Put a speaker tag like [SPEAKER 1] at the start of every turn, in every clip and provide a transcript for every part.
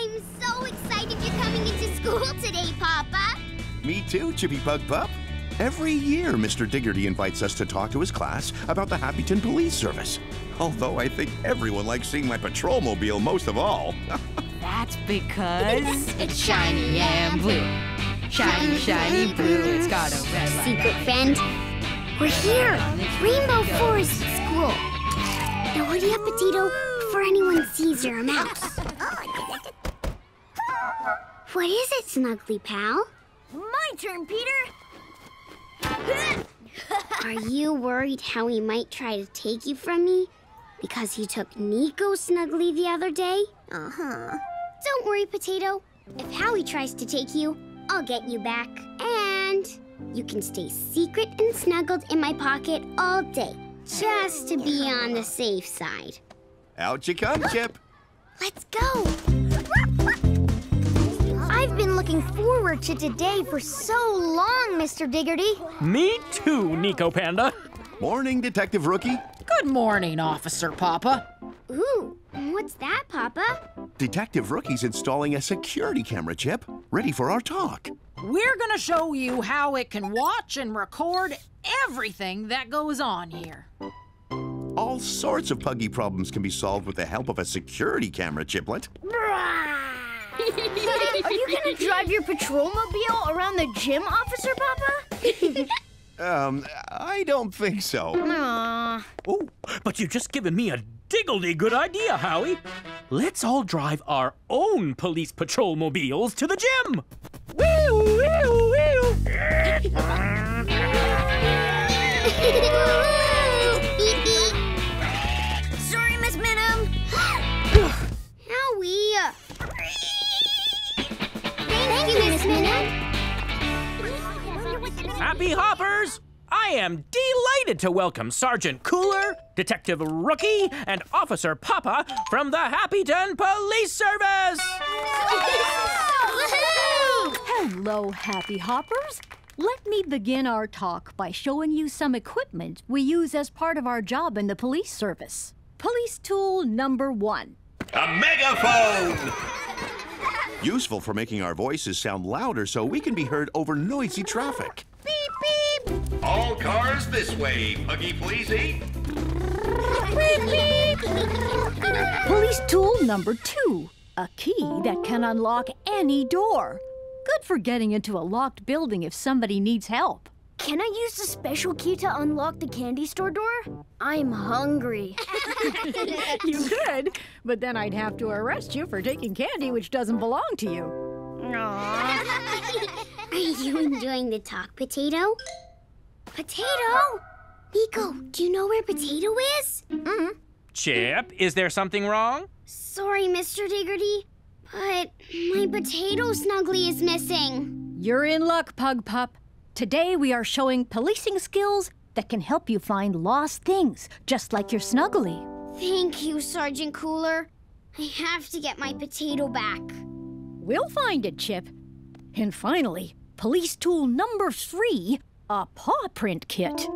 [SPEAKER 1] I'm so excited you're coming into school today, Papa.
[SPEAKER 2] Me too, Chippy Pug Pup. Every year, Mr. Diggerty invites us to talk to his class about the Happyton Police Service. Although I think everyone likes seeing my patrol mobile most of all.
[SPEAKER 3] That's because it's shiny and blue. Shiny, shiny
[SPEAKER 1] blue. It's got a red light. Secret friend. We're here. Rainbow Forest School. Now you up, Potato, before anyone sees you're a mouse. What is it, Snuggly Pal?
[SPEAKER 4] My turn, Peter!
[SPEAKER 1] Are you worried how he might try to take you from me? Because he took Nico Snuggly the other day? Uh-huh. Don't worry, Potato. If Howie tries to take you, I'll get you back. And you can stay secret and snuggled in my pocket all day, just to be on the safe side.
[SPEAKER 2] Out you come, Chip.
[SPEAKER 1] Let's go
[SPEAKER 4] been looking forward to today for so long, Mr. Diggerty.
[SPEAKER 5] Me too, Nico Panda. Morning, Detective Rookie. Good morning, Officer Papa.
[SPEAKER 4] Ooh, what's that, Papa?
[SPEAKER 5] Detective
[SPEAKER 2] Rookie's installing a security camera chip, ready for our talk.
[SPEAKER 5] We're gonna show you how it can watch and record everything that goes on here.
[SPEAKER 2] All sorts of Puggy problems can be solved with the help of a security camera chiplet.
[SPEAKER 6] Are you gonna drive your patrolmobile around the gym, Officer Papa?
[SPEAKER 2] um, I don't think so.
[SPEAKER 6] Aww.
[SPEAKER 7] Oh, but you've just given me a diggledy good idea, Howie. Let's all drive our own police patrol mobiles to the gym.
[SPEAKER 8] Woo, woo, woo.
[SPEAKER 4] Sorry, Miss Minim. Howie
[SPEAKER 8] you, Miss Minute.
[SPEAKER 7] Happy Hoppers! I am delighted to welcome Sergeant Cooler, Detective Rookie, and Officer Papa from the Happyton Police Service!
[SPEAKER 9] Hello, Happy Hoppers. Let me begin our talk by showing you some equipment we use as part of our job in the police service. Police tool number one. A
[SPEAKER 2] megaphone! Useful for making our voices sound louder so we can be heard over noisy traffic.
[SPEAKER 9] Beep,
[SPEAKER 2] beep. All cars this way, Puggy Pleasy.
[SPEAKER 9] beep, beep. Police tool number two, a key that can unlock any door. Good for getting into a locked building if somebody needs help. Can I use the special key to unlock the candy store door? I'm
[SPEAKER 6] hungry. you could, but then I'd have to arrest you for taking candy which doesn't belong to you. Aww. Are you enjoying
[SPEAKER 1] the talk, Potato? Potato? Nico, do you know where Potato is? Mm.
[SPEAKER 7] Chip, is there something wrong?
[SPEAKER 1] Sorry, Mr. Diggerty, but my potato snuggly is
[SPEAKER 9] missing. You're in luck, Pug Pup. Today we are showing policing skills that can help you find lost things, just like your Snuggly.
[SPEAKER 6] Thank you, Sergeant Cooler. I have to get my potato
[SPEAKER 9] back. We'll find it, Chip. And finally, police tool number three, a paw print kit.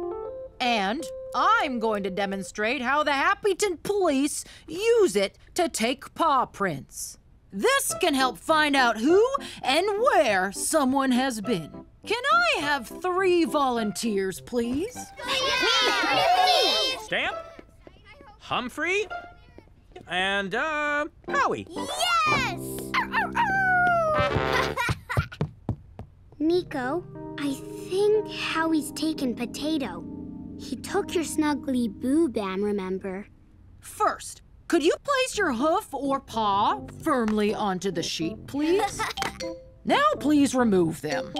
[SPEAKER 9] And I'm going to
[SPEAKER 5] demonstrate how the Happyton police use it to take paw prints. This can help find out who and where someone has been. Can I have three volunteers, please?
[SPEAKER 7] Stamp, Humphrey, and, uh, Howie. Yes!
[SPEAKER 1] Nico, I think Howie's taken Potato. He took your snuggly boo-bam,
[SPEAKER 5] remember? First, could you place your hoof or paw firmly onto the sheet, please? Now please remove them.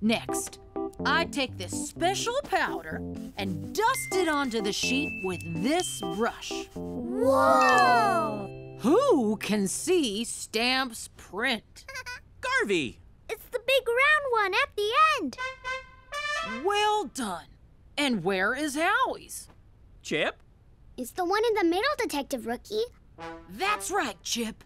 [SPEAKER 5] Next, I take this special powder and dust it onto the sheet with this brush.
[SPEAKER 6] Whoa! Who can see Stamp's print? Garvey! It's the big round one at the end. Well done. And where is Howie's? Chip? It's the one in the middle, Detective
[SPEAKER 5] Rookie. That's right, Chip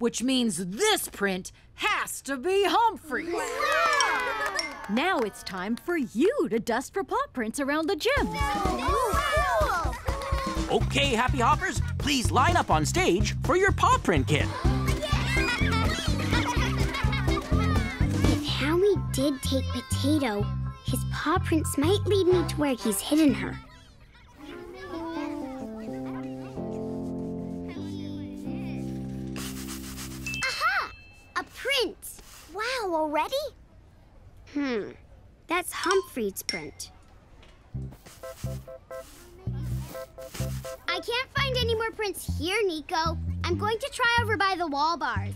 [SPEAKER 5] which means this print has to
[SPEAKER 9] be Humphrey's. Wow. Now it's time for you to dust for paw prints around the gym. Okay, Happy Hoppers, please
[SPEAKER 7] line up on stage for your paw print kit.
[SPEAKER 1] if Howie did take Potato, his paw prints might lead me to where he's hidden her. A print!
[SPEAKER 4] Wow, already?
[SPEAKER 1] Hmm. That's Humphrey's print. I can't find any more prints here, Nico. I'm going to try over by the wall bars.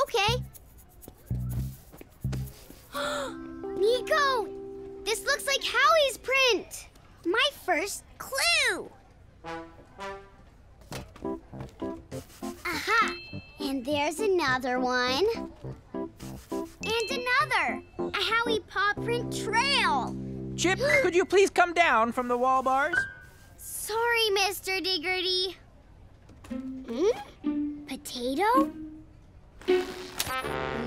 [SPEAKER 1] Okay. Nico! This looks like Howie's print! My first clue! Aha! And there's another one. And another! A Howie paw print trail! Chip, could you please
[SPEAKER 7] come down from the wall bars?
[SPEAKER 1] Sorry, Mr. Diggerty. Hmm? Potato?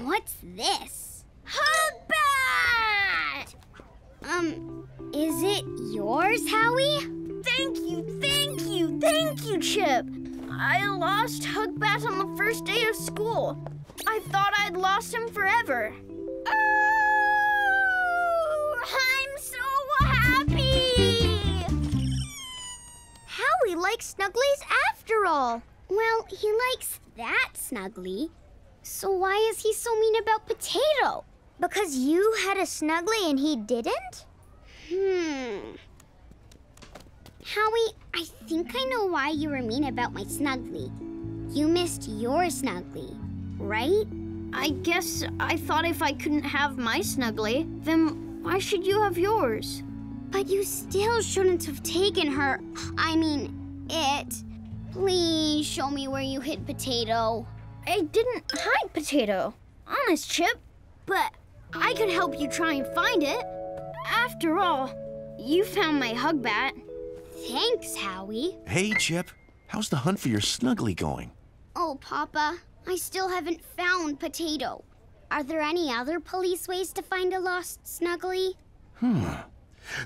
[SPEAKER 1] What's this? Hugbat! Um, is it
[SPEAKER 6] yours, Howie? Thank you, thank you, thank you, Chip. I lost Hugbat on the first day of school. I thought I'd lost him forever. Oh, I'm so
[SPEAKER 8] happy!
[SPEAKER 4] Howie likes snugglies after all.
[SPEAKER 1] Well, he likes that Snuggly. So why is he so mean about Potato? Because you had a Snuggly and he didn't? Hmm. Howie, I think I know why you were mean about my snuggly.
[SPEAKER 6] You missed your snuggly, right? I guess I thought if I couldn't have my snuggly, then why should you have yours? But you still shouldn't have taken her. I mean, it. Please show me where you hid Potato. I didn't hide Potato. Honest, Chip. But I could help you try and find it. After all, you found my hug bat. Thanks, Howie.
[SPEAKER 2] Hey, Chip. How's the hunt for your snuggly going?
[SPEAKER 1] Oh, Papa, I still haven't found Potato. Are there any other police ways to find a lost snuggly?
[SPEAKER 2] Hmm.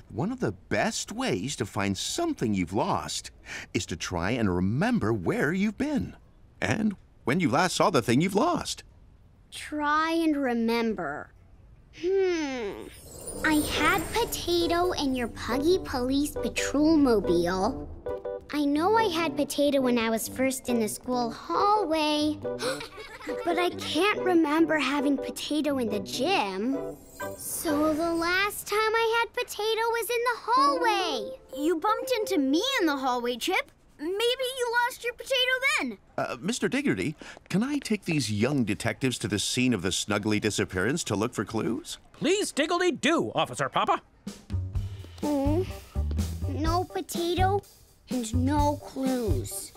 [SPEAKER 2] One of the best ways to find something you've lost is to try and remember where you've been and when you last saw the thing you've lost.
[SPEAKER 1] Try and remember. Hmm. I had Potato in your Puggy Police Patrol Mobile. I know I had Potato when I was first in the school hallway, but I can't remember having Potato in the gym. So the last time I had Potato was in the hallway.
[SPEAKER 6] You bumped into me in the hallway, Chip. Maybe you lost your potato then.
[SPEAKER 2] Uh, Mr. Diggerty, can I take these young detectives to the scene of the Snuggly disappearance to look for clues? Please, Diggledy, do, Officer Papa.
[SPEAKER 1] Mm. No potato and no clues.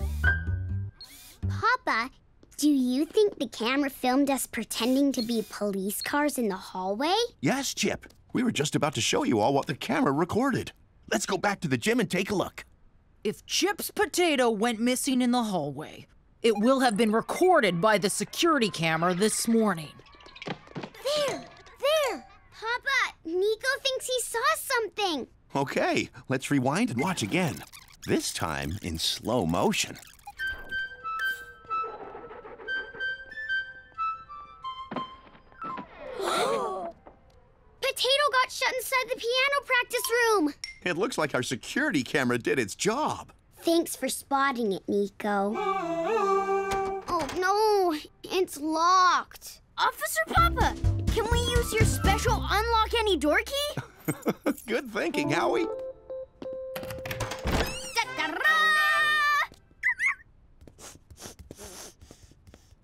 [SPEAKER 1] Papa, do you think the camera filmed us pretending to be police
[SPEAKER 5] cars in the hallway?
[SPEAKER 2] Yes, Chip. We were just about to show you all what the camera recorded. Let's go back to the gym and take a look.
[SPEAKER 5] If Chip's potato went missing in the hallway, it will have been recorded by the security camera this morning.
[SPEAKER 1] There! There! Papa, Nico thinks he saw something.
[SPEAKER 2] Okay, let's rewind and watch again. This time in slow motion.
[SPEAKER 1] potato got shut inside the piano practice room.
[SPEAKER 2] It looks like our security camera did its job.
[SPEAKER 1] Thanks for spotting it, Nico.
[SPEAKER 6] Oh, no. It's locked. Officer Papa, can we use your special unlock any door key? Good thinking, Howie.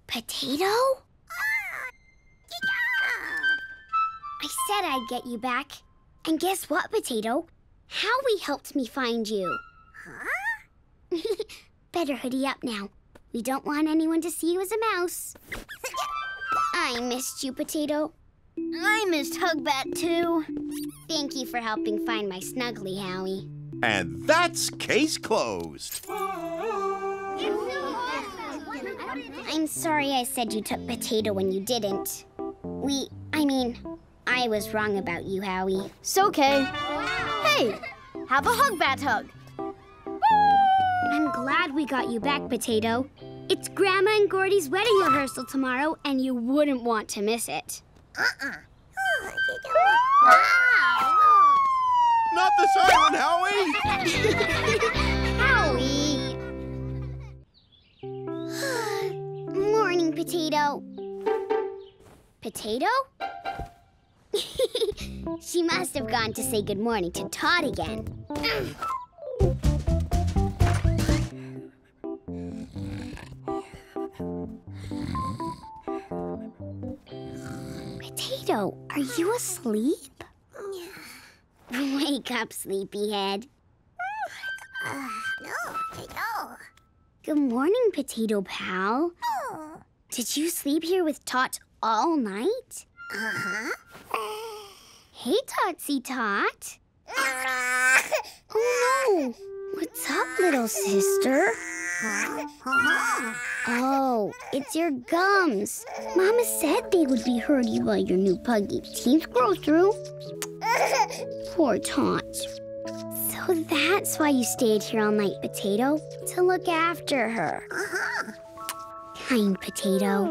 [SPEAKER 1] Potato? I said I'd get you back. And guess what, Potato? Howie helped me find you. Huh? Better hoodie up now. We don't want anyone to see you as a mouse. I missed you, Potato. I missed Hugbat, too. Thank you for helping find my Snuggly,
[SPEAKER 2] Howie. And that's case closed.
[SPEAKER 8] I'm
[SPEAKER 1] sorry I said you took Potato when you didn't. We, I mean, I was wrong about you, Howie. It's okay. Hey, have a hug, Bat Hug. I'm glad we got you back, Potato. It's Grandma and Gordy's wedding rehearsal tomorrow, and you wouldn't want to miss it. Uh-uh.
[SPEAKER 8] Not the siren, Howie!
[SPEAKER 1] Howie! Morning, Potato. Potato? she must have gone to say good morning to Tot again. Potato, are you asleep? Wake up, sleepyhead.
[SPEAKER 10] Uh, no, no.
[SPEAKER 1] Good morning, Potato Pal. Oh. Did you sleep here with Tot all night? Uh-huh. Hey, Totsy Tot. Uh-huh. oh, no. What's up, little sister? Oh, it's your gums. Mama said they would be hurting while your new puggy teeth grow through. Poor Tot. So that's why you stayed here all night, Potato, to look after her. Kind uh-huh. Potato.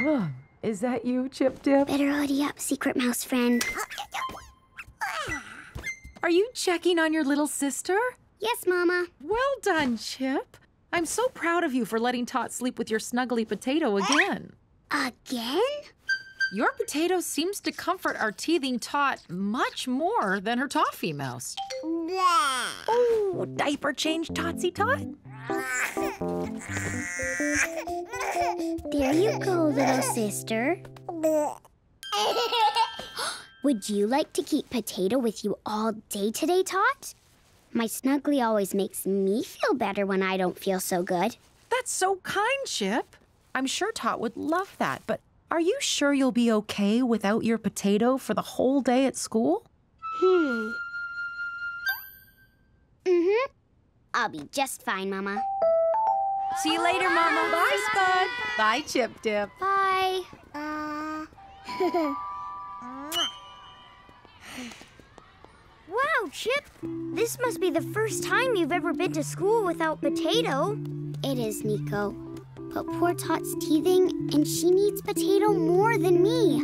[SPEAKER 1] Ah, is that you, Chip Dip? Better
[SPEAKER 5] hoodie up, secret mouse friend. Are you checking on your little sister? Yes, Mama. Well done, Chip. I'm so proud of you for letting Tot sleep with your snuggly potato again. Again? Your potato seems to comfort our teething tot much more than her toffee mouse. Blah. Oh, diaper change, Totsy Tot. There
[SPEAKER 11] you go, little
[SPEAKER 1] sister. Would you like to keep Potato with you all day today, Tot? My Snuggly always makes me feel better when I don't feel so good. That's so
[SPEAKER 5] kind, Chip. I'm sure Tot would love that, but are you sure you'll be okay without your potato for the whole day at school? Hmm.
[SPEAKER 1] Mm-hmm. I'll be just fine, Mama. See you later,
[SPEAKER 9] Mama. Bye, Spud.
[SPEAKER 5] Bye, Chip Dip.
[SPEAKER 6] Bye. Uh... wow, Chip.
[SPEAKER 4] This must be the first time you've ever been to school without Potato. It is, Nico.
[SPEAKER 1] But poor Tot's teething, and she needs Potato more than me.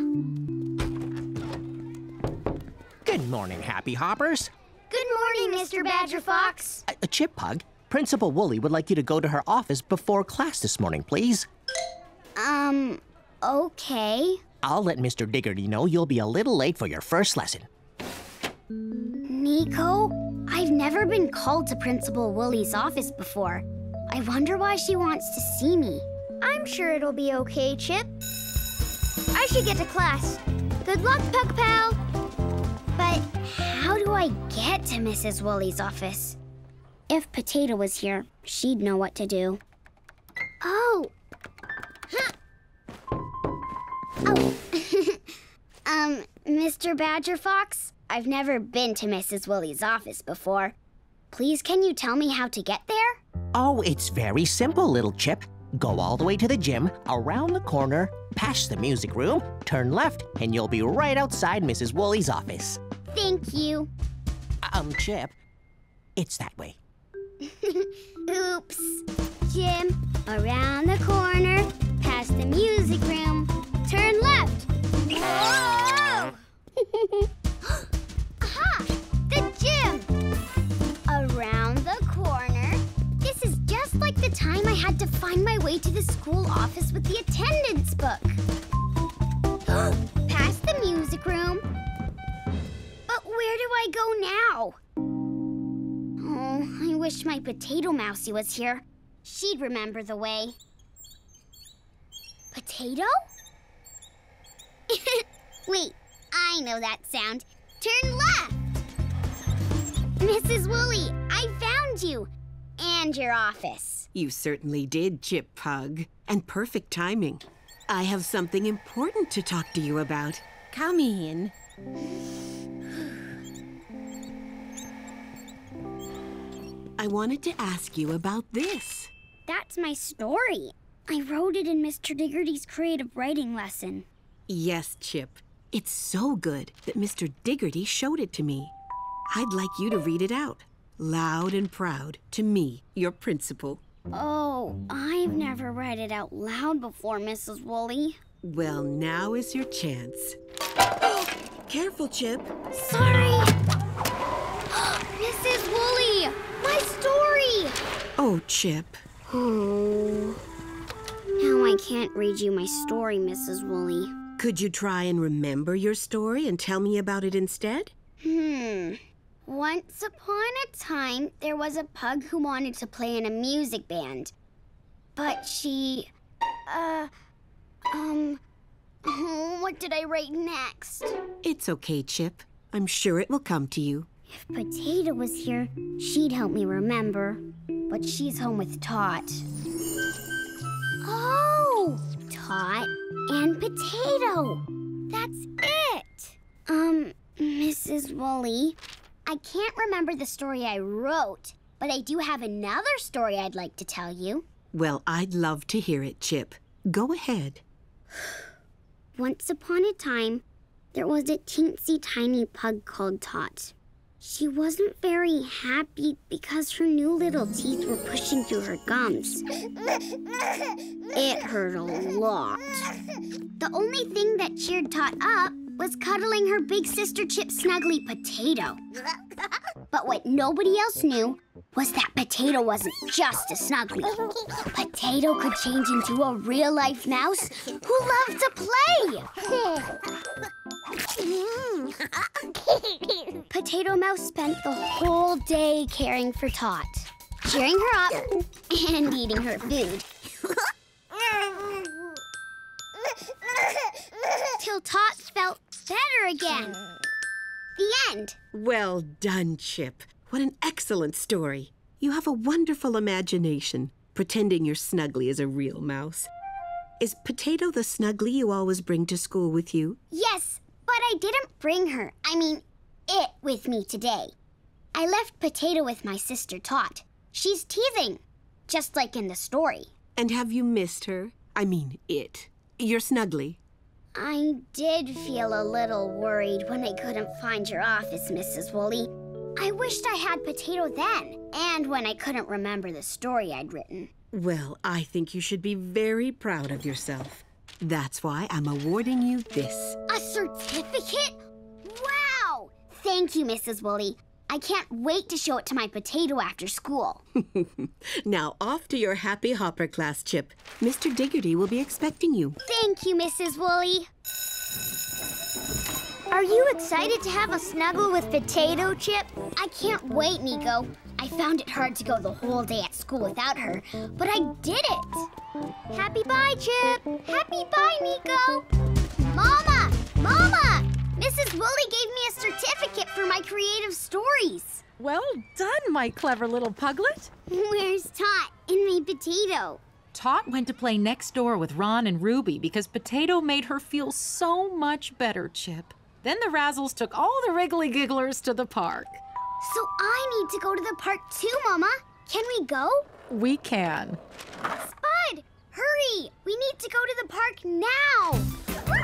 [SPEAKER 12] Good morning, Happy Hoppers.
[SPEAKER 4] Good morning, Mr. Badger Fox.
[SPEAKER 12] Uh, uh, Chip Pug, Principal Woolley would like you to go to her office before class this morning, please.
[SPEAKER 1] Um, okay.
[SPEAKER 12] I'll let Mr. Diggerty know you'll be a little late for your first lesson.
[SPEAKER 1] Nico, I've never been called to Principal Woolley's office before. I wonder why she wants to
[SPEAKER 4] see me. I'm sure it'll be okay, Chip. I should get to class. Good luck, Pug Pal. But how do I get to Mrs.
[SPEAKER 1] Woolley's office? If Potato was here, she'd know what to do. Oh! Huh. Oh. um, Mr. Badger Fox, I've never been to Mrs. Woolley's office before. Please, can you tell me how to get there? Oh,
[SPEAKER 12] it's very simple, little Chip. Go all the way to the gym, around the corner, past the music room, turn left, and you'll be right outside Mrs. Woolley's office.
[SPEAKER 1] Thank you. Um, Chip, it's
[SPEAKER 12] that way.
[SPEAKER 1] Oops. Jim, around the corner, past the music room, turn left. Whoa! Aha! The gym! Around the corner. This is just like the time I had to find my way to the school office with the attendance book. past the music room, where do I go now? Oh, I wish my potato mousie was here. She'd remember the way. Potato? Wait, I know that sound. Turn left! Mrs. Woolley, I found you!
[SPEAKER 3] And your office. You certainly did, Chip Pug. And perfect timing. I have something important to talk to you about. Come in. I wanted to ask you about this. That's my story.
[SPEAKER 1] I wrote it in Mr. Diggerty's creative writing lesson.
[SPEAKER 3] Yes, Chip. It's so good that Mr. Diggerty showed it to me. I'd like you to read it out, loud and proud, to me, your principal. Oh, I've
[SPEAKER 1] never read it out loud before, Mrs. Woolley.
[SPEAKER 3] Well, now is your chance.
[SPEAKER 4] Careful, Chip. Sorry!
[SPEAKER 3] Oh, Chip.
[SPEAKER 4] Oh.
[SPEAKER 3] Now I can't read you my story, Mrs. Woolley. Could you try and remember your story and tell me about it instead? Hmm.
[SPEAKER 1] Once upon a time, there was a pug who wanted to play in a music band. But she... Uh... Um... Oh, what did I write
[SPEAKER 3] next? It's okay, Chip. I'm sure it will come to you. If Potato
[SPEAKER 1] was here, she'd help me remember. But she's home with Tot. Oh! Tot and Potato! That's it! Um, Mrs. Woolley, I can't remember the story I wrote, but I do have another story I'd like to tell you.
[SPEAKER 3] Well, I'd love to hear it, Chip. Go ahead.
[SPEAKER 1] Once upon a time, there was a teensy tiny pug called Tot. She wasn't very happy because her new little teeth were pushing through her gums. It hurt a lot. The only thing that cheered Tot up was cuddling her big sister Chip Snuggly Potato. But what nobody else knew was that Potato wasn't just a Snuggly. Potato could change into a real-life mouse who loved to play. Mm. Potato Mouse spent the whole day caring for Tot, cheering her up and eating her food. Till Tot felt better again. The
[SPEAKER 3] end. Well done, Chip. What an excellent story. You have a wonderful imagination, pretending you're Snuggly is a real mouse. Is Potato the Snuggly you always bring to school with you?
[SPEAKER 1] Yes, but I didn't bring her, I mean, it with me today. I left Potato with my sister Tot. She's teething, just like in the story. And
[SPEAKER 3] have you missed her? I mean, it. You're snuggly.
[SPEAKER 1] I did feel a little worried when I couldn't find your office, Mrs. Woolley. I wished I had Potato then, and when I couldn't remember the story I'd written.
[SPEAKER 3] Well, I think you should be very proud of yourself. That's why I'm awarding you this. A
[SPEAKER 1] certificate? Wow! Thank you, Mrs. Woolley. I can't wait to show it to my potato after school.
[SPEAKER 3] now off to your Happy Hopper class, Chip. Mr. Diggerty will be expecting you.
[SPEAKER 1] Thank you, Mrs. Woolley. Are you excited to have a snuggle with Potato Chip? I can't wait, Nico. I found it hard to go the whole day at school without her, but I did it.
[SPEAKER 4] Happy bye, Chip. Happy bye, Nico.
[SPEAKER 8] Mama!
[SPEAKER 1] Mama! Mrs. Woolley gave me a certificate for my creative stories. Well
[SPEAKER 5] done, my clever little puglet. Where's Tot and my potato? Tot went to play next door with Ron and Ruby because Potato made her feel so much better, Chip. Then the Razzles took all the Wriggly Gigglers to the park.
[SPEAKER 10] So I
[SPEAKER 1] need to go to the park too, Mama. Can we go?
[SPEAKER 5] We can.
[SPEAKER 1] Spud, hurry! We need to go to the park now!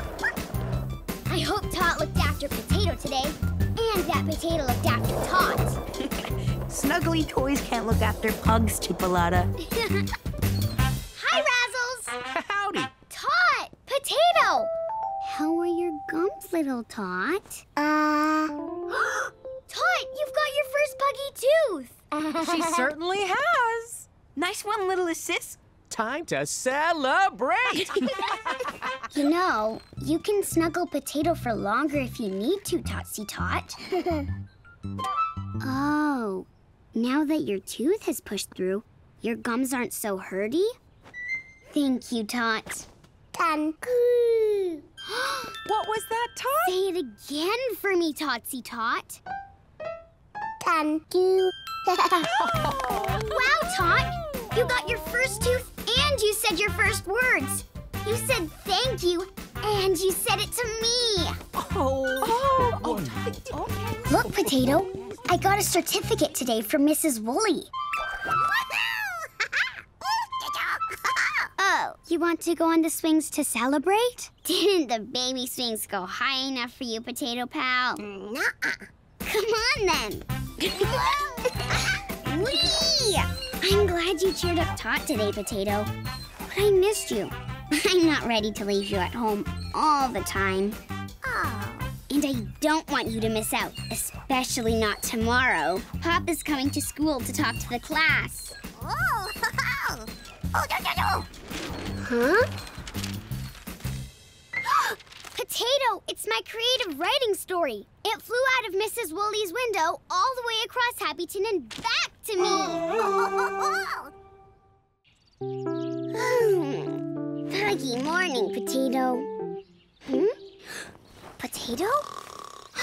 [SPEAKER 1] I hope Tot looked after Potato today, and that Potato looked after Tot.
[SPEAKER 11] Snuggly toys can't look after pugs, Chipolata.
[SPEAKER 1] Hi,
[SPEAKER 8] Razzles!
[SPEAKER 4] Howdy! Tot!
[SPEAKER 1] Potato! How are your gums, little Tot? Uh...
[SPEAKER 4] Tot, you've got
[SPEAKER 11] your first
[SPEAKER 1] buggy
[SPEAKER 8] tooth. she certainly has.
[SPEAKER 11] Nice one, little assist.
[SPEAKER 1] Time to celebrate! you know, you can snuggle Potato for longer if you need to, Totsy Tot. oh, now that your tooth has pushed through, your gums aren't so hurty? Thank you, Tot. Thank you. what was that, Tot? Say it again for me, Totsy Tot can do. wow, Tot! You got your first tooth and you said your first words. You said thank you and you said it to me. Oh. Oh,
[SPEAKER 11] oh okay.
[SPEAKER 1] Look, Potato. I got a certificate today from Mrs. Woolley. oh, you want to go on the swings to celebrate? Didn't the baby swings go high enough for you, Potato Pal? Mm, nuh-uh. Come on, then. Whee! I'm glad you cheered up Tot today, Potato. But I missed you. I'm not ready to leave you at home all the time. Oh. And I don't want you to miss out, especially not tomorrow. Papa's coming to school to talk to the class.
[SPEAKER 10] Oh,
[SPEAKER 8] oh no, no, no! Huh?
[SPEAKER 1] Potato, it's my creative writing story. It flew out of Mrs. Woolley's window all the way across Happyton and back to me. Oh. Foggy morning, Potato. Hmm? Potato?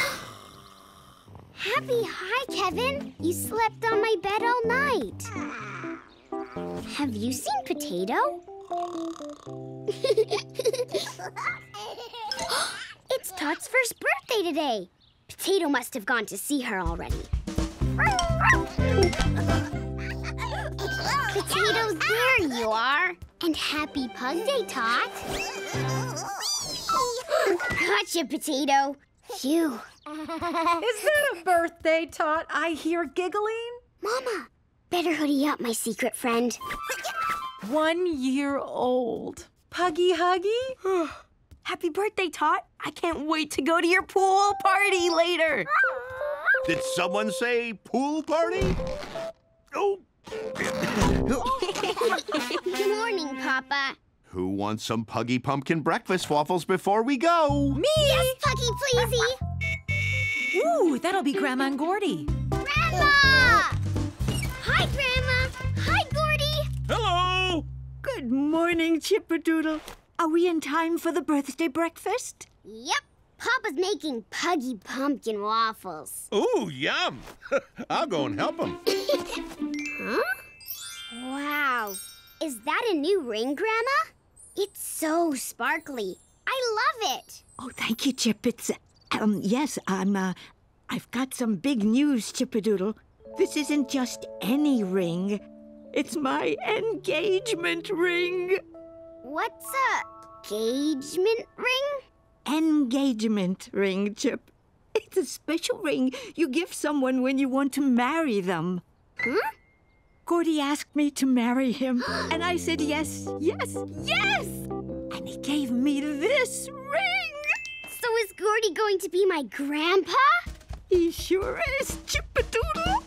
[SPEAKER 1] Happy hi, Kevin. You slept on my bed all night. Have you seen Potato? it's Tot's first birthday today. Potato must have gone to see her already. Potato, there you are. And happy Pug Day, Tot. gotcha, Potato. Phew. Is
[SPEAKER 8] that
[SPEAKER 1] a birthday, Tot, I hear giggling? Mama, Better hoodie up, my secret friend. One year
[SPEAKER 2] old.
[SPEAKER 11] Puggy Huggy? Happy birthday, Tot. I can't wait to go to your pool party later.
[SPEAKER 2] Did someone say pool
[SPEAKER 11] party? Oh. Good morning,
[SPEAKER 5] Papa.
[SPEAKER 2] Who wants some Puggy Pumpkin breakfast waffles before we go?
[SPEAKER 5] Me! Yes, Puggy pleasey. Ooh, that'll be Grandma and Gordy.
[SPEAKER 8] Grandma!
[SPEAKER 4] Hi, Grandma. Hi, Gordy.
[SPEAKER 13] Hello. Good morning, Chippadoodle. Are we in time for the birthday breakfast? Yep.
[SPEAKER 1] Papa's making puggy pumpkin waffles.
[SPEAKER 14] Ooh, yum. I'll go and help him. huh?
[SPEAKER 1] Wow. Is that a new ring,
[SPEAKER 13] Grandma? It's
[SPEAKER 1] so sparkly. I love it.
[SPEAKER 13] Oh, thank you, Chip. It's, um, yes, I'm, uh, I've got some big news, Chippadoodle. This isn't just any ring. It's my engagement ring. What's a engagement ring? Engagement ring, Chip. It's a special ring you give someone when you want to marry them. Hmm? Gordy asked me to marry him, and I said yes, yes, yes! And he gave me this ring! So is
[SPEAKER 1] Gordy going to be my grandpa? He sure is, Chipadoodle!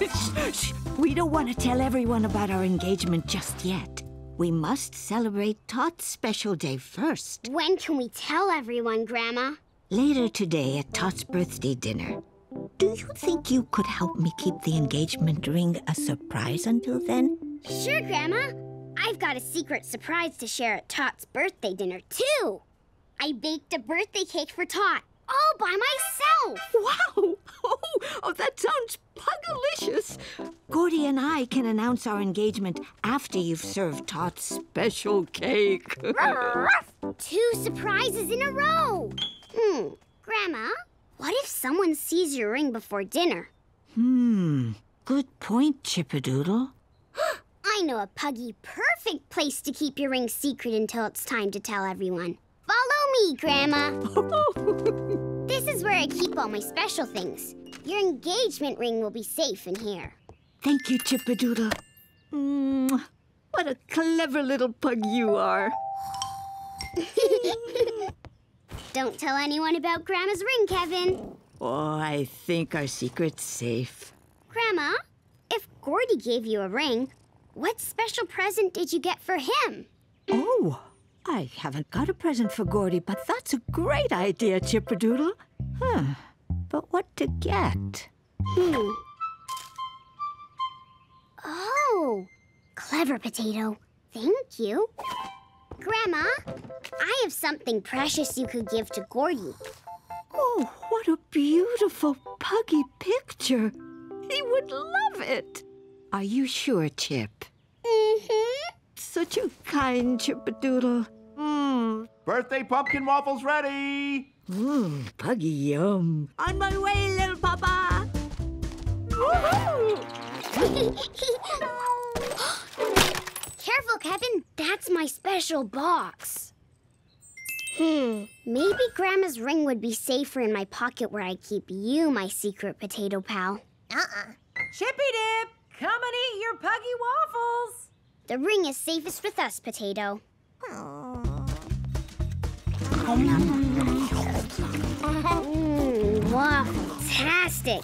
[SPEAKER 13] shh, shh. We don't want to tell everyone about our engagement just yet. We must celebrate Tot's special day first. When can we tell everyone, Grandma? Later today at Tot's birthday dinner. Do you think you could help me keep the engagement ring a surprise until then?
[SPEAKER 1] Sure, Grandma. I've got a secret surprise to share at Tot's birthday dinner, too. I baked a birthday cake for Tot all by myself. Wow! Oh, oh that sounds
[SPEAKER 13] pugalicious. Gordy and I can announce our engagement after you've served Tot's special cake.
[SPEAKER 1] Two surprises in a row. Hmm, Grandma, what if someone sees your ring before dinner?
[SPEAKER 13] Hmm, good point, Chippadoodle.
[SPEAKER 1] I know a puggy perfect place to keep your ring secret until it's time to tell everyone. Follow me, Grandma. this is where I keep all my special things. Your engagement ring will be safe in here.
[SPEAKER 13] Thank you, Chippadoodle. Mm, what a clever little pug you are. Don't
[SPEAKER 1] tell anyone about Grandma's ring, Kevin.
[SPEAKER 13] Oh, I think our secret's safe.
[SPEAKER 1] Grandma, if Gordy gave you a ring, what special present did you get for him?
[SPEAKER 13] Oh, I haven't got a present for Gordy, but that's a great idea, Chipperdoodle. Huh. But what to get? Hmm.
[SPEAKER 1] Oh, clever potato. Thank you. Grandma, I have something precious you could give to
[SPEAKER 13] Gordy. Oh, what a beautiful puggy picture.
[SPEAKER 8] He would love it.
[SPEAKER 13] Are you sure, Chip?
[SPEAKER 8] Mm-hmm
[SPEAKER 13] such a kind Chippadoodle. Mmm. Birthday pumpkin waffles ready! Mmm, puggy yum.
[SPEAKER 10] On my way, little papa! Careful,
[SPEAKER 1] Kevin. That's my special box. Hmm, maybe Grandma's ring would be safer in my pocket where I keep you, my secret potato pal.
[SPEAKER 8] Uh-uh.
[SPEAKER 5] Chippy Dip, come and eat your puggy waffles. The ring is safest with us,
[SPEAKER 1] Potato.
[SPEAKER 11] Mm, wow, fantastic.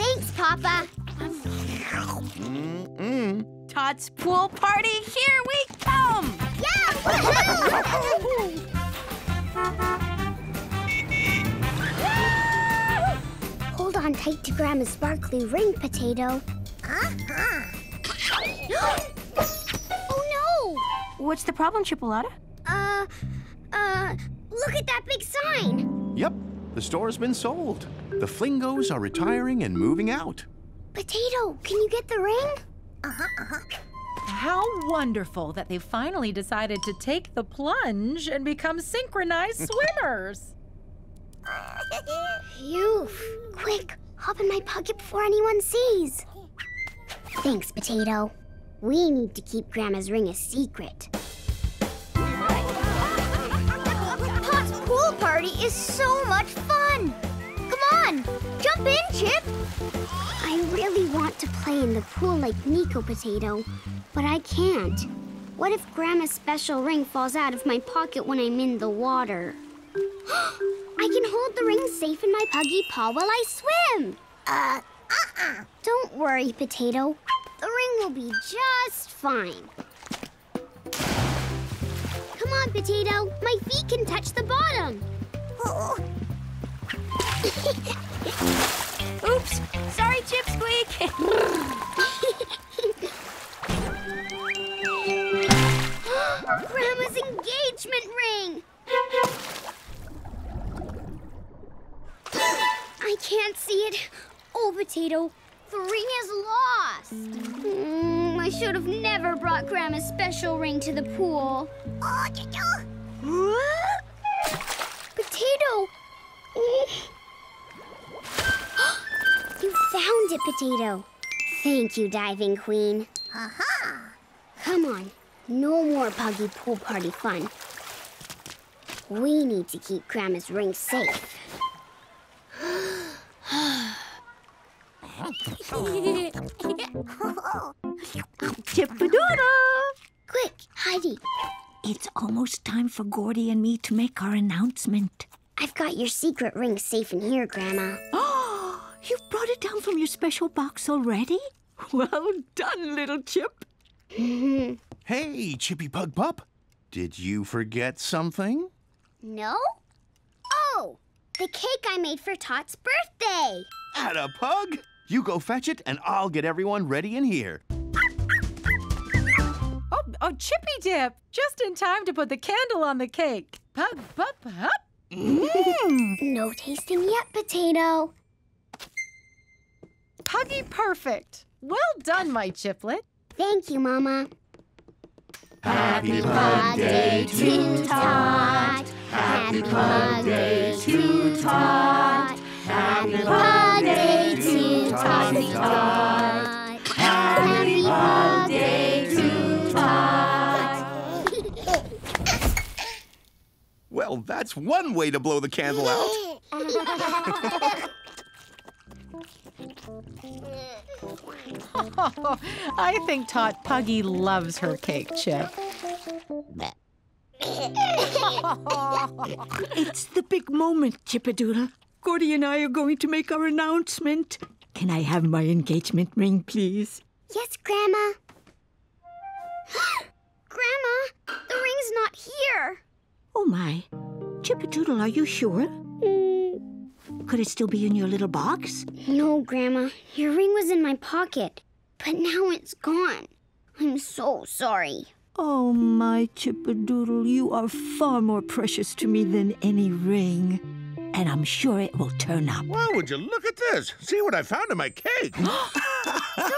[SPEAKER 11] Thanks, Papa. Mm -mm. Tot's pool party, here we
[SPEAKER 8] come! Yeah!
[SPEAKER 1] Hold on tight to Grandma's sparkly ring,
[SPEAKER 11] Potato.
[SPEAKER 8] Uh-huh. Oh
[SPEAKER 11] no! What's the problem, Chipolata? Uh, uh, look at that big sign.
[SPEAKER 2] Yep, the store's been sold. The Flingos are retiring and moving out.
[SPEAKER 5] Potato, can you get the ring? Uh-huh, uh-huh. How wonderful that they finally decided to take the plunge and become synchronized swimmers. Phew. Quick, hop in my pocket before anyone
[SPEAKER 1] sees. Thanks, Potato. We need to keep Grandma's ring a
[SPEAKER 4] secret. Pop's pool party is so much fun! Come on, jump in, Chip! I
[SPEAKER 1] really want to play in the pool like Nico Potato, but I can't. What if Grandma's special ring falls out of my pocket when I'm in the water? I can hold the ring safe in my puggy paw while I swim! Uh, uh-uh. Don't worry, Potato. The ring will be just fine. Come on, Potato. My feet can touch the bottom.
[SPEAKER 10] Oh. Oops.
[SPEAKER 11] Sorry, Chip Squeak.
[SPEAKER 1] Grandma's engagement ring. I can't see it. Oh, Potato, the ring is lost. Mm, I should have never brought Grandma's special ring to the pool. Potato! you found it, Potato. Thank you, Diving Queen.
[SPEAKER 10] Aha!
[SPEAKER 1] Come on, no more puggy pool party fun. We need to keep Grandma's ring
[SPEAKER 15] safe.
[SPEAKER 13] Chip doodle Quick, Heidi. It's almost time for Gordy and me to make our announcement.
[SPEAKER 1] I've got your secret ring safe in here, Grandma.
[SPEAKER 8] Oh,
[SPEAKER 1] you've brought it down from your special box
[SPEAKER 2] already? Well done, little Chip. hey, Chippy Pug Pup. Did you forget something?
[SPEAKER 1] No. Oh, the cake I made for Tot's birthday.
[SPEAKER 2] At a pug? You go fetch it, and I'll get everyone ready in here.
[SPEAKER 5] Oh, oh, Chippy Dip! Just in time to put the candle on the cake. Pub, pup, pup!
[SPEAKER 1] Mm. No
[SPEAKER 5] tasting yet,
[SPEAKER 1] Potato. Puggy perfect. Well done, my chiplet. Thank you, Mama.
[SPEAKER 10] Happy birthday to Tot. Happy Day, to Tot. Happy
[SPEAKER 8] birthday to Tiny Tot. Happy birthday to Tot.
[SPEAKER 2] well, that's one way to blow the candle out.
[SPEAKER 8] Oh,
[SPEAKER 5] I think Tot Puggy loves her cake, Chip.
[SPEAKER 6] it's the big
[SPEAKER 13] moment, Chippadoodle. Gordy and I are going to make our announcement. Can I have my engagement ring, please? Yes, Grandma.
[SPEAKER 1] Grandma, the ring's not here.
[SPEAKER 13] Oh, my. Chippadoodle, are you sure? Mm. Could it still be in your little box?
[SPEAKER 1] No, Grandma. Your ring was
[SPEAKER 13] in my pocket,
[SPEAKER 1] but now it's gone. I'm so sorry.
[SPEAKER 13] Oh, my Chippadoodle, you are far more precious to me than any ring.
[SPEAKER 14] And I'm sure it will turn up. Why would you look at this? See what I found in my cake.
[SPEAKER 1] the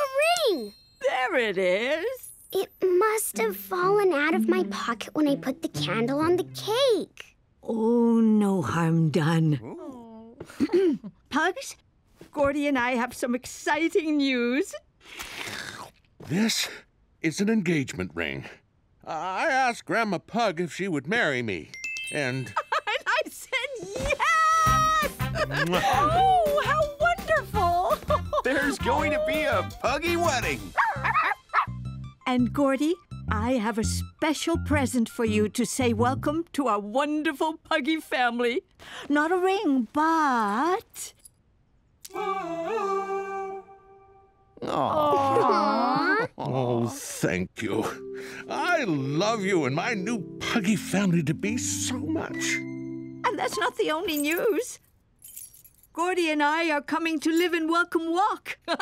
[SPEAKER 1] ring! There it is. It must have fallen out of my pocket when I put the candle on the cake. Oh, no harm
[SPEAKER 14] done.
[SPEAKER 13] Pugs, Gordy and I have some exciting news.
[SPEAKER 14] This is an engagement ring. I asked Grandma Pug if she would marry me. And. and
[SPEAKER 8] I said yes! oh, how wonderful!
[SPEAKER 14] There's going
[SPEAKER 13] to be a
[SPEAKER 2] puggy wedding.
[SPEAKER 13] and Gordy, I have a special present for you to say welcome to our wonderful puggy family. Not a ring, but.
[SPEAKER 8] Aww.
[SPEAKER 14] Aww. Oh, thank you. I love you and my new puggy family to be so much.
[SPEAKER 13] And that's not the only news. Gordy and I are coming to live in Welcome Walk.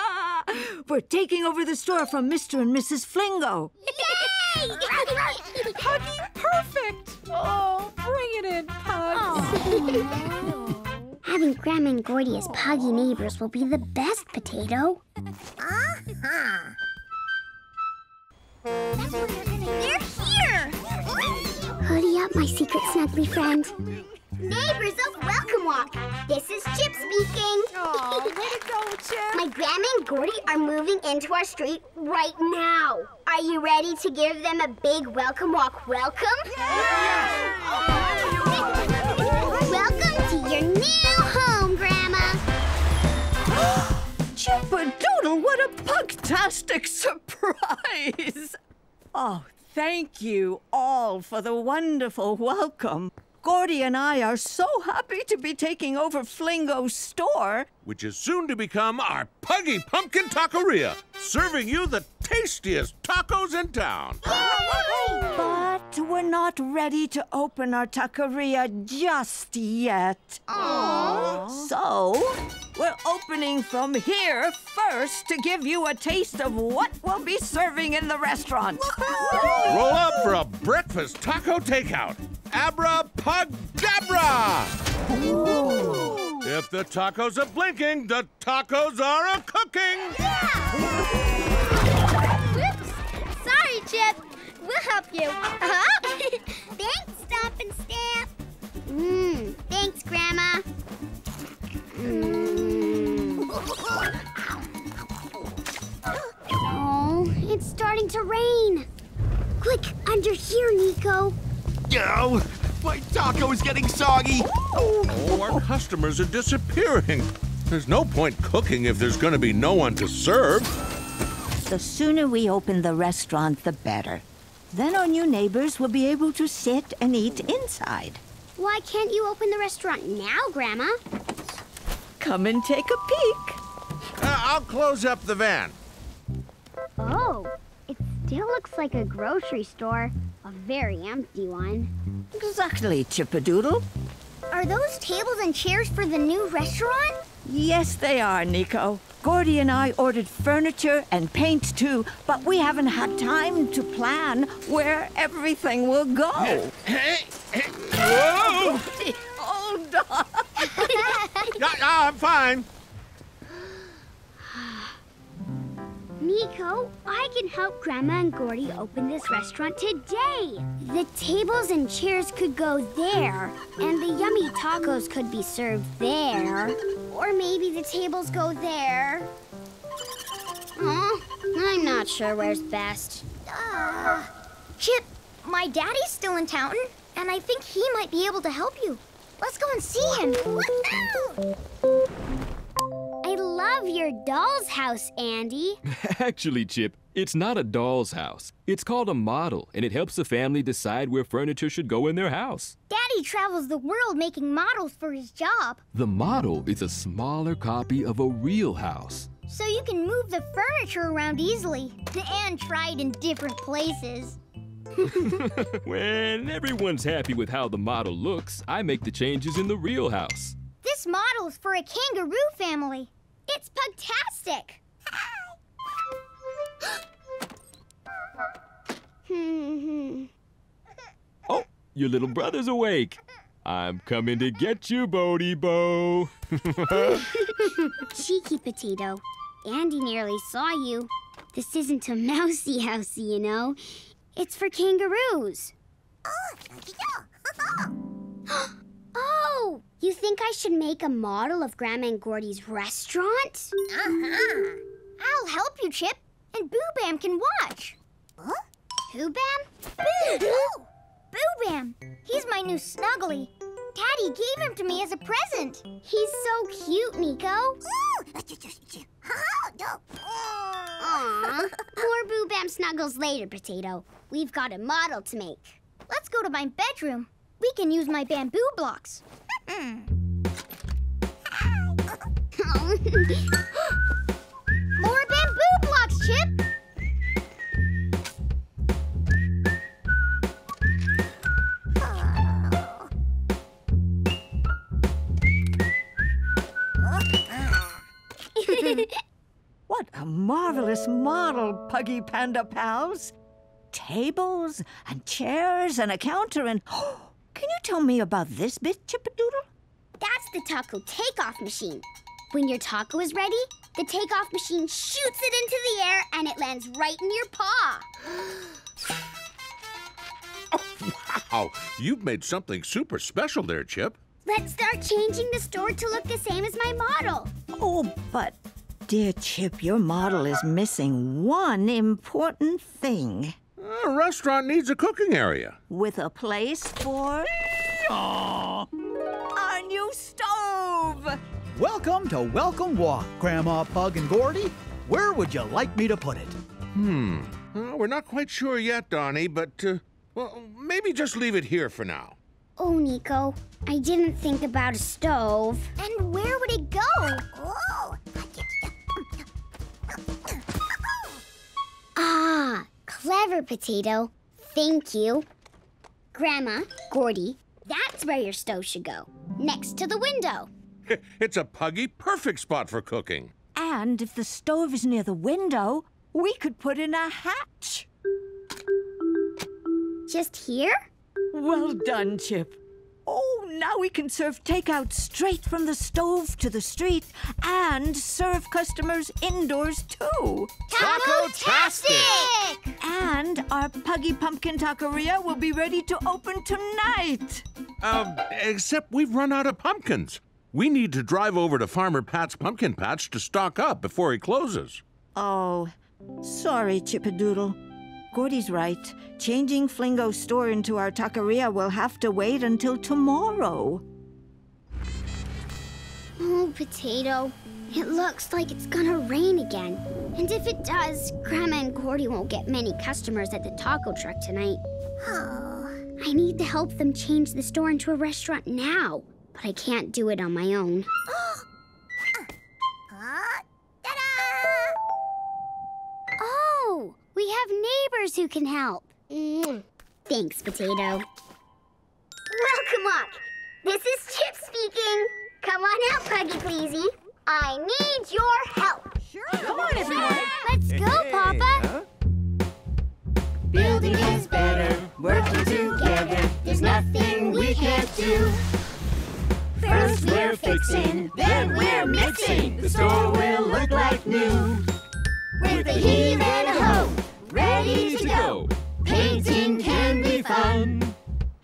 [SPEAKER 13] We're taking over the store from Mr. and Mrs. Flingo.
[SPEAKER 8] Yay! Puggy perfect! Oh, bring it in, Pugs.
[SPEAKER 1] Having Grandma and Gordy as Puggy neighbors will be the best, Potato.
[SPEAKER 8] Uh-huh.
[SPEAKER 1] Hurry up, my secret snuggly friend.
[SPEAKER 4] Neighbors of
[SPEAKER 1] Welcome Walk, this is Chip speaking. Aw, way to go, Chip. My grandma and Gordy are moving into our street right now. Are you ready to give them a big Welcome Walk welcome? Yes! Oh, welcome to your new Doodle,
[SPEAKER 13] what a pugtastic surprise! Oh, thank you all for the wonderful welcome. Gordy and I are so happy
[SPEAKER 14] to be taking over Flingo's store. Which is soon to become our Puggy Pumpkin Taqueria, serving you the tastiest tacos in town.
[SPEAKER 13] But we're not ready to open our taqueria just yet. Aww. So, we're opening from here first to give you a taste of what we'll be serving in the restaurant. Roll up for
[SPEAKER 14] a breakfast taco takeout. Abra Abracadabra! If the tacos are blinking, the tacos are a cooking! Yeah!
[SPEAKER 6] Chip. We'll help you.
[SPEAKER 4] Uh -huh. thanks, Stomp and Stamp. Mmm, thanks,
[SPEAKER 1] Grandma. Mm. oh, it's starting to rain. Quick, under
[SPEAKER 2] here, Nico. Oh, my taco is getting soggy.
[SPEAKER 14] Oh, our customers are disappearing. There's no point cooking if there's going to be no one to serve.
[SPEAKER 13] The sooner we open the restaurant, the better. Then our new neighbors will be able to sit and eat inside.
[SPEAKER 1] Why can't you open the restaurant now, Grandma?
[SPEAKER 14] Come and take a peek. Uh, I'll close up the van.
[SPEAKER 1] Oh, it still looks like a grocery store. A very empty one.
[SPEAKER 13] Exactly, Chippadoodle.
[SPEAKER 1] Are those tables
[SPEAKER 4] and chairs for the new restaurant?
[SPEAKER 13] Yes, they are, Nico. Gordy and I ordered furniture and paint too, but we haven't had time to plan where everything will go. Hey, Whoa! Hold on. yeah, yeah, I'm fine.
[SPEAKER 1] Miko, I can help Grandma and Gordy open this restaurant today. The tables and chairs could go there, and the yummy tacos could be served there. Or maybe the tables go there. Huh?
[SPEAKER 4] I'm not sure where's best. Uh, Chip, my daddy's still in town, and I think he might be able to help you. Let's go and see him. I love your doll's house, Andy.
[SPEAKER 16] Actually, Chip, it's not a doll's house. It's called a model, and it helps the family decide where furniture should go in their house.
[SPEAKER 4] Daddy travels the world making models for his job.
[SPEAKER 16] The model is a smaller copy of a real house.
[SPEAKER 4] So you can move the furniture around easily and try it in different places.
[SPEAKER 16] when everyone's happy with how the model looks, I make the changes in the real
[SPEAKER 4] house. This model's for a kangaroo family. It's pugtastic!
[SPEAKER 16] oh, your little brother's awake. I'm coming to get you, Bodie Bo.
[SPEAKER 1] Cheeky potato. Andy nearly saw you. This isn't a mousy housey, you know. It's for kangaroos. Oh, Oh, you think I should make a model of Grandma and Gordy's restaurant? Uh-huh.
[SPEAKER 4] I'll help you, Chip, and Boo Bam can watch. Huh? Who Bam? Boo! Boo! Boo Bam! He's my new Snuggly. Daddy gave him to me as a present. He's so cute, Nico.
[SPEAKER 1] Aww. More Boo Bam snuggles later, Potato. We've got a model to
[SPEAKER 4] make. Let's go to my bedroom. We can use my bamboo blocks. More bamboo blocks, Chip!
[SPEAKER 9] what a
[SPEAKER 13] marvelous model, Puggy Panda Pals! Tables and chairs and a counter and... Oh, can you tell me about this bit, Chippadoodle?
[SPEAKER 1] That's the taco takeoff machine. When your taco is ready, the takeoff machine shoots it into the air and it lands right in your paw.
[SPEAKER 14] oh, wow! You've made something super special there, Chip.
[SPEAKER 1] Let's start changing the store to look the same as my model.
[SPEAKER 13] Oh, but dear Chip, your model is missing one important thing. A restaurant needs a cooking area. With a place for... Our new stove!
[SPEAKER 2] Welcome to Welcome Walk, Grandma Pug and Gordy. Where
[SPEAKER 14] would you like me to put it? Hmm. Uh, we're not quite sure yet, Donnie, but, uh, well, maybe just leave it here for now.
[SPEAKER 1] Oh, Nico, I didn't think about a stove.
[SPEAKER 4] And where would it go? Oh.
[SPEAKER 1] ah, Clever, Potato. Thank you. Grandma, Gordy, that's where your stove should go. Next to the
[SPEAKER 13] window.
[SPEAKER 14] it's a puggy perfect spot for cooking.
[SPEAKER 13] And if the stove is near the window, we could put in a hatch. Just here? Well done, Chip. Oh, now we can serve takeout straight from the stove to the street and serve customers indoors too. Taco-tastic! And our Puggy Pumpkin Taqueria will be ready to open tonight.
[SPEAKER 14] Um, except we've run out of pumpkins. We need to drive over to Farmer Pat's pumpkin patch to stock up before he closes.
[SPEAKER 13] Oh, sorry, Doodle. Gordy's right. Changing Flingo's store into our taqueria will have to wait until tomorrow.
[SPEAKER 1] Oh, Potato. It looks like it's gonna rain again. And if it does, Grandma and Gordy won't get many customers at the taco truck tonight. Oh. I need to help them change the store into a restaurant now, but I can't do it on my own. We have neighbors who can help. Mm-hmm. Thanks, Potato. Welcome Walk. This is Chip speaking. Come on out, Puggy Pleasy. I need your help.
[SPEAKER 8] Sure. Come on, everyone. Let's hey, go, Papa. Huh? Building is better, working together. There's nothing we can't do. First
[SPEAKER 15] we're fixing,
[SPEAKER 17] then we're mixing. The store will look like new with a heave and a hoe, ready to go. Painting can
[SPEAKER 8] be fun.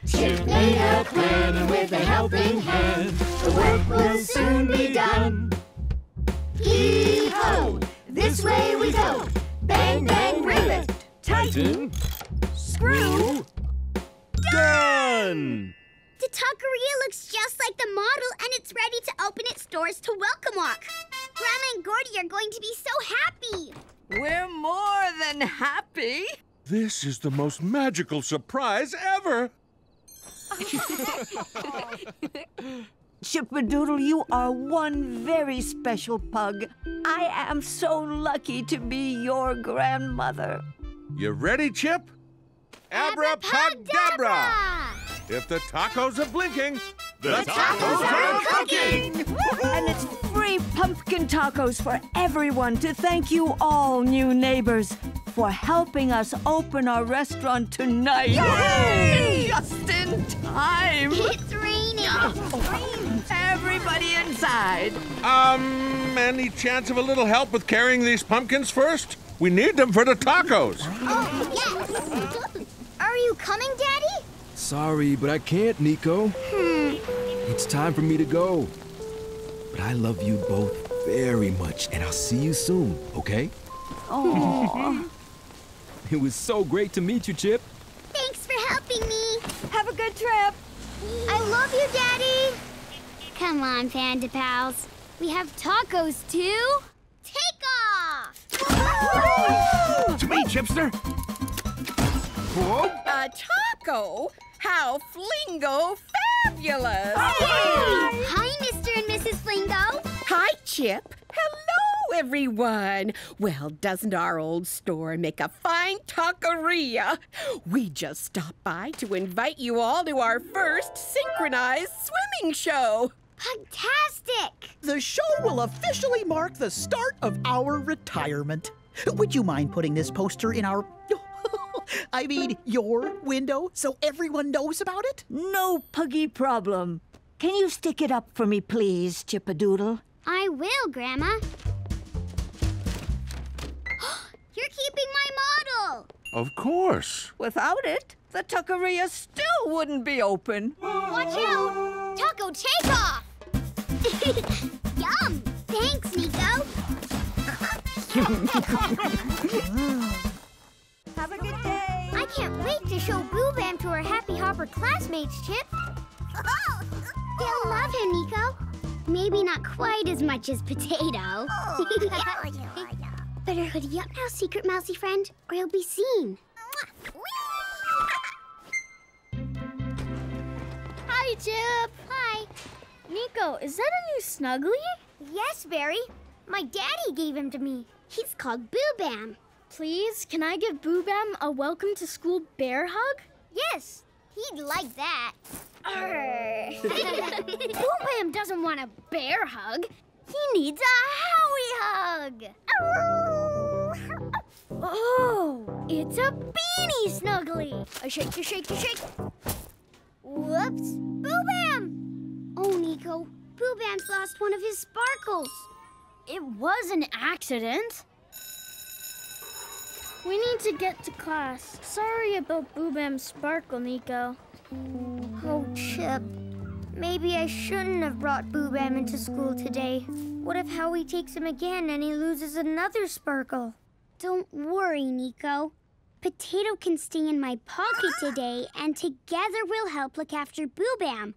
[SPEAKER 8] Chip made a plan and with a helping hand, the work will soon be done. Yee-ho! This way we go. Bang, bang, rivet. Tighten. Screw.
[SPEAKER 17] Done!
[SPEAKER 1] The taqueria looks just like the model and it's ready to open its doors to Welcome Walk. Grandma and Gordy are going to be so happy!
[SPEAKER 13] We're more than happy.
[SPEAKER 14] This is the most magical surprise ever!
[SPEAKER 13] Chippadoodle, you are one very special pug. I am so lucky
[SPEAKER 14] to be your grandmother. You ready, Chip? Abra-pug-dabra! If the tacos are blinking, the, the tacos, tacos, are cooking!
[SPEAKER 13] and it's free pumpkin tacos for everyone to thank you all, new neighbors, for helping us open our restaurant tonight.
[SPEAKER 14] Yay!
[SPEAKER 13] Just in time. It's raining. It's raining. Everybody inside.
[SPEAKER 14] Um, any chance of a little help with carrying these pumpkins first? We need them for the tacos.
[SPEAKER 13] Oh, yes. Are you coming,
[SPEAKER 4] Daddy?
[SPEAKER 14] Sorry, but I can't, Nico.
[SPEAKER 4] Hmm.
[SPEAKER 14] It's time for me to go.
[SPEAKER 16] But I love you both very much, and I'll see you soon, okay? Oh. it was so great to meet you, Chip.
[SPEAKER 8] Thanks for
[SPEAKER 4] helping me. Have a good trip. I love you, Daddy. Come
[SPEAKER 1] on, Panda Pals. We have tacos, too.
[SPEAKER 6] Take
[SPEAKER 2] off! To me, Chipster.
[SPEAKER 3] Whoa. A taco? How Flingo fabulous! Oh, hi,
[SPEAKER 1] Mr. and Mrs. Flingo. Hi,
[SPEAKER 3] Chip. Hello, everyone. Well, doesn't our old store make a fine taqueria? We just stopped by to invite you all to our first synchronized swimming show. Fantastic! The show will officially mark the start of our retirement.
[SPEAKER 9] Would you mind putting this poster in our I mean, your window, so everyone knows about it? No puggy problem. Can you stick it up for me,
[SPEAKER 13] please, Doodle?
[SPEAKER 1] I will, Grandma.
[SPEAKER 4] You're keeping my model!
[SPEAKER 13] Of course. Without it, the taqueria still wouldn't be open.
[SPEAKER 4] Watch out! Taco, takeoff! Yum! Thanks, Nico! Have a good day. I can't wait to show Boo
[SPEAKER 1] Bam to our Happy Hopper classmates, Chip. Oh. They'll love him, Nico. Maybe not quite as much as Potato. Oh, Better hoodie up now, secret mousy friend, or you'll be seen.
[SPEAKER 4] Hi, Chip. Hi. Nico, is
[SPEAKER 6] that a new Snuggly? Yes, Barry. My daddy gave him to me. He's called Boo Bam. Please, can I give Boo Bam a welcome to school bear hug? Yes, he'd like that. Boo Bam doesn't want a bear hug. He needs a Howie hug. Oh, it's a beanie snuggly. A shake, a shake, a shake. Whoops, Boo Bam. Oh, Nico, Boo Bam's lost one of his sparkles. It was an accident. We need to get to class. Sorry about Boo sparkle, Nico. Oh, Chip. Maybe I shouldn't have brought Boo
[SPEAKER 4] Bam into school today. What if Howie takes him again and he loses another sparkle?
[SPEAKER 1] Don't worry, Nico. Potato can stay in my pocket today, and together we'll help look after Boo Bam.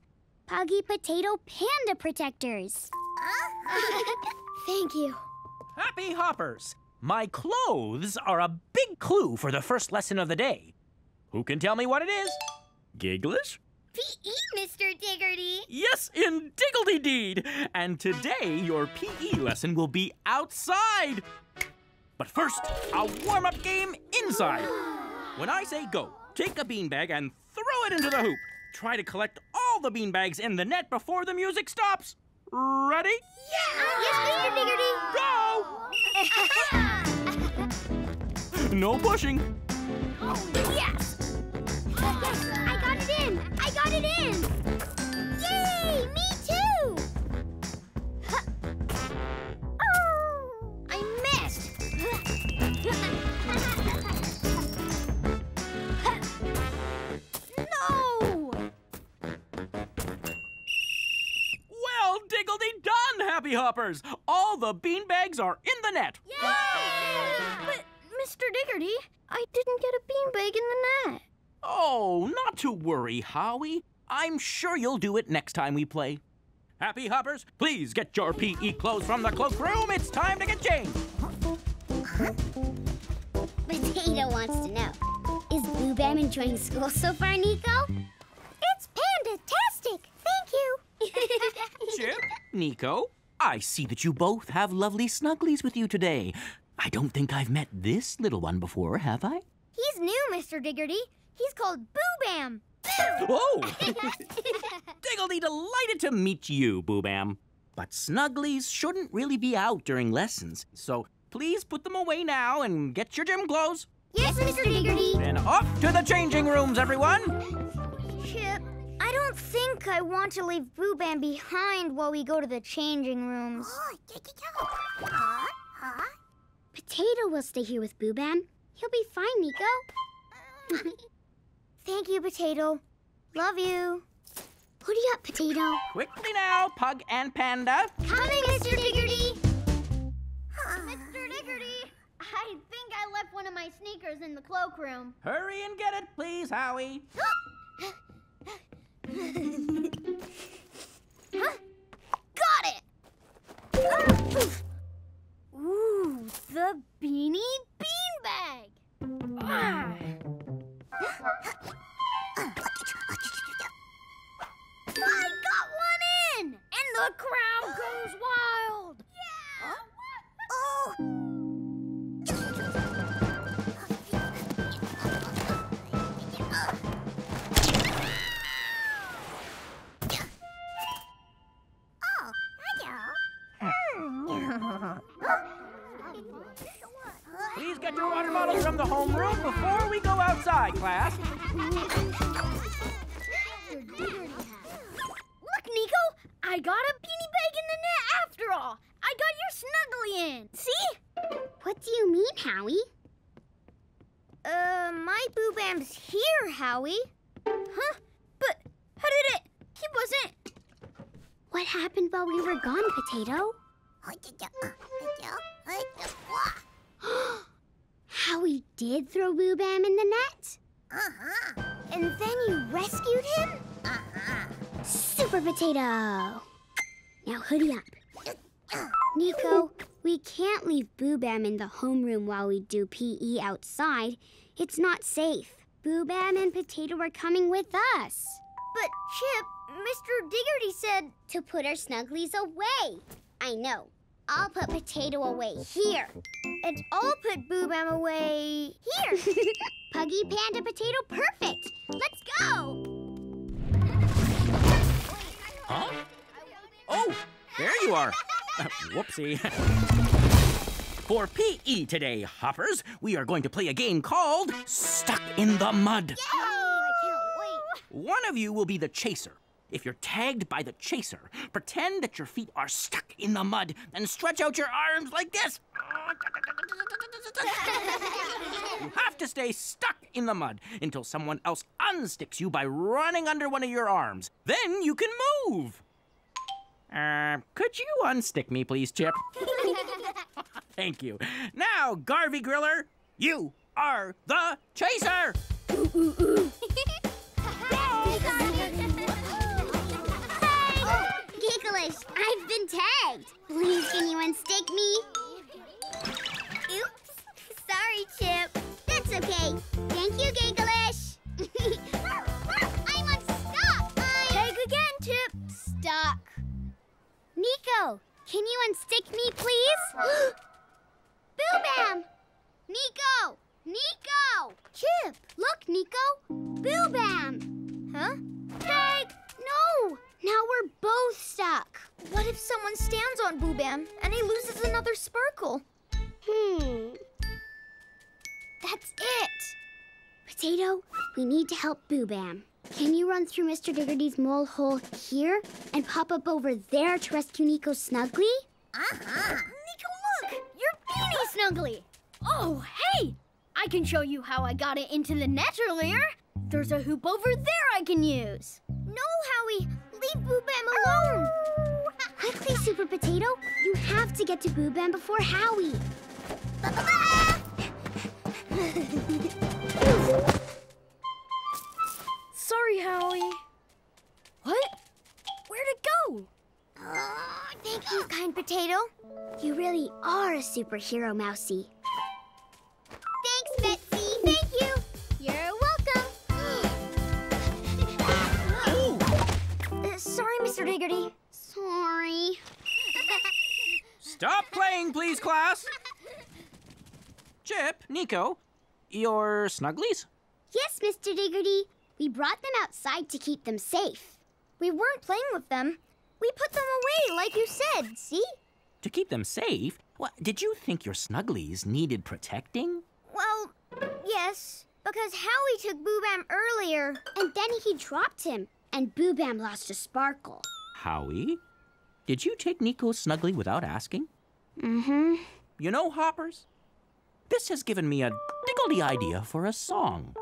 [SPEAKER 1] Poggy Potato Panda Protectors. Uh-huh. Thank you.
[SPEAKER 7] Happy Hoppers! My clothes are a big clue for the first lesson of the day. Who can tell me what it is? Gigglish.
[SPEAKER 1] P.E., Mr. Diggerty. Yes, in Diggledy Deed.
[SPEAKER 7] And today, your P.E. lesson will be outside. But first, a warm-up game inside. When I say go, take a beanbag and throw it into the hoop. Try to collect all the beanbags in the net before the music stops. Ready? Yeah! Yes, Mr. Diggerty! Go! no pushing. Oh, yes!
[SPEAKER 4] yes! I got it in! I got it in!
[SPEAKER 7] nearly done, Happy Hoppers! All the beanbags are in the net! Yay!
[SPEAKER 6] Yeah! But, Mr. Diggerty, I didn't get a beanbag in the net. Oh,
[SPEAKER 7] not to worry, Howie. I'm sure you'll do it next time we play. Happy Hoppers, please get your PE clothes from the cloakroom. It's time to get changed.
[SPEAKER 1] Huh? Potato wants to know, is Boo Bam enjoying school so far, Nico? It's pandatastic, thank you. Chip,
[SPEAKER 7] Nico, I see that you both have lovely snugglies with you today. I don't think I've met this little one before, have I?
[SPEAKER 4] He's new, Mr. Diggerty. He's called Boo Bam. Whoa! Diggledy delighted
[SPEAKER 7] to meet you, Boo Bam. But snugglies shouldn't really be out during lessons, so please put them away now and get your gym clothes.
[SPEAKER 6] Yes, Mr. Diggerty. And
[SPEAKER 7] off to the changing rooms, everyone.
[SPEAKER 4] Chip, I don't think I want to leave Boo Bam behind while we go to the changing rooms. Oh, yeah, yeah, yeah. Huh? Huh? Potato
[SPEAKER 1] will stay here with Boo Bam. He'll be fine, Nico. Thank you,
[SPEAKER 4] Potato. Love you. Hurry up, Potato.
[SPEAKER 7] Quickly now, Pug and Panda. Coming, Mr. Diggerty.
[SPEAKER 6] Mr. Diggerty, I think I left one of my sneakers in the cloakroom.
[SPEAKER 7] Hurry and get it, please, Howie.
[SPEAKER 6] huh? Got it! Ooh, the beanie beanbag! Ah. I got one in! And the crowd goes wild!
[SPEAKER 7] Please get your water bottles from the homeroom before we go outside, class. Look,
[SPEAKER 4] Nico, I got a beanie bag in the net after all. I got your snuggly in. See? What do you mean, Howie? Uh, my boo bam's here, Howie.
[SPEAKER 6] Huh? But how did it? He wasn't.
[SPEAKER 4] What happened while
[SPEAKER 1] we were gone, Potato? Howie did throw Boo Bam in the net?
[SPEAKER 10] Uh-huh. And
[SPEAKER 1] then you rescued him? Uh-huh. Super Potato! Now hoodie up. Nico, we can't leave Boo Bam in the homeroom while we do PE outside. It's not safe. Boo Bam and Potato are coming with us. But,
[SPEAKER 4] Chip, Mr.
[SPEAKER 1] Diggerty said... To put our snugglies away. I know. I'll put Potato away here. And I'll
[SPEAKER 4] put Boo Bam away here. Puggy, Panda, Potato, perfect. Let's
[SPEAKER 10] go.
[SPEAKER 8] Huh? Oh,
[SPEAKER 7] there you are. Uh, whoopsie. For PE today, Hoppers, we are going to play a game called Stuck in the Mud. Yeah! Oh, One of you will be the chaser, if you're tagged by the chaser, pretend that your feet are stuck in the mud and stretch out your arms like this. you have to stay stuck in the mud until someone else unsticks you by running under one of your arms. Then you can move. Uh, could you unstick me, please, Chip? Thank you. Now, Garvey Griller, you are the chaser. Ooh,
[SPEAKER 1] ooh, ooh. Ticklish! I've been tagged! Please, can you unstick me? Oops! Sorry, Chip. That's okay. Thank you, Gigglish! I'm unstuck! I'm... Tag again, Chip! Stuck. Nico, can you unstick me, please? Boo Bam! Nico! Nico! Chip! Look, Nico! Boo
[SPEAKER 4] Bam! Huh? Tag! No! Now we're both stuck. What if someone stands on Boo Bam and he loses another sparkle? Hmm. That's it. Potato, we need
[SPEAKER 1] to help Boo Bam. Can you run through Mr. Diggerty's mole hole here and pop up over there to rescue Nico Snuggly? Uh-huh.
[SPEAKER 6] Nico, look! You're Beanie Snuggly! Oh, hey! I can show you how I got it into the net earlier. There's a hoop over there I can use. No, Howie. Leave Boo Bam alone!
[SPEAKER 4] Quickly, Super Potato. You have to get to Boo Bam before Howie. Ba -ba -ba!
[SPEAKER 6] Sorry, Howie. What? Where'd it go?
[SPEAKER 1] Oh, thank you, kind potato. You really are a superhero, Mousie.
[SPEAKER 4] Mr. Diggerty. Sorry.
[SPEAKER 7] Stop playing, please, class. Chip, Nico, your snugglies?
[SPEAKER 1] Yes, Mr. Diggerty. We brought
[SPEAKER 4] them outside to keep them safe. We weren't playing with them. We put them away, like you said, see?
[SPEAKER 7] To keep them safe? What, did you think your snugglies needed protecting?
[SPEAKER 4] Well, yes, because Howie took Boo Bam earlier, and
[SPEAKER 1] then he dropped him. And Boo Bam lost a sparkle.
[SPEAKER 7] Howie, did you take Nico Snuggly without asking? Mm-hmm. You know, Hoppers, this has given me a diggledy idea for a song.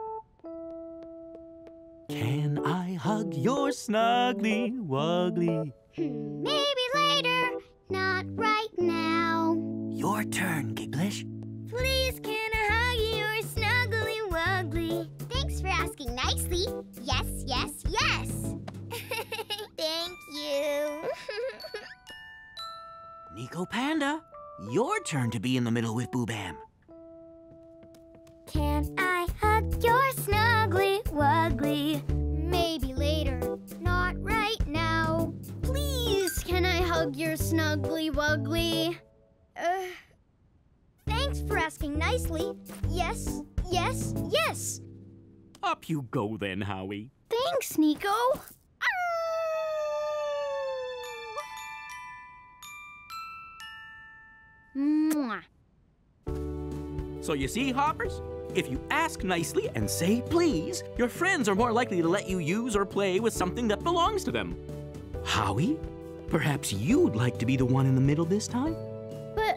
[SPEAKER 7] Can I hug your snuggly wuggly?
[SPEAKER 1] Maybe later, not right now.
[SPEAKER 15] Your turn, Gigglish.
[SPEAKER 1] Please, can Yes, yes, yes. Thank you.
[SPEAKER 7] Nico Panda, your turn to be in the middle with Boo Bam.
[SPEAKER 10] Can I hug your snuggly wuggly?
[SPEAKER 8] Maybe
[SPEAKER 4] later, not right now. Please, can I hug
[SPEAKER 6] your snuggly wuggly? Uh, thanks for asking nicely. Yes, yes, yes.
[SPEAKER 7] Up you go then, Howie.
[SPEAKER 6] Thanks, Nico.
[SPEAKER 7] So you see, Hoppers? If you ask nicely and say please, your friends are more likely to let you use or play with something that belongs to them. Howie, perhaps you'd like to be the one in the middle this time?
[SPEAKER 6] But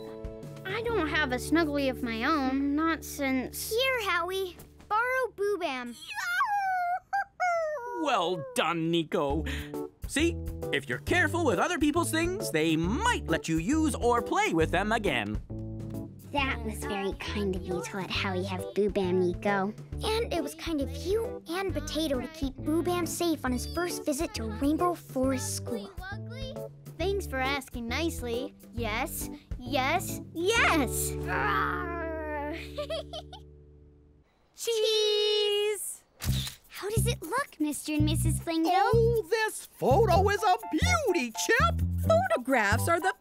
[SPEAKER 6] I don't have a snuggly of my own, not since... Here, Howie
[SPEAKER 7] well done, Nico. See, if you're careful with other people's things, they might let you use or play with them again.
[SPEAKER 1] That was very kind of you to let Howie have Boo Bam Nico.
[SPEAKER 4] And it was kind of you and Potato to keep Boo Bam safe on his first visit to Rainbow Forest School. Thanks for
[SPEAKER 6] asking nicely. Yes, yes, yes! Cheese! How does it look,
[SPEAKER 3] Mr. and Mrs. Flingo? Oh, this
[SPEAKER 8] photo is
[SPEAKER 3] a beauty, Chip! Photographs are the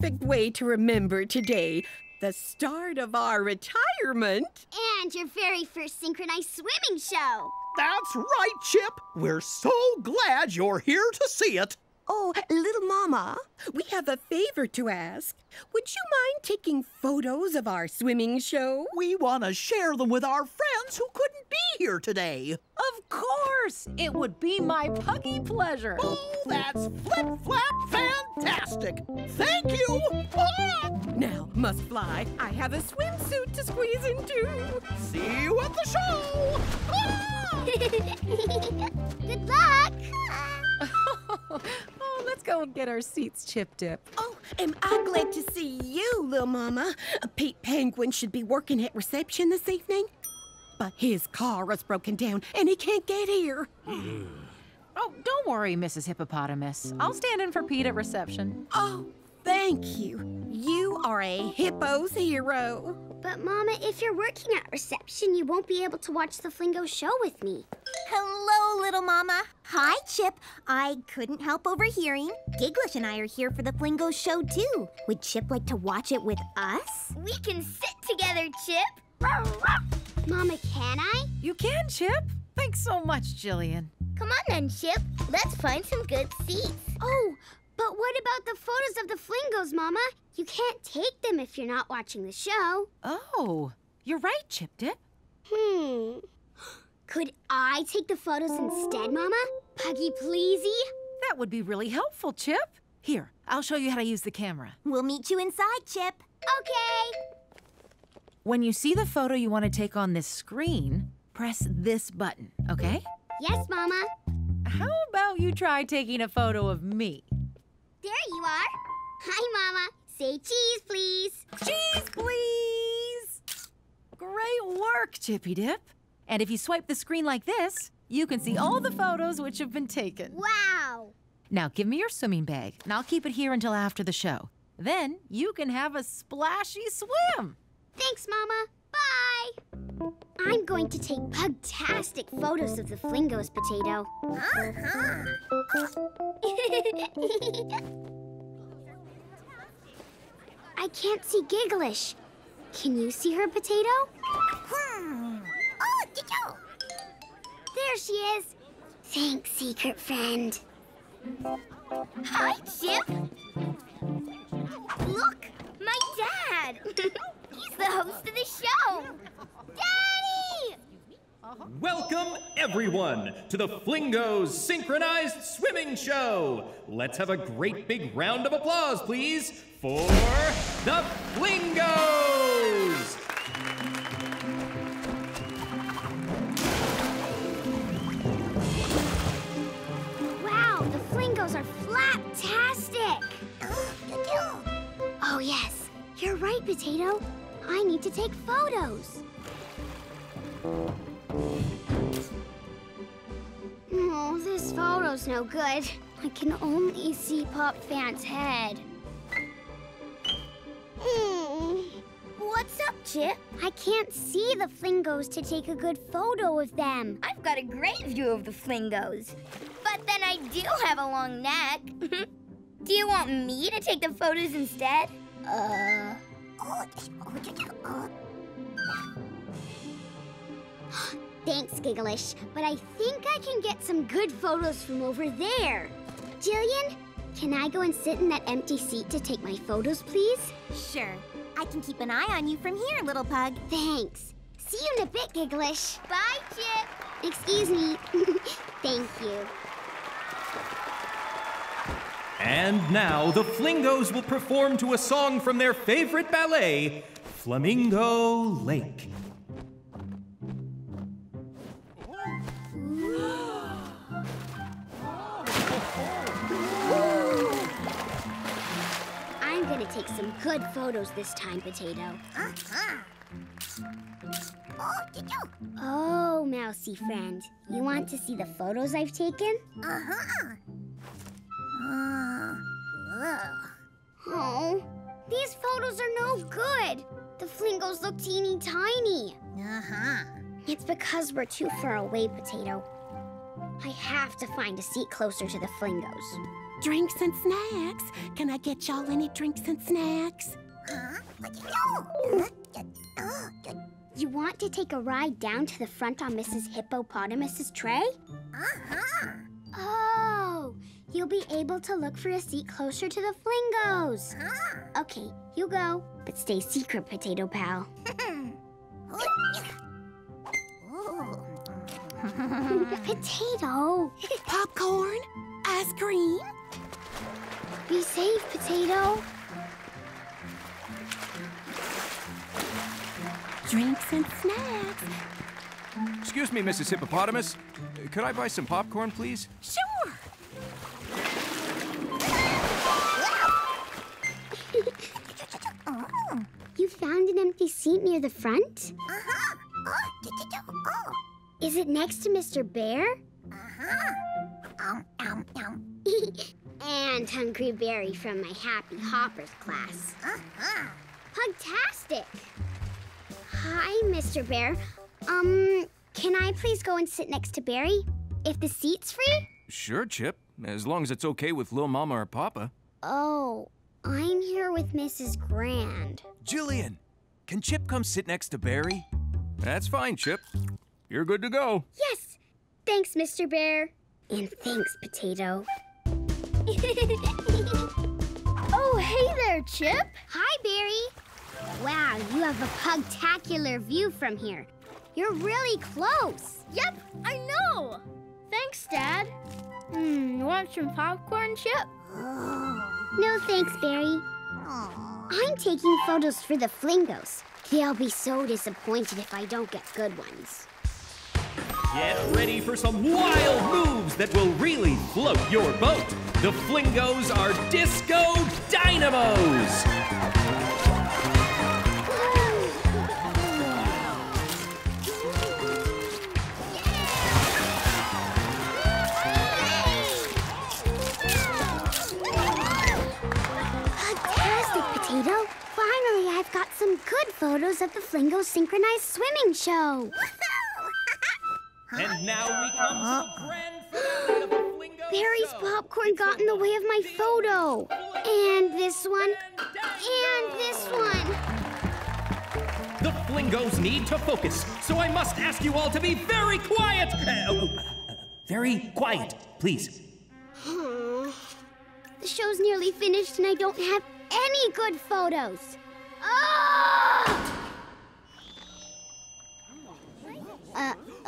[SPEAKER 3] perfect way to remember today. The start of our retirement. And your very first synchronized swimming show. That's right, Chip. We're so glad you're here to see it. Oh, little mama, we have a favor to ask. Would you mind taking photos of our swimming show?
[SPEAKER 9] We want to share them with our friends who couldn't be here today.
[SPEAKER 3] Of course! It would be my puggy pleasure. Oh, that's flip-flap fantastic! Thank you! Ah! Now, must fly. I have a swimsuit to squeeze into.
[SPEAKER 8] See you
[SPEAKER 3] at the show! Ah! Good luck! Ah! oh, let's go and get our seats, Chip Dip. Oh, am I glad to see you, little mama. Pete Penguin should be working at reception this evening. But his car is broken down, and he can't get here.
[SPEAKER 5] oh, don't worry, Mrs. Hippopotamus. I'll stand in for Pete at reception. Oh, Thank you. You are a hippo's hero. But, Mama,
[SPEAKER 10] if you're working at reception, you won't be able to watch the Flingo show with me. Hello, little mama. Hi, Chip. I couldn't help overhearing. Gigglish and I are here for the Flingo show, too. Would Chip like to watch it with us?
[SPEAKER 1] We can sit together, Chip. Mama, can I? You can, Chip. Thanks so much, Jillian. Come on then, Chip. Let's find some good seats. Oh, but what about the photos of the Flingos, Mama? You can't take them if you're not watching the show. Oh, you're right, Chip Dip. Hmm. Could I take the photos
[SPEAKER 5] instead, Mama? Puggy pleasey? That would be really helpful, Chip. Here, I'll show you how to use the camera.
[SPEAKER 10] We'll meet you inside, Chip. Okay.
[SPEAKER 5] When you see the photo you want to take on this screen, press this button, okay? Yes, Mama. How about you try taking a photo of me?
[SPEAKER 1] There you are.
[SPEAKER 8] Hi,
[SPEAKER 5] Mama. Say cheese, please. Cheese, please! Great work, Chippy Dip. And if you swipe the screen like this, you can see all the photos which have been taken.
[SPEAKER 10] Wow!
[SPEAKER 5] Now give me your swimming bag, and I'll keep it here until after the show. Then you can have a splashy swim. Thanks, Mama. Bye! I'm going to take pugtastic photos of the Flingo's
[SPEAKER 1] potato. Uh -huh. I can't see Gigglish. Can you see her potato? Hmm. Oh, There she is. Thanks, secret friend. Hi, Chip.
[SPEAKER 4] Look, my dad. He's the host of the show.
[SPEAKER 17] Welcome, everyone, to the Flingos Synchronized Swimming Show. Let's have a great big round of applause, please, for the Flingos!
[SPEAKER 1] Wow, the Flingos are tastic. Oh, yes. You're right, Potato. I need to take photos. Oh, this photo's no good. I can only see Pop Fan's head. Hmm. What's up, Chip? I can't see the Flingos to take a good photo of them. I've got a great view of the
[SPEAKER 4] Flingos. But then I do have a long neck. do you want me to take the photos instead? Uh... Oh, oh, oh,
[SPEAKER 1] Thanks, Gigglish, but I think I can get some good photos from over there. Jillian, can I go and sit in that empty
[SPEAKER 10] seat to take my photos, please? Sure. I can keep an eye on you from here, little pug. Thanks. See you in a bit, Gigglish. Bye, Chip. Excuse me.
[SPEAKER 1] Thank you.
[SPEAKER 17] And now the Flingos will perform to a song from their favorite ballet, Flamingo Lake.
[SPEAKER 1] take some good photos this time, Potato.
[SPEAKER 8] Uh -huh. Oh, did you?
[SPEAKER 1] Oh, Mousy friend. You want to see the photos I've taken?
[SPEAKER 8] Uh-huh.
[SPEAKER 1] Uh, -huh. oh, these photos are no good. The Flingos look teeny tiny. Uh-huh. It's because we're too far away, Potato. I have to find a seat closer to the Flingos.
[SPEAKER 3] Drinks and snacks. Can I
[SPEAKER 1] get y'all any drinks and snacks? Huh? You want to take a ride down to the front on Mrs. Hippopotamus's tray? Uh-huh. Oh, you'll be able to look for a seat closer to the Flingos. Uh. Okay, you go. But stay secret, Potato Pal. Potato!
[SPEAKER 3] Popcorn? Ice cream? Be safe, Potato.
[SPEAKER 17] Drinks and snacks. Excuse me, Mrs. Hippopotamus. Could I buy some popcorn, please?
[SPEAKER 8] Sure.
[SPEAKER 1] you found an empty seat near the front?
[SPEAKER 8] Uh-huh. Oh.
[SPEAKER 1] Is it next to Mr. Bear?
[SPEAKER 10] Uh-huh. Um, um, um.
[SPEAKER 1] and Hungry Berry from my Happy Hoppers class.
[SPEAKER 10] Uh-huh.
[SPEAKER 1] Pugtastic! Hi, Mr. Bear. Um, can I please go and sit next to Barry? If the seat's free?
[SPEAKER 17] Sure, Chip. As long as it's okay with Lil Mama or Papa.
[SPEAKER 1] Oh, I'm here with Mrs. Grand.
[SPEAKER 17] Jillian, can Chip come sit next to Barry? That's fine, Chip. You're good to go.
[SPEAKER 1] Yes! Thanks, Mr. Bear. And thanks, Potato. oh, hey there, Chip. Hi, Barry. Wow, you have a pugtacular view from here. You're really close. Yep, I know. Thanks, Dad. Hmm, you want some popcorn, Chip? no thanks, Barry. I'm taking photos for the Flingos. They'll be so disappointed if I don't get good ones.
[SPEAKER 17] Get ready for some wild moves that will really float your boat. The Flingos are disco dynamos.
[SPEAKER 1] Finally, I've got some good photos of the Flingo synchronized swimming show.
[SPEAKER 17] And now we come to the
[SPEAKER 1] grand finale of the Flingo Barry's show. popcorn it's got in the way of my photo. And
[SPEAKER 17] this one. And, and this one. The Flingos need to focus, so I must ask you all to be very quiet. Uh, oh, uh very quiet, please.
[SPEAKER 1] the show's nearly finished and I don't
[SPEAKER 17] have any good photos. Oh!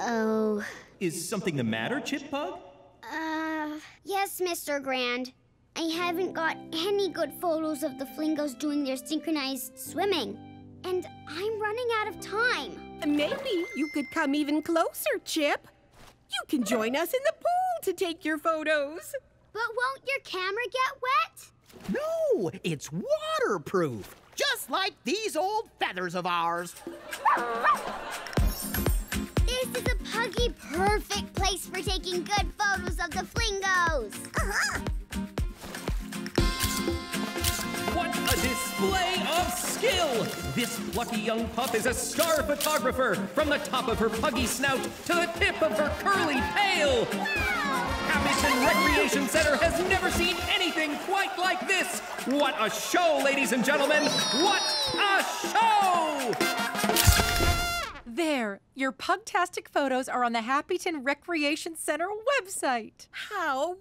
[SPEAKER 17] Oh. Is something the matter, Chip Pug?
[SPEAKER 1] Uh, yes, Mr. Grand. I haven't got any good photos of the Flingos doing their synchronized swimming. And I'm running out of time.
[SPEAKER 3] Maybe you could come even closer, Chip. You can join us in the pool to take your photos. But won't your camera get wet? No, it's waterproof, just
[SPEAKER 1] like these old feathers of ours. Huggy, perfect place for taking good photos of the Flingos. Uh-huh.
[SPEAKER 17] What a display of skill! This lucky young pup is a star photographer from the top of her puggy snout to the tip of her curly tail! Wow. Hamilton Recreation Center has never seen anything quite like this! What a show, ladies and gentlemen!
[SPEAKER 5] What a show! There, your pugtastic photos are on the Happyton Recreation Center
[SPEAKER 3] website. How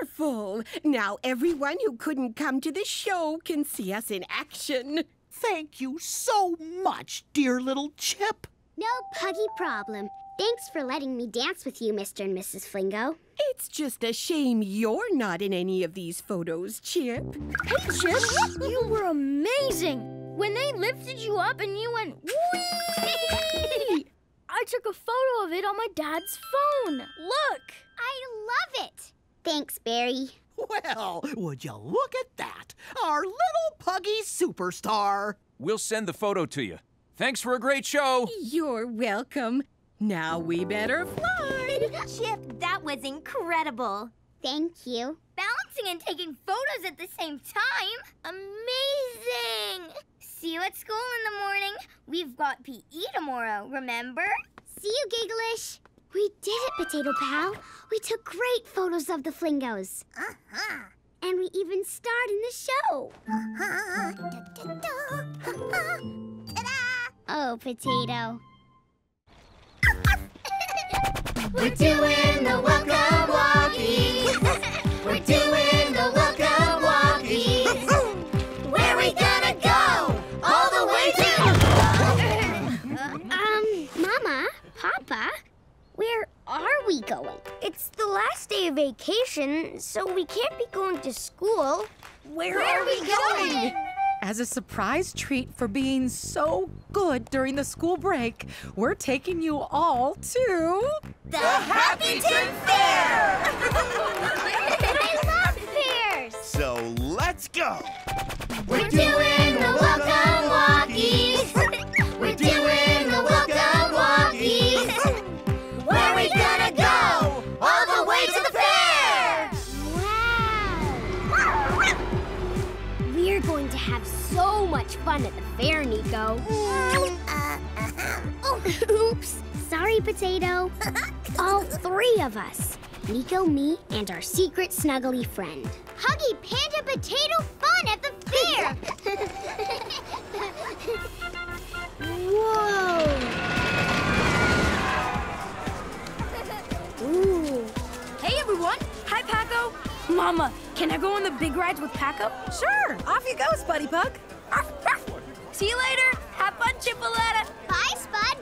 [SPEAKER 3] wonderful! Now everyone who couldn't come to the show can see us in action. Thank you so much, dear little
[SPEAKER 1] Chip. No puggy problem. Thanks for letting me dance with you, Mr. and Mrs. Flingo.
[SPEAKER 3] It's just a shame you're not in any of these photos, Chip.
[SPEAKER 6] Hey, Chip, you were amazing. When they lifted you up and you went wee! I took a photo of it on my dad's phone. Look!
[SPEAKER 4] I love it.
[SPEAKER 17] Thanks, Barry. Well, would you look at that? Our little puggy superstar. We'll send the photo to you. Thanks for a great show.
[SPEAKER 3] You're welcome. Now we
[SPEAKER 17] better
[SPEAKER 10] fly. Chip, that was incredible. Thank you. Balancing and taking photos at the same time?
[SPEAKER 4] Amazing! See you at school in the morning. We've got PE tomorrow, remember? See you, Gigglish. We did it, Potato Pal. We took
[SPEAKER 1] great photos of the Flingos. Uh-huh. And we even starred in the show.
[SPEAKER 8] Uh-huh. Ta-da!
[SPEAKER 1] Oh, Potato.
[SPEAKER 8] We're doing the welcome
[SPEAKER 10] walkies. We're doing the welcome
[SPEAKER 1] Where are we going? It's the
[SPEAKER 4] last day of vacation, so we can't be going to school.
[SPEAKER 9] Where, Where are, we
[SPEAKER 5] going? As a surprise treat for being so good during the school break, we're taking you all to the
[SPEAKER 8] Happyton Fair! I love fairs!
[SPEAKER 2] So let's
[SPEAKER 5] go!
[SPEAKER 8] We're, we're doing
[SPEAKER 1] fun at the fair, Nico. Mm, uh, uh Oops. Sorry, Potato. All three of us. Nico, me, and our secret snuggly friend.
[SPEAKER 4] Huggy Panda Potato fun at the
[SPEAKER 8] fair! Whoa! Ooh.
[SPEAKER 11] Hey, everyone. Hi, Paco. Mama, can I go on the big rides with Paco? Sure. Off
[SPEAKER 5] you go, Buddy Bug. See you later. Have fun, Chipoletta. Bye, Spud.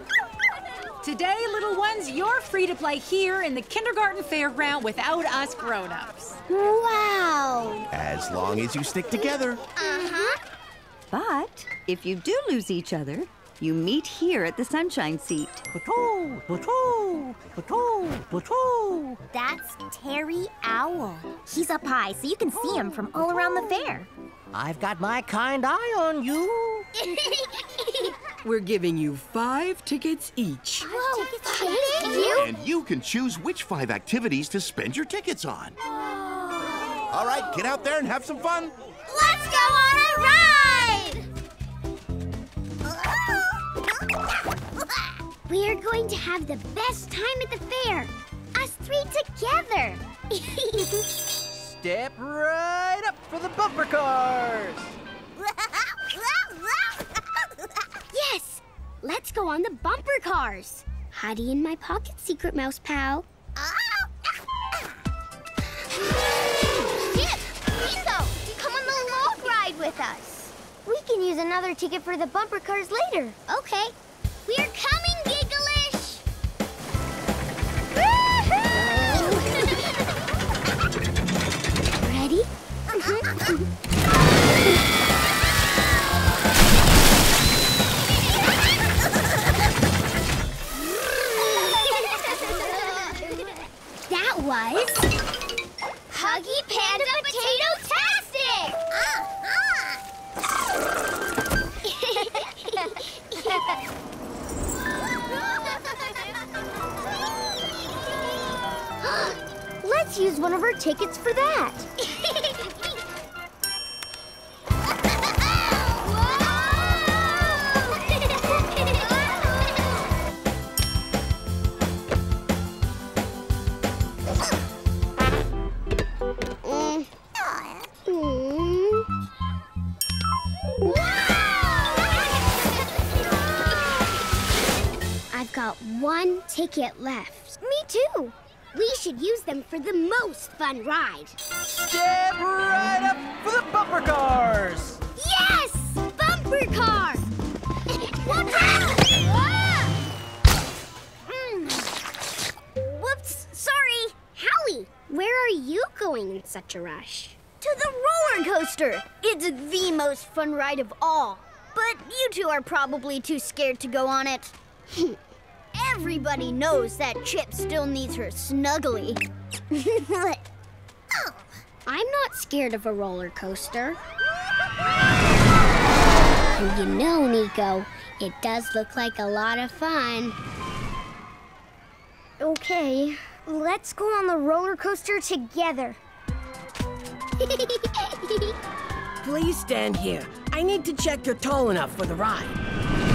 [SPEAKER 5] Today, little ones, you're free to play here in the kindergarten fairground
[SPEAKER 18] without us grown-ups.
[SPEAKER 5] Wow.
[SPEAKER 2] As long as you stick together.
[SPEAKER 18] Uh-huh. But if you do lose each other, you meet here at the sunshine seat. That's
[SPEAKER 10] Terry Owl. He's up high, so you can see him from all around the fair.
[SPEAKER 12] I've got my kind eye on you. We're giving
[SPEAKER 2] you five tickets each. Whoa, five? You? And you can choose which five activities to spend your tickets on. Oh. All right, get out there and have some fun.
[SPEAKER 8] Let's go on a ride!
[SPEAKER 1] We are going to have the best time at the fair. Us three together.
[SPEAKER 17] Step right up for the bumper cars!
[SPEAKER 4] yes!
[SPEAKER 1] Let's go on the bumper cars! Hottie in my pocket, Secret Mouse Pal. Oh.
[SPEAKER 4] Skip! Come on the log ride with us! We can use another ticket for the bumper cars later. Okay. We're
[SPEAKER 8] coming, was
[SPEAKER 4] Huggy Panda Potato Tastic! Uh, uh. Let's use one of our tickets for that.
[SPEAKER 1] got one ticket left. Me too. We should use them for the most fun ride. Step right up for the
[SPEAKER 6] bumper cars!
[SPEAKER 4] Yes! Bumper cars! What's ah! mm. Whoops, sorry. Howie,
[SPEAKER 6] where are you going in such a rush? To the roller coaster. It's the most fun ride of all. But you two are probably too scared to go on it. Everybody knows that Chip still needs her snuggly. Oh, I'm not scared of a roller coaster.
[SPEAKER 1] and you know, Nico, it does look like a lot of fun. Okay, let's go on the roller
[SPEAKER 3] coaster together. Please stand
[SPEAKER 6] here. I need to check you're tall enough for the ride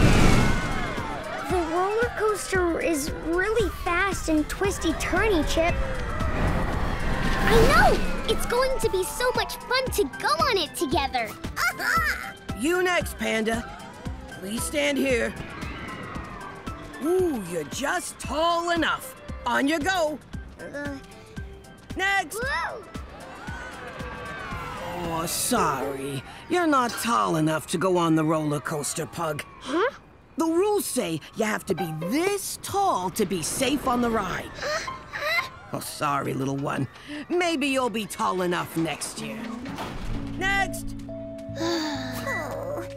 [SPEAKER 6] roller coaster is really fast and twisty-turny, Chip.
[SPEAKER 3] I
[SPEAKER 1] know! It's going to be so much fun to go on it together. Uh-huh!
[SPEAKER 3] you next, Panda. Please stand here. Ooh, you're just tall enough. On your go.
[SPEAKER 8] Uh, next! Whoa.
[SPEAKER 3] Oh, sorry. You're not tall enough to go on the roller coaster, Pug. Huh? The rules say you have to be this tall to be safe on the ride. Oh, sorry, little one. Maybe you'll be tall enough next year. Next!
[SPEAKER 4] Aren't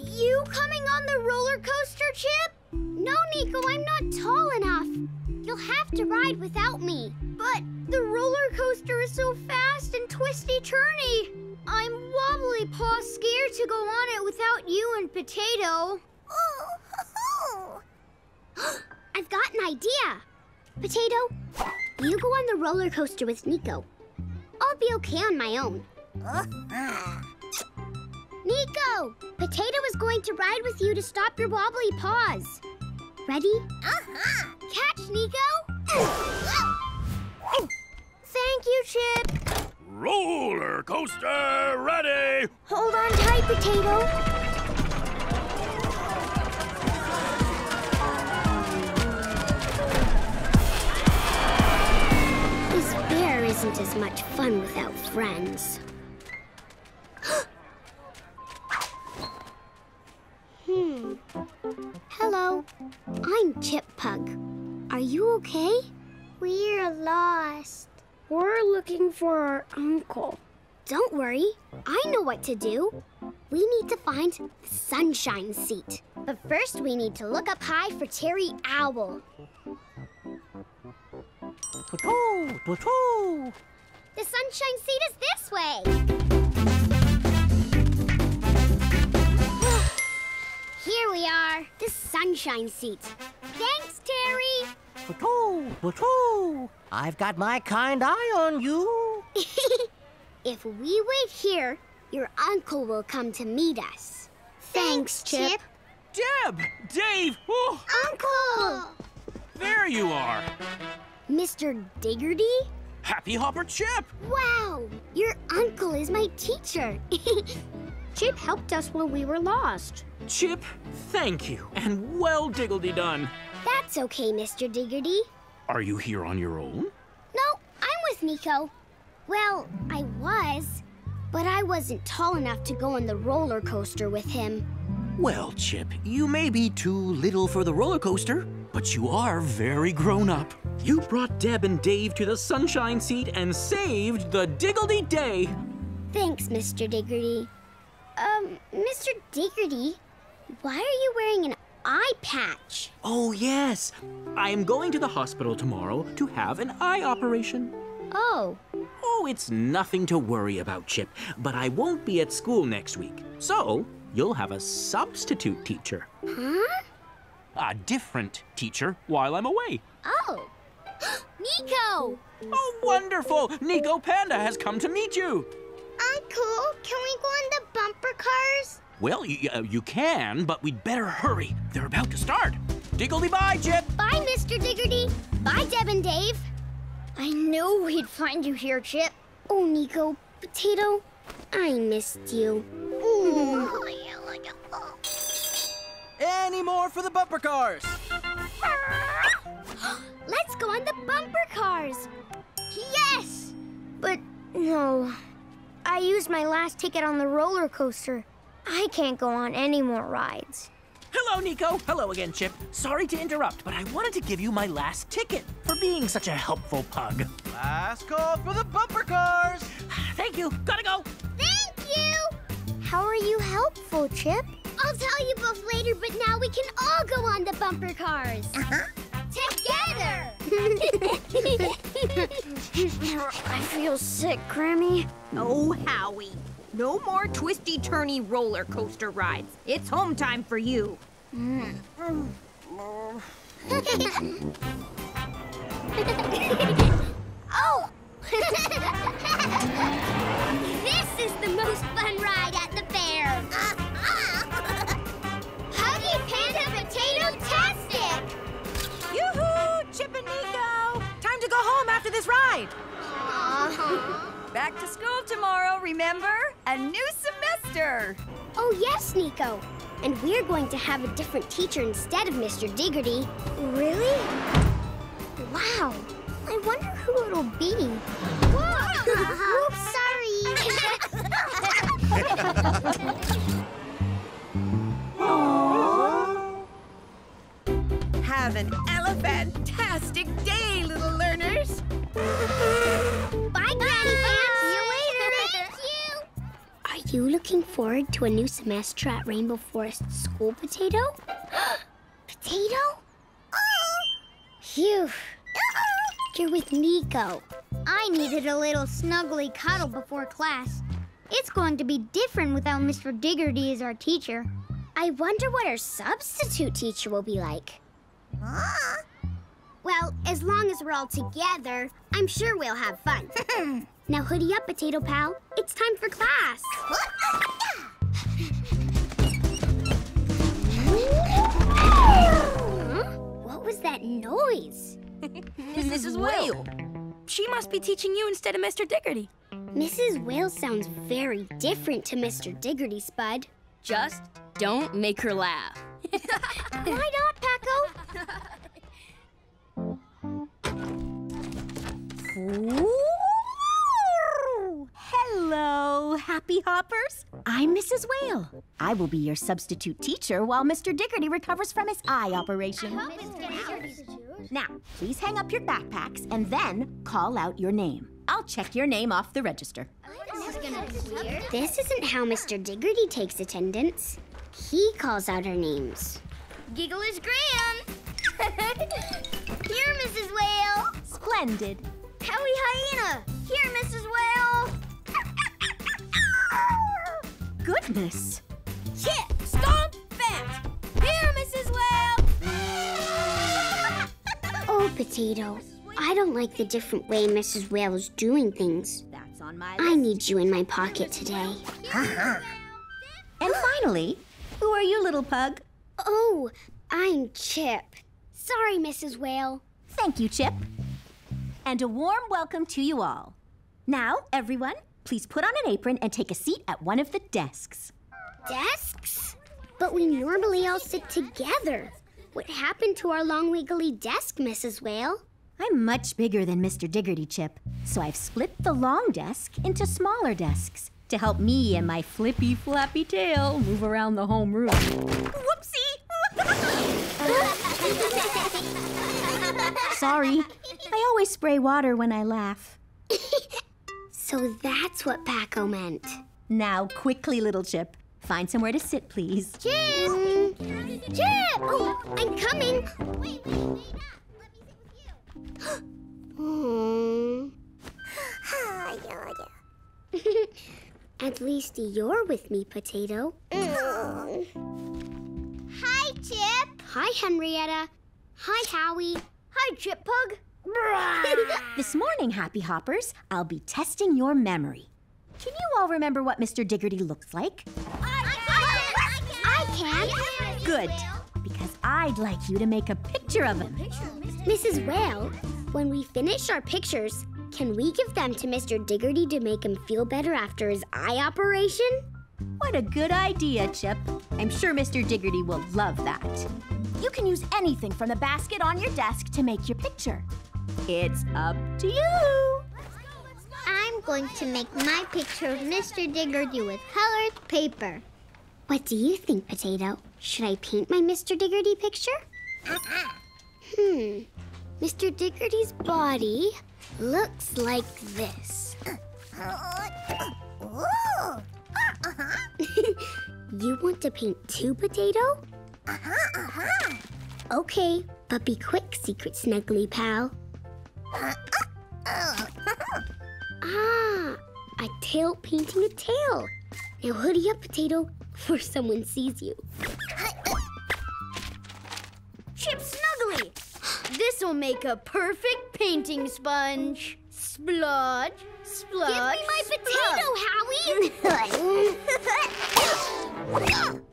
[SPEAKER 4] you coming on the roller coaster, Chip?
[SPEAKER 1] No, Nico, I'm not tall enough. You'll have to ride without me. But
[SPEAKER 4] the roller coaster is so fast and twisty-turny. I'm wobbly paw scared to go on it without you and Potato. Oh,
[SPEAKER 1] I've got an idea. Potato, you go on the roller coaster with Nico. I'll be okay on my own. Nico, Potato is going to ride with you to stop your wobbly paws. Ready?
[SPEAKER 4] Uh-huh. Catch, Nico. Thank you, Chip.
[SPEAKER 1] Roller coaster ready.
[SPEAKER 4] Hold on tight, Potato.
[SPEAKER 1] isn't as much fun without friends. hmm. Hello. I'm Chip Pug. Are you okay? We're lost. We're looking for our uncle. Don't worry. I know what to do. We need to find the sunshine seat. But first, we need to look up high for Terry Owl. The sunshine seat is this way. Here we are, the sunshine seat. Thanks,
[SPEAKER 4] Terry.
[SPEAKER 12] Tw-tw, I've got my
[SPEAKER 1] kind eye on you. if we wait here, your uncle will come to meet us. Thanks, Chip. Chip.
[SPEAKER 7] Deb! Dave!
[SPEAKER 1] Oh. Uncle! There you are! Mr. Diggerty? Happy Hopper Chip! Wow! Your uncle is my teacher. Chip helped us when we were lost. Chip, thank you, and well diggledy done. That's okay, Mr. Diggerty.
[SPEAKER 7] Are you here on your own?
[SPEAKER 1] No, I'm with Nico. Well, I was, but I wasn't tall enough to go on the roller coaster with him.
[SPEAKER 7] Well, Chip, you may be too little for the roller coaster, but you are very grown up. You brought Deb and Dave to the sunshine seat and saved the Diggledy Day.
[SPEAKER 1] Thanks, Mr. Diggerty. Um, Mr. Diggerty, why are you wearing an eye patch?
[SPEAKER 7] Oh, yes. I am going to the hospital tomorrow to have an eye operation. Oh. Oh, it's nothing to worry about, Chip, but I won't be at school next week. So, you'll have a substitute teacher. Huh? A different teacher while I'm away.
[SPEAKER 10] Oh. Nico!
[SPEAKER 7] Oh, wonderful! Nico Panda has come to meet you.
[SPEAKER 1] Uncle, can we go in the bumper cars?
[SPEAKER 7] Well, you can, but we'd better hurry.
[SPEAKER 1] They're about to start. Diggledy-bye, Chip. Bye, Mr. Diggerty. Bye, Deb and Dave. I knew
[SPEAKER 4] we'd find you here, Chip. Oh, Nico, Potato, I missed you. Hmm.
[SPEAKER 17] Any more for the bumper cars?
[SPEAKER 4] Let's go on the bumper cars! Yes! But no. I used my last ticket on the roller coaster. I can't go on any more rides.
[SPEAKER 7] Hello, Nico. Hello again, Chip. Sorry to interrupt, but I wanted to give you my last ticket for being such a helpful pug. Last call for the bumper cars. Thank you. Gotta go. Thank
[SPEAKER 1] how are you helpful, Chip? I'll tell you both later, but now we can all go on the
[SPEAKER 6] bumper cars. Uh-huh. Together! I feel sick, Grammy. Oh, Howie. No more
[SPEAKER 11] twisty-turny roller coaster rides. It's home time for you.
[SPEAKER 8] Hmm. oh,
[SPEAKER 1] this is the most fun ride at
[SPEAKER 5] the fair. Huggy Panda Potato
[SPEAKER 18] Tastic! Yoo-hoo! Chip and Nico! Time to go home after this ride. Uh -huh. Back to school tomorrow, remember? A new
[SPEAKER 1] semester. Oh, yes, Nico. And we're going to have a different teacher instead of Mr. Diggerty. Really?
[SPEAKER 4] Wow. I wonder who it'll be. Whoa! Oops,
[SPEAKER 3] sorry. Have an elephant day, little learners. Bye, Granny Fox. See you later. Thank you. Are you looking
[SPEAKER 1] forward to a new semester at Rainbow Forest School, Potato? potato?
[SPEAKER 4] Oh. Phew. You're with Nico. I needed a little snuggly cuddle before class. It's going to be different without Mr. Diggerty as our teacher. I wonder what our substitute teacher will be
[SPEAKER 1] like. Huh? Well, as long as we're all together, I'm sure we'll have fun. now hoodie up, Potato Pal. It's time for class. huh? What was that noise? Mrs. Mrs. Whale. She must be
[SPEAKER 11] teaching you instead of Mr.
[SPEAKER 1] Diggerty. Mrs. Whale sounds very different to Mr.
[SPEAKER 6] Diggerty, Spud. Just don't make her laugh. Why
[SPEAKER 15] not, Paco? Ooh. Hello, happy hoppers. I'm Mrs. Whale. I will be your substitute teacher while Mr. Diggerty recovers from his eye operation. Now, please hang up your backpacks and then call out your name. I'll check your name off the register. Oh,
[SPEAKER 4] this, is this isn't
[SPEAKER 15] how Mr.
[SPEAKER 1] Diggerty takes attendance. He calls out our names.
[SPEAKER 4] Giggle is Graham. Here, Mrs. Whale. Splendid. Howie
[SPEAKER 6] Hyena. Here, Mrs. Whale.
[SPEAKER 15] Goodness.
[SPEAKER 6] Chip, stomp fast. Here, Mrs. Whale.
[SPEAKER 15] oh, Potato.
[SPEAKER 1] I don't like the different way Mrs. Whale is doing things. That's on my I need you in my pocket today. and
[SPEAKER 15] finally,
[SPEAKER 1] who are you, little pug? Oh, I'm Chip. Sorry,
[SPEAKER 15] Mrs. Whale. Thank you, Chip. And a warm welcome to you all. Now, everyone, Please put on an apron and take a seat at one of the desks.
[SPEAKER 1] Desks? But we normally all sit together. What
[SPEAKER 15] happened to our long wiggly desk, Mrs. Whale? I'm much bigger than Mr. Diggerty Chip, so I've split the long desk into smaller desks to help me and my flippy flappy tail move around the home room. Whoopsie! Sorry, I always spray water when I laugh. So that's what Paco meant. Now, quickly, little Chip. Find somewhere to sit, please. Chip! Mm.
[SPEAKER 8] Chip! Oh, I'm
[SPEAKER 4] coming. Wait, wait, wait up. mm.
[SPEAKER 1] At least you're with me,
[SPEAKER 15] Potato.
[SPEAKER 1] Mm.
[SPEAKER 10] Hi, Chip. Hi,
[SPEAKER 1] Henrietta.
[SPEAKER 4] Hi, Howie. Hi, Chip Pug
[SPEAKER 15] this morning, Happy Hoppers, I'll be testing your memory. Can you all remember what Mr. Diggerty looks like? I
[SPEAKER 8] can! I can! I
[SPEAKER 15] can. Good, because I'd like you
[SPEAKER 1] to make a picture of him. Mrs. Whale, when we finish our pictures, can we give them to Mr. Diggerty to make him feel better after his eye operation?
[SPEAKER 15] What a good idea, Chip. I'm sure Mr. Diggerty will love that. You can use anything from the basket on your desk to make your picture. It's up to you.
[SPEAKER 1] Let's go, let's go. I'm going to make my picture of Mr. Diggerty with colored paper. What do you think, Potato? Should I paint my Mr. Diggerty picture? hmm. Mr. Diggerty's body looks like this. you want to paint two, Potato?
[SPEAKER 8] Uh-huh, uh-huh.
[SPEAKER 1] Okay, but be quick, Secret Snuggly Pal.
[SPEAKER 8] ah,
[SPEAKER 1] a tail painting a tail. Now hoodie up, Potato, before someone sees you.
[SPEAKER 6] Chip Snuggly, this'll make a perfect painting sponge. Splodge, splodge, Give me my splodge. potato, Howie!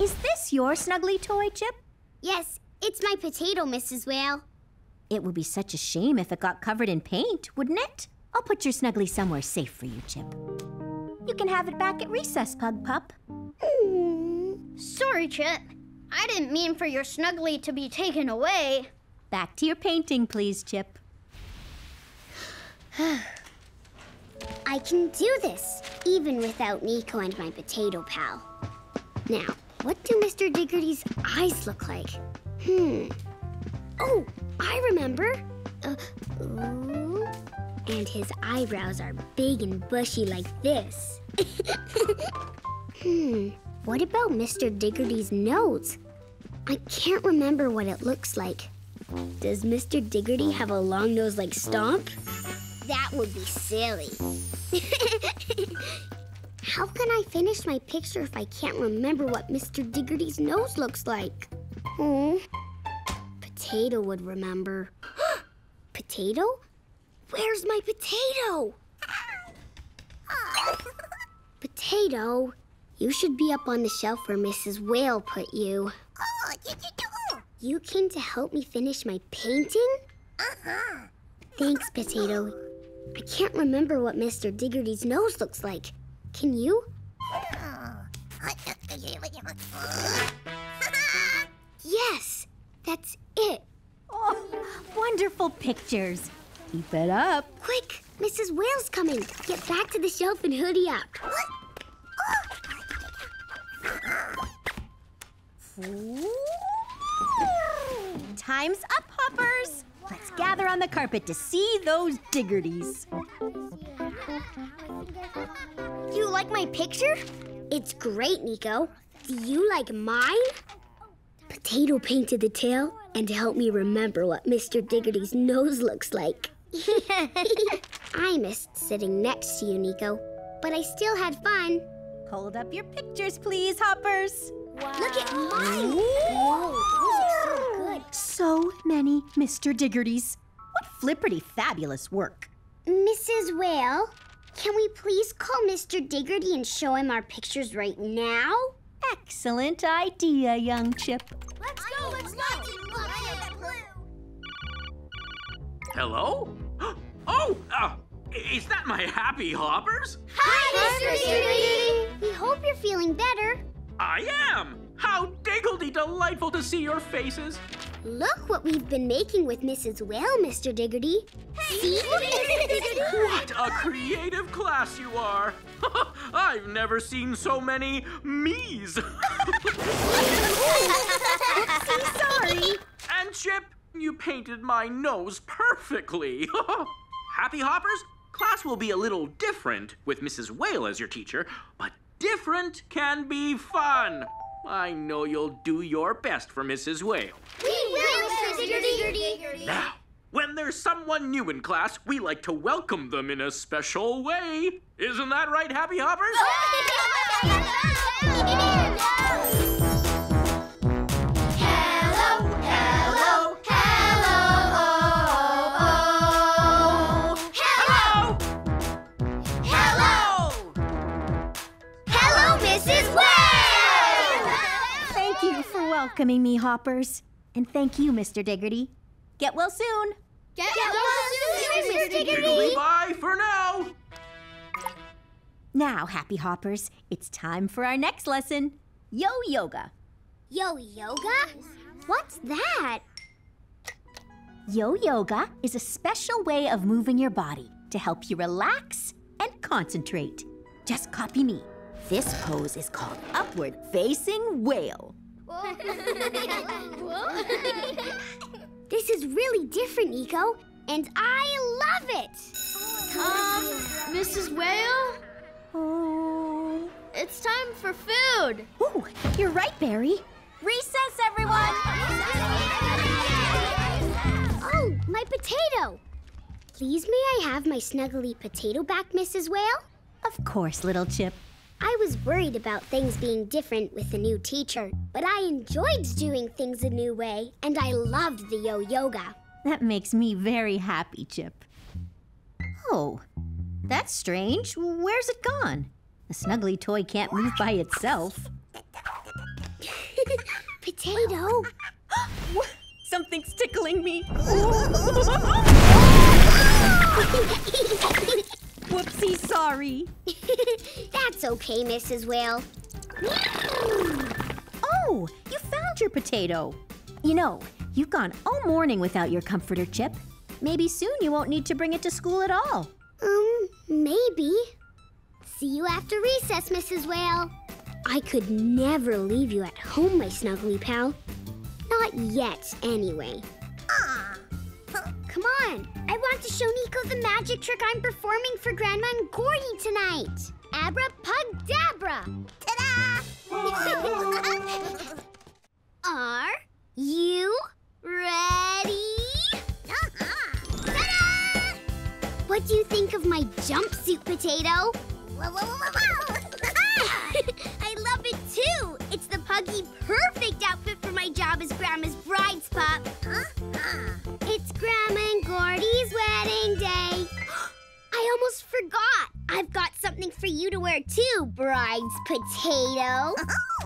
[SPEAKER 15] Is this your snuggly toy, Chip? Yes, it's my potato, Mrs. Whale. It would be such a shame if it got covered in paint, wouldn't it? I'll put your snuggly somewhere safe for you, Chip. You can have it back at recess, Pug Pup. Sorry, Chip. I
[SPEAKER 6] didn't mean for your snuggly to be taken away.
[SPEAKER 15] Back to your painting, please, Chip.
[SPEAKER 6] I can do this,
[SPEAKER 1] even without Nico and my potato pal. Now, what do Mr. Diggerty's eyes look like? Hmm, Oh, I remember. Uh, ooh. And his eyebrows are big and bushy like this. hmm, what about Mr. Diggerty's nose? I can't remember what it looks like. Does Mr. Diggerty have a long nose like Stomp? That would be silly. How can I finish my picture if I can't remember what Mr. Diggerty's nose looks like? Hmm. Potato would remember. potato? Where's my potato? potato, you should be up on the shelf where Mrs. Whale put you.
[SPEAKER 8] Oh, did you do?
[SPEAKER 1] You came to help me finish my painting? Uh-huh. Thanks, Potato. I can't remember what Mr. Diggerty's nose looks like.
[SPEAKER 15] Can you?
[SPEAKER 8] Oh,
[SPEAKER 15] yes, that's it. Oh, wonderful pictures. Keep it up. Quick, Mrs. Whale's coming. Get back to the shelf and hoodie up. Time's up, hoppers. Let's gather on the carpet to see those diggerties.
[SPEAKER 1] You like my picture? It's great, Nico. Do you like mine? Potato painted the tail and to help me remember what Mr. Diggerty's nose looks like. I missed sitting next to you, Nico, but I still
[SPEAKER 15] had fun. Hold up your pictures, please, Hoppers. Wow. Look at mine! Whoa, those are so good. So many Mr. Diggertys. What flipperty fabulous work.
[SPEAKER 1] Mrs. Whale, can we please call Mr. Diggerty and show him our pictures right now? Excellent idea, young Chip.
[SPEAKER 6] Let's go, let's go!
[SPEAKER 8] Hello?
[SPEAKER 7] Oh, uh, is that my happy hoppers?
[SPEAKER 8] Hi,
[SPEAKER 1] Mr. Beauty! We hope you're feeling better.
[SPEAKER 7] I am!
[SPEAKER 1] How diggledy delightful to see your faces! Look what we've been making with Mrs. Whale, Mr. Diggerty.
[SPEAKER 8] See? what a
[SPEAKER 1] creative class you are.
[SPEAKER 7] I've never seen so many me's. Oopsie, sorry. And Chip, you painted my nose perfectly. Happy Hoppers, class will be a little different with Mrs. Whale as your teacher, but different can be fun. I know you'll do your best for Mrs. Whale.
[SPEAKER 6] We will, Mr. Diggerty. Now,
[SPEAKER 7] when there's someone new in class, we like to welcome them in a special way. Isn't that right, Happy Hoppers?
[SPEAKER 15] welcoming me, Hoppers. And thank you, Mr. Diggerty. Get well soon. Get, Get well,
[SPEAKER 8] well, soon, Mr. Diggerty.
[SPEAKER 1] Diggerty.
[SPEAKER 15] Bye for now. Now, Happy Hoppers, it's time for our next lesson, Yo Yoga.
[SPEAKER 1] Yo Yoga? What's that?
[SPEAKER 15] Yo Yoga is a special way of moving your body to help you relax and concentrate. Just copy me. This pose is called upward facing whale.
[SPEAKER 1] this is really different, Nico, and
[SPEAKER 6] I love it. Um, Mrs. Whale? Oh. It's time for food. Ooh, you're right, Barry. Recess, everyone! Oh, my potato!
[SPEAKER 1] Please may I have my snuggly potato back, Mrs. Whale? Of course, little Chip. I was worried about things being different with the new teacher, but I enjoyed doing things a new way, and I loved the yo yoga.
[SPEAKER 15] That makes me very happy, Chip. Oh, that's strange. Where's it gone? A snuggly toy can't move by itself. Potato! Something's tickling me. Whoopsie, sorry.
[SPEAKER 1] That's okay, Mrs. Whale.
[SPEAKER 15] oh, you found your potato. You know, you've gone all morning without your comforter chip. Maybe soon you won't need to bring it to school at all. Um, maybe. See you after
[SPEAKER 1] recess, Mrs. Whale. I could never leave you at home, my snuggly pal. Not yet, anyway. Ah. Come on! I want to show Nico the magic trick I'm performing for Grandma and Gordy tonight! Abra Pugdabra! Ta-da! Are you ready? Ta-da! What do you think of my jumpsuit, Potato? I love it, too! It's the Puggy perfect outfit for my job as Grandma's bride's pup! Uh Grandma and Gordy's wedding day. I almost forgot. I've got something for you to wear too, bride's potato.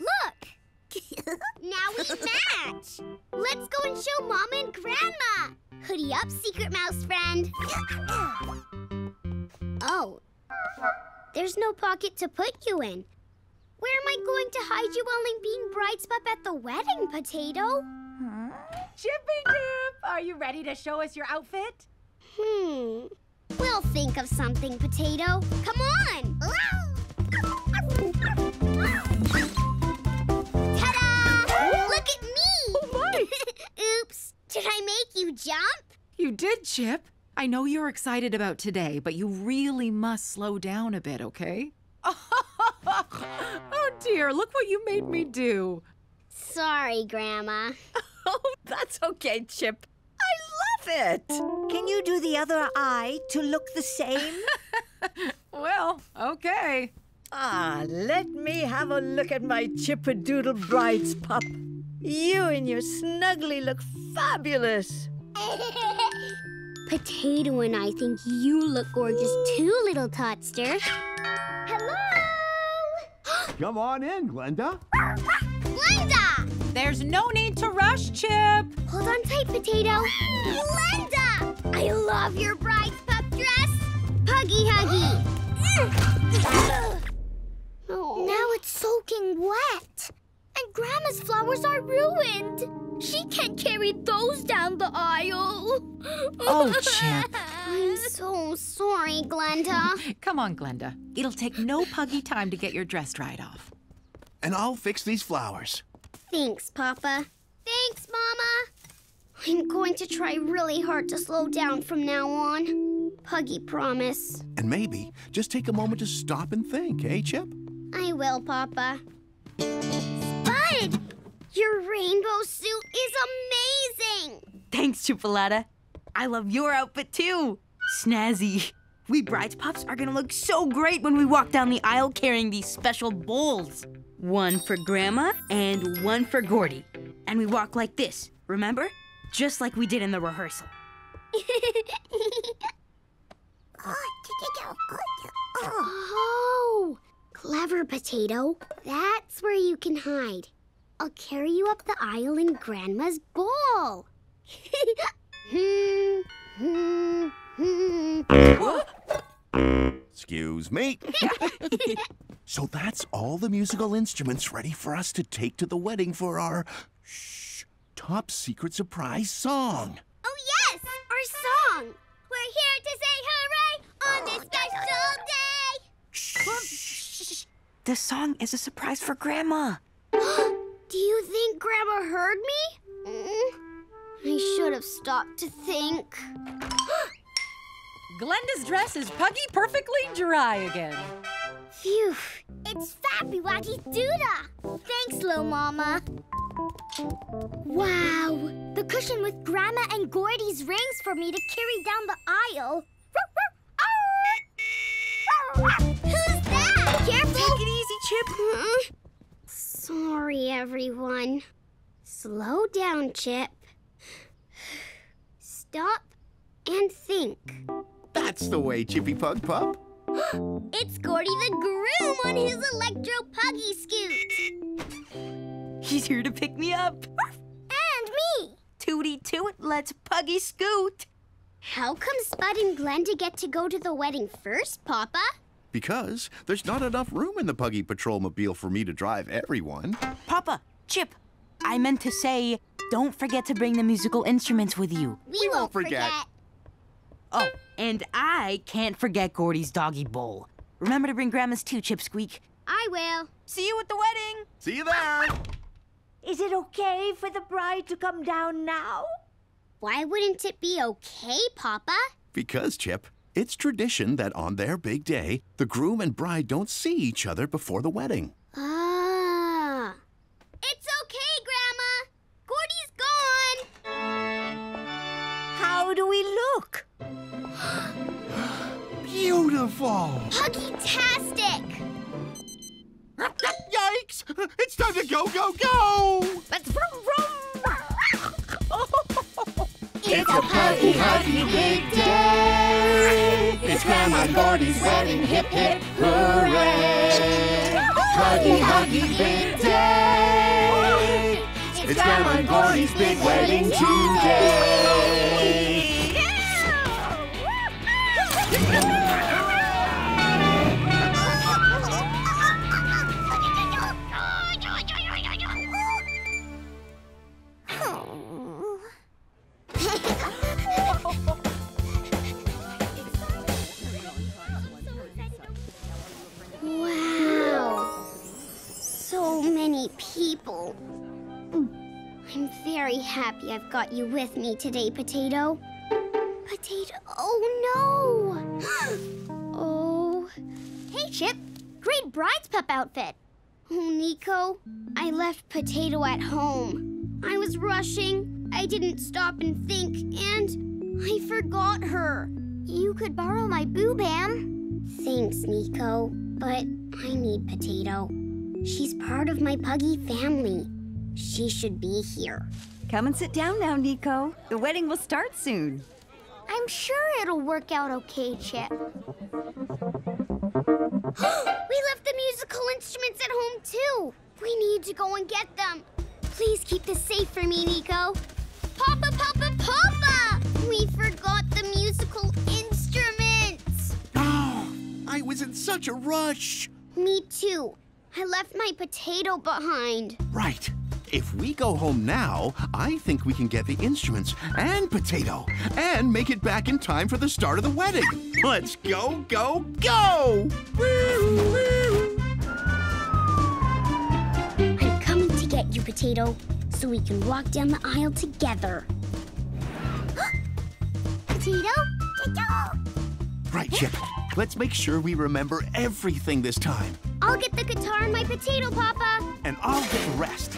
[SPEAKER 1] Look! now we match!
[SPEAKER 8] Let's go and show Mom and Grandma!
[SPEAKER 1] Hoodie up, Secret Mouse friend! oh. There's no pocket to put you in. Where am I going to hide you while I'm being bride's pup at the wedding, Potato? Chippy Dip, are you ready to show us your outfit? Hmm. We'll think of something, Potato. Come on!
[SPEAKER 5] Ta-da! Look at me! Oh, my! Oops. Did I make you jump? You did, Chip. I know you're excited about today, but you really must slow down a bit, okay? oh, dear. Look what you made me do.
[SPEAKER 1] Sorry, Grandma. oh, that's okay, Chip.
[SPEAKER 13] I love it. Can you do the other eye to look the same? well, okay. Ah, let me have a look at my Chippadoodle bride's pup. You and your snuggly look fabulous. Potato and I think you look gorgeous too,
[SPEAKER 1] little Totster. Hello!
[SPEAKER 2] Come on in, Glenda. Glenda!
[SPEAKER 1] There's no need to rush, Chip. Hold on tight, Potato. Glenda, I love your bride's pup dress. Puggy Huggy. Now it's soaking wet. And Grandma's flowers are ruined. She can't carry those down the
[SPEAKER 8] aisle. oh, Chip.
[SPEAKER 5] I'm so sorry, Glenda. Come on, Glenda. It'll take no puggy time to get your dress dried off. And I'll fix
[SPEAKER 2] these flowers.
[SPEAKER 5] Thanks, Papa.
[SPEAKER 1] Thanks, Mama. I'm going to try really hard to slow down from now on. Puggy promise.
[SPEAKER 2] And maybe just take a moment to stop and think, eh, Chip?
[SPEAKER 1] I will, Papa.
[SPEAKER 11] Spud! Your rainbow suit is amazing! Thanks, Chipoletta. I love your outfit, too. Snazzy. We bride's puffs are gonna look so great when we walk down the aisle carrying these special bowls. One for Grandma and one for Gordy. And we walk like this, remember? Just like we did in the rehearsal.
[SPEAKER 1] oh, clever potato. That's where you can hide. I'll carry you up the aisle in Grandma's bowl.
[SPEAKER 8] hmm. hmm.
[SPEAKER 2] Excuse me. so that's all the musical instruments ready for us to take to the wedding for our shh, top secret surprise song.
[SPEAKER 1] Oh, yes, our song. We're here to say hooray on this special day. Shh.
[SPEAKER 11] The song is a surprise for Grandma.
[SPEAKER 1] Do you think Grandma heard me? Mm I should have stopped to think. Glenda's dress is puggy perfectly
[SPEAKER 5] dry again.
[SPEAKER 1] Phew. It's Fappy Wacky Duda. Thanks, Low Mama. Wow. The cushion with Grandma
[SPEAKER 4] and Gordy's rings for me to carry down the aisle. Who's that? Careful. Take it easy, Chip. Mm -mm.
[SPEAKER 1] Sorry, everyone. Slow down, Chip. Stop and think.
[SPEAKER 2] That's the way, Chippy Pug Pup.
[SPEAKER 11] it's Gordy the Groom on his electro puggy scoot. He's here to pick me up. And me. Tooty toot, let's
[SPEAKER 1] puggy scoot. How come Spud and Glenda get to go to the wedding first,
[SPEAKER 11] Papa?
[SPEAKER 2] Because there's not enough room in the Puggy Patrol Mobile for me to drive everyone.
[SPEAKER 11] Papa, Chip, I meant to say, don't forget to bring the musical instruments with you. We, we won't, won't forget. forget. Oh, and I can't
[SPEAKER 3] forget Gordy's doggy
[SPEAKER 11] bowl. Remember to bring Grandma's too, chips, Squeak.
[SPEAKER 13] I will. See you at the wedding. See you there. Is it okay for the bride to come down now?
[SPEAKER 1] Why wouldn't it be okay, Papa?
[SPEAKER 2] Because, Chip, it's tradition that on their big day, the groom and bride don't see each other before the wedding.
[SPEAKER 1] Ah. It's okay
[SPEAKER 10] Look! Beautiful! Huggy-tastic! Yikes! It's time
[SPEAKER 6] to go, go, go! Let's vroom, vroom!
[SPEAKER 8] it's a huggy, huggy big day! It's Grandma Gordy's wedding, hip, hip, hooray! Huggy, huggy big day! It's Grandma Gordy's big wedding today! Mm.
[SPEAKER 1] happy I've got you with me today, Potato potato. Oh, no. oh. Hey, Chip. Great bride's pup outfit. Oh, Nico, I left Potato at home. I was rushing. I didn't stop and think, and I forgot her. You could borrow my Boo Bam. Thanks, Nico, but I need Potato. She's part of my Puggy
[SPEAKER 18] family. She should be here. Come and sit down now, Nico. The wedding will start soon. I'm sure it'll work out okay, Chip. we left
[SPEAKER 1] the musical instruments at home, too. We need to go and get them. Please keep this safe for me, Nico. Papa, Papa, Papa! We forgot the musical instruments. I was in such a rush. Me too. I left my potato behind.
[SPEAKER 2] Right. If we go home now, I think we can get the instruments and Potato and make it back in time for the start of the wedding. Let's go, go, go!
[SPEAKER 1] I'm coming to get you, Potato, so we can walk down the aisle together. potato, Potato!
[SPEAKER 2] Right, Chip. Let's make sure we remember everything this time.
[SPEAKER 1] I'll get the guitar and my potato, Papa.
[SPEAKER 2] And I'll get rest.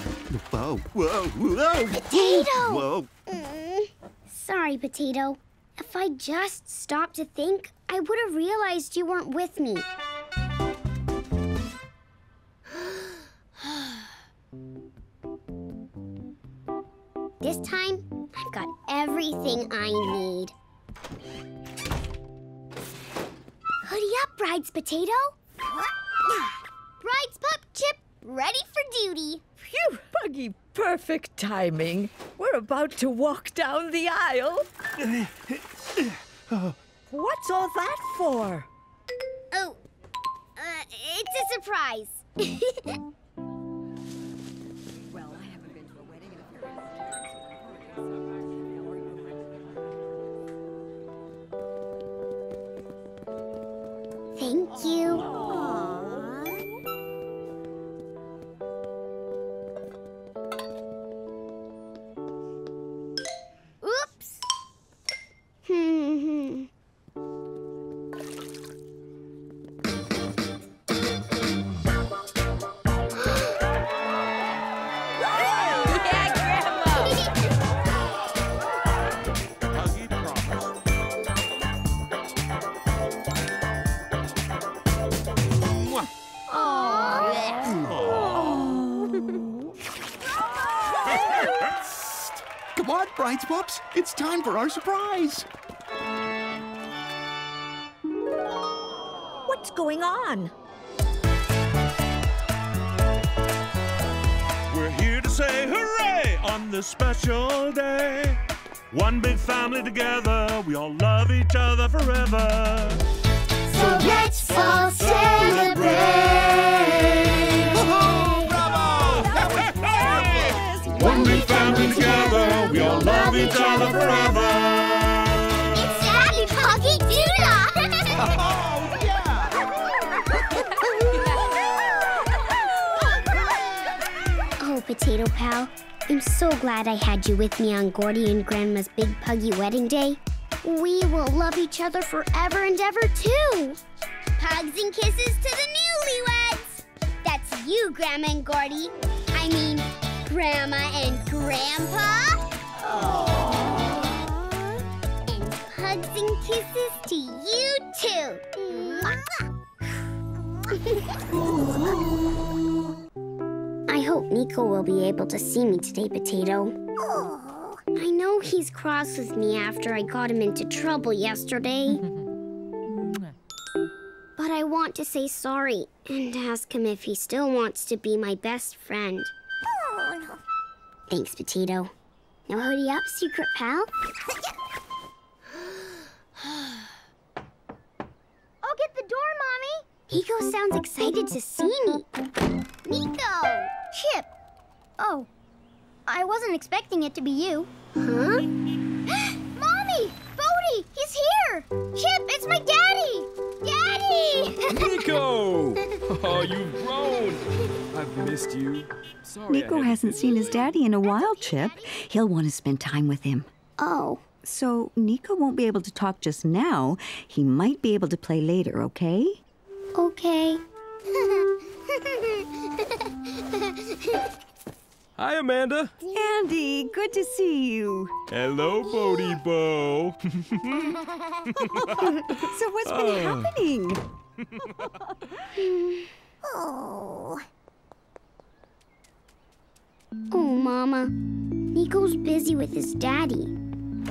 [SPEAKER 2] Whoa, whoa, whoa. Potato! Whoa.
[SPEAKER 1] Mm. Sorry, Potato. If I just stopped to think, I would have realized you weren't with me. this time, I've got everything I need. Hoodie up, Brides Potato. Brides Pup Chip, ready for duty.
[SPEAKER 13] Phew, Buggy, perfect timing. We're about to walk down the aisle. What's all that for?
[SPEAKER 4] Oh, uh, it's a surprise.
[SPEAKER 8] you
[SPEAKER 2] It's time
[SPEAKER 13] for our surprise. What's going on?
[SPEAKER 14] We're here to say hooray on this special day. One big family together, we all love each other forever. So let's
[SPEAKER 8] all celebrate. When we family together, we all love each other forever.
[SPEAKER 4] It's Poggy Doodle! oh,
[SPEAKER 8] yeah!
[SPEAKER 1] oh, Potato Pal, I'm so glad I had you with me on Gordy and Grandma's Big Puggy wedding day. We will love each other forever and ever, too! Hugs and kisses to the newlyweds! That's you, Grandma and Gordy. I mean, Grandma and Grandpa. Aww. And hugs and kisses to you too. I hope Nico will be able to see me today, Potato. I know he's cross with me after I got him into trouble yesterday. but I want to say sorry and ask him if he still wants to be my best friend. Thanks, Potato. Now hoodie up, secret pal. I'll get the door,
[SPEAKER 4] Mommy. Nico sounds excited to see me. Nico! Chip! Oh, I wasn't expecting it to be you. Huh? He's here! Chip, it's my daddy! Daddy!
[SPEAKER 16] Nico! Oh, you've grown! I've missed you. Sorry.
[SPEAKER 18] Nico hasn't seen his daddy in a while, Chip. He'll want to spend time with him. Oh. So, Nico won't be able to talk just now. He might be able to play later, okay? Okay.
[SPEAKER 16] Hi, Amanda.
[SPEAKER 18] Andy, good to see you.
[SPEAKER 16] Hello, Bodie
[SPEAKER 14] Bo. so
[SPEAKER 18] what's been uh.
[SPEAKER 14] happening?
[SPEAKER 8] oh.
[SPEAKER 1] Oh, Mama. Nico's busy with his daddy.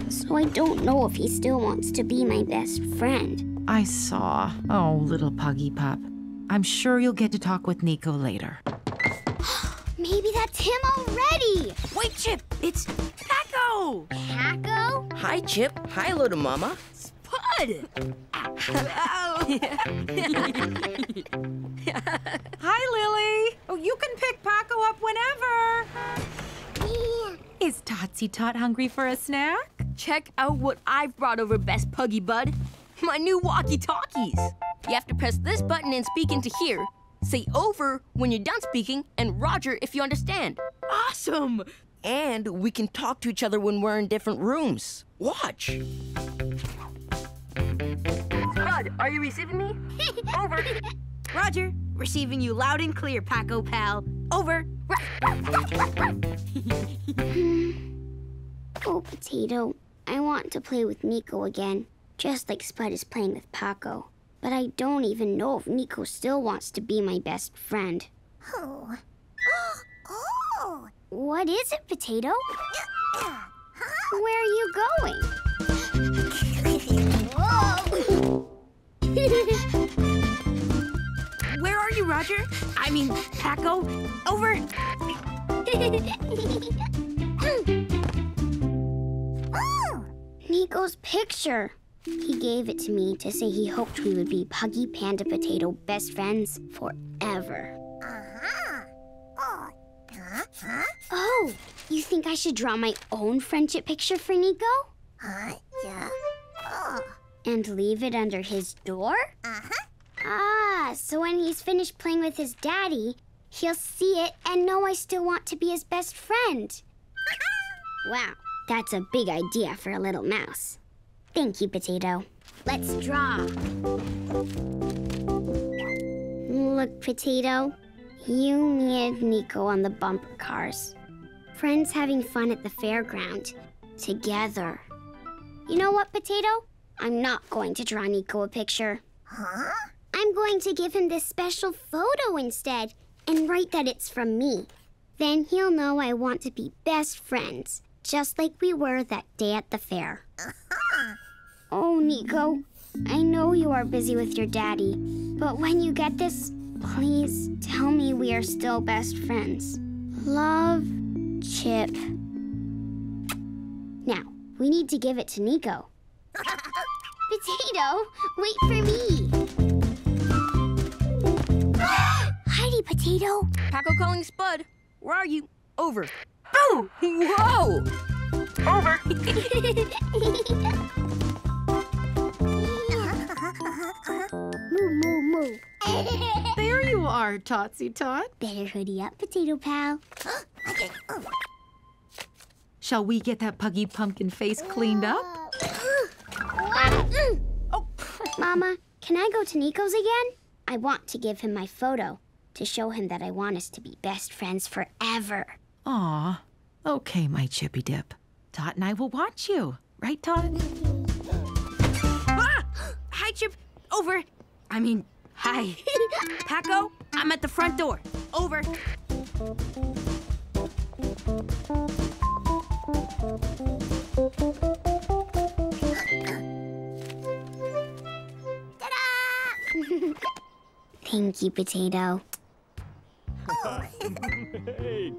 [SPEAKER 1] So I don't know if he still wants to be my best friend.
[SPEAKER 5] I saw. Oh, little Puggy Pup. I'm sure you'll get to talk with Nico later.
[SPEAKER 4] Maybe that's him already. Wait, Chip, it's Paco. Paco?
[SPEAKER 11] Hi, Chip. Hi, little mama.
[SPEAKER 5] Spud.
[SPEAKER 11] Hi,
[SPEAKER 5] Lily. Oh, you can pick Paco up whenever. Is Totsy Tot hungry for a snack? Check
[SPEAKER 11] out what I've brought over, Best Puggy Bud. My new walkie-talkies. You have to press this button and speak into here, Say over when you're done speaking and Roger if you understand. Awesome! And we can talk to each other when we're in different rooms. Watch.
[SPEAKER 6] Bud, are you receiving me?
[SPEAKER 11] over. Roger, receiving you loud and clear, Paco pal. Over.
[SPEAKER 1] oh, Potato, I want to play with Nico again, just like Spud is playing with Paco. But I don't even know if Nico still wants to be my best friend.
[SPEAKER 10] Oh.
[SPEAKER 1] oh! What is it, Potato? Where are you going?
[SPEAKER 11] Where are you, Roger? I mean, Paco? Over!
[SPEAKER 1] Nico's picture. He gave it to me to say he hoped we would be Puggy Panda Potato best friends forever. Uh-huh.
[SPEAKER 8] Oh. Huh?
[SPEAKER 1] Oh, you think I should draw my own friendship picture for Nico? Huh? Yeah. Oh. And leave it under his door? Uh-huh. Ah, so when he's finished playing with his daddy, he'll see it and know I still want to be his best friend. Uh-huh. wow, that's a big idea for a little mouse. Thank you, Potato. Let's draw. Look, Potato. You, me, and Nico on the bumper cars. Friends having fun at the fairground. Together. You know what, Potato? I'm not going to draw Nico a picture. Huh? I'm going to give him this special photo instead and write that it's from me. Then he'll know I want to be best friends just like we were that day at the fair. oh, Nico, I know you are busy with your daddy, but when you get this, please tell me we are still best friends. Love, Chip. Now, we need to give it to Nico. Potato, wait for me.
[SPEAKER 11] Heidi Potato. Paco calling Spud. Where are you? Over. Oh! Whoa! Over.
[SPEAKER 1] moo, moo,
[SPEAKER 5] moo. There you are, Totsy Tot. Better hoodie up, Potato Pal. Shall we get that puggy pumpkin face cleaned up? oh. Mama, can I go to Nico's again?
[SPEAKER 1] I want to give him my photo to show him that I want us to be best friends forever.
[SPEAKER 5] Aw, okay, my chippy dip. Tot and I will watch you, right, Tot? ah! Hi, Chip. Over. I mean,
[SPEAKER 11] hi. Paco, I'm at the front door. Over.
[SPEAKER 1] Thank you, Potato.
[SPEAKER 8] hey.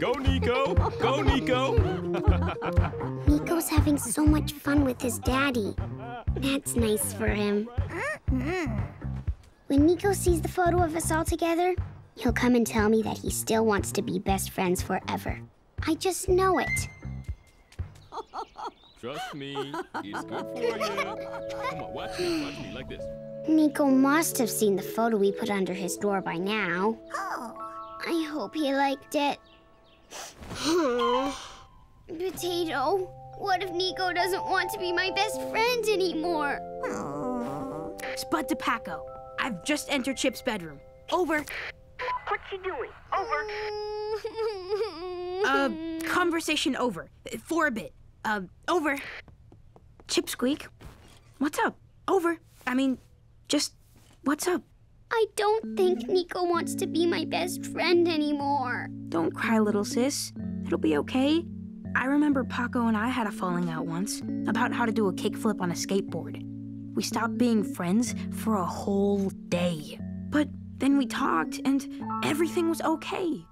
[SPEAKER 16] Go, Nico! Go, Nico!
[SPEAKER 1] Nico's having so much fun with his daddy. That's nice for him. Uh-huh. When Nico sees the photo of us all together, he'll come and tell me that he still wants to be best friends forever. I just know it.
[SPEAKER 16] Trust me, he's good for you. Come on, watch me, watch me, like this.
[SPEAKER 1] Nico must have seen the photo we put under his door by now. Oh. I hope he liked it. Potato, what if Nico doesn't want to be my best friend anymore?
[SPEAKER 11] Aww. Spud to Paco. I've just entered Chip's bedroom. Over. What's she doing?
[SPEAKER 8] Over. uh,
[SPEAKER 11] conversation over. For a bit. Uh, over. Chip Squeak, what's up? Over. I mean, just what's up? I don't think Nico wants to be my best friend anymore. Don't cry, little sis. It'll be okay. I remember Paco and I had a falling out once about how to do a kickflip on a skateboard. We stopped being friends for a whole day. But then we talked and everything was okay.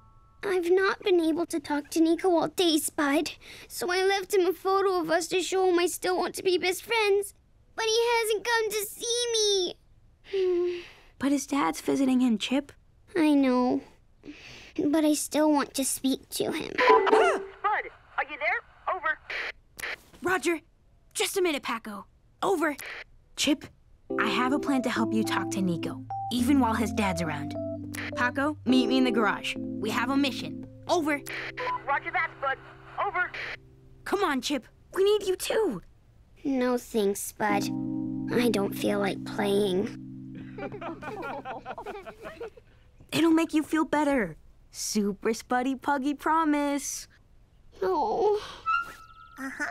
[SPEAKER 11] I've not been able to talk to Nico all day, Spud. So I left him a
[SPEAKER 1] photo of us to show him I still want to be best friends. But he hasn't come to see me.
[SPEAKER 11] But his dad's visiting him, Chip. I know.
[SPEAKER 1] But I still want to speak to him. Bud, are you
[SPEAKER 11] there? Over. Roger, just a minute, Paco. Over. Chip, I have a plan to help you talk to Nico, even while his dad's around. Paco, meet me in the garage. We have a mission. Over. Roger that, Bud. Over. Come on, Chip. We need you too.
[SPEAKER 1] No thanks, Bud. I don't feel like playing.
[SPEAKER 11] It'll make you feel better. Super Spuddy Puggy promise. No. Uh-huh.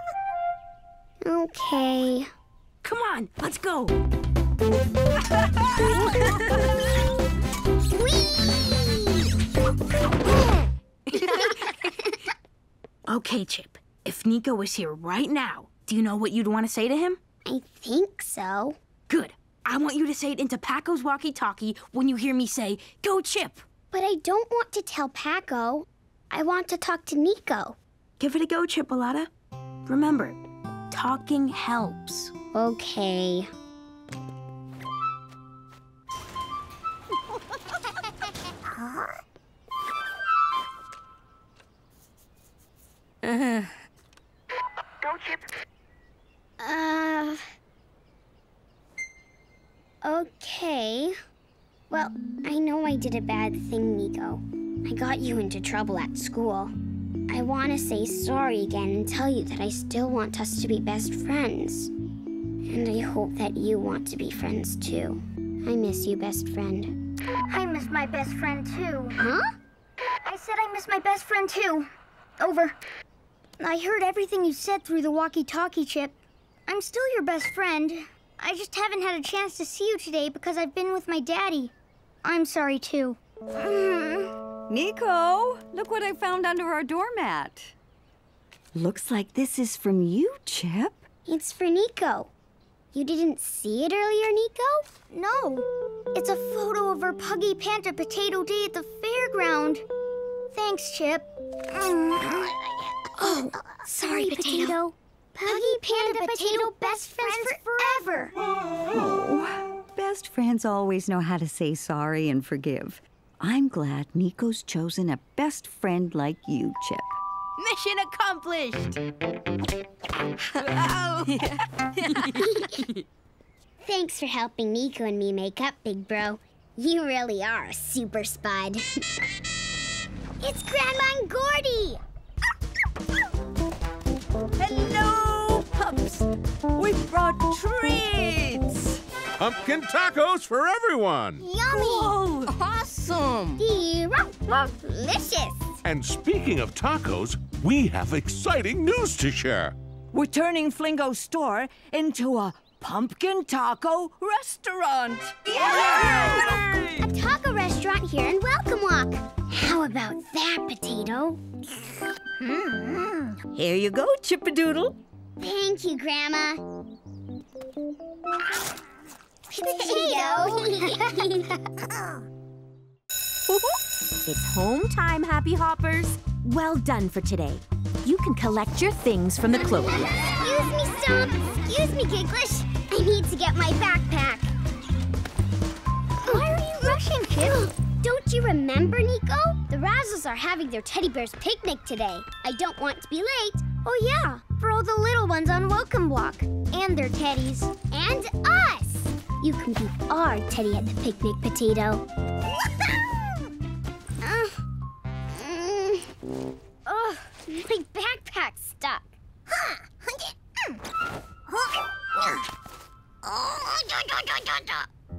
[SPEAKER 11] Okay. Come on, let's go. okay, Chip. If Nico was here right now, do you know what you'd want to say to him? I think so. Good. I want you to say it into Paco's walkie-talkie when you hear me say, go Chip. But I don't want to tell Paco. I want to talk to Nico. Give it a go, Chipoletta. Remember, talking helps. Okay.
[SPEAKER 8] Uh, go, Chip. Uh...
[SPEAKER 1] Okay. Well, I know I did a bad thing, Nico. I got you into trouble at school. I want to say sorry again and tell you that I still want us to be best friends. And I hope that you want to be friends too. I miss you, best friend.
[SPEAKER 4] I miss my best friend too. Huh? I said I miss my best friend too. Over. I heard everything you said through the walkie-talkie chip. I'm still your best friend. I just haven't had a chance to see you today because I've been with my daddy. I'm sorry, too. Nico, look what I found under our doormat.
[SPEAKER 18] Looks like this is from you, Chip. It's for Nico.
[SPEAKER 1] You didn't see it earlier, Nico?
[SPEAKER 4] No. It's a photo of our Puggy Panta Potato Day at the fairground. Thanks, Chip. oh, sorry, Potato. Puggy, Panda, Potato, best friends forever! Oh,
[SPEAKER 18] best friends always know how to say sorry and forgive. I'm glad Nico's chosen a best friend like you, Chip. Mission accomplished!
[SPEAKER 1] Thanks for helping Nico and me make up, big bro. You really are a super spud. it's Grandma and Gordy! Hello!
[SPEAKER 13] pups. We've brought treats.
[SPEAKER 14] Pumpkin tacos for everyone.
[SPEAKER 13] Yummy. Whoa. Awesome. Delicious.
[SPEAKER 14] And speaking of tacos, we have exciting news to share.
[SPEAKER 13] We're turning Flingo's store into a pumpkin taco restaurant. Yay! A taco restaurant here in Welcome Walk. How
[SPEAKER 1] about that, Potato? mm -hmm.
[SPEAKER 13] Here you go, Chippadoodle.
[SPEAKER 1] Thank you, Grandma.
[SPEAKER 15] it's home time, Happy Hoppers. Well done for today. You can collect your things from the cloakroom.
[SPEAKER 1] Excuse me, Stomp. Excuse me, Gigglish. I need to get my backpack. Why are you rushing, kid? Don't you remember, Nico? The Razzles are having their teddy bear's picnic today. I don't want to be late. Oh, yeah, for all the little ones on Welcome Walk. And their teddies. And us! You can be our teddy at the picnic, Potato. uh, mm,
[SPEAKER 4] oh, my backpack's stuck.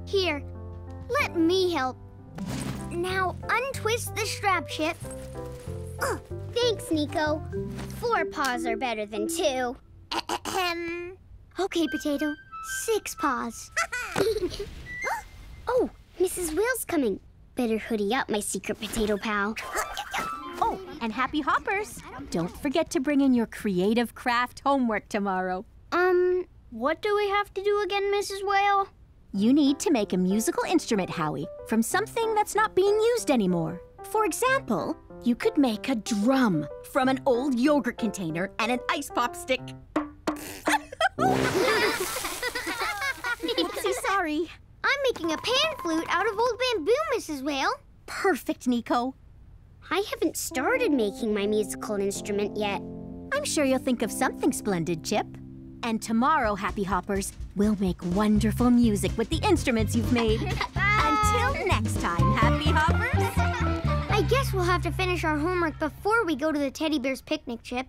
[SPEAKER 4] Here, let me help. And now untwist the strap
[SPEAKER 1] Chip. Oh, thanks, Nico. Four paws are better than two. okay, Potato. Six paws. oh, Mrs. Whale's coming. Better hoodie up, my secret potato pal.
[SPEAKER 15] Oh, and happy hoppers. Don't forget to bring in your creative craft homework tomorrow. Um, what do we have to do again, Mrs. Whale? You need to make a musical instrument, Howie, from something that's not being used anymore. For example, you could make a drum from an old yogurt container and an ice pop stick. Oopsie, sorry.
[SPEAKER 4] I'm making a pan flute out of old bamboo, Mrs. Whale. Perfect, Nico.
[SPEAKER 15] I haven't started making my musical instrument yet. I'm sure you'll think of something splendid, Chip. And tomorrow, Happy Hoppers, we'll make wonderful music with the instruments you've made. Until next time, Happy Hoppers. I guess we'll have
[SPEAKER 4] to finish our homework before we go to the teddy bear's picnic, Chip.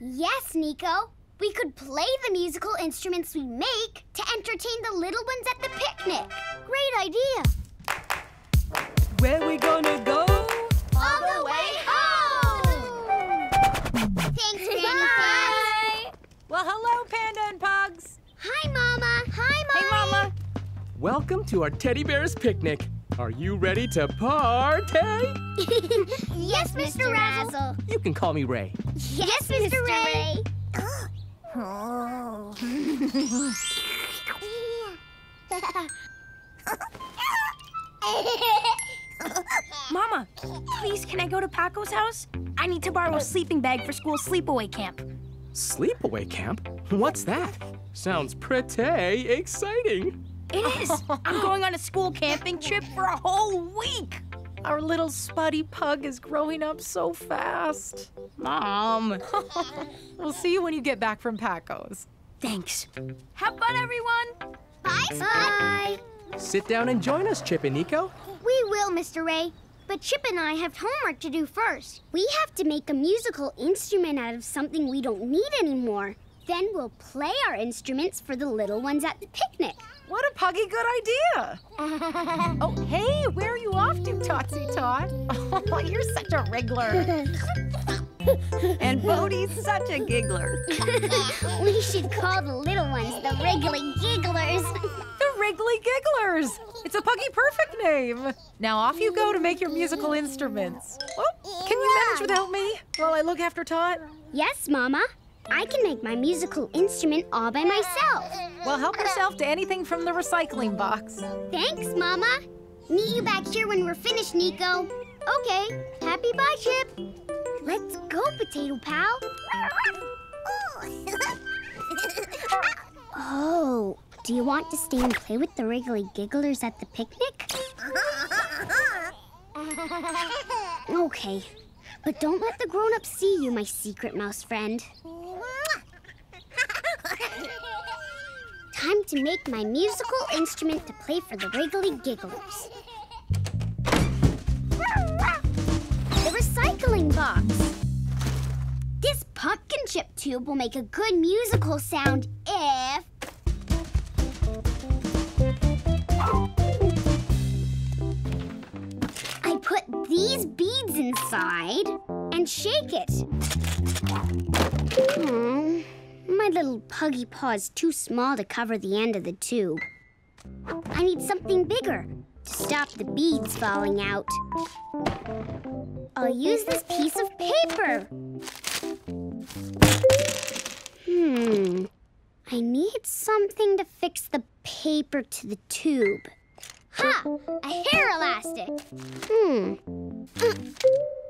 [SPEAKER 4] Yes, Nico.
[SPEAKER 1] We could play the musical instruments we make to entertain the little ones at the picnic.
[SPEAKER 4] Great idea. Where we gonna go? All, the way home.
[SPEAKER 1] hello, Panda and Pugs. Hi, Mama. Hi, Mommy. Hey, Mama.
[SPEAKER 12] Welcome to our teddy bear's picnic. Are you ready to party?
[SPEAKER 1] yes, Mr. Razzle.
[SPEAKER 12] You can call me Ray.
[SPEAKER 1] Yes, yes Mr. Ray. Ray.
[SPEAKER 6] Mama, please, can I
[SPEAKER 11] go to Paco's house? I need to borrow a sleeping bag for school sleepaway camp.
[SPEAKER 16] Sleepaway camp? What's that? Sounds pretty exciting.
[SPEAKER 11] It is.
[SPEAKER 5] I'm going on a school camping trip for a whole week. Our little spotty pug is growing up so fast. Mom. we'll see you when you get back from Paco's. Thanks.
[SPEAKER 4] Have fun, everyone. Bye, Bye.
[SPEAKER 12] Sit down and join us, Chip and Nico.
[SPEAKER 4] We will, Mr. Ray. But Chip and I have homework to
[SPEAKER 8] do
[SPEAKER 1] first. We have to make a musical instrument out of something we don't need anymore. Then we'll play our instruments for the little ones at the picnic. What a puggy good idea!
[SPEAKER 5] oh, hey, where are you off to, Totsy Tot? Oh, you're such a wriggler. and Bodie's such a giggler. we should call the little ones the Wriggly Gigglers. the Wriggly Gigglers! It's a Puggy Perfect name. Now off you go to make your musical instruments. Oh, can you manage without me while I look after Tot? Yes, Mama. I can make my
[SPEAKER 1] musical instrument all by myself. Well, help yourself to anything from the recycling box. Thanks, Mama. Meet you back here when we're finished, Nico. Okay, happy
[SPEAKER 4] bye, Chip. Let's go, Potato Pal.
[SPEAKER 1] oh, do you want to stay and play with the Wriggly Gigglers at the picnic? okay, but don't let the grown-ups see you, my secret mouse friend. Time to make my musical instrument to play for the Wriggly Gigglers pickling box. This pumpkin chip tube will make a good musical sound if... I put these beads inside and shake it.
[SPEAKER 8] Aww, hmm,
[SPEAKER 1] my little puggy paw is too small to cover the end of the tube. I need something bigger, to stop the beads falling out. I'll use this piece of paper. Hmm. I need something to fix the paper to the tube.
[SPEAKER 4] Ha! A hair elastic.
[SPEAKER 1] Hmm.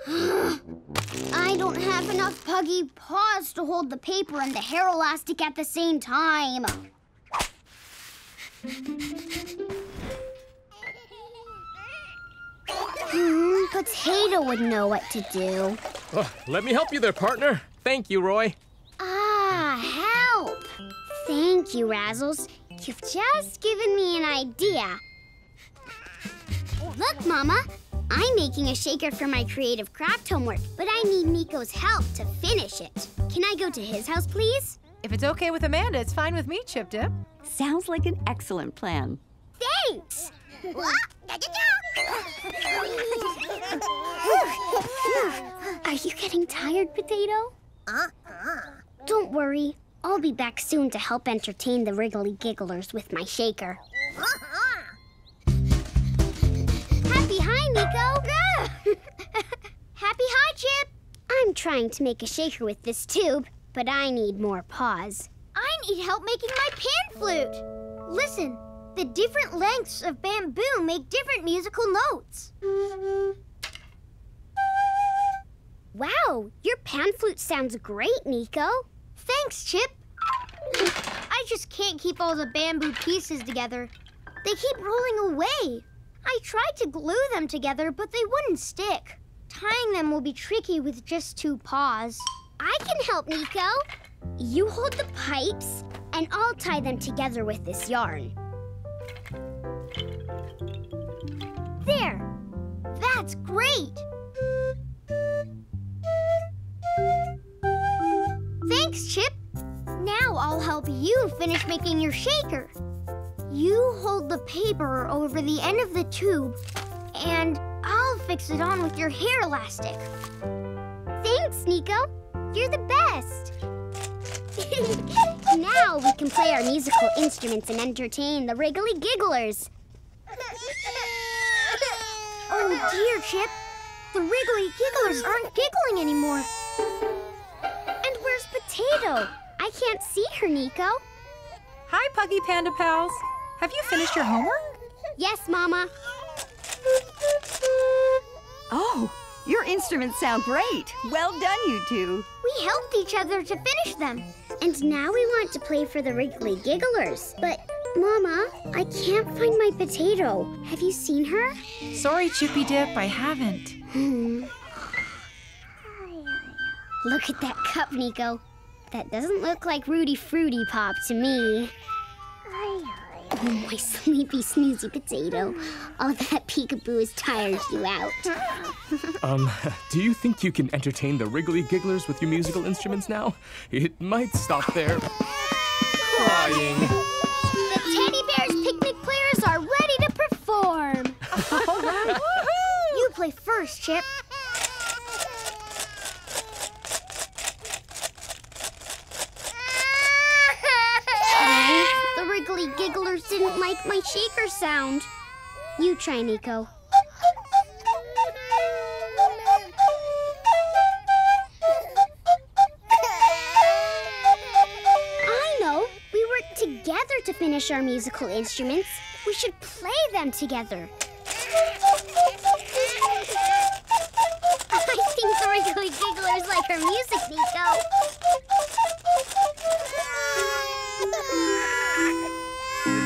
[SPEAKER 1] I don't have enough puggy paws to hold the paper and the hair elastic at the same time. Hmm, Potato would know what to do.
[SPEAKER 12] Oh, let me help you there, partner. Thank you, Roy.
[SPEAKER 8] Ah,
[SPEAKER 1] help! Thank you, Razzles. You've just given me an idea. Look, Mama, I'm making a shaker for my creative craft homework, but I need Nico's help to finish it. Can I go to his house, please?
[SPEAKER 5] If it's okay with Amanda, it's fine with me, Chip Dip. Sounds like an excellent plan.
[SPEAKER 1] Thanks! Are you getting tired, Potato? Uh Don't worry. I'll be back soon to help entertain the Wriggly Gigglers with my shaker. Uh-uh. Happy hi, Nico!
[SPEAKER 4] Happy hi, Chip!
[SPEAKER 1] I'm trying to make a shaker with this tube, but I need more paws.
[SPEAKER 4] I need help making my pan flute! Listen, the different lengths of bamboo make different musical notes.
[SPEAKER 1] Wow, your pan flute sounds great, Nico. Thanks, Chip.
[SPEAKER 4] I just can't keep all the bamboo pieces together. They keep rolling away. I tried to glue them together, but they wouldn't stick. Tying them will be tricky with just two paws. I can help, Nico. You hold
[SPEAKER 1] the pipes, and I'll tie them together with this yarn.
[SPEAKER 4] There! That's great! Thanks, Chip. Now I'll help you finish making your shaker. You hold the paper over the end of the tube, and I'll fix it on with your hair elastic. Thanks, Nico. You're the best.
[SPEAKER 1] now we can play our musical instruments and entertain the Wriggly Gigglers.
[SPEAKER 4] Oh dear, Chip. The Wriggly Gigglers aren't giggling anymore. And where's Potato? I can't see her, Nico. Hi, Puggy Panda Pals. Have you finished your homework?
[SPEAKER 1] Yes, Mama. Oh, your instruments sound great. Well done, you two. We helped each other to finish them. And now we want to play for the Wriggly Gigglers. But Mama, I can't find my potato. Have you seen her? Sorry, Chippy Dip, I haven't. Hmm. Look at that cup, Nico. That doesn't look like Rudy Fruity Pop to me. Oh, my sleepy, snoozy potato. All that peekaboo has tired you out.
[SPEAKER 17] um, do you think you can entertain the Wriggly Gigglers with your musical instruments now? It might stop there.
[SPEAKER 8] crying.
[SPEAKER 6] form. you play first, Chip.
[SPEAKER 1] the wriggly gigglers didn't like my shaker sound. You try, Nico. I know. We work together to finish our musical instruments. We should play them together.
[SPEAKER 8] I think the Wriggly
[SPEAKER 4] Gigglers like her music, Nico.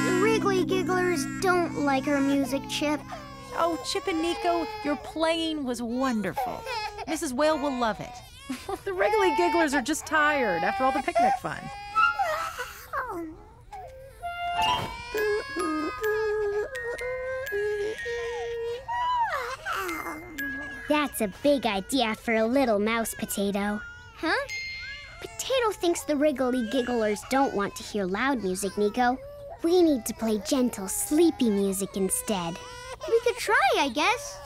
[SPEAKER 6] The Wriggly Gigglers don't like her music, Chip. Oh, Chip and Nico, your playing was wonderful.
[SPEAKER 5] Mrs. Whale will love it. the Wriggly Gigglers are just tired after all the picnic fun. Oh,
[SPEAKER 1] That's a big idea for a little mouse potato. Huh? Potato thinks the wriggly gigglers don't want to hear loud music, Nico. We need to play gentle, sleepy music instead.
[SPEAKER 6] We could try, I guess.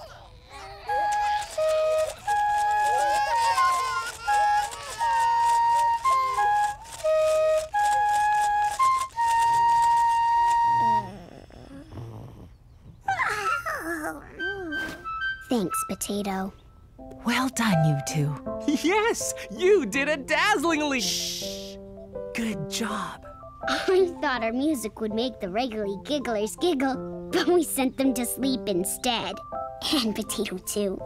[SPEAKER 1] potato. Well done, you two.
[SPEAKER 12] Yes, you did a dazzlingly... Shh.
[SPEAKER 1] Good job. I thought our music would make the Wriggly Gigglers giggle, but we sent them to sleep instead. And Potato too.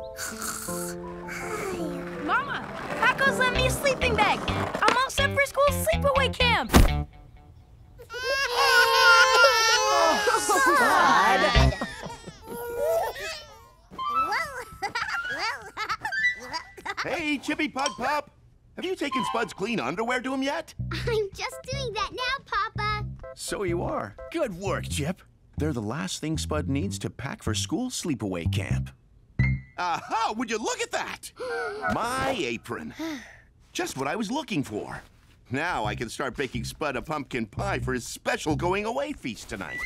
[SPEAKER 11] Mama,
[SPEAKER 8] Paco's lent me a
[SPEAKER 11] sleeping bag. I'm all set for school sleepaway
[SPEAKER 9] camp.
[SPEAKER 8] oh, God.
[SPEAKER 2] Hey, Chippy Pug Pop! Have you taken Spud's clean underwear to him yet? I'm
[SPEAKER 1] just doing that now, Papa.
[SPEAKER 2] So you are. Good work, Chip. They're the last thing Spud needs to pack for school sleepaway camp. Aha! Would you look at that?
[SPEAKER 8] My
[SPEAKER 2] apron. Just what I was looking for. Now I can start baking Spud a pumpkin pie for his special going away feast tonight.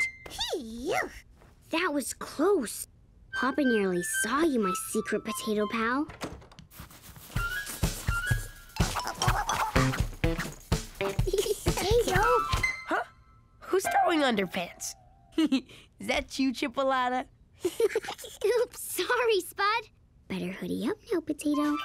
[SPEAKER 8] Hey,
[SPEAKER 1] that was close. Papa nearly saw you, my secret potato pal.
[SPEAKER 11] hey, Joe. Huh? Who's throwing underpants? Is that you, Chipoletta? Oops, sorry, Spud. Better hoodie up now, Potato.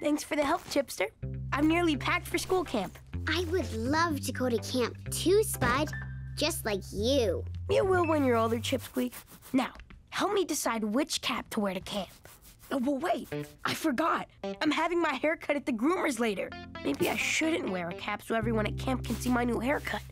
[SPEAKER 11] Thanks for the help, Chipster. I'm nearly packed for school camp. I would love to go to camp too, Spud. Just like you. You will when you're older, Chipsqueak. Now, help me decide which cap to wear to camp. Oh, well, wait, I forgot. I'm having my haircut at the groomer's later. Maybe I shouldn't wear a cap so everyone at camp can see my new haircut.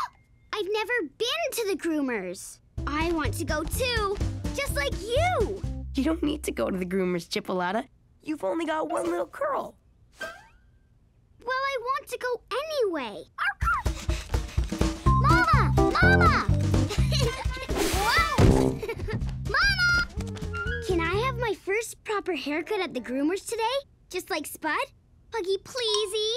[SPEAKER 11] I've never been to the groomer's. I want to go too, just like you. You don't need to go to the groomer's, Chipoletta. You've only got one little curl.
[SPEAKER 1] Well, I want to go anyway. Mama! Mama! Mama! my first proper haircut at the groomer's today, just like Spud. Puggy, pleasey.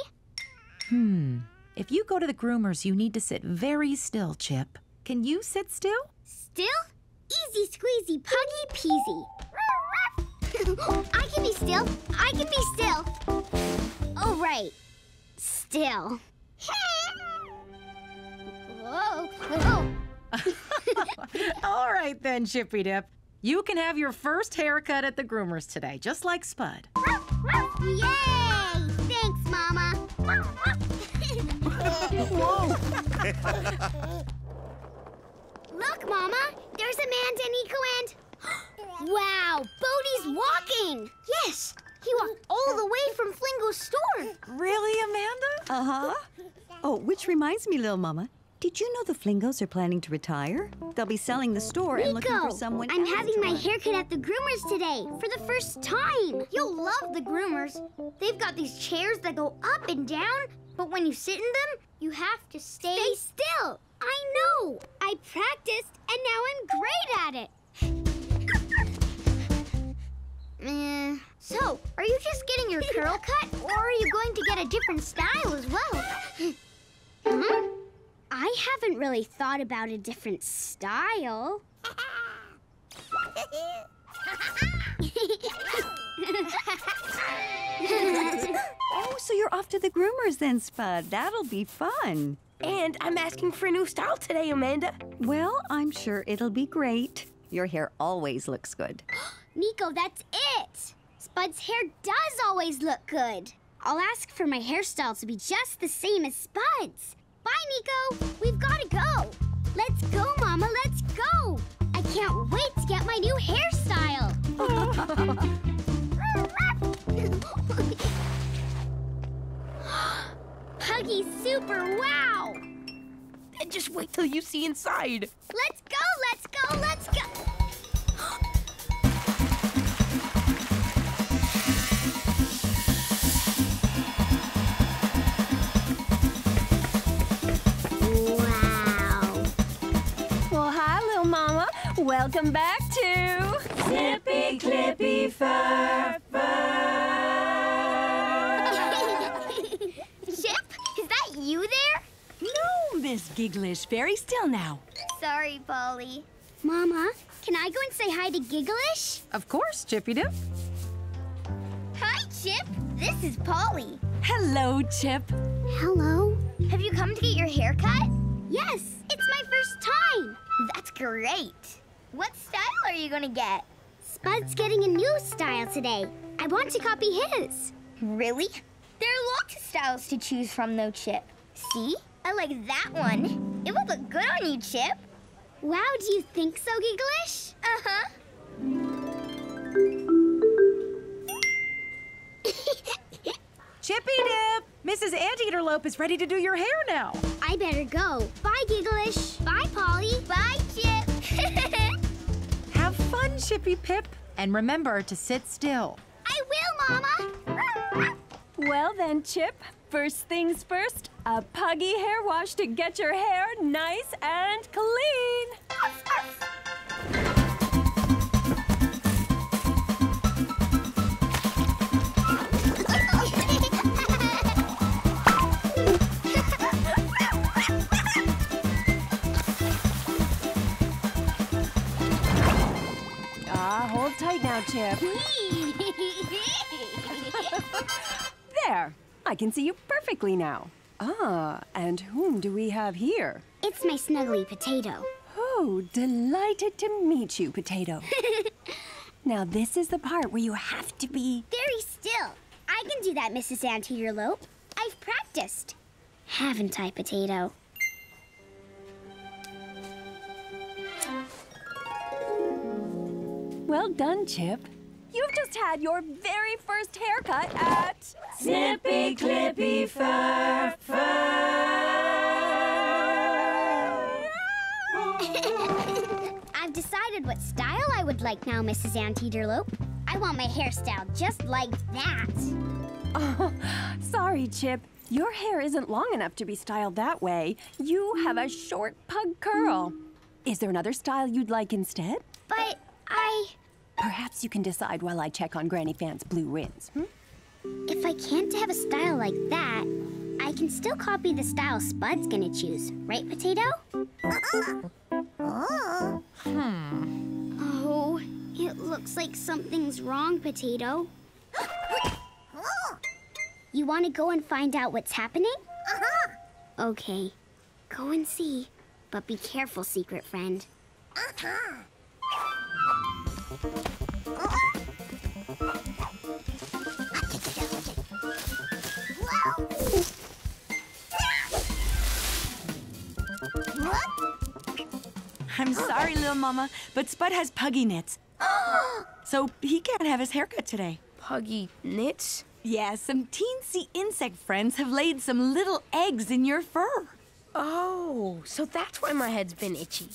[SPEAKER 8] Hmm.
[SPEAKER 5] If you go to the groomer's, you need to sit very still, Chip. Can you sit still? Still? Easy squeezy, puggy peasy.
[SPEAKER 1] I can be still. I can be still. Oh, right. Still. Whoa.
[SPEAKER 5] All right then, Chippy Dip. You can have your first haircut at the groomer's today, just like Spud.
[SPEAKER 1] Yay! Thanks, Mama. Whoa! Look, Mama. There's Amanda and Nico and... wow, Bodie's walking!
[SPEAKER 4] Yes, he walked all the way from Flingo's store. Really, Amanda?
[SPEAKER 18] Uh-huh. Oh, which reminds me, little Mama, did you know the Flingos are planning to retire? They'll be selling the store Nico, and looking for someone I'm having my haircut
[SPEAKER 4] at the groomers today for the first time. You'll love the groomers. They've got these chairs that go up and down, but when you sit in them, you have to stay, stay still. I know. I practiced, and now I'm great at it. Meh. So, are you just getting your curl cut, or are you going to get a different style as well?
[SPEAKER 1] Hmm? I haven't really thought about a different style.
[SPEAKER 18] oh, so you're off to the groomers then, Spud. That'll be fun. And I'm asking for a new style today, Amanda. Well, I'm sure it'll be great. Your hair always looks good.
[SPEAKER 1] Nico, that's it! Spud's hair does always look good. I'll ask for my hairstyle to be just the same as Spud's. Bye, Nico. We've got to go. Let's go, Mama. Let's go. I can't wait to get my new hairstyle.
[SPEAKER 11] Huggy Super Wow. And just wait till you see inside. Let's go.
[SPEAKER 10] Let's go. Let's go.
[SPEAKER 19] Welcome back to... Zippy Clippy Fur
[SPEAKER 10] Fur. Chip, is
[SPEAKER 1] that
[SPEAKER 19] you there? No, Miss Gigglish. Very still now.
[SPEAKER 1] Sorry, Polly. Mama, can I go and say hi to Gigglish?
[SPEAKER 19] Of course, Chippy Dip.
[SPEAKER 4] Hi, Chip. This is Polly. Hello, Chip. Hello. Have you come to get your hair cut? Yes, it's my first time. That's
[SPEAKER 1] great. What style are you gonna get? Spud's getting a new style today. I want to copy his. Really? There are lots of styles to choose from, though, Chip. See? I like that one. It would look good on you, Chip. Wow, do you
[SPEAKER 5] think so, Gigglish? Uh-huh. Chippy Dip! Mrs. Anteaterlope is ready to do your hair now. I better go. Bye, Gigglish. Bye, Polly. Bye, Chip. Have fun, Chippy Pip, and remember to sit still.
[SPEAKER 10] I will, Mama.
[SPEAKER 19] well then, Chip, first things first, a puggy hair wash to get your hair nice and clean. Chip. there. I can see you perfectly now. Ah, and whom do we have here? It's my snuggly potato. Oh, delighted to meet you, potato. now, this is the part where you have to
[SPEAKER 4] be...
[SPEAKER 1] Very still. I can do that, Mrs. Lope. I've practiced. Haven't I, potato?
[SPEAKER 19] Well done, Chip. You've just had your very first haircut at... Snippy Clippy Fur Fur!
[SPEAKER 1] I've decided what style I would like now, Mrs. Anteaterlope. I want my hairstyle
[SPEAKER 10] just like that.
[SPEAKER 19] Oh, sorry, Chip. Your hair isn't long enough to be styled that way. You have a short pug curl. Mm. Is there another style you'd like instead? But I... Perhaps you can decide while I check on Granny Fan's blue rins, hmm? If I can't have a style like that, I can still copy
[SPEAKER 1] the style Spud's gonna choose, right, Potato? Uh -uh. Oh. Hmm. Oh, it looks like something's wrong, Potato. you want to go and find out what's happening? Uh-huh. Okay. Go and see, but be careful, secret friend.
[SPEAKER 8] Uh-huh.
[SPEAKER 19] I'm sorry, little mama, but Spud has puggy nits. so he can't have his haircut today. Puggy nits? Yeah, some teensy insect friends have laid some little eggs in your fur. Oh, so that's why my head's been itchy.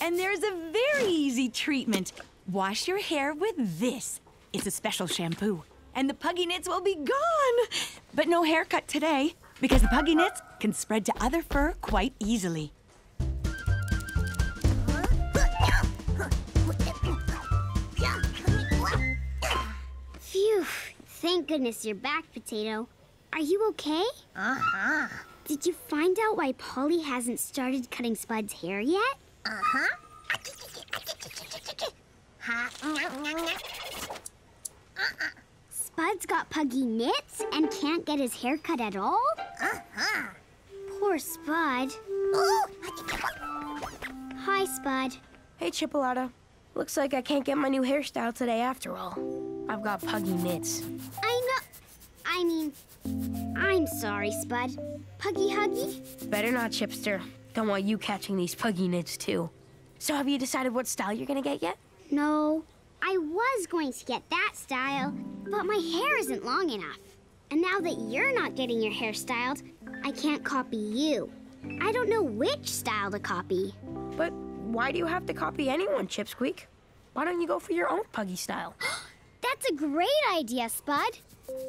[SPEAKER 19] And there's a very easy treatment. Wash your hair with this. It's a special shampoo. And the puggy nits will be gone. But no haircut today, because the puggy nits can spread to other fur quite easily.
[SPEAKER 1] Phew. Thank goodness you're back, Potato. Are you okay? Uh-huh. Did you find out why Polly hasn't started cutting Spud's hair yet? Uh-huh.
[SPEAKER 10] Uh-uh.
[SPEAKER 1] Spud's got puggy nits and can't get his hair cut at all?
[SPEAKER 6] Uh-huh.
[SPEAKER 11] Poor Spud. Ooh. Hi, Spud. Hey, Chipolata. Looks like I can't get my new hairstyle today after all. I've got puggy nits.
[SPEAKER 1] I know. I mean, I'm sorry, Spud. Puggy
[SPEAKER 11] Huggy? Better not, Chipster. Don't want you catching these puggy nits, too. So have you decided what style you're gonna get yet?
[SPEAKER 1] No, I was going to get that style, but my hair isn't long enough. And now that you're not getting your hair styled, I can't copy
[SPEAKER 11] you. I don't know which style to copy. But why do you have to copy anyone, Chipsqueak? Why don't you go for your own Puggy style? That's a great idea,
[SPEAKER 1] Spud.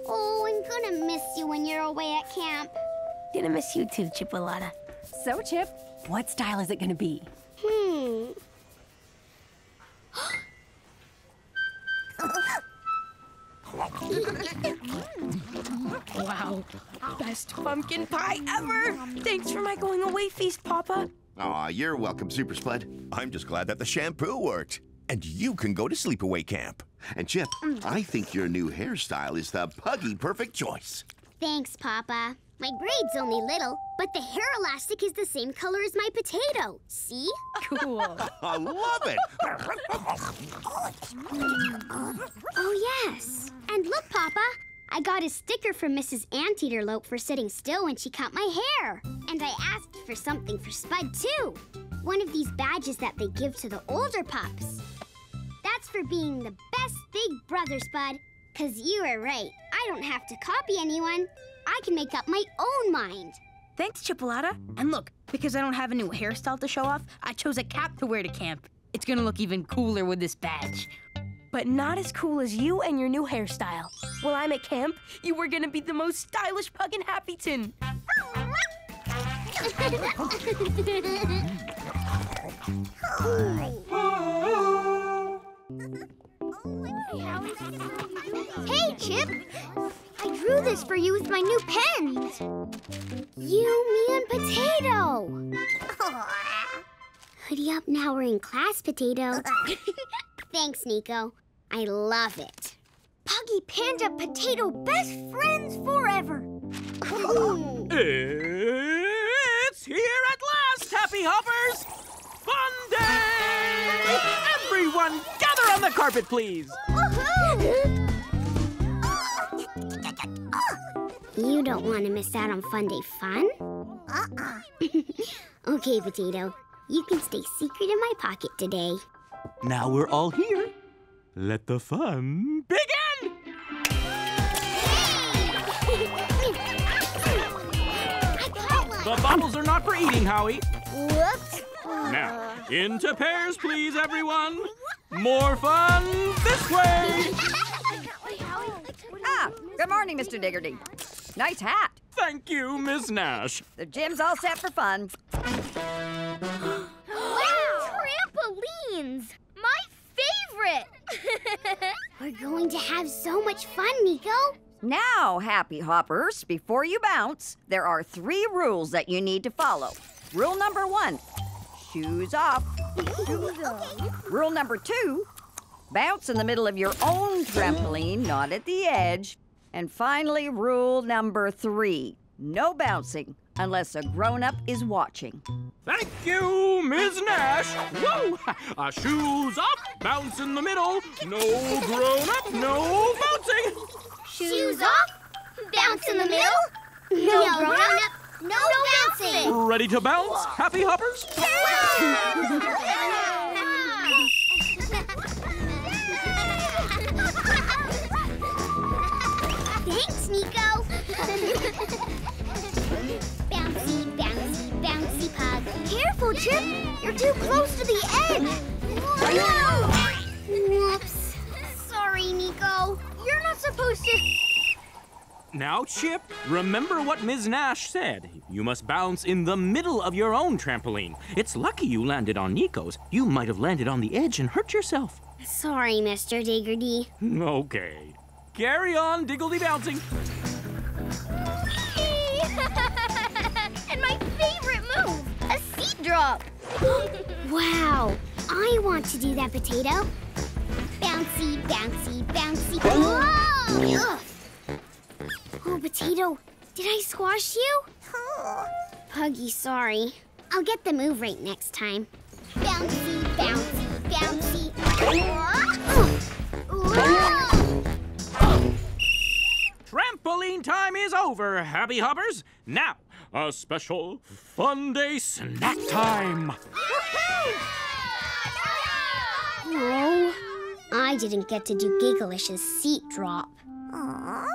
[SPEAKER 1] Oh, I'm gonna miss you when you're away at camp.
[SPEAKER 11] Gonna miss you
[SPEAKER 19] too, Chipolata. So, Chip, what style is it gonna be? Hmm,
[SPEAKER 11] wow, best pumpkin pie ever! Thanks for my going away feast, Papa.
[SPEAKER 2] Aw, you're welcome, Super Sled. I'm just glad that the shampoo worked. And you can go to sleepaway camp. And Chip, mm. I think your new hairstyle is the puggy perfect choice.
[SPEAKER 1] Thanks, Papa. My braid's only little, but the hair elastic is the same color as my potato. See? Cool.
[SPEAKER 2] I
[SPEAKER 8] love it.
[SPEAKER 1] oh, yes. And look, Papa. I got a sticker from Mrs. Anteaterlope for sitting still when she cut my hair. And I asked for something for Spud, too. One of these badges that they give to the older pups. That's for being the best big brother, Spud. Cause you are right. I don't have to copy anyone. I can make up my own mind.
[SPEAKER 11] Thanks, Chipolata. And look, because I don't have a new hairstyle to show off, I chose a cap to wear to camp. It's gonna look even cooler with this badge. But not as cool as you and your new hairstyle. While I'm at camp, you were gonna be the most stylish pug in Happyton.
[SPEAKER 8] Hey,
[SPEAKER 4] Chip! I drew this for you with my new pens. You,
[SPEAKER 1] me, and Potato! Hoodie up now we're in class, Potato. Thanks, Nico. I love it.
[SPEAKER 4] Puggy Panda Potato best friends forever. It's here at last, Happy Hoppers! Fun day!
[SPEAKER 1] Everyone, gather on the carpet, please. You don't want to miss out on Fun Day Fun? Uh-uh. okay, Potato. You can stay secret in my pocket today.
[SPEAKER 7] Now we're all here. Let the fun
[SPEAKER 8] begin!
[SPEAKER 7] the bottles are not for eating, Howie.
[SPEAKER 8] Whoops.
[SPEAKER 7] Now, into pairs, please, everyone. More fun this way.
[SPEAKER 18] ah, good morning, Mr. Diggerty. Nice hat.
[SPEAKER 7] Thank you, Miss Nash. The
[SPEAKER 18] gym's all set for fun. wow!
[SPEAKER 10] Trampolines!
[SPEAKER 1] My favorite! We're going to have so much fun,
[SPEAKER 18] Nico. Now, Happy Hoppers, before you bounce, there are three rules that you need to follow. Rule number one, Shoes off. Shoes off. Rule number two, bounce in the middle of your own trampoline, not at the edge. And finally, rule number three, no bouncing unless a grown-up is watching.
[SPEAKER 7] Thank you, Ms. Nash. Whoa! shoes up, bounce in the middle. No grown-up, no bouncing.
[SPEAKER 4] Shoes off. bounce in the middle. No, no grown-up, no, no
[SPEAKER 8] bouncing. Ready to bounce? Happy hoppers?
[SPEAKER 1] Thanks, Nico. bouncy,
[SPEAKER 4] bouncy, bouncy pug. Careful, Chip. You're too close to the edge. Whoa! Whoops. Sorry, Nico. You're not supposed
[SPEAKER 8] to...
[SPEAKER 7] Now, Chip, remember what Ms. Nash said. You must bounce in the middle of your own trampoline. It's lucky you landed on Nico's. You might have landed on the edge and hurt yourself.
[SPEAKER 1] Sorry, Mr. Diggerty.
[SPEAKER 7] Okay. Carry on, Diggledy Bouncing.
[SPEAKER 6] and my favorite move, a seat drop. wow, I
[SPEAKER 1] want to do that, Potato. Bouncy, bouncy, bouncy. Whoa! Oh, Potato, did I squash you? Puggy, sorry. I'll get the move right next time. Bouncy, bouncy, bouncy.
[SPEAKER 7] Trampoline time is over, Happy Hoppers. Now, a special fun day snack time.
[SPEAKER 1] Whoa. I didn't get to do Gigglish's seat drop.
[SPEAKER 8] Aww.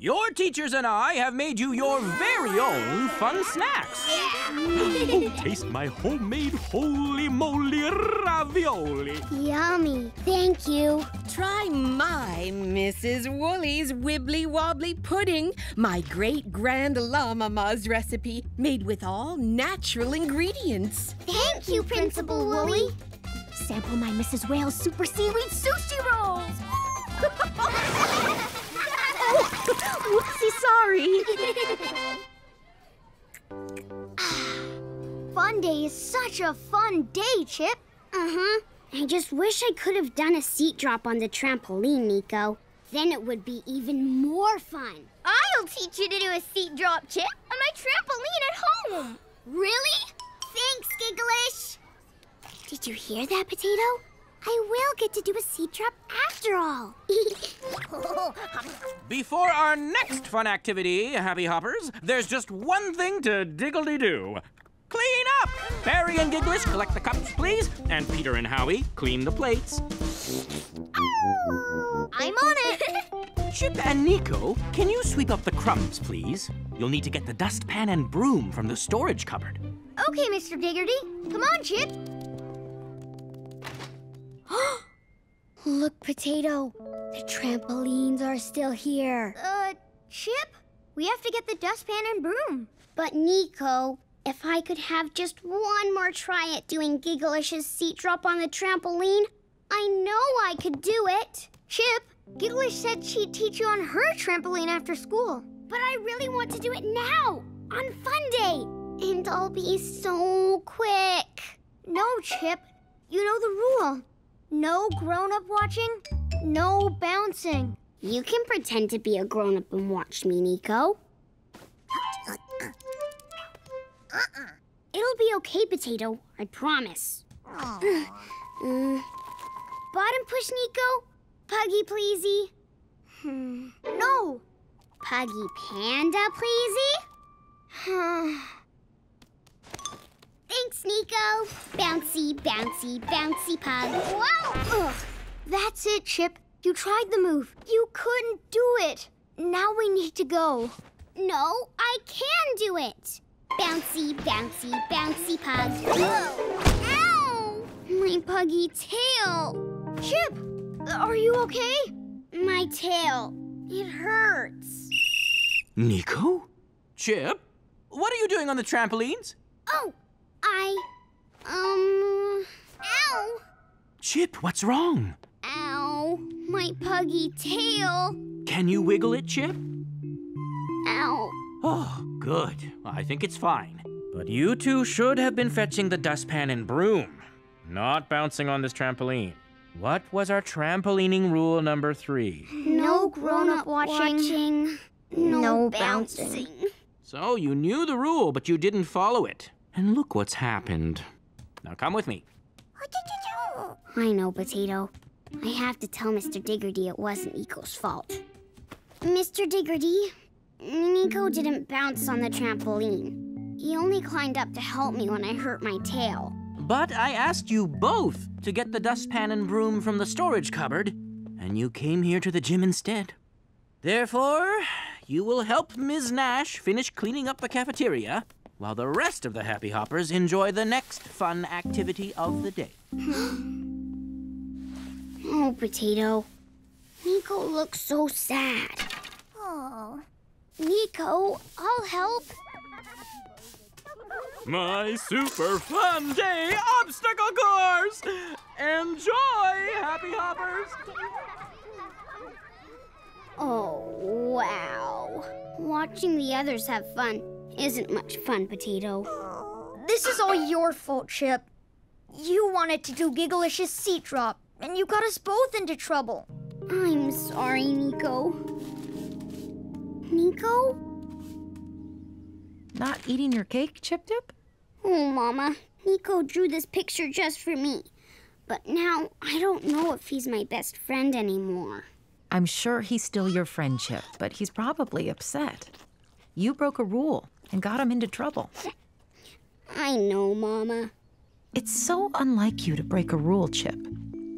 [SPEAKER 7] Your teachers and I have made you your very own fun
[SPEAKER 3] snacks. Yeah.
[SPEAKER 7] oh, taste my homemade holy moly ravioli.
[SPEAKER 3] Yummy. Thank you. Try my Mrs. Woolly's Wibbly Wobbly Pudding, my great grand llama Ma's recipe, made with all natural ingredients.
[SPEAKER 10] Thank you, Principal Woolly.
[SPEAKER 3] Sample my Mrs. Whale's super seaweed sushi rolls.
[SPEAKER 15] Whoopsie, sorry.
[SPEAKER 4] Ah, fun day is such a fun day, Chip.
[SPEAKER 1] Uh-huh. I just wish I could have done a seat drop on the trampoline, Nico. Then it would be even more fun.
[SPEAKER 10] I'll teach you to do a seat drop, Chip, on my trampoline
[SPEAKER 1] at home. really? Thanks, Gigglish. Did you hear that, Potato? I will get to do a seed trap after all.
[SPEAKER 7] Before our next fun activity, Happy Hoppers, there's just one thing to diggledy-do. Clean up! Barry and Gigglish, collect the cups, please. And Peter and Howie, clean the plates. Oh,
[SPEAKER 4] I'm on
[SPEAKER 8] it!
[SPEAKER 7] Chip and Nico, can you sweep up the crumbs, please? You'll need to get the dustpan and broom from the storage cupboard.
[SPEAKER 4] Okay, Mr. Diggerty. Come on, Chip.
[SPEAKER 1] Look, Potato. The trampolines are still here. Uh, Chip, we have to get the dustpan and broom. But, Nico, if I could have just one more try at doing Gigglish's seat drop on the trampoline, I know I could do it. Chip, Gigglish said she'd teach you on her trampoline after school. But I really want to do it now, on fun
[SPEAKER 4] day. And I'll be so quick. No, Chip. You know the rule. No grown-up watching, no bouncing. You
[SPEAKER 1] can pretend to be a grown-up and watch me, Nico. Uh-uh. It'll be okay, Potato. I promise. bottom push, Nico. Puggy, pleasey. Hmm. No! Puggy Panda, pleasey? Thanks, Nico. Bouncy, bouncy,
[SPEAKER 8] bouncy
[SPEAKER 1] pug. Whoa! Ugh. That's it, Chip. You tried the move. You couldn't do it. Now we need to go. No, I can do it. Bouncy, bouncy, bouncy pug. Whoa! Ow! My puggy tail. Chip, are you okay? My tail. It hurts.
[SPEAKER 7] Nico? Chip? What are you doing on the trampolines?
[SPEAKER 1] Oh, I... um... Ow!
[SPEAKER 7] Chip, what's wrong?
[SPEAKER 1] Ow, my puggy tail.
[SPEAKER 7] Can you wiggle it, Chip? Ow. Oh, good. I think it's fine. But you two should have been fetching the dustpan and broom, not bouncing on this trampoline. What was our trampolining rule number three?
[SPEAKER 6] No grown-up watching, watching, no, no bouncing. bouncing.
[SPEAKER 7] So you knew the rule, but you didn't follow it. And look what's happened. Now come with me.
[SPEAKER 1] I know, Potato. I have to tell Mr. Diggerty it wasn't Nico's fault. Mr. Diggerty, Nico didn't bounce on the trampoline. He only climbed up to help me when I hurt my tail.
[SPEAKER 7] But I asked you both to get the dustpan and broom from the storage cupboard, and you came here to the gym instead. Therefore, you will help Ms. Nash finish cleaning up the cafeteria, while the rest of the Happy Hoppers enjoy the next fun activity of the day.
[SPEAKER 1] oh, Potato. Nico looks so sad.
[SPEAKER 4] Oh.
[SPEAKER 1] Nico,
[SPEAKER 4] I'll help.
[SPEAKER 7] My super fun day obstacle course! Enjoy, Happy Hoppers!
[SPEAKER 1] Oh, wow. Watching the others have fun isn't much fun, Potato.
[SPEAKER 4] This is all your fault, Chip. You wanted to do Gigglish's seat drop, and you got us both into trouble. I'm sorry, Nico. Nico? Not eating
[SPEAKER 5] your
[SPEAKER 1] cake, Chip Dip? Oh, Mama. Nico drew this picture just for me. But now I don't know if he's my best friend anymore.
[SPEAKER 5] I'm sure he's still your friend, Chip, but he's probably upset. You broke a rule and got him into trouble. I know, Mama. It's so unlike you to break a rule, Chip.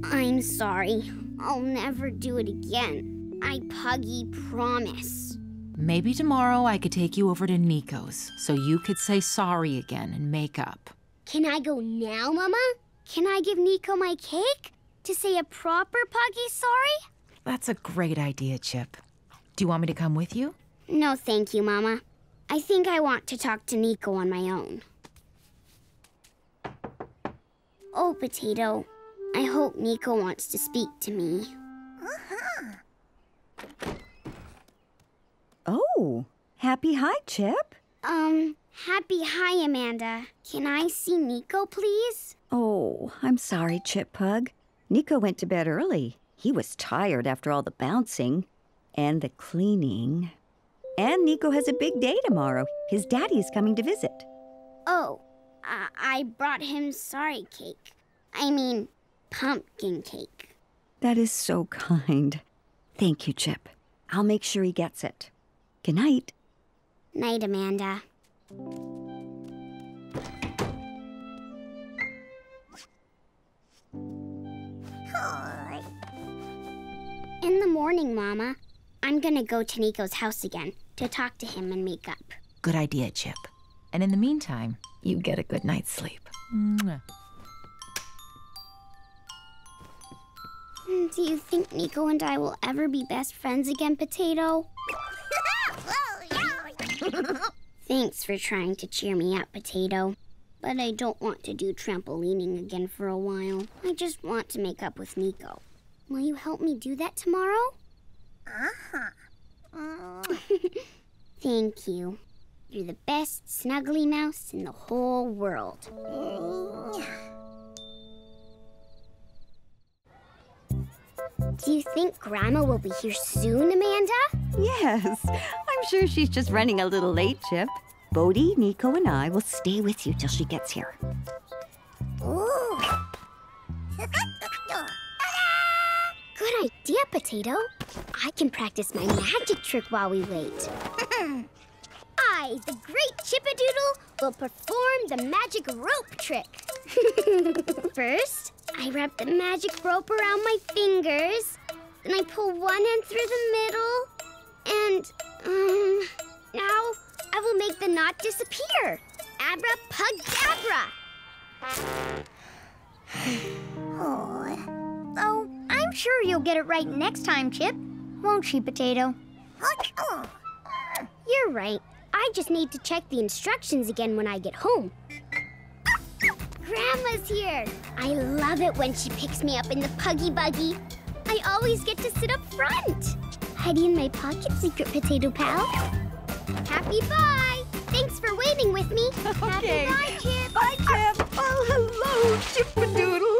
[SPEAKER 1] I'm sorry. I'll never do it again. I puggy promise.
[SPEAKER 5] Maybe tomorrow I could take you over to Nico's so you could say sorry again and make up.
[SPEAKER 1] Can I go now, Mama? Can I give Nico my cake? To say a proper puggy sorry?
[SPEAKER 5] That's a great idea, Chip. Do you want me to come with you?
[SPEAKER 1] No, thank you, Mama. I think I want to talk to Nico on my own. Oh, Potato. I hope Nico wants to speak to me.
[SPEAKER 18] Uh -huh. Oh, happy hi, Chip.
[SPEAKER 1] Um, happy hi, Amanda. Can
[SPEAKER 18] I see Nico, please? Oh, I'm sorry, Chip Pug. Nico went to bed early. He was tired after all the bouncing and the cleaning. And Nico has a big day tomorrow. His daddy is coming to visit.
[SPEAKER 1] Oh, I brought him sorry cake. I mean, pumpkin cake.
[SPEAKER 18] That is so kind. Thank you, Chip. I'll make sure he gets it. Good night. Night, Amanda.
[SPEAKER 1] In the morning, Mama, I'm gonna go to Nico's house again to talk to him and make up.
[SPEAKER 5] Good idea, Chip. And in the meantime, you get a good night's sleep.
[SPEAKER 1] Mm, do you think Nico and I will ever be best friends again, Potato? Thanks for trying to cheer me up, Potato. But I don't want to do trampolining again for a while. I just want to make up with Nico. Will you help me do that tomorrow? Uh-huh. Thank you. You're the best snuggly mouse in the whole world. Do you think Grandma will be here soon,
[SPEAKER 18] Amanda? Yes. I'm sure she's just running a little late, Chip. Bodie, Nico, and I will stay with you till she gets here. Ooh.
[SPEAKER 1] Good idea, Potato. I can practice my magic trick while we wait.
[SPEAKER 4] I, the great Chipadoodle,
[SPEAKER 1] will perform the magic rope trick. First, I wrap the magic rope around my fingers. Then I pull one end through the middle. And, um, now I will make the knot disappear.
[SPEAKER 4] Abracadabra! oh, oh. I'm sure you'll get it right next time, Chip. Won't she,
[SPEAKER 1] Potato? You're right. I just need to check the instructions again when I get home. Grandma's here! I love it when she picks me up in the Puggy Buggy. I always get to sit up front. Hidey in my pocket, Secret Potato Pal. Happy bye! Thanks for waiting with me. Okay. Happy bye, Chip. Bye, Chip. Oh, hello, Chip-a-doodle.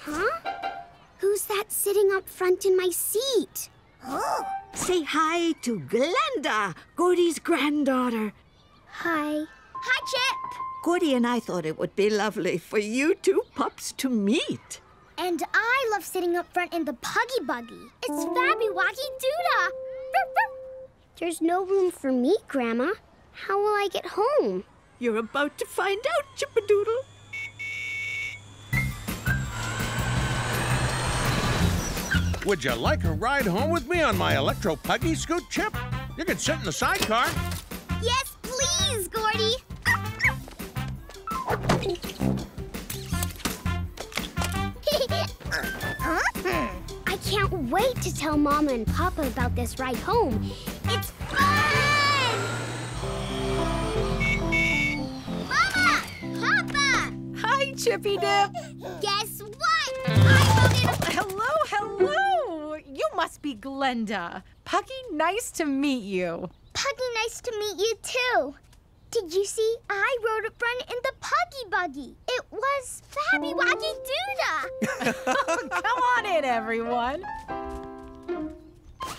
[SPEAKER 1] Huh? Who's that sitting up front in my seat? Oh. Say
[SPEAKER 13] hi to Glenda, Gordy's granddaughter. Hi. Hi, Chip. Gordy and I thought it would be lovely for you two pups to meet.
[SPEAKER 4] And I love sitting up front in the Puggy Buggy. It's Fabby Wacky Doodle.
[SPEAKER 1] There's no room for me, Grandma. How will I get home?
[SPEAKER 13] You're about to find out, Chippadoodle.
[SPEAKER 14] Would you like a ride home with me on my electro puggy scoot chip? You can sit in the sidecar.
[SPEAKER 4] Yes, please, Gordy.
[SPEAKER 1] huh? I can't wait to tell Mama and Papa about this ride
[SPEAKER 4] home. It's fun!
[SPEAKER 5] Mama! Papa! Hi, Chippy Dip. yes, Hello, hello! You must be Glenda. Puggy, nice to meet you. Puggy, nice to meet you too. Did you see?
[SPEAKER 4] I rode a friend in the Puggy Buggy. It was Fabby Waggy Duda.
[SPEAKER 5] Come on in, everyone.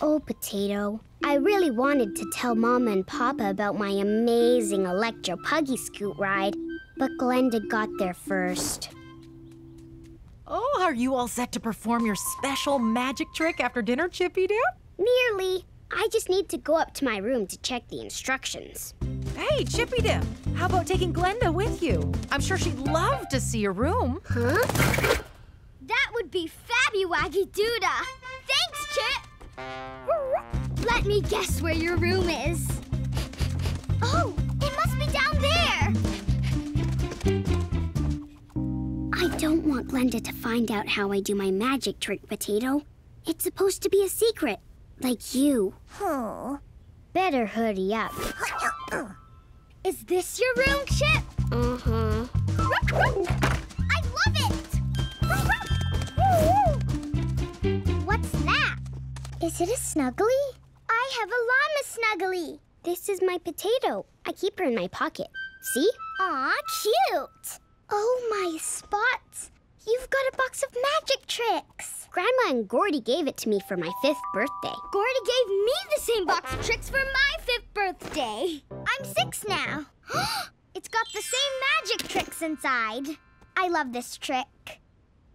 [SPEAKER 1] Oh, Potato. I really wanted to tell Mama and Papa about my amazing Electro Puggy Scoot ride, but Glenda got there
[SPEAKER 5] first. Oh, are you all set to perform your special magic trick after dinner, Chippy Doo? Nearly.
[SPEAKER 1] I just need to go up to my room to check the instructions. Hey, Chippy Dip, how about
[SPEAKER 5] taking Glenda with you? I'm sure she'd love to see your room. Huh? That would be Fabby Waggy doodah. Thanks, Chip.
[SPEAKER 4] Let me guess where your room is. Oh, it must be down
[SPEAKER 1] there. I don't want Glenda to find out how I do my magic trick, Potato. It's supposed to be a secret, like you. Oh, better hurry up. Is this your room,
[SPEAKER 4] Chip? Uh-huh. I love it! What's that? Is it a snuggly?
[SPEAKER 1] I have a llama snuggly. This is my potato. I keep her in my pocket. See? Aw, cute! Oh, my spots! You've got a box of magic tricks! Grandma and Gordy gave it to me for my fifth birthday.
[SPEAKER 4] Gordy gave me the same box of tricks for my fifth birthday. I'm six now. it's got the same magic tricks inside. I love this trick.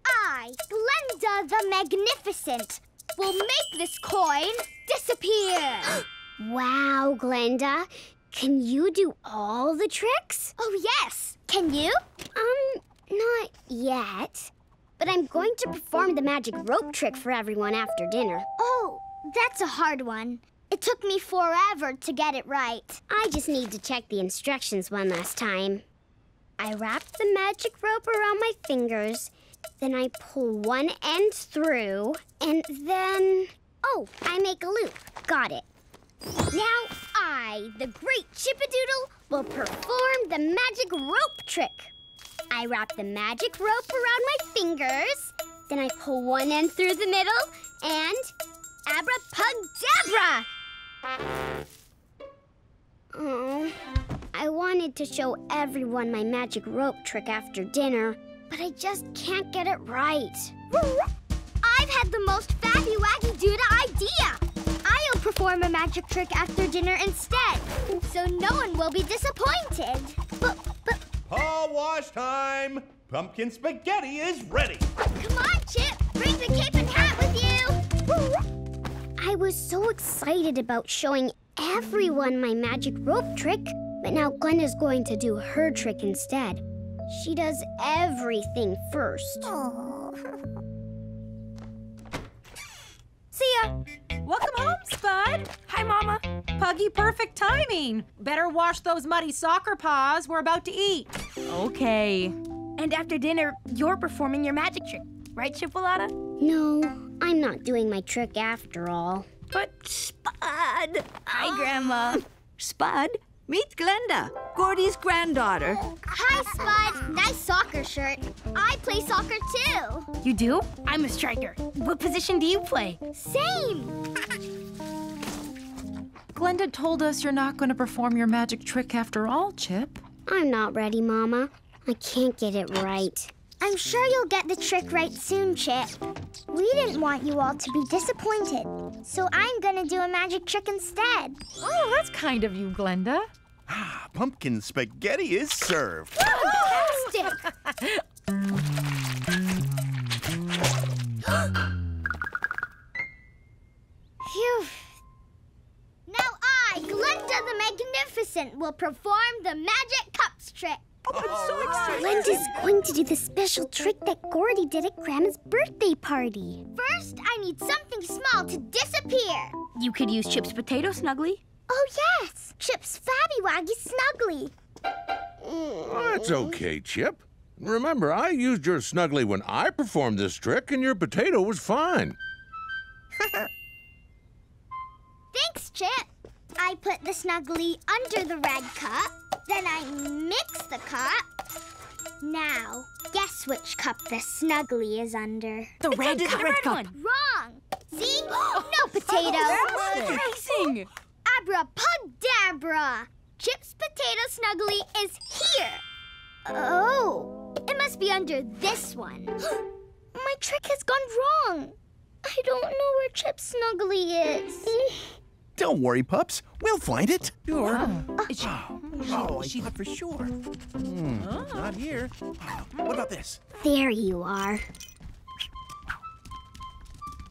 [SPEAKER 4] I, Glenda the Magnificent, will make this coin disappear.
[SPEAKER 1] wow, Glenda. Can you do all the tricks? Oh, yes. Can you? Um, not yet. But I'm going to perform the magic rope trick for everyone after dinner. Oh, that's a hard one. It took me forever to get it right. I just need to check the instructions one last time. I wrap the magic rope around my fingers, then I pull one end through, and then... Oh, I make a loop. Got it. Now, I, the great Chippadoodle, will perform the magic rope trick. I wrap the magic rope around my fingers, then I pull one end through the middle, and abra abracadabra! Oh, I wanted to show everyone my magic rope trick after dinner,
[SPEAKER 4] but I just can't get it right. I've had the most fabby-waggy-duda idea! perform a magic trick after dinner instead, so no one will be disappointed. But,
[SPEAKER 2] but... Paw wash time! Pumpkin spaghetti is ready!
[SPEAKER 1] Come
[SPEAKER 4] on, Chip! Bring the cape and hat with
[SPEAKER 1] you! I was so excited about showing everyone my magic rope trick, but now Gwen is going to do her trick instead. She does everything first. Aww.
[SPEAKER 11] See
[SPEAKER 5] ya.
[SPEAKER 8] Welcome home, Spud.
[SPEAKER 11] Hi,
[SPEAKER 5] Mama. Puggy, perfect timing. Better wash those muddy soccer paws. We're about to eat.
[SPEAKER 11] Okay.
[SPEAKER 5] And after dinner, you're performing your magic trick,
[SPEAKER 11] right, Chipolata? No,
[SPEAKER 1] I'm not doing my trick after all.
[SPEAKER 11] But
[SPEAKER 13] Spud! Hi, Grandma. Spud, Meet Glenda, Gordy's granddaughter.
[SPEAKER 4] Hi, Spud. Nice soccer shirt. I play soccer, too.
[SPEAKER 13] You
[SPEAKER 5] do? I'm a striker. What position do you play? Same. Glenda told us you're not going to perform your magic trick after all, Chip. I'm
[SPEAKER 1] not ready, Mama. I can't get it right.
[SPEAKER 4] I'm sure you'll get the trick right soon, Chip. We didn't want you all to be disappointed, so I'm gonna do a magic
[SPEAKER 5] trick instead. Oh, that's kind of you, Glenda.
[SPEAKER 2] Ah, pumpkin spaghetti is served.
[SPEAKER 5] Fantastic!
[SPEAKER 1] Phew. Now I, Glenda the Magnificent, will perform the magic cups
[SPEAKER 4] trick. Oh, I'm All
[SPEAKER 1] so excited! Right. Glenda's going to do the special trick that Gordy did at Grandma's birthday party.
[SPEAKER 4] First, I need something small to disappear.
[SPEAKER 1] You could use Chip's
[SPEAKER 10] potato snuggly. Oh, yes! Chip's Fabby Waggy snuggly.
[SPEAKER 14] that's okay, Chip. Remember, I used your snuggly when I performed this trick, and your potato was fine.
[SPEAKER 4] Thanks, Chip. I put the snuggly under the red cup. Then I mix the cup. Now, guess which cup the snuggly is under? The it's red, under cup. The red, red cup. One. Wrong. See? no potato. Oh, Abracadabra. Chip's potato snuggly is here. Oh, it must be under this one. My trick has gone wrong. I don't know where Chip's snuggly is.
[SPEAKER 2] Don't worry, pups. We'll find it.
[SPEAKER 1] Sure. Uh, oh, she, oh, for sure.
[SPEAKER 8] Mm, not here. Oh, what
[SPEAKER 1] about this? There you are.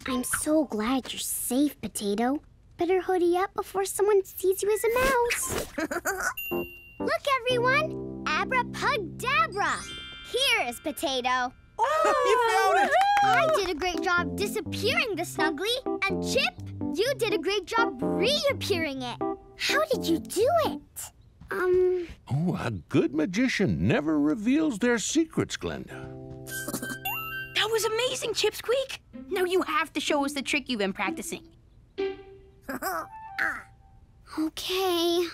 [SPEAKER 1] I'm so glad you're safe, Potato. Better hoodie up before someone sees you as a mouse. Look, everyone! Abra Pug Dabra! Here is Potato. Oh, you found it! I did a great job disappearing the Snuggly, and Chip, you did a great job reappearing it. How did you do it? Um...
[SPEAKER 14] Oh, a good magician never reveals their secrets, Glenda.
[SPEAKER 11] that was amazing, Chipsqueak. Now you have to show us the trick you've been practicing. okay.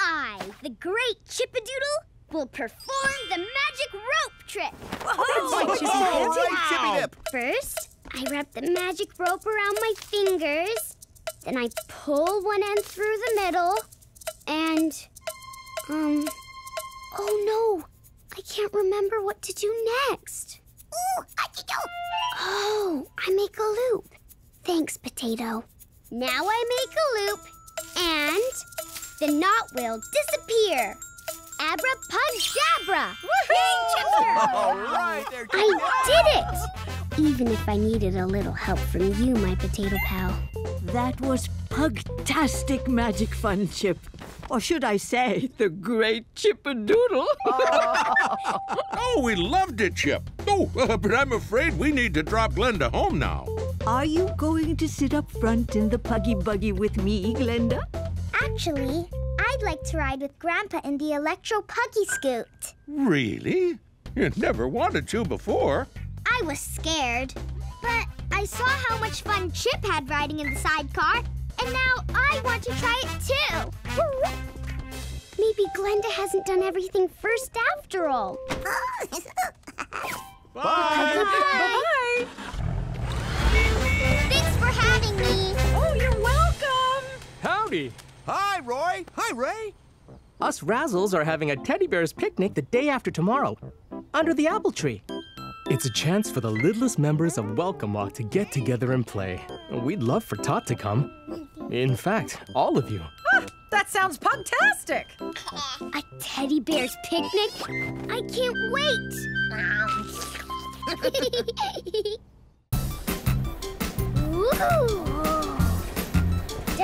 [SPEAKER 11] I, the great Chipadoodle,
[SPEAKER 1] will perform the magic rope trick. Whoa! Oh, oh, Dip. First, I wrap the magic rope around my fingers. Then I pull one end through the middle. And, um, oh no, I can't remember what to do next. Ooh, I can do. Oh, I make a loop. Thanks, Potato. Now I make a loop, and the knot will disappear.
[SPEAKER 8] Abracadabra! Woohoo! All right, there I did
[SPEAKER 1] it!
[SPEAKER 13] Even if I needed a little help from you, my potato pal. That was pugtastic magic fun, Chip. Or should I say,
[SPEAKER 14] the great Chippadoodle? Doodle? oh, we loved it, Chip. Oh, uh, but I'm afraid we need to drop Glenda home now.
[SPEAKER 13] Are you going to sit up front in the puggy buggy with me,
[SPEAKER 4] Glenda? Actually, I'd like to ride with Grandpa in the Electro Puggy
[SPEAKER 14] Scoot. Really? You never wanted to before.
[SPEAKER 4] I was scared. But I saw how much fun Chip had riding in the sidecar, and now I want to try it too. Maybe Glenda
[SPEAKER 1] hasn't done everything
[SPEAKER 4] first after all. Bye. Bye. Bye.
[SPEAKER 10] Thanks for having me. Oh, you're welcome. Howdy. Hi, Roy. Hi, Ray.
[SPEAKER 12] Us Razzles are having a teddy bear's picnic the day after tomorrow, under the apple tree. It's a chance for the littlest members of Welcome Walk to get together and play. We'd love for Tot to come. In fact,
[SPEAKER 16] all of you.
[SPEAKER 5] Ah, that sounds pugtastic! A teddy bear's
[SPEAKER 1] picnic? I can't wait! Ooh.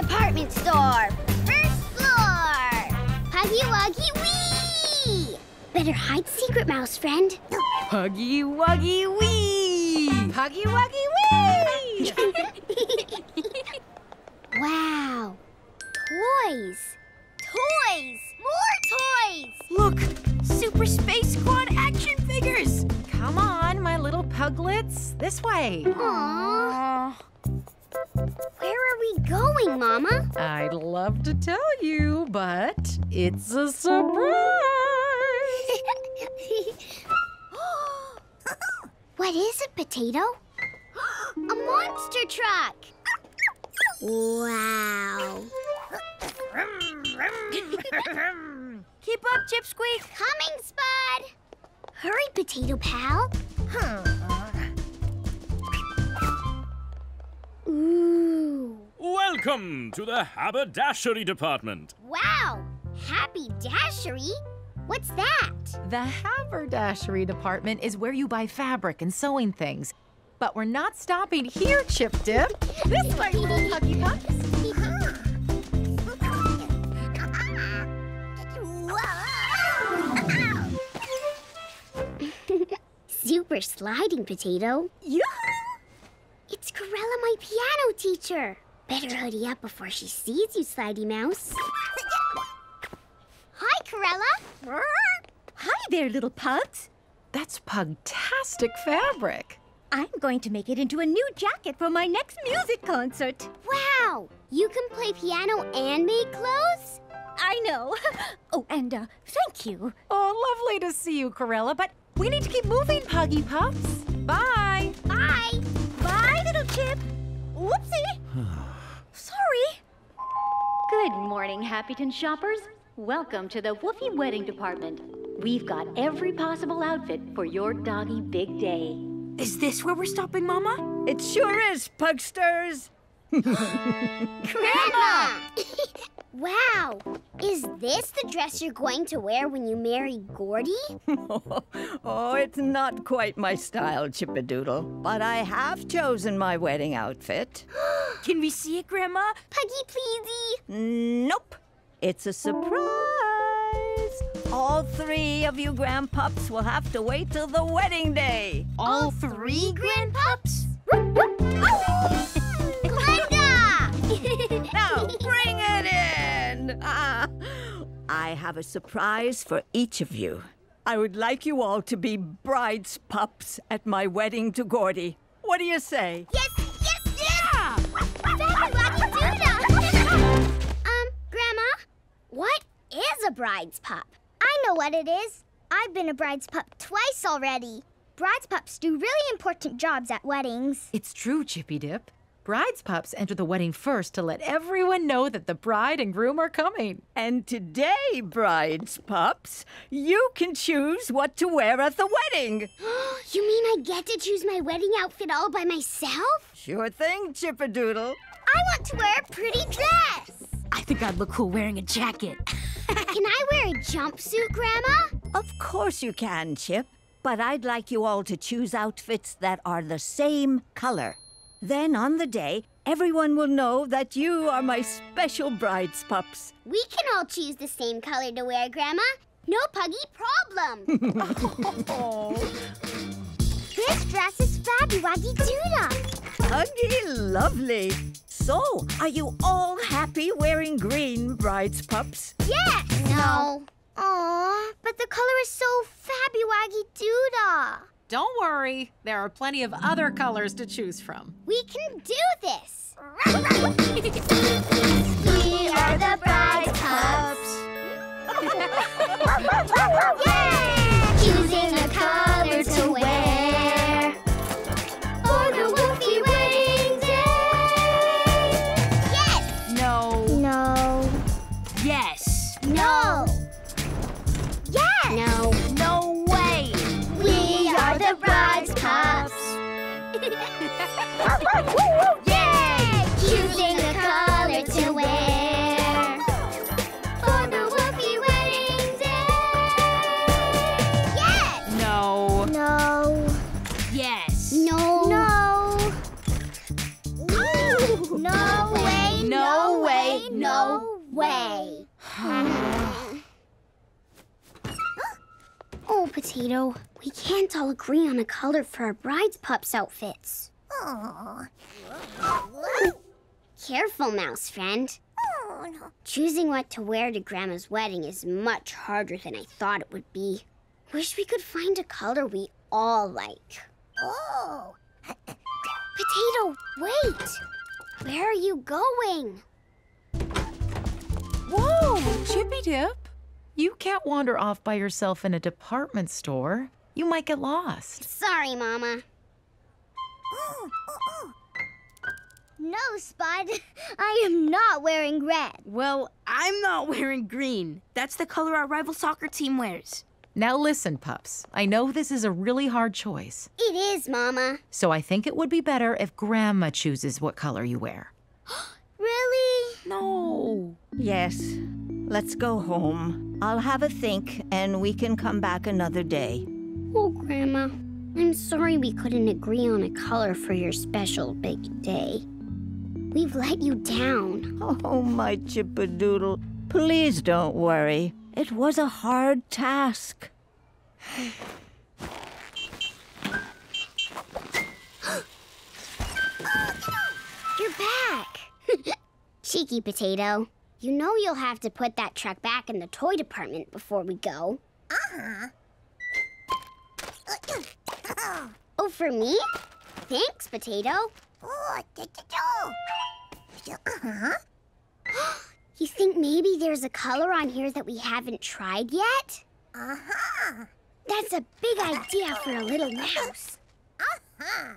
[SPEAKER 1] Department store. First floor. Huggy Wuggy Wee! Better hide secret mouse, friend. Huggy Wuggy Wee! Huggy Wuggy Wee! wow.
[SPEAKER 5] Toys. Toys! More toys! Look! Super Space Squad action figures! Come on, my little puglets. This way.
[SPEAKER 6] Aww. Where
[SPEAKER 5] are we going, Mama? I'd love to tell you, but it's a surprise. what is it, Potato? a
[SPEAKER 6] monster truck!
[SPEAKER 11] wow. Keep up, Chipsqueak.
[SPEAKER 1] Coming, Spud. Hurry, Potato Pal. Huh.
[SPEAKER 7] Ooh. Welcome to the Haberdashery Department.
[SPEAKER 5] Wow! Happy Dashery? What's that? The Haberdashery Department is where you buy fabric and sewing things. But we're not stopping here, Chip Dip. this way,
[SPEAKER 8] little Huggy Pucks.
[SPEAKER 1] Super sliding potato. Yoo-hoo! It's Corella, my piano teacher. Better hoodie up before she sees you, Slidey Mouse. Hi, Corella.
[SPEAKER 9] Hi there, little pugs. That's pugtastic fabric. I'm going to make it into a new jacket for my next music concert. Wow! You can play
[SPEAKER 10] piano and make clothes? I know. Oh, and uh, thank you. Oh,
[SPEAKER 5] lovely to see you, Corella, but we need to keep moving, Puggy Puffs. Bye! Bye.
[SPEAKER 9] Bye, little Chip. Whoopsie. Sorry. Good morning, Happyton shoppers. Welcome to the Woofy Wedding Department. We've got every possible outfit for your doggy big day. Is this where we're stopping,
[SPEAKER 15] Mama? It sure is, Pugsters.
[SPEAKER 8] Grandma!
[SPEAKER 1] Wow! Is this the dress you're going to wear when you marry Gordy?
[SPEAKER 13] oh, it's not quite my style, Chippadoodle. But I have chosen my wedding outfit. Can we see it, Grandma? Puggy, pleasey! Nope. It's a surprise. All three of you grandpups will have to wait till the wedding day. All, All three grandpups? Glenda! Now. I have a surprise for each of you. I would like you all to be bride's pups at my wedding to Gordy. What do you say? Yes,
[SPEAKER 8] yes, yeah! um,
[SPEAKER 1] Grandma, what is a bride's pup? I know what it is.
[SPEAKER 4] I've been a bride's pup twice already. Bride's pups do really important jobs at
[SPEAKER 5] weddings. It's true, Chippy Dip. Bride's pups enter the wedding first to let everyone know that
[SPEAKER 13] the bride and groom are coming. And today, bride's pups, you can choose what to wear at the wedding. you mean I get to choose my wedding outfit
[SPEAKER 1] all by myself? Sure thing, Chippadoodle. I want to wear a pretty dress.
[SPEAKER 13] I think I'd look cool wearing a jacket. can I wear a jumpsuit, Grandma? Of course you can, Chip. But I'd like you all to choose outfits that are the same color. Then on the day, everyone will know that you are my special bride's pups.
[SPEAKER 1] We can all choose the same color to wear, Grandma. No puggy
[SPEAKER 10] problem. This dress is Fabby Waggy duda. Puggy, lovely. So, are you all happy
[SPEAKER 13] wearing green, bride's pups? Yes! No. Aw, but the color
[SPEAKER 5] is so Fabby Waggy Doodah. Don't worry, there are plenty of other colors to choose from. We can do this!
[SPEAKER 4] we are the Bride Pups! Choosing a color
[SPEAKER 10] way.
[SPEAKER 1] oh, Potato, we can't all agree on a color for our bride's pups' outfits.
[SPEAKER 8] Oh.
[SPEAKER 1] Careful, mouse friend. Oh, no. Choosing what to wear to Grandma's wedding is much harder than I thought it would be. Wish we could find a color we all like.
[SPEAKER 8] Oh!
[SPEAKER 10] Potato,
[SPEAKER 5] wait! Where are you going? Whoa, Chippy Dip! You can't wander off by yourself in a department store. You might get lost.
[SPEAKER 1] Sorry, Mama. No, Spud. I am not wearing red.
[SPEAKER 11] Well, I'm not wearing green. That's the color our rival soccer team wears.
[SPEAKER 5] Now listen, pups. I know this is a really hard choice.
[SPEAKER 11] It is, Mama.
[SPEAKER 5] So I think it would be better if Grandma chooses what color you wear.
[SPEAKER 13] really? No. Yes. Let's go home. I'll have a think, and we can come back another day.
[SPEAKER 1] Oh, Grandma. I'm sorry we couldn't agree on a color
[SPEAKER 13] for your special big day. We've let you down. Oh, my chippadoodle. Please don't worry. It was a hard task.
[SPEAKER 1] You're back. Cheeky potato. You know you'll have to put that truck back in the toy department before we go. Uh-huh. oh, for me? Thanks, potato.
[SPEAKER 8] Uh-huh.
[SPEAKER 1] you think maybe there's a color on here that we haven't tried yet? Uh-huh. That's a big idea for a little mouse. Uh-huh.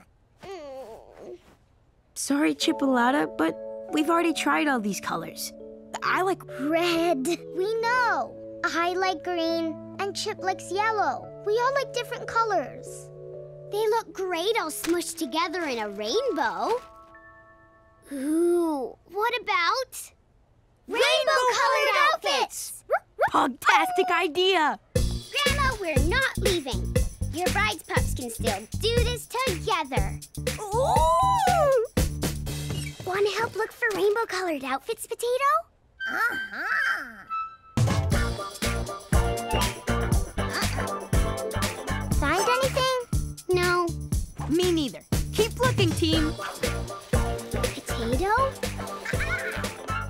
[SPEAKER 11] Sorry, Chipolata, but We've already tried all these colors. I like red. We know. I like green, and Chip likes
[SPEAKER 1] yellow. We all like different colors. They look great all smushed together in a rainbow. Ooh,
[SPEAKER 10] what about
[SPEAKER 1] rainbow, colored, outfits?
[SPEAKER 11] Fantastic idea!
[SPEAKER 1] Grandma, we're not leaving. Your bride's pups can still do this together. Ooh! Want to help look for rainbow-colored outfits, Potato?
[SPEAKER 11] Uh-huh. Find anything? No. Me neither. Keep
[SPEAKER 1] looking, team. Potato?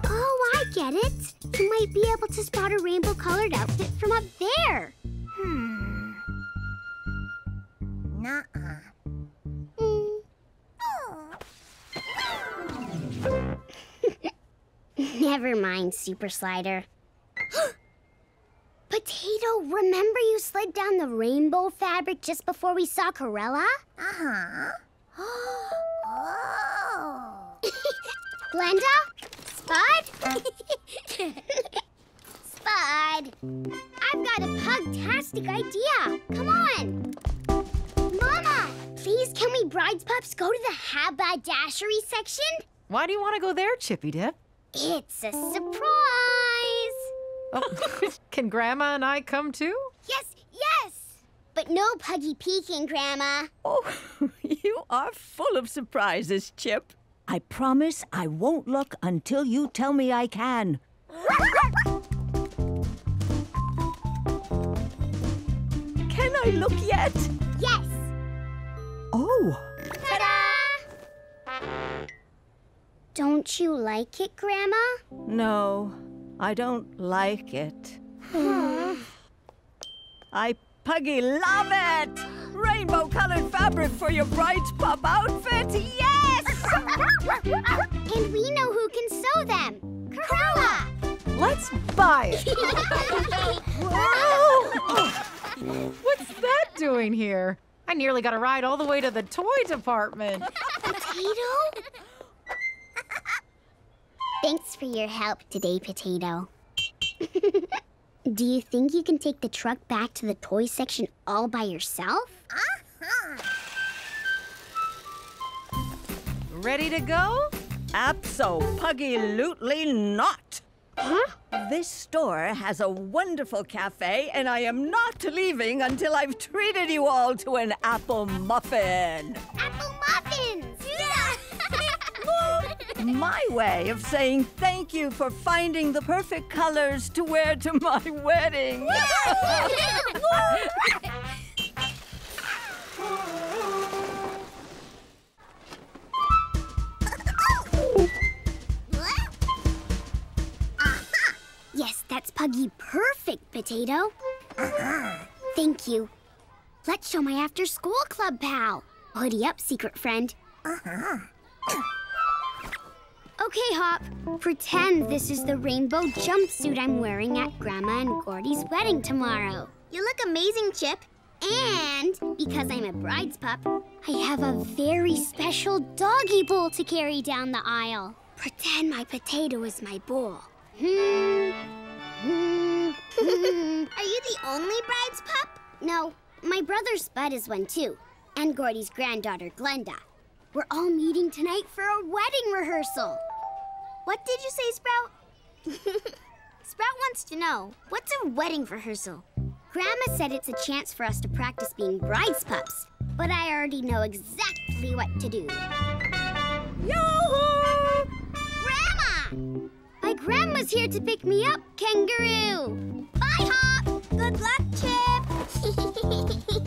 [SPEAKER 1] Oh, I get it. You might be able to spot a rainbow-colored outfit from up there.
[SPEAKER 8] Hmm.
[SPEAKER 4] Nuh-uh. Never
[SPEAKER 1] mind, Super Slider. Potato, remember you slid down the rainbow fabric just before we saw Corella?
[SPEAKER 8] Uh-huh.
[SPEAKER 1] oh. Glenda? Spud? Spud! I've got a pugtastic idea. Come on. Please, can we brides pups go to the haberdashery section?
[SPEAKER 5] Why do you want to go there, Chippy Dip?
[SPEAKER 1] It's a surprise!
[SPEAKER 5] Oh, can Grandma and I come too?
[SPEAKER 1] Yes, yes!
[SPEAKER 13] But no puggy peeking,
[SPEAKER 1] Grandma.
[SPEAKER 13] Oh, you are full of surprises, Chip. I promise I won't look until you tell me I can.
[SPEAKER 10] can I look yet? Yes! Oh! Ta-da!
[SPEAKER 13] Don't you like it, Grandma? No, I don't like it. I Puggy love it! Rainbow colored fabric for your bright pop outfit,
[SPEAKER 1] yes! and we know who can sew them. Corella!
[SPEAKER 5] Let's buy it. Whoa! What's that doing here? I nearly got a ride all the way to the toy department.
[SPEAKER 8] Potato?
[SPEAKER 5] Thanks for your help
[SPEAKER 1] today, Potato. Do you think you can take the truck back to the toy section all by yourself? Uh-huh.
[SPEAKER 13] Ready to go? Absolutely not. Huh? This store has a wonderful cafe, and I am not leaving until I've treated you all to an apple muffin. Apple muffins! Yeah! my way of saying thank you for finding the perfect colors to wear to my wedding.
[SPEAKER 1] That's Puggy perfect, Potato.
[SPEAKER 8] Uh-huh.
[SPEAKER 1] Thank you. Let's show my after-school club pal. Hoodie up, secret friend. Uh-huh. okay, Hop. Pretend this is the rainbow jumpsuit I'm wearing at Grandma and Gordy's wedding tomorrow. You look amazing, Chip. And because I'm a bride's pup, I have a very special doggy bowl to carry down the aisle. Pretend my potato is my bowl. Hmm. Are you the
[SPEAKER 10] only bride's pup?
[SPEAKER 1] No, my brother Spud is one too, and Gordy's granddaughter Glenda. We're all meeting tonight for a wedding rehearsal. What did you say, Sprout? Sprout wants to know, what's a wedding rehearsal? Grandma said it's a chance for us to practice being bride's pups, but I already know exactly what to do. Yo-hoo! Grandma! My grandma's here to pick me up, kangaroo. Bye, Hop. Good luck, Chip.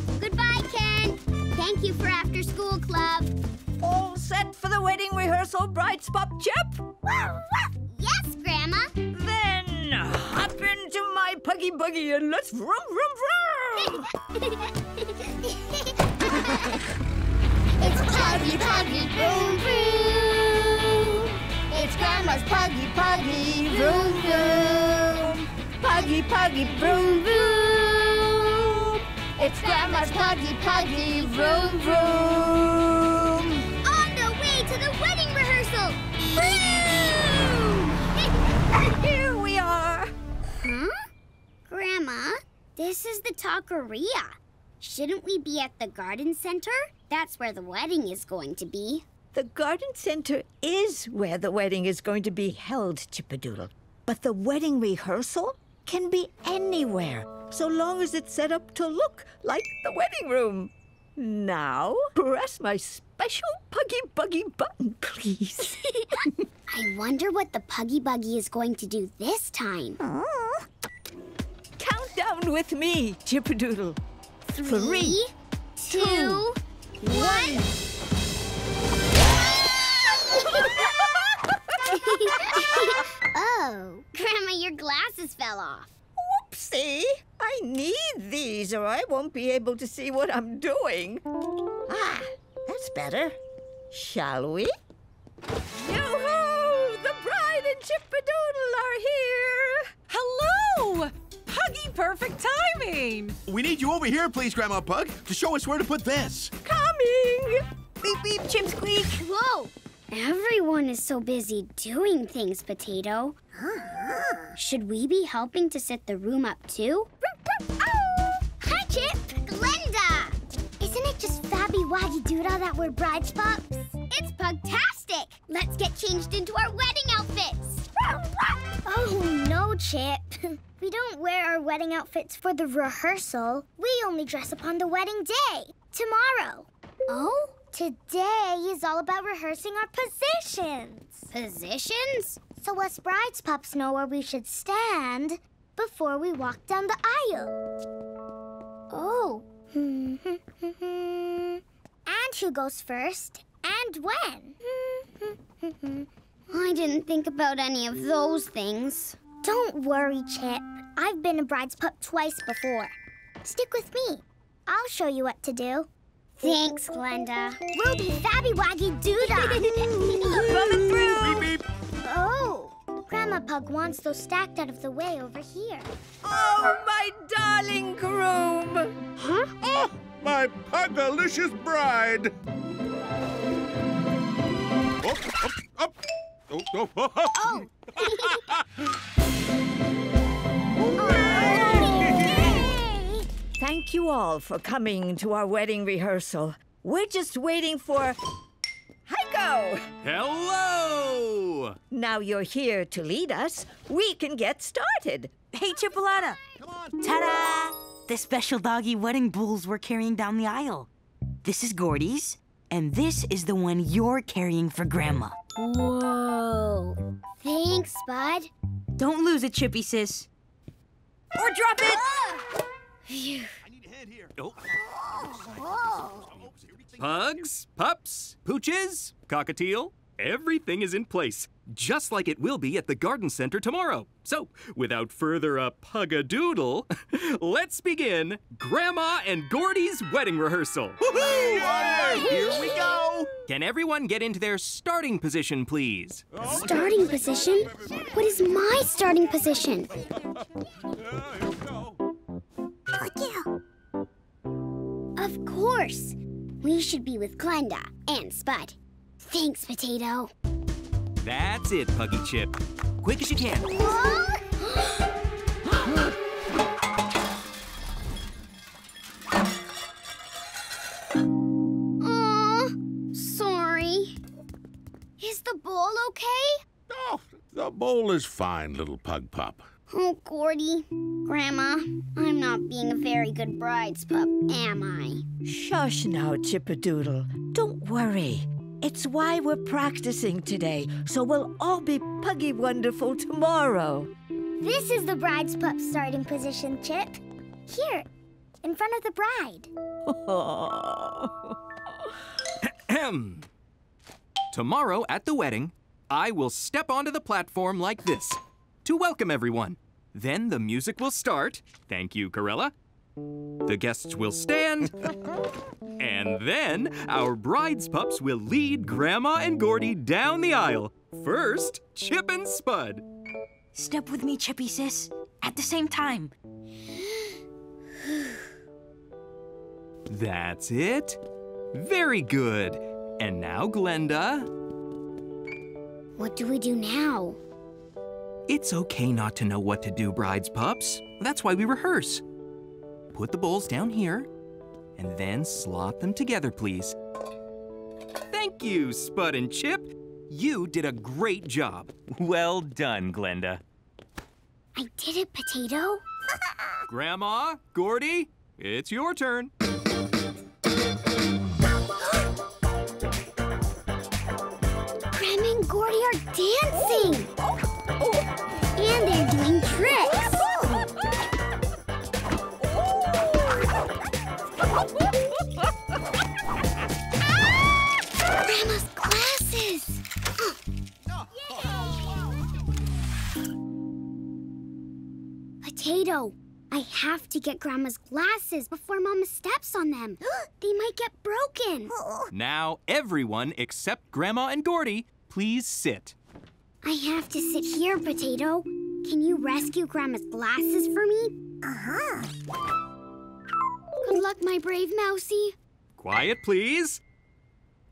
[SPEAKER 1] Goodbye, Ken. Thank you for after school club.
[SPEAKER 13] All set for the wedding rehearsal, bright spot, Chip? yes, Grandma. Then hop into my puggy buggy and let's vroom, vroom, vroom.
[SPEAKER 8] it's puggy, puggy, vroom, vroom. It's Grandma's Puggy Puggy Vroom Vroom. Puggy Puggy Vroom Vroom. It's Grandma's Puggy Puggy Vroom Vroom.
[SPEAKER 4] On the way to the wedding rehearsal. Vroom!
[SPEAKER 1] Here we are. Huh? Hmm? Grandma, this is the taqueria. Shouldn't we be at the garden center? That's where the wedding is going to be.
[SPEAKER 13] The garden center is where the wedding is going to be held, Chippadoodle. But the wedding rehearsal can be anywhere, so long as it's set up to look like the wedding room. Now, press my special
[SPEAKER 1] Puggy Buggy button, please. I wonder what the Puggy Buggy is going to
[SPEAKER 13] do this time. Oh. Count down with me, Chippadoodle.
[SPEAKER 8] Three, Three
[SPEAKER 13] two, two, one. one.
[SPEAKER 4] oh.
[SPEAKER 1] Grandma, your glasses fell off.
[SPEAKER 13] Whoopsie. I need these or I won't be able to see what I'm doing. Ah, that's better. Shall we? Yo-ho! The bride and Chippadoodle
[SPEAKER 5] are here! Hello! Puggy perfect timing! We need
[SPEAKER 2] you over here, please, Grandma Pug, to show us where to put this.
[SPEAKER 5] Coming! Beep, beep, chimp
[SPEAKER 1] squeak. Whoa! Everyone is so busy doing things, Potato. Uh-huh. Should we be helping to set the room up too? Hi, oh! Chip! Glenda, Isn't it just Fabby Waggy Doodle that we're bridesmaids? pups? It's pugtastic! Let's get changed into our wedding outfits!
[SPEAKER 4] Oh, no, Chip. we don't wear our wedding outfits for the rehearsal. We only dress upon the wedding day, tomorrow. Oh? Today is
[SPEAKER 1] all about rehearsing our positions.
[SPEAKER 6] Positions?
[SPEAKER 1] So us bride's pups know where we should stand before we walk down the aisle. Oh. and who goes first and
[SPEAKER 8] when?
[SPEAKER 1] I didn't think about any of those things. Don't worry, Chip. I've been a bride's pup twice before. Stick with me. I'll show you what to do. Thanks, Glenda. We'll be Fabby Waggy
[SPEAKER 4] Doodah! Coming through! Beep, beep. Oh, Grandma Pug wants those stacked out of the way over here.
[SPEAKER 14] Oh, my darling groom! Huh? Oh, my pugalicious bride! Up, up, up. Oh, oh, oh. oh.
[SPEAKER 13] oh. Thank you all for coming to our wedding rehearsal. We're just waiting for... Heiko! Hello! Now you're here to lead us, we can get started. Hey, Chipoletta! Come on! Ta-da! The special doggy
[SPEAKER 11] wedding bulls we're carrying down the aisle. This is Gordy's, and this is the one you're carrying for Grandma. Whoa. Thanks, Bud. Don't lose it, Chippy, sis.
[SPEAKER 17] Or drop it! Ah! Phew. I need a hand here.
[SPEAKER 8] Oh.
[SPEAKER 17] Pugs, pups, pooches, cockatiel, everything is in place, just like it will be at the garden center tomorrow. So, without further a pug-a-doodle, let's begin Grandma and Gordy's wedding rehearsal.
[SPEAKER 8] here we go!
[SPEAKER 17] Can everyone get into their starting position, please?
[SPEAKER 1] Starting position? What is my starting position? you. Of course. We should be with Glenda and Spud. Thanks, Potato.
[SPEAKER 17] That's it, Puggy Chip.
[SPEAKER 1] Quick as you can.
[SPEAKER 6] Aww, sorry. Is the bowl okay? Oh,
[SPEAKER 14] the bowl is fine, little Pug Pup.
[SPEAKER 1] Oh, Gordy. Grandma, I'm not being a very good bride's
[SPEAKER 13] pup, am I? Shush now, Chippadoodle. Don't worry. It's why we're practicing today, so we'll all be puggy wonderful tomorrow.
[SPEAKER 4] This is the bride's pup starting
[SPEAKER 13] position, Chip. Here, in
[SPEAKER 4] front of the bride.
[SPEAKER 17] Tomorrow at the wedding, I will step onto the platform like this to welcome everyone. Then the music will start. Thank you, Corella. The guests will stand. and then our bride's pups will lead Grandma and Gordy down the aisle. First, Chip and Spud. Step with me, Chippy sis, at the same time. That's it. Very good. And now, Glenda. What do we do now? It's okay not to know what to do, brides pups. That's why we rehearse. Put the bowls down here, and then slot them together, please. Thank you, Spud and Chip. You did a great job. Well done, Glenda.
[SPEAKER 10] I did it, Potato.
[SPEAKER 17] Grandma, Gordy, it's your turn. Grandma and Gordy are dancing!
[SPEAKER 4] And they're doing tricks.
[SPEAKER 8] Grandma's glasses.
[SPEAKER 1] Potato, I have to get Grandma's glasses before Mama steps on them. they might get broken.
[SPEAKER 17] Now everyone except Grandma and Gordy, please sit.
[SPEAKER 1] I have to sit here, Potato. Can you rescue Grandma's glasses for me? Uh-huh. Good luck, my brave Mousie.
[SPEAKER 17] Quiet, please.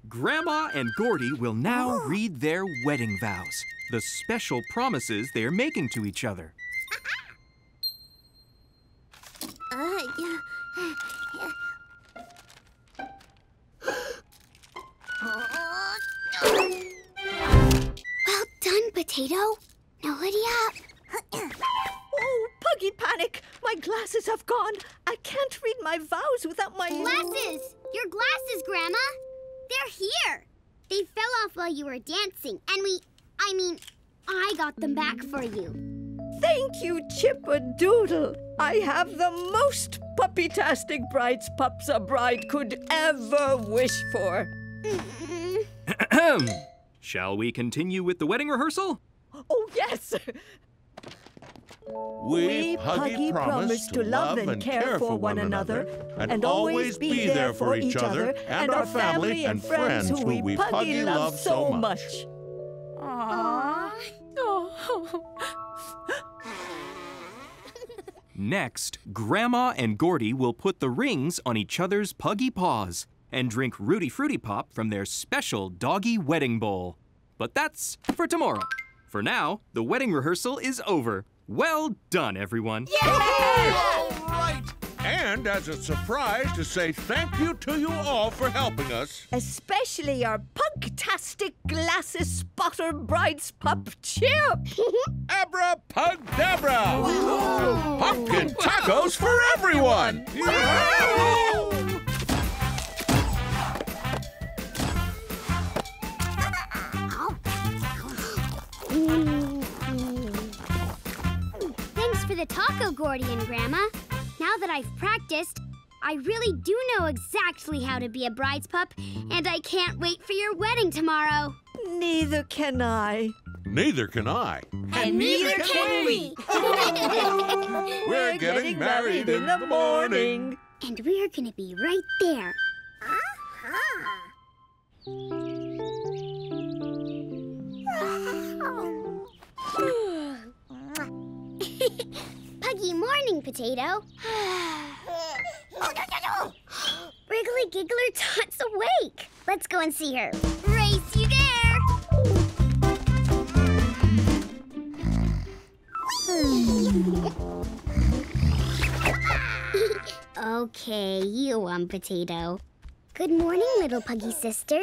[SPEAKER 17] Grandma and Gordy will now oh. read their wedding vows, the special promises they're making to each other.
[SPEAKER 10] uh, yeah. yeah. oh
[SPEAKER 1] done, Potato. Now hoodie up. oh, Puggy Panic! My glasses have gone. I can't read my vows without my... Glasses! Your glasses, Grandma! They're here! They fell off while you were dancing, and we... I mean, I got them back for you.
[SPEAKER 13] Thank you, Doodle. I have the most puppy-tastic brides pups a bride could ever wish for.
[SPEAKER 17] Shall we continue with the wedding rehearsal?
[SPEAKER 13] Oh, yes! We, Puggy, promise to love and care for one another
[SPEAKER 14] and always be there for each other and our family and friends who we Puggy love so much.
[SPEAKER 8] Aww.
[SPEAKER 17] Next, Grandma and Gordy will put the rings on each other's Puggy paws and drink Rudy Fruity Pop from their special doggy wedding bowl. But that's for tomorrow. For now, the wedding rehearsal is
[SPEAKER 14] over. Well done, everyone. All right. And as a surprise, to say thank you to you all for helping us.
[SPEAKER 13] Especially our punktastic glasses spotter bride's pup Chip. Abra
[SPEAKER 14] Pugdabra! Pumpkin tacos for everyone!
[SPEAKER 1] Thanks for the taco, Gordian, Grandma. Now that I've practiced, I really do know exactly how to be a bride's pup, and I can't wait for your wedding
[SPEAKER 13] tomorrow. Neither can I.
[SPEAKER 14] Neither can I. And,
[SPEAKER 8] and neither can, can we. we.
[SPEAKER 14] We're getting married in the morning.
[SPEAKER 1] And we're going to be right there. Uh -huh. Puggy morning, Potato. Wriggly Giggler Tot's awake. Let's go and see her. Race you there! okay, you one, um, Potato. Good morning, little Puggy sister.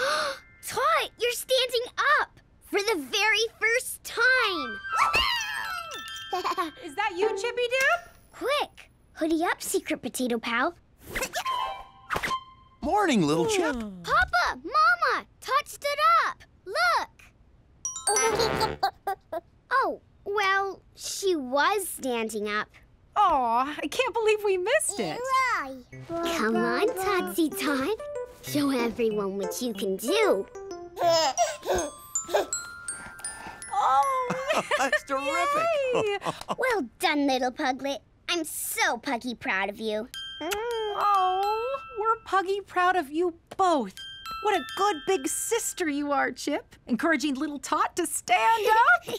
[SPEAKER 1] Tot, you're standing up for the very first time. Is that you, Chippy Dip? Quick, hoodie up, Secret Potato Pal.
[SPEAKER 2] Morning, little hmm. chip.
[SPEAKER 10] Papa,
[SPEAKER 1] Mama, Tot stood up. Look. oh, well, she was standing up. Aw, I can't believe we missed it.
[SPEAKER 10] Come on, Totsy
[SPEAKER 1] Tot. Show everyone what you can do. oh! That's terrific! well done, little Puglet. I'm so Puggy proud
[SPEAKER 5] of you. Mm. Oh, we're Puggy proud of you both. What a good big sister you are, Chip. Encouraging little Tot to stand up.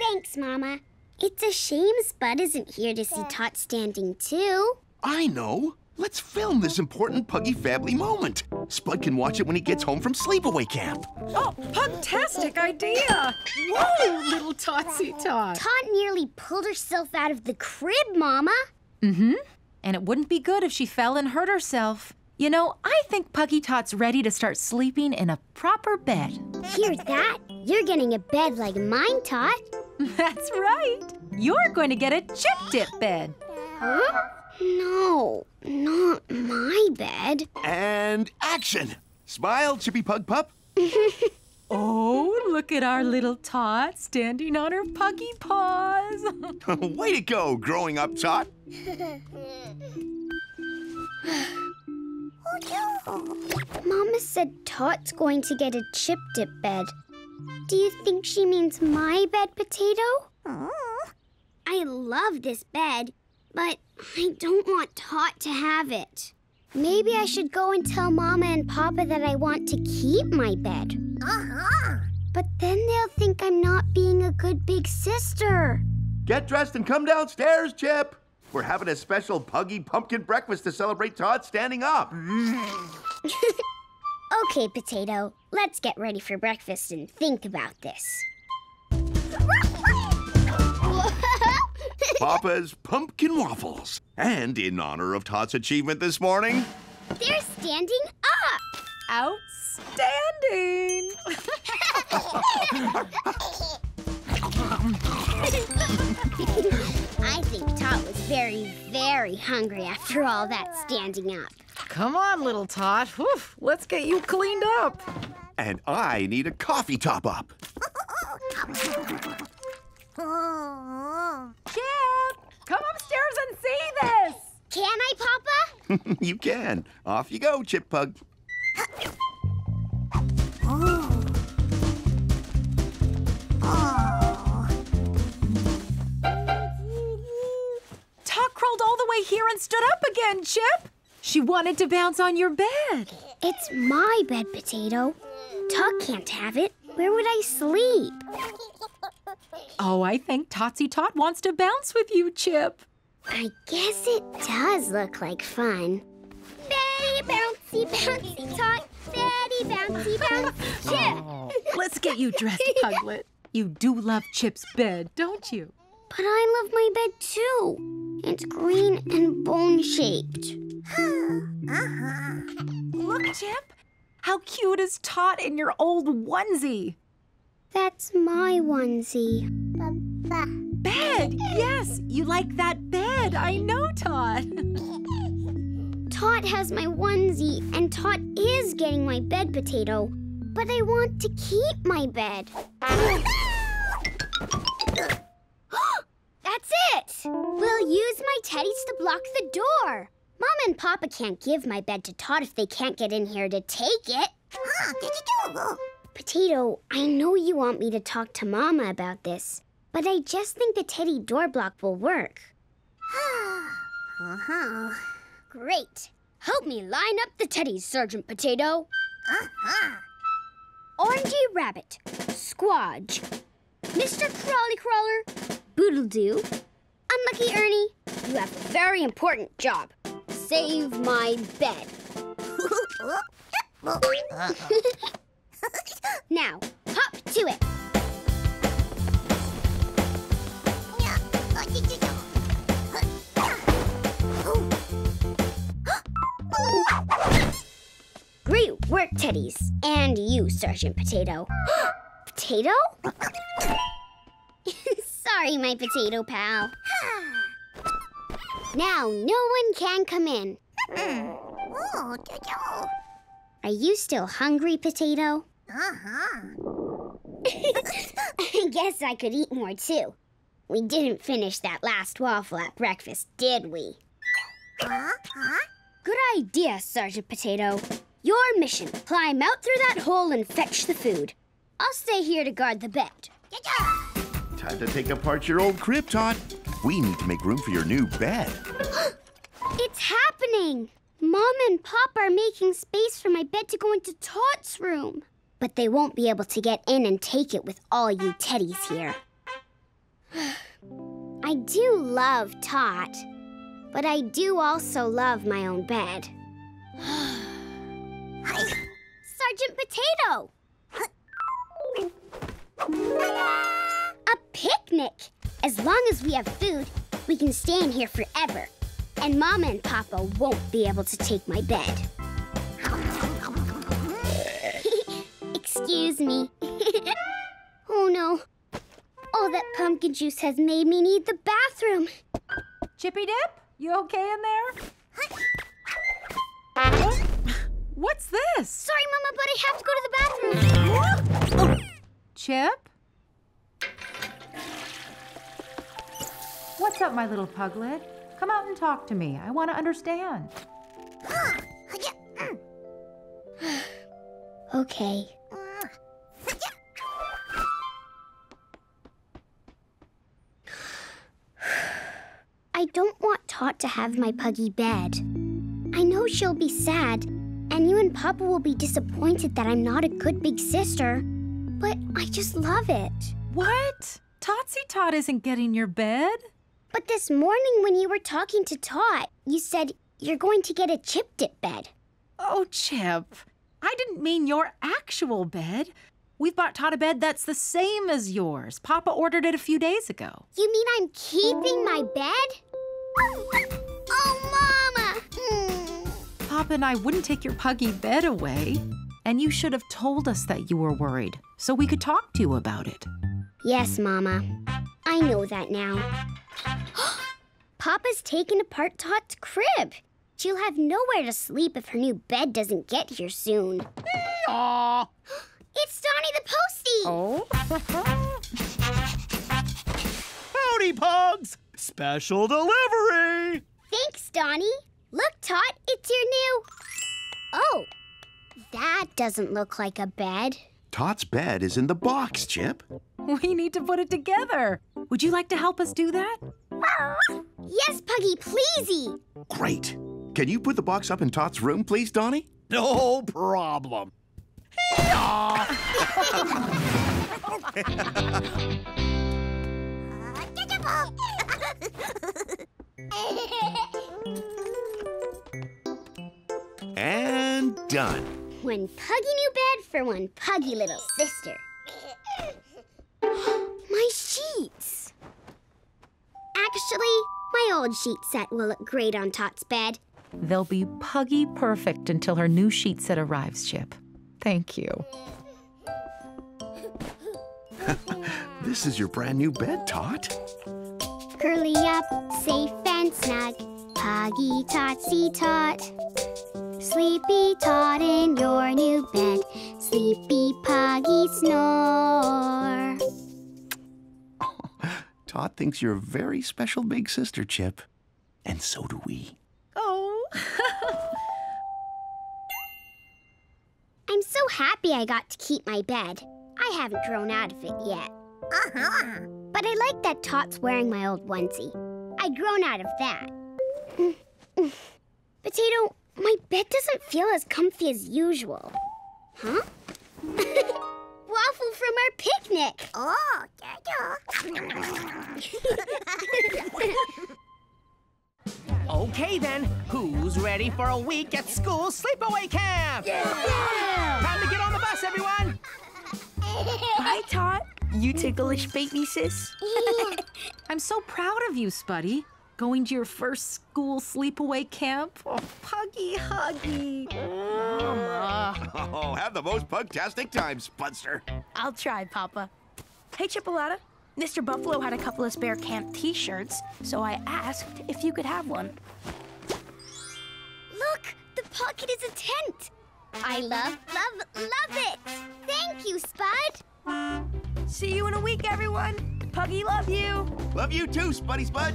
[SPEAKER 1] Thanks, Mama. It's a shame Spud isn't here to see Tot standing, too.
[SPEAKER 2] I know. Let's film this important Puggy family moment. Spud can watch it when he gets home
[SPEAKER 5] from sleepaway camp. Oh, fantastic idea! Whoa, little Totsy Tot. Tot nearly pulled herself out of the crib, Mama. Mm-hmm. And it wouldn't be good if she fell and hurt herself. You know, I think Puggy Tot's ready to start sleeping in a proper bed. Hear that? You're getting a bed like mine, Tot. That's right. You're going to get a chip-dip bed.
[SPEAKER 8] Huh?
[SPEAKER 2] No,
[SPEAKER 5] not my bed. And action! Smile, Chippy Pug Pup. oh, look at our little Tot standing on her puggy paws.
[SPEAKER 2] Way to go, growing up, Tot.
[SPEAKER 1] Mama said Tot's going to get a chip dip bed. Do you think she means my bed, Potato? Oh. I love this bed, but I don't want Tot to have it. Maybe I should go and tell Mama and Papa that I want to keep
[SPEAKER 2] my bed.
[SPEAKER 8] Uh-huh.
[SPEAKER 1] But then they'll think I'm not being a good big
[SPEAKER 2] sister. Get dressed and come downstairs, Chip. We're having a special Puggy pumpkin breakfast to celebrate Tot standing up. Okay, Potato,
[SPEAKER 1] let's get ready for breakfast and think about this.
[SPEAKER 2] Papa's pumpkin waffles. And in honor of Tot's achievement this morning...
[SPEAKER 1] They're standing up! Outstanding! I think Tot was very, very hungry after all that standing up.
[SPEAKER 5] Come on, little Tot. let's get you cleaned up.
[SPEAKER 2] And I need a coffee top-up.
[SPEAKER 10] Chip, come upstairs and see this. Can
[SPEAKER 1] I,
[SPEAKER 2] Papa? you can. Off you go, Chip Pug.
[SPEAKER 5] oh. oh. halfway here and stood up again, Chip. She wanted to bounce on your bed. It's my bed, Potato. Tuck can't have it. Where would I sleep? Oh, I think Totsy Tot wants to bounce with you, Chip. I guess it does look
[SPEAKER 3] like fun.
[SPEAKER 10] Betty bouncy, bouncy tot, Betty bouncy, bouncy chip. Oh, let's get you dressed, Puglet.
[SPEAKER 3] You do love Chip's bed,
[SPEAKER 5] don't you? But I love my bed too. It's green and bone
[SPEAKER 1] shaped. uh-huh. Look, Chip. How cute is
[SPEAKER 5] Tot in your old onesie? That's my onesie. Bed! Yes, you like that bed. I know, Tot.
[SPEAKER 1] Tot has my onesie, and Tot is getting my bed potato. But I want to keep my bed. That's it! We'll use my teddies to block the door. Mom and Papa can't give my bed to Tot if they can't get in here to take it. Potato, I know you want me to talk to Mama about this, but I just think the teddy door block will work. uh-huh. Great. Help me line up the teddies, Sergeant Potato. Uh-huh. Orangey Rabbit, Squadge, Mr. Crawly Crawler, Boodledoo. Unlucky Ernie, you have a very important job. Save my bed. now, hop to it. Great work, Teddies. And you, Sergeant Potato. Potato? Sorry, my potato pal. now no one can come in. Are you still hungry, Potato?
[SPEAKER 10] Uh-huh.
[SPEAKER 1] I guess I could eat more, too. We didn't finish that last waffle at breakfast, did we? Huh? huh Good idea, Sergeant Potato. Your mission, climb out through that hole and fetch the food. I'll stay here to guard the bed. Yeah,
[SPEAKER 2] yeah. Time to take apart your old crib, We need to make room for your new bed.
[SPEAKER 1] it's happening! Mom and Pop are making space for my bed to go into Tot's room. But they won't be able to get in and take it with all you teddies here. I do love Tot, but I do also love my own bed. Sergeant Potato! A picnic! As long as we have food, we can stay in here forever. And Mama and Papa won't be able to take my bed. Excuse me. oh, no. All that pumpkin juice has made me need the bathroom.
[SPEAKER 5] Chippy Dip, you okay in there? What's this? Sorry, Mama, but I have to go to the bathroom. Chip? What's up, my little puglet? Come out and talk to me. I want to understand. okay.
[SPEAKER 1] I don't want Tot to have my puggy bed. I know she'll be sad, and you and Papa will be disappointed that I'm not a good big sister, but I just love it. What? Totsy Tot isn't getting your bed? But this morning when you were talking to Tot, you said
[SPEAKER 5] you're going to get a chip dip bed. Oh, Chip, I didn't mean your actual bed. We've bought Tot a bed that's the same as yours. Papa ordered it a few days ago.
[SPEAKER 1] You mean I'm keeping my bed? Oh,
[SPEAKER 5] Mama! Hmm. Papa and I wouldn't take your puggy bed away. And you should have told us that you were worried so we could talk to you about it. Yes, Mama.
[SPEAKER 1] I know that now. Papa's taken apart Tot's crib. She'll have nowhere to sleep if her new bed doesn't get here soon. Aww! It's Donnie the Postie! Oh?
[SPEAKER 7] Howdy, Pugs! Special delivery!
[SPEAKER 1] Thanks, Donnie. Look, Tot, it's your new... Oh, that doesn't look like a
[SPEAKER 5] bed.
[SPEAKER 2] Tot's bed is in the box, Chip.
[SPEAKER 5] We need to put it together. Would you like to help us do that? Yes, Puggy, pleasey. Great.
[SPEAKER 2] Can you put the box up in Tot's room, please, Donnie? No problem. and done.
[SPEAKER 1] One puggy new bed for one puggy little sister. my sheets! Actually, my old sheet set will look great on Tot's bed.
[SPEAKER 5] They'll be puggy perfect until her new sheet set arrives, Chip. Thank you.
[SPEAKER 2] this is your brand new bed, Tot.
[SPEAKER 1] Curly up, safe and snug. Puggy Totsy Tot. Sleepy Tot in your new bed, Sleepy Poggy snore.
[SPEAKER 2] Tot thinks you're a very special big sister, Chip. And so do we.
[SPEAKER 1] Oh. I'm so happy I got to keep my bed. I haven't grown out of it yet. Uh-huh. But I like that Tot's wearing my old onesie. I'd grown out of that. Potato, My bed doesn't feel as comfy as usual. Huh? Waffle from our picnic. Oh,
[SPEAKER 8] yeah,
[SPEAKER 1] yeah. okay, then.
[SPEAKER 11] Who's ready for a week at school sleepaway camp? Yeah! yeah! Time to get on the bus,
[SPEAKER 8] everyone. Hi,
[SPEAKER 5] Tot. You ticklish baby, sis. I'm so proud of you, Spuddy. Going to your first school sleepaway camp? Oh, puggy huggy.
[SPEAKER 2] Mama. Oh, have the most pugtastic time, Spudster.
[SPEAKER 11] I'll try, Papa. Hey, Chipoletta. Mr. Buffalo had a couple of spare camp t-shirts, so I asked if you could have one.
[SPEAKER 1] Look! The pocket is a tent! I love, love, love it!
[SPEAKER 4] Thank you, Spud! See you in a week, everyone! Puggy, love you. Love you too, Spuddy Spud.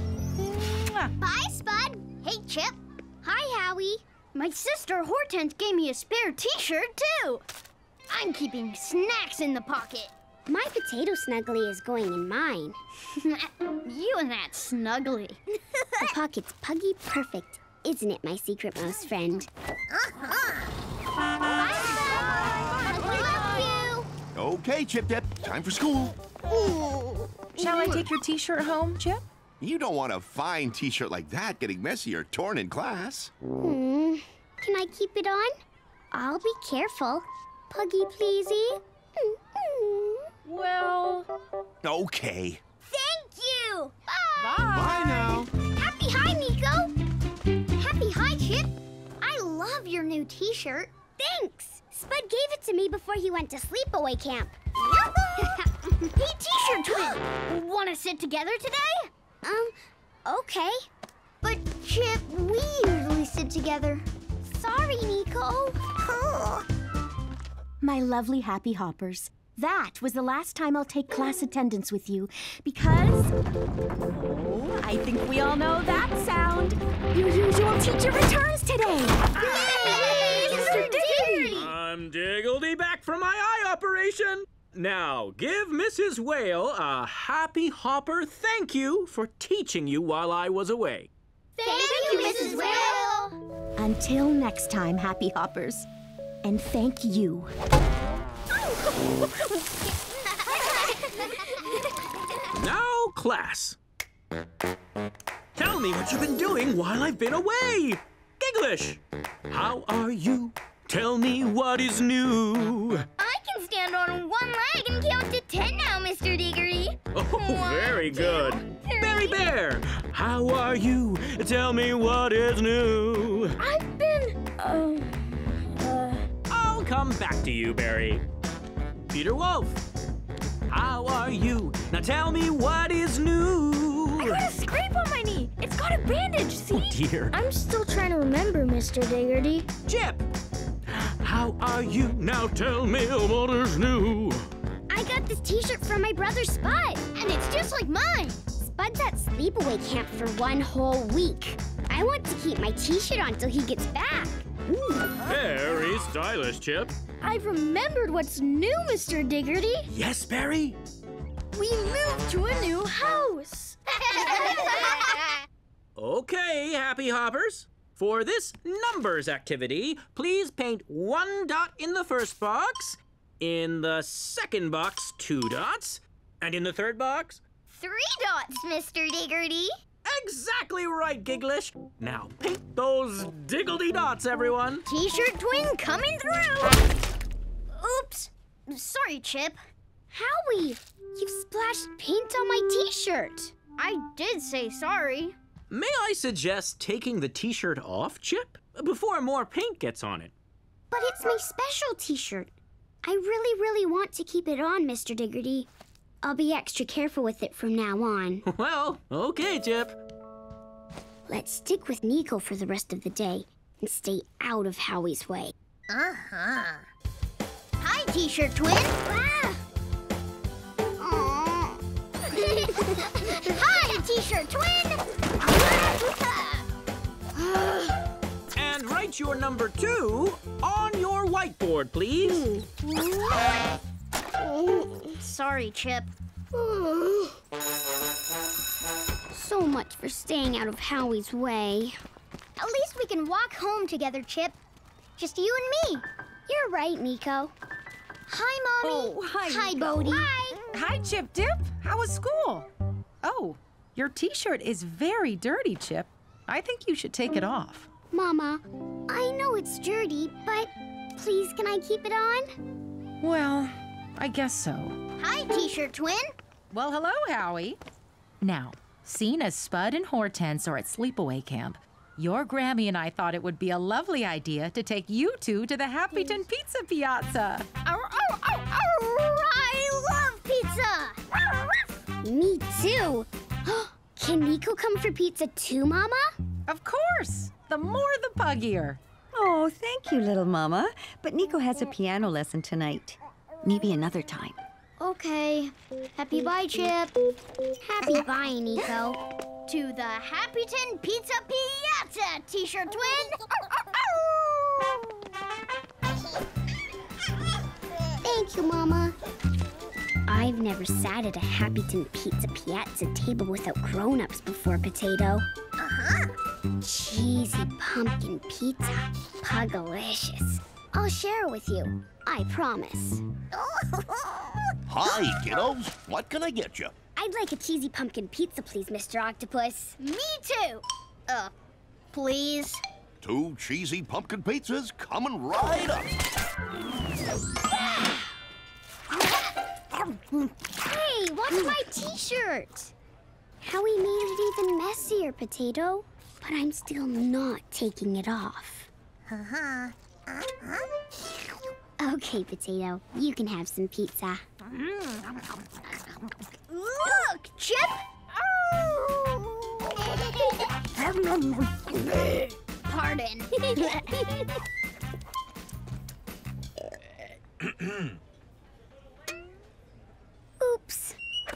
[SPEAKER 4] Bye, Spud. Hey, Chip. Hi, Howie. My sister Hortense gave me a spare t-shirt, too. I'm
[SPEAKER 1] keeping snacks in the pocket. My potato snuggly is going in mine. you and that snuggly. the pocket's puggy perfect, isn't it, my secret mouse friend? Uh-huh.
[SPEAKER 8] Bye, Bye. Bye. Bye.
[SPEAKER 2] Okay, Chip Dip. Time for school. Shall I take your t-shirt home, Chip? You don't want a fine t-shirt like that getting messy or torn in class. Hmm.
[SPEAKER 1] Can I keep it on? I'll be careful. Puggy pleasey. Mm-hmm. Well...
[SPEAKER 2] Okay.
[SPEAKER 1] Thank you! Bye! Bye, Bye now! Happy hi, Nico! Happy hi, Chip! I love your new t-shirt. Thanks! Spud gave it to me before he went to sleepaway camp. Hey, T-shirt twin! Wanna sit
[SPEAKER 4] together today? Um, okay. But, Chip, we usually
[SPEAKER 15] sit together.
[SPEAKER 4] Sorry, Nico.
[SPEAKER 15] My lovely happy hoppers, that was the last time I'll take class attendance with you, because...
[SPEAKER 8] Oh,
[SPEAKER 15] I think we all know that sound. Your usual teacher returns today. Yay! Mr. Diggledy! I'm Diggledy back from
[SPEAKER 7] my eye operation. Now, give Mrs. Whale a happy hopper thank you for teaching you while I was away.
[SPEAKER 6] Thank, thank you, Mrs. Whale!
[SPEAKER 15] Until next time, happy hoppers. And thank you. now,
[SPEAKER 7] class. Tell me what you've been doing while I've been away. Gigglish, How are you? Tell me what is new
[SPEAKER 4] can stand on one leg and count to ten now, Mr. Diggledy.
[SPEAKER 7] Oh, one, very good. Two,
[SPEAKER 1] Berry Bear,
[SPEAKER 7] how are you? Tell me what is new.
[SPEAKER 8] I've been... Uh, uh...
[SPEAKER 7] I'll come back to you, Barry. Peter Wolf, how are you? Now tell me what is new.
[SPEAKER 6] I got a scrape on my knee. It's got a bandage, see? Oh, dear. I'm still trying to remember, Mr. Diggledy. Chip,
[SPEAKER 7] how are you now? Tell me what
[SPEAKER 14] is new.
[SPEAKER 1] I got this t-shirt from my brother Spud, and it's just like mine. Spud's at sleepaway camp for one whole week. I want to keep my t-shirt on
[SPEAKER 6] till he gets back.
[SPEAKER 1] Ooh.
[SPEAKER 7] Very stylish, Chip.
[SPEAKER 6] I've remembered what's new, Mr. Diggledy.
[SPEAKER 7] Yes, Barry?
[SPEAKER 6] We moved to a new house.
[SPEAKER 7] okay, Happy Hoppers. For this numbers activity, please paint one dot in the first box, in the second box, two dots, and in the third box...
[SPEAKER 1] Three dots, Mr. Diggledy. Exactly right, gigglish.
[SPEAKER 7] Now paint those diggledy dots, everyone. T-shirt twin coming through.
[SPEAKER 1] Oops.
[SPEAKER 6] Sorry, Chip. Howie, you've splashed paint on my T-shirt. I did say sorry.
[SPEAKER 7] May I suggest taking the t-shirt off,
[SPEAKER 1] Chip? Before more paint
[SPEAKER 7] gets on it.
[SPEAKER 6] But it's my special t-shirt.
[SPEAKER 1] I really, really want to keep it on, Mr. Diggledy. I'll be extra careful with it from now on. Well, okay, Chip. Let's stick with Nico for the rest of the day and stay out of Howie's way.
[SPEAKER 6] Uh-huh. Hi, T-shirt twin. Ah! Hi,
[SPEAKER 4] T-shirt twin!
[SPEAKER 7] and write your number two on your whiteboard, please.
[SPEAKER 6] Sorry, Chip.
[SPEAKER 1] so much for staying out of Howie's way. At least we can walk home together, Chip. Just you and me. You're right, Nico.
[SPEAKER 4] Hi, Mommy. Oh, hi. Hi, Bodie.
[SPEAKER 5] Hi. Hi, Chip Dip. How was school? Oh, your t-shirt is very dirty, Chip. I think you should take it oh. off.
[SPEAKER 1] Mama, I know it's dirty, but please can I keep it on?
[SPEAKER 5] Well, I guess so.
[SPEAKER 6] Hi, T-shirt twin. Well, hello, Howie.
[SPEAKER 5] Now, as Spud, and Hortense are at sleepaway camp, your Grammy and I thought it would be a lovely idea to take you two to the Happyton Pizza Piazza.
[SPEAKER 6] Ow, ow, ow, I love pizza! Me too.
[SPEAKER 18] Can Nico come for pizza too, Mama? Of course. The more the puggier. Oh, thank you, little Mama. But Nico has a piano lesson tonight. Maybe another time.
[SPEAKER 6] Okay. Happy bye, Chip. Happy bye, Nico. To the Happyton Pizza Piazza, T-shirt twin.
[SPEAKER 1] Thank you, Mama. I've never sat at a Happyton Pizza Piazza table without grown-ups before, Potato. Uh-huh. Cheesy pumpkin pizza. Pugalicious. I'll share with you. I promise.
[SPEAKER 2] Hi, kiddos. What can I get you?
[SPEAKER 1] I'd like a cheesy pumpkin pizza, please, Mr. Octopus. Me too. Uh, please?
[SPEAKER 2] Two cheesy pumpkin pizzas coming right up.
[SPEAKER 1] hey, what's my T-shirt? Howie made it even messier, Potato. But I'm still not taking it off. Uh-huh. Okay, Potato, you can have some pizza.
[SPEAKER 6] Look, Chip! Pardon.
[SPEAKER 1] Oops.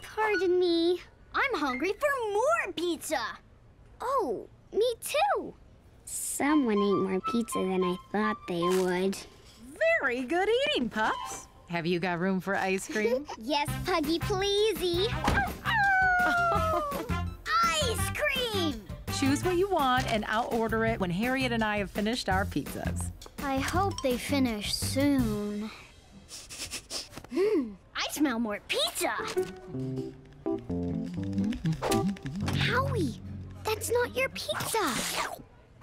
[SPEAKER 1] Pardon me. I'm hungry for more pizza. Oh, me too. Someone
[SPEAKER 5] ate more pizza than I thought they would. Very good eating, pups. Have you got room for ice cream?
[SPEAKER 1] yes, Puggy, pleasey.
[SPEAKER 5] ice cream! Choose what you want and I'll order it when Harriet and I have finished our pizzas.
[SPEAKER 6] I hope they finish soon. Hmm, I smell more pizza. Howie, that's not your pizza.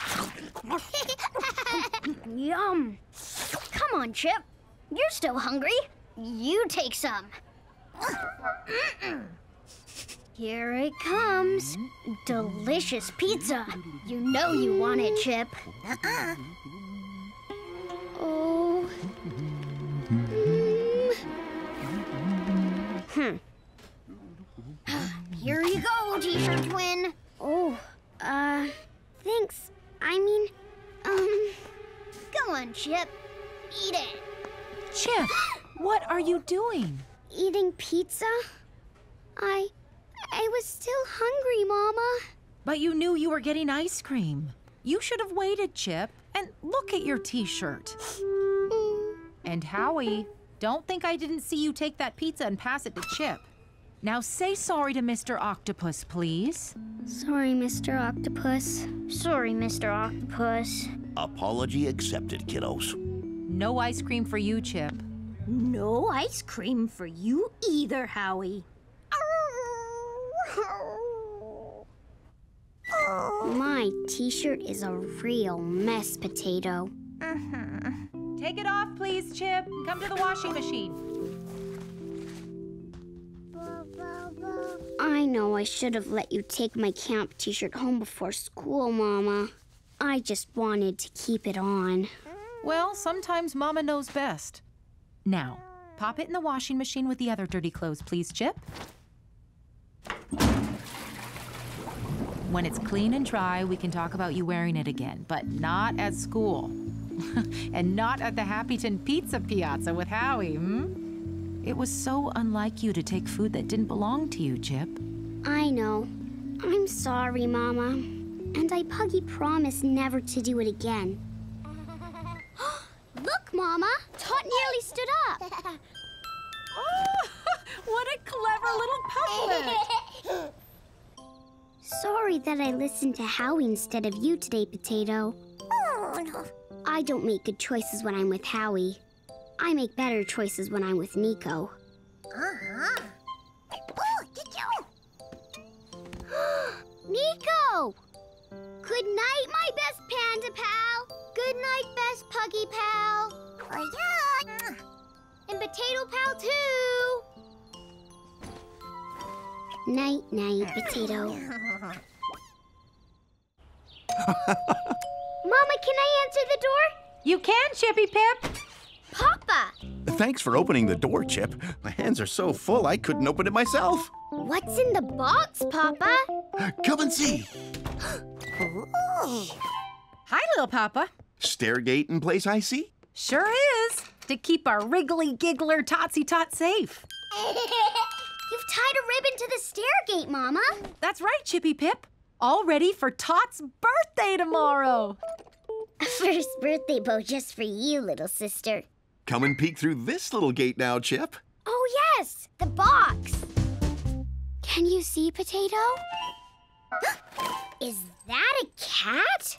[SPEAKER 6] Yum. Come on, Chip. You're still hungry. You take some. Here it comes. Delicious pizza. You know you want it, Chip. Uh -uh. Oh. Mm. Hmm. Here you
[SPEAKER 1] go,
[SPEAKER 4] T-shirt twin. Oh, uh, thanks, I mean,
[SPEAKER 6] um... Go on, Chip. Eat it. Chip, what are you doing? Eating pizza? I... I was still
[SPEAKER 5] hungry, Mama. But you knew you were getting ice cream. You should have waited, Chip. And look at your t-shirt. Mm. and Howie, don't think I didn't see you take that pizza and pass it to Chip. Now say sorry to Mr. Octopus,
[SPEAKER 6] please. Sorry, Mr. Octopus. Sorry, Mr. Octopus.
[SPEAKER 2] Apology accepted, kiddos.
[SPEAKER 6] No ice cream for you, Chip. No
[SPEAKER 5] ice cream for you either, Howie.
[SPEAKER 1] My t-shirt is a real mess, Potato.
[SPEAKER 5] Uh -huh. Take it off, please, Chip. Come to the washing machine.
[SPEAKER 1] I know I should have let you take my camp t-shirt home before school, Mama. I just wanted
[SPEAKER 5] to keep it on. Well, sometimes Mama knows best. Now, pop it in the washing machine with the other dirty clothes, please, Chip. When it's clean and dry, we can talk about you wearing it again, but not at school. and not at the Happyton Pizza Piazza with Howie, hmm? It was so unlike you to take food that didn't belong to you, Chip. I
[SPEAKER 1] know. I'm sorry, Mama. And I Puggy promised never to do it again. Look, Mama! Tot nearly stood up!
[SPEAKER 5] oh, what a clever little puglet!
[SPEAKER 1] Sorry that I listened to Howie instead of you today, Potato.
[SPEAKER 6] Oh, no.
[SPEAKER 1] I don't make good choices when I'm with Howie. I make better choices when I'm with Nico.
[SPEAKER 6] Uh-huh. Oh,
[SPEAKER 1] Nico! Nico! Good night, my best panda pal.
[SPEAKER 4] Good night, best puggy pal. Oh, yeah. And potato pal, too.
[SPEAKER 1] Night, night, potato. Mama, can I answer the door? You can, Chippy Pip. Papa!
[SPEAKER 2] Thanks for opening the door, Chip. My hands are so full I couldn't open it myself.
[SPEAKER 6] What's in the box, Papa? Come and see. oh. Hi, little
[SPEAKER 5] Papa.
[SPEAKER 2] Stairgate in place I see?
[SPEAKER 5] Sure is, to keep our wriggly giggler Totsy Tot safe.
[SPEAKER 1] You've tied a
[SPEAKER 5] ribbon to the stairgate, Mama. That's right, Chippy Pip. All ready for Tot's birthday tomorrow.
[SPEAKER 1] A first birthday bow just for you, little sister.
[SPEAKER 2] Come and peek through this little gate now, Chip.
[SPEAKER 1] Oh, yes, the box. Can you see, Potato? Is that a cat?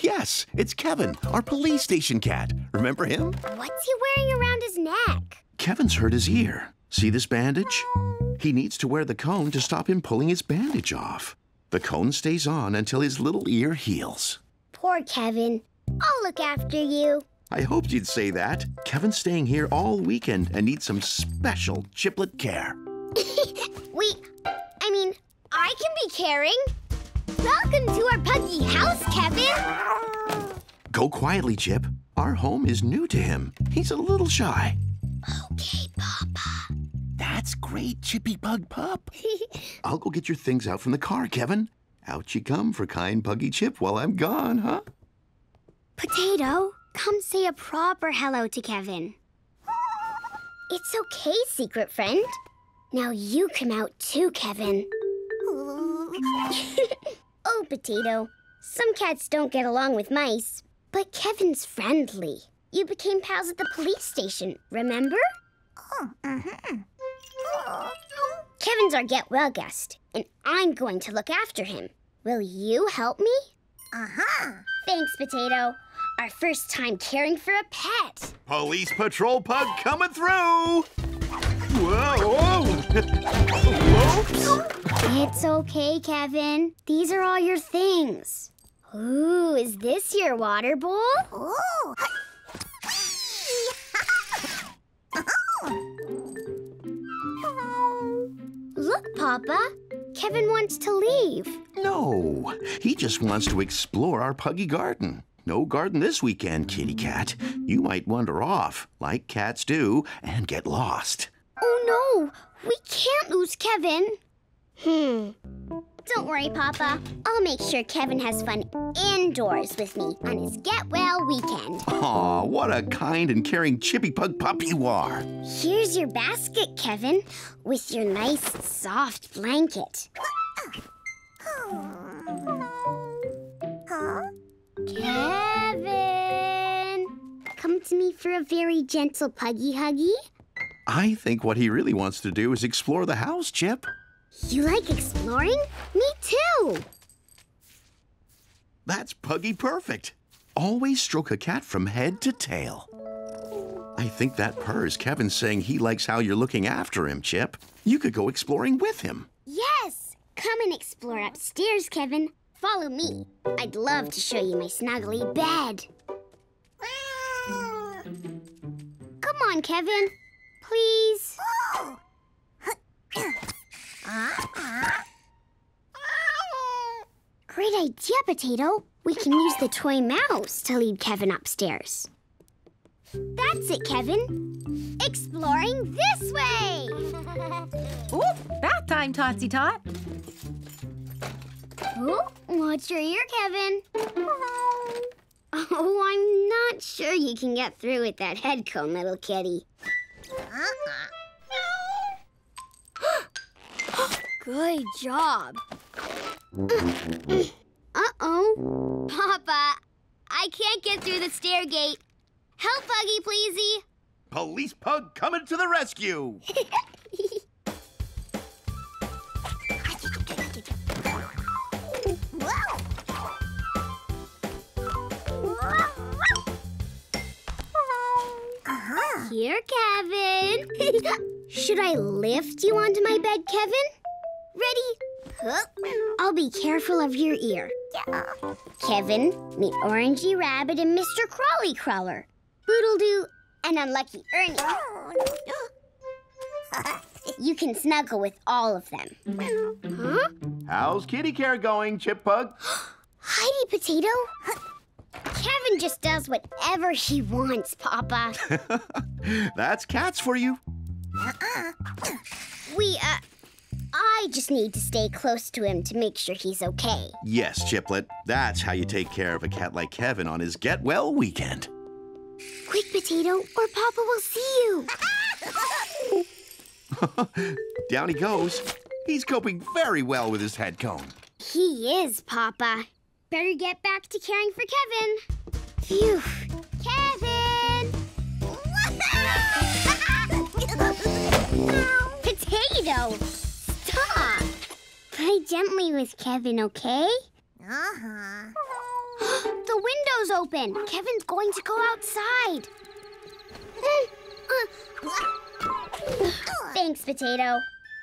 [SPEAKER 2] Yes, it's Kevin, our police station cat. Remember him?
[SPEAKER 1] What's he wearing around his neck?
[SPEAKER 2] Kevin's hurt his ear. See this bandage? He needs to wear the cone to stop him pulling his bandage off. The cone stays on until his little ear heals.
[SPEAKER 10] Poor
[SPEAKER 1] Kevin. I'll look after you.
[SPEAKER 2] I hoped you'd say that. Kevin's staying here all weekend and needs some special chiplet care.
[SPEAKER 1] we, I mean, I can be caring. Welcome to our puggy house, Kevin.
[SPEAKER 2] Go quietly, Chip. Our home is new to him. He's a little shy. Okay, Papa. That's great, Chippy Pug Pup. I'll go get your things out from the car, Kevin. Out you come for kind Puggy Chip while I'm gone, huh?
[SPEAKER 1] Potato, Come say a proper hello to Kevin. It's okay, secret friend. Now you come out too, Kevin. oh, Potato. Some cats don't get along with mice, but Kevin's friendly. You became pals at the police station, remember? Oh, uh-huh. Oh. Kevin's our get-well guest, and I'm going to look after him. Will you help me? Uh-huh. Thanks, Potato. Our first time caring for a pet.
[SPEAKER 2] Police Patrol Pug coming
[SPEAKER 8] through! Whoa!
[SPEAKER 1] Whoops! It's okay, Kevin. These are all your things. Ooh, is this
[SPEAKER 4] your water bowl? Ooh. Look, Papa.
[SPEAKER 1] Kevin wants to leave.
[SPEAKER 2] No, he just wants to explore our puggy garden. No garden this weekend, kitty cat. You might wander off, like cats do, and get lost.
[SPEAKER 1] Oh, no. We can't lose Kevin. Hmm. Don't worry, Papa. I'll make sure Kevin has fun indoors with me on his Get Well weekend.
[SPEAKER 2] Aw, what a kind and caring chippy pug pup you are.
[SPEAKER 1] Here's your basket, Kevin, with your nice, soft blanket. Huh? Kevin! Come to me for a very gentle puggy huggy.
[SPEAKER 2] I think what he really wants to do is explore the house, Chip.
[SPEAKER 1] You like exploring? Me too!
[SPEAKER 2] That's puggy perfect. Always stroke a cat from head to tail. I think that purr is Kevin saying he likes how you're looking after him, Chip. You could go exploring with him.
[SPEAKER 4] Yes!
[SPEAKER 1] Come and explore upstairs, Kevin. Follow me. I'd love to show you my snuggly bed. Come on, Kevin. Please. Great idea, Potato. We can use the toy mouse to lead Kevin upstairs. That's it, Kevin. Exploring this way! Ooh, bath time, Totsy Tot watch your ear, Kevin. Oh. oh, I'm not sure you can get through with that head comb, little kitty.
[SPEAKER 8] Uh-huh.
[SPEAKER 1] Good job.
[SPEAKER 2] Uh-oh.
[SPEAKER 1] Papa, I can't get through the stair gate. Help, Puggy, pleasey.
[SPEAKER 2] Police Pug coming to the rescue.
[SPEAKER 1] Here, Kevin. Should I lift you onto my bed, Kevin? Ready? I'll be careful of your ear. Yeah. Kevin, meet Orangey Rabbit and Mr. Crawly Crawler, Boodledoo, and Unlucky Ernie. you can snuggle with all of them.
[SPEAKER 2] Huh? How's kitty care going, Chip Pug?
[SPEAKER 1] Heidi Potato? Kevin just does whatever he wants, Papa.
[SPEAKER 2] That's cats for you.
[SPEAKER 1] Uh -uh. We, uh, I just need to stay close to him to make sure he's okay.
[SPEAKER 2] Yes, Chiplet. That's how you take care of a cat like Kevin on his Get Well weekend.
[SPEAKER 1] Quick, Potato, or Papa will see you.
[SPEAKER 2] Down he goes. He's coping very well with his head cone.
[SPEAKER 1] He is, Papa. Better get back to caring for Kevin. Phew.
[SPEAKER 4] Kevin!
[SPEAKER 1] Potato! Stop! Play gently with Kevin, okay? Uh-huh. the window's open. Kevin's going to go outside. Thanks, Potato.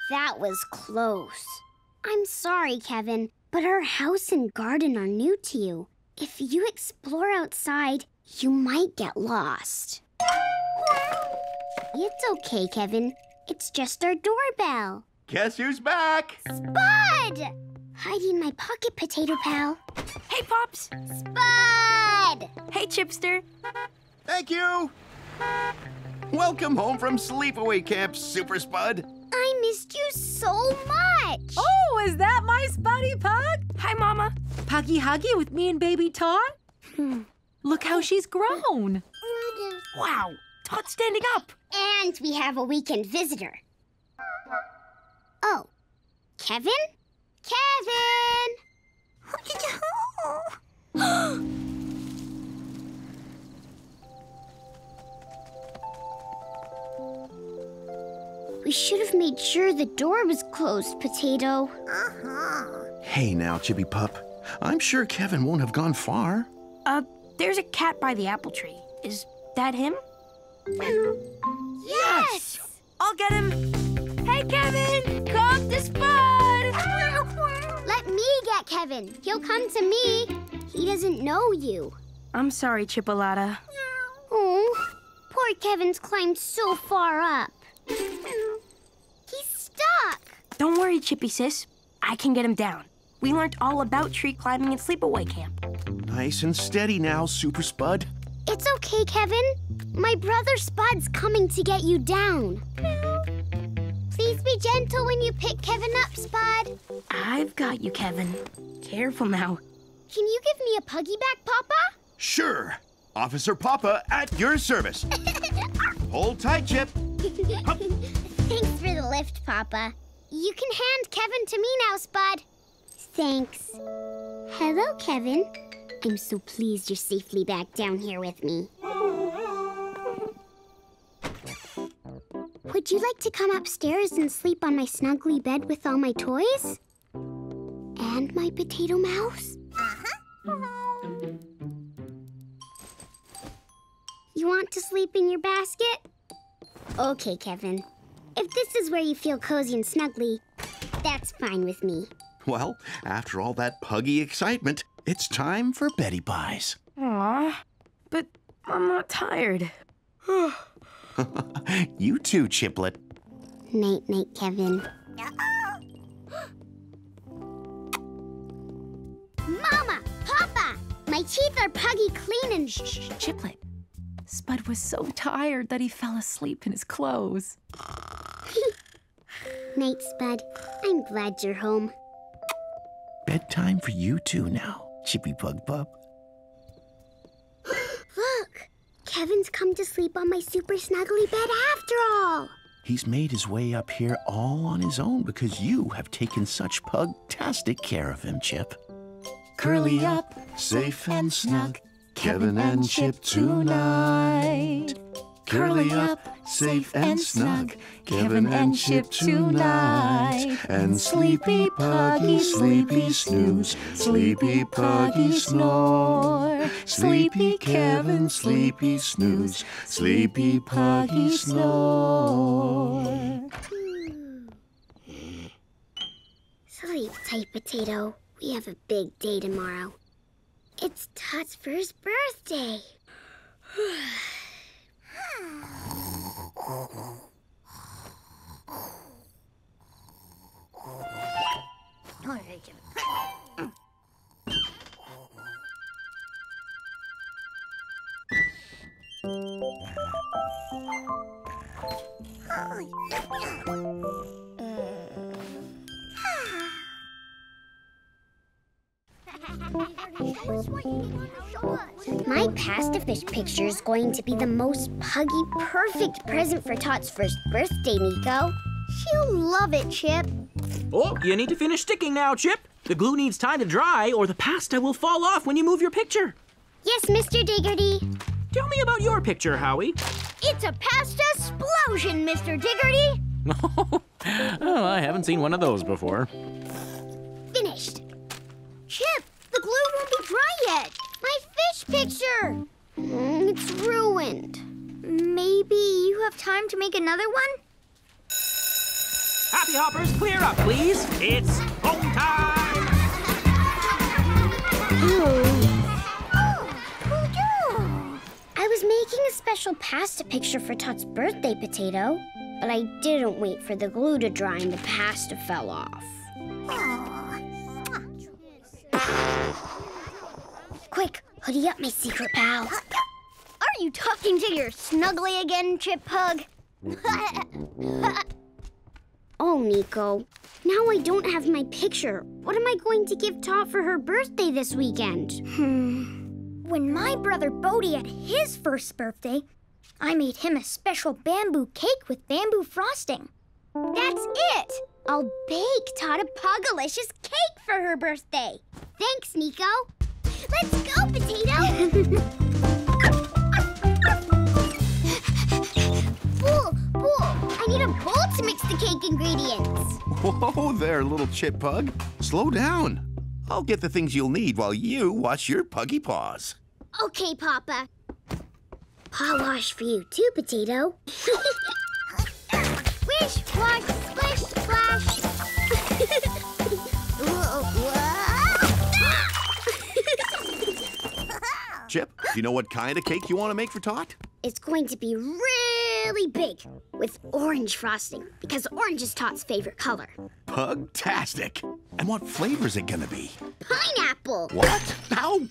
[SPEAKER 1] That was close. I'm sorry, Kevin, but our house and garden are new to you. If you explore outside, you might get lost. It's okay, Kevin. It's just our doorbell.
[SPEAKER 2] Guess who's back? Spud!
[SPEAKER 1] Hiding in my pocket, Potato Pal. Hey, Pops! Spud! Hey, Chipster. Thank you!
[SPEAKER 2] Welcome home from Sleepaway Camp, Super Spud.
[SPEAKER 5] I missed you so much. Oh, is that my Spotty Pug? Hi, Mama. Puggy Huggy with me and baby Tot? Hmm. Look how she's grown. wow, Tot's standing up.
[SPEAKER 1] And we have a weekend visitor. Oh, Kevin?
[SPEAKER 4] Kevin!
[SPEAKER 1] We should have made sure the door was closed, Potato. Uh-huh.
[SPEAKER 2] Hey now, Chippy Pup. I'm sure Kevin won't have gone far.
[SPEAKER 11] Uh, there's a cat by the apple tree. Is that him? yes! I'll get him. Hey, Kevin! Come up spud!
[SPEAKER 1] Let me get Kevin. He'll come to me. He doesn't know you.
[SPEAKER 11] I'm sorry, Chipoletta.
[SPEAKER 1] Oh, poor Kevin's climbed so far
[SPEAKER 11] up. Don't worry, Chippy sis. I can get him down. We learned all about tree climbing in sleepaway camp.
[SPEAKER 2] Nice and steady now, Super Spud.
[SPEAKER 1] It's okay, Kevin. My brother Spud's coming to get you down. Please be gentle when you pick Kevin up, Spud. I've got you, Kevin. Careful now. Can you give me a puggy back, Papa?
[SPEAKER 2] Sure. Officer Papa at your service. Hold tight, Chip.
[SPEAKER 1] Thanks for the lift, Papa. You can hand Kevin to me now, Spud. Thanks. Hello, Kevin. I'm so pleased you're safely back down here with me. Would you like to come upstairs and sleep on my snuggly bed with all my toys? And my potato mouse?
[SPEAKER 8] Uh-huh.
[SPEAKER 1] You want to sleep in your basket? Okay, Kevin. If this is where you feel cozy and snuggly, that's fine with me.
[SPEAKER 2] Well, after all that puggy excitement, it's time for Betty Buys.
[SPEAKER 11] Aw, but I'm not tired.
[SPEAKER 2] you too, Chiplet.
[SPEAKER 1] Night, night, Kevin. Mama! Papa! My teeth are puggy
[SPEAKER 5] clean and... Shh, Chiplet. Spud was so tired that he fell asleep in his clothes. Night, Spud. I'm glad you're home.
[SPEAKER 2] Bedtime for you too now, Chippy Pug Pup.
[SPEAKER 1] Look! Kevin's come to sleep on my super snuggly bed after
[SPEAKER 2] all! He's made his way up here all on his own because you have taken such pugtastic care of him, Chip. Curly up, safe and snug, Kevin and Chip tonight. Curly up, safe and snug, Kevin and Chip tonight. And sleepy puggy, sleepy snooze, sleepy puggy snore. Sleepy Kevin, sleepy snooze, sleepy puggy
[SPEAKER 8] snore. Sleep
[SPEAKER 1] tight, Potato. We have a big day tomorrow. It's Tot's first birthday. Oh, yeah. My past fish picture is going to be the most puggy, perfect present for Tot's first birthday, Nico. She'll love it, Chip.
[SPEAKER 7] Oh, you need to finish sticking now, Chip. The glue needs time to dry or the pasta will fall off when you move your picture.
[SPEAKER 4] Yes,
[SPEAKER 6] Mr. Diggledy.
[SPEAKER 4] Tell me about
[SPEAKER 7] your picture, Howie.
[SPEAKER 6] It's a pasta explosion, Mr. Diggledy.
[SPEAKER 7] oh, I haven't seen one of those before.
[SPEAKER 4] Finished. Chip, the glue won't be dry yet. My fish picture! Mm, it's ruined. Maybe you have time to make another one?
[SPEAKER 7] Happy Hoppers, clear up, please. It's home time!
[SPEAKER 1] oh, oh, I was making a special pasta picture for Tot's birthday potato, but I didn't wait for the glue to dry and the pasta fell off. Aww. Quick, hoodie up, my secret pal. Are you talking to your snuggly again, Chip Hug? oh, Nico. Now I don't have my picture.
[SPEAKER 4] What am I going to give Tot for her birthday this weekend? Hmm. When my brother Bodie had his first birthday, I made him a special bamboo cake with bamboo frosting. That's it! I'll bake Tot a pugalicious
[SPEAKER 1] cake for her birthday. Thanks, Nico. Let's go, Potato! Bull, Bull, I need a bowl to mix the cake ingredients.
[SPEAKER 2] Whoa there, little chip pug. Slow down. I'll get the things you'll need while you wash your puggy paws.
[SPEAKER 1] Okay, Papa. Paw wash for you too, Potato.
[SPEAKER 6] Wish, wash,
[SPEAKER 2] Chip, do you know what kind of cake you want to make for Tot?
[SPEAKER 1] It's going to be really big with orange frosting because orange is Tot's favorite color.
[SPEAKER 2] Pugtastic! And what flavor is it going to be?
[SPEAKER 1] Pineapple! What? How?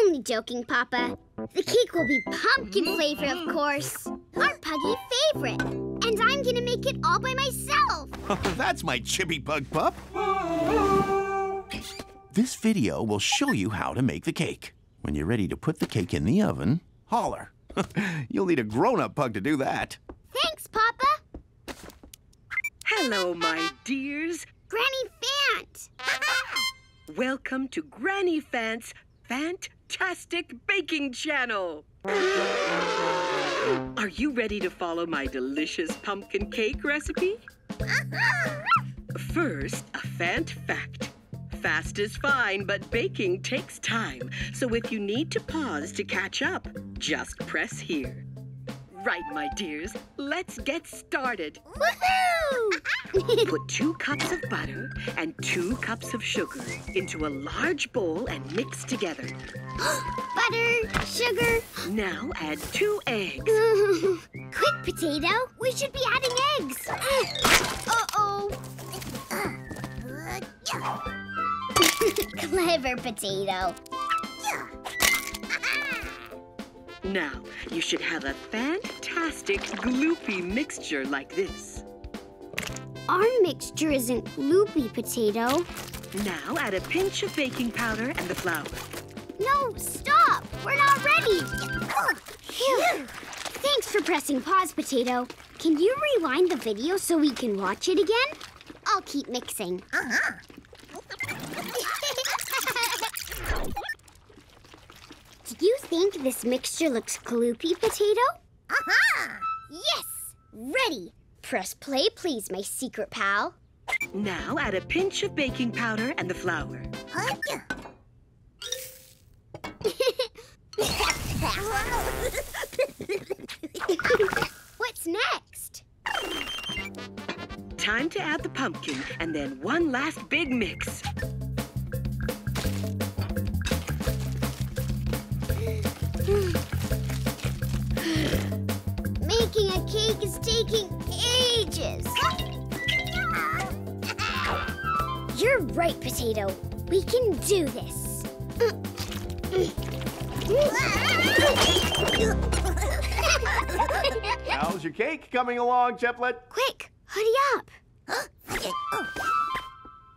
[SPEAKER 1] Only joking, Papa. The cake will be pumpkin flavor, of course. Our puggy favorite. And I'm gonna make it all by myself.
[SPEAKER 2] That's my chippy pug pup. this video will show you how to make the cake. When you're ready to put the cake in the oven, holler. You'll need a grown-up pug to do
[SPEAKER 3] that.
[SPEAKER 10] Thanks, Papa. Hello,
[SPEAKER 3] my dears. Granny Fant. Welcome to Granny Fant's Fant fantastic baking channel. Are you ready to follow my delicious pumpkin cake recipe? First, a fant fact. Fast is fine, but baking takes time. So if you need to pause to catch up, just press here right, my dears. Let's get started. Woohoo! Put two cups of butter and two cups of sugar into a large bowl and mix together. butter, sugar. Now add two eggs. Quick,
[SPEAKER 1] Potato. We should be adding eggs. Uh-oh. Uh, Clever, Potato.
[SPEAKER 3] Now, you should have a fantastic gloopy mixture like this. Our mixture isn't
[SPEAKER 1] gloopy, Potato. Now add a pinch of baking powder and the flour. No,
[SPEAKER 4] stop! We're not
[SPEAKER 1] ready! Thanks for pressing pause, Potato. Can you rewind the video so we can watch it again? I'll keep mixing. Uh-huh. Do you think this mixture looks gloopy, Potato? Aha! Uh-huh.
[SPEAKER 8] Yes!
[SPEAKER 1] Ready! Press play, please, my secret pal. Now
[SPEAKER 3] add a pinch of baking powder and the flour. What's next? Time to add the pumpkin and then one last big mix.
[SPEAKER 1] Making a cake is taking ages. You're right, Potato. We can do this.
[SPEAKER 2] How's your cake coming along, Chiplet? Quick,
[SPEAKER 10] hoodie up.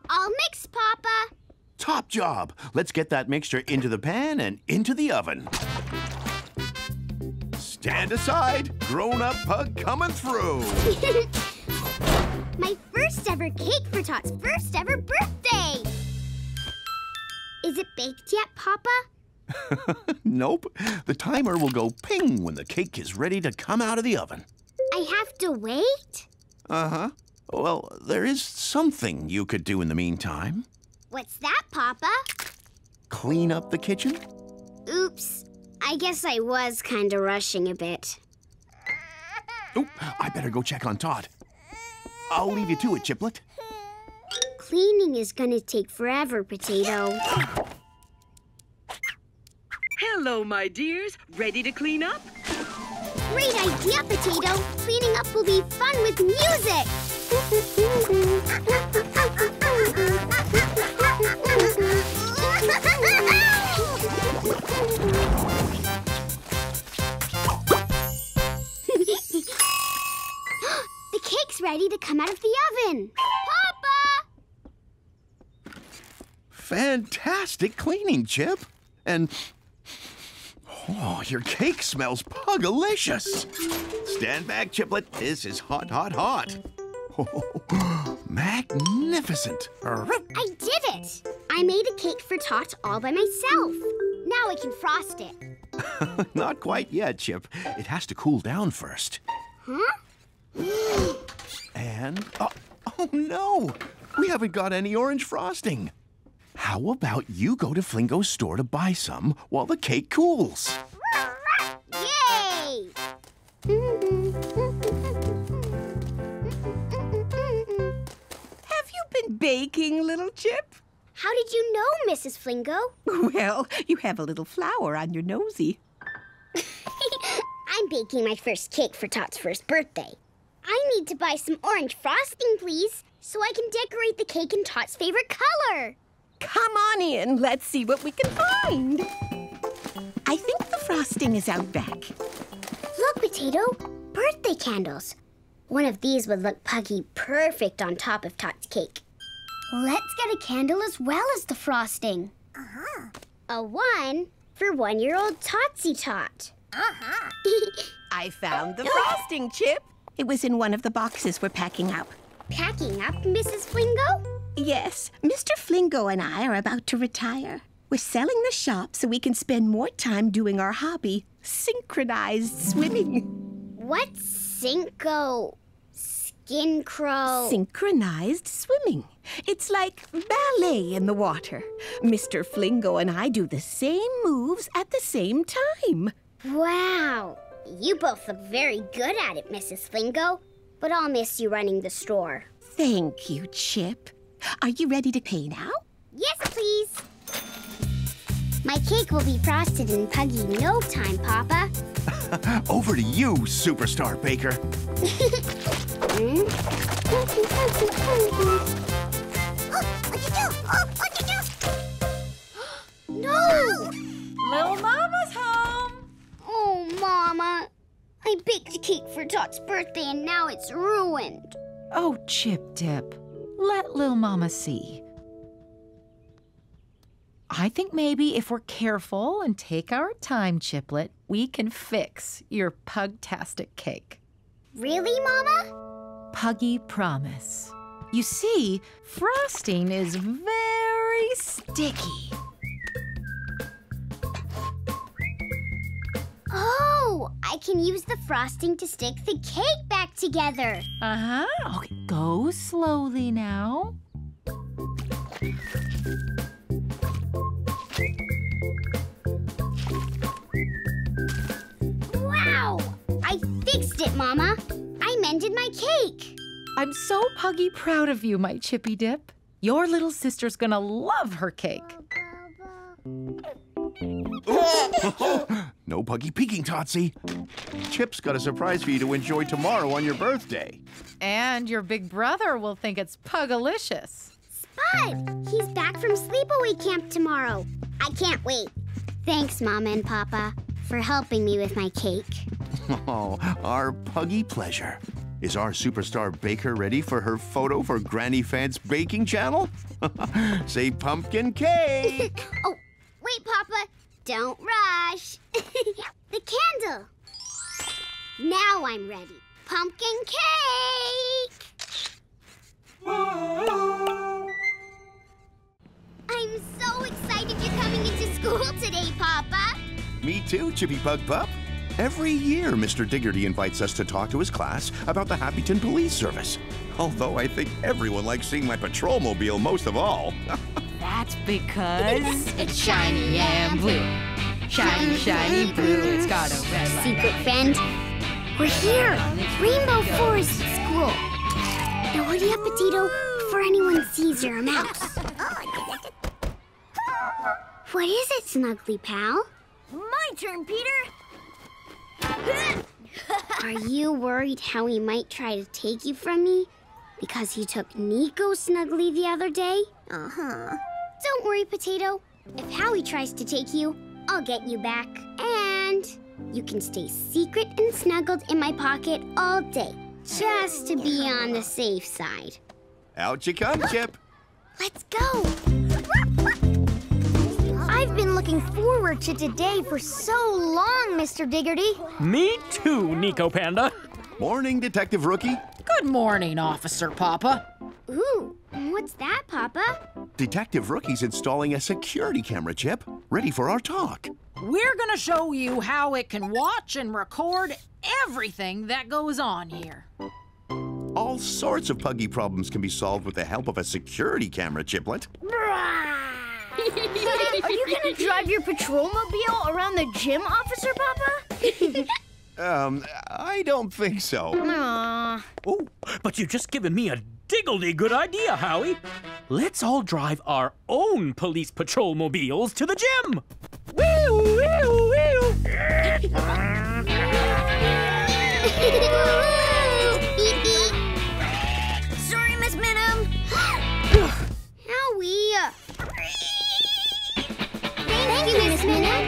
[SPEAKER 1] I'll mix, Papa.
[SPEAKER 2] Top job. Let's get that mixture into the pan and into the oven. Stand aside, grown-up pug coming through. My first ever cake for Tot's
[SPEAKER 1] first ever birthday. Is it baked yet, Papa?
[SPEAKER 2] nope. The timer will go ping when the cake is ready to come out of the oven.
[SPEAKER 1] I have to wait?
[SPEAKER 2] Uh-huh. Well, there is something you could do in the meantime.
[SPEAKER 1] What's that, Papa?
[SPEAKER 2] Clean up the kitchen.
[SPEAKER 1] Oops, I guess I was kind of rushing a bit.
[SPEAKER 2] Oh, I better go check on Tot. I'll leave you to it, Chiplet.
[SPEAKER 1] Cleaning is gonna take forever, Potato.
[SPEAKER 3] Hello, my dears. Ready to clean up? Great idea, Potato.
[SPEAKER 1] Cleaning up will be fun with music. ready to come out of the oven.
[SPEAKER 2] Papa! Fantastic cleaning, Chip. And Oh, your cake smells pugalicious. Stand back, Chiplet. This is hot, hot, hot. Oh, magnificent. I
[SPEAKER 1] did it. I made a cake for Tot all by myself. Now I can frost
[SPEAKER 2] it. Not quite yet, Chip. It has to cool down first. Huh? and, oh, oh no, we haven't got any orange frosting. How about you go to Flingo's store to buy some while the cake cools?
[SPEAKER 10] Yay!
[SPEAKER 2] Have you
[SPEAKER 10] been
[SPEAKER 1] baking, little Chip? How did you know, Mrs. Flingo?
[SPEAKER 3] Well, you have a little flower on your nosy.
[SPEAKER 1] I'm baking my first cake for Tot's first birthday. I need to buy some orange frosting, please, so I can decorate the cake
[SPEAKER 3] in Tot's favorite color. Come on in. Let's see what we can find. I think the frosting is out back. Look, Potato. Birthday
[SPEAKER 1] candles. One of these would look Puggy perfect on top of Tot's cake. Let's get a candle as well as the frosting. Uh-huh. A one
[SPEAKER 3] for one-year-old Totsy Tot. Uh-huh. I found
[SPEAKER 8] the frosting,
[SPEAKER 3] Chip. It was in one of the boxes we're packing up.
[SPEAKER 1] Packing up, Mrs. Flingo?
[SPEAKER 3] Yes. Mr. Flingo and I are about to retire. We're selling the shop so we can spend more time doing our hobby, synchronized swimming. What's
[SPEAKER 1] synco? Skin crow.
[SPEAKER 3] Synchronized swimming. It's like ballet in the water. Mr. Flingo and I do the same moves at the same time.
[SPEAKER 1] Wow. You both look very good at it, Mrs. Flingo, but I'll miss you running the store.
[SPEAKER 3] Thank you, Chip. Are you ready to pay now?
[SPEAKER 1] Yes, please. My cake will be frosted and puggy no time, Papa.
[SPEAKER 2] Over to you, Superstar Baker.
[SPEAKER 8] no!
[SPEAKER 1] Little Mama's home! Oh, Mama. I baked a cake for Tot's birthday and now it's ruined.
[SPEAKER 5] Oh, Chip Dip. Let Lil Mama see. I think maybe if we're careful and take our time, Chiplet, we can fix your pugtastic cake. Really, Mama? Puggy promise. You see, frosting is very sticky.
[SPEAKER 1] Oh, I can use the frosting to stick the cake back together. Uh huh. Okay,
[SPEAKER 5] go slowly now.
[SPEAKER 1] Wow! I fixed it, Mama.
[SPEAKER 5] I mended my cake. I'm so puggy proud of you, my chippy dip. Your little sister's gonna love her cake.
[SPEAKER 2] no buggy peeking, Totsy. Chip's got a surprise for you to enjoy tomorrow on your birthday.
[SPEAKER 5] And your big brother will think it's pugalicious. Spud, he's back from sleepaway camp tomorrow. I can't wait.
[SPEAKER 1] Thanks, Mama and Papa, for helping me with my cake.
[SPEAKER 2] Oh, our puggy pleasure. Is our superstar baker ready for her photo for Granny Fant's baking channel? Say pumpkin cake! oh,
[SPEAKER 1] Wait, Papa. Don't rush. the candle. Now I'm ready. Pumpkin cake! I'm so excited you're coming into school today, Papa.
[SPEAKER 2] Me too, Chippy Pug Pup. Every year, Mr. Diggledy invites us to talk to his class about the Happyton Police Service. Although I think everyone likes seeing my patrol mobile most of all.
[SPEAKER 3] That's because it's shiny and blue.
[SPEAKER 11] Shiny, shiny blue. It's got a red light. Secret friend. We're here!
[SPEAKER 1] Rainbow Forest School. Now hurry up, Potato, before anyone sees your mouse. What is it, Snuggly Pal?
[SPEAKER 4] My turn, Peter!
[SPEAKER 1] Are you worried how he might try to take you from me? Because he took Nico Snuggly the other day? Uh-huh. Don't worry, Potato. If Howie tries to take you, I'll get you back. And you can stay secret and snuggled in my pocket all day, just to be on the safe side.
[SPEAKER 2] Out you come, Chip.
[SPEAKER 4] Let's go. I've been looking forward to today for so long, Mr. Diggledy.
[SPEAKER 5] Me too, Nico Panda. Morning, Detective Rookie. Good morning, Officer Papa.
[SPEAKER 2] Ooh, what's that,
[SPEAKER 5] Papa?
[SPEAKER 2] Detective Rookie's installing a security camera chip, ready for our talk.
[SPEAKER 5] We're gonna show you how it can watch and record everything that goes on here.
[SPEAKER 2] All sorts of puggy problems can be solved with the help of a security camera chiplet.
[SPEAKER 6] Are you gonna drive your patrol mobile around the gym, Officer Papa?
[SPEAKER 2] um, I don't think so.
[SPEAKER 6] Aww.
[SPEAKER 7] Oh, but you've just given me a diggledy good idea, Howie. Let's all drive our own police patrol mobiles to the gym.
[SPEAKER 8] Woo, woo, woo. Thank you, Miss Minute.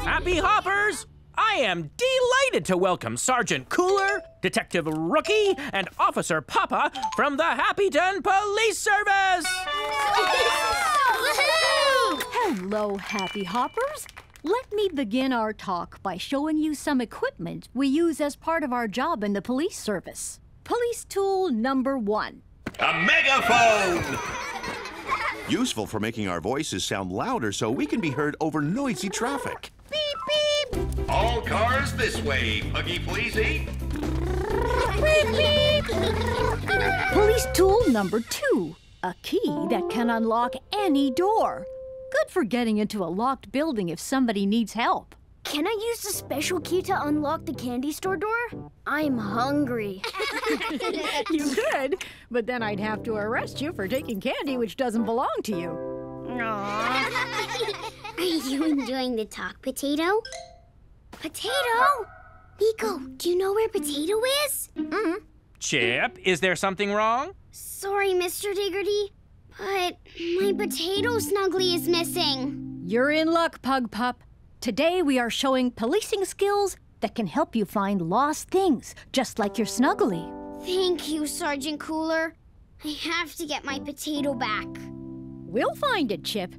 [SPEAKER 7] Happy Hoppers! I am delighted to welcome Sergeant Cooler, Detective Rookie, and Officer Papa from the Happyton
[SPEAKER 9] Police Service! Hello, Happy Hoppers. Let me begin our talk by showing you some equipment we use as part of our job in the police service. Police tool number one. A
[SPEAKER 2] megaphone! Useful for making our voices sound louder so we can be heard over noisy traffic.
[SPEAKER 8] Beep, beep. All cars this
[SPEAKER 2] way, Puggy Pleasy. Eh?
[SPEAKER 9] Police tool number two. A key that can unlock any door. Good for getting into a locked building if somebody needs help. Can I use the special key to unlock the candy
[SPEAKER 6] store door? I'm hungry. you could, but then I'd have to arrest you for taking candy which doesn't belong to you. Aww. Are you enjoying the talk, Potato? Potato? Nico,
[SPEAKER 1] do you know where Potato is? Mm.
[SPEAKER 7] Chip, is there something wrong?
[SPEAKER 13] Sorry,
[SPEAKER 1] Mr. Diggledy, but my potato snuggly is missing.
[SPEAKER 9] You're in luck, Pug Pup. Today we are showing policing skills that can help you find lost things, just like your Snuggly.
[SPEAKER 6] Thank you, Sergeant Cooler. I have to get my potato back. We'll find it, Chip.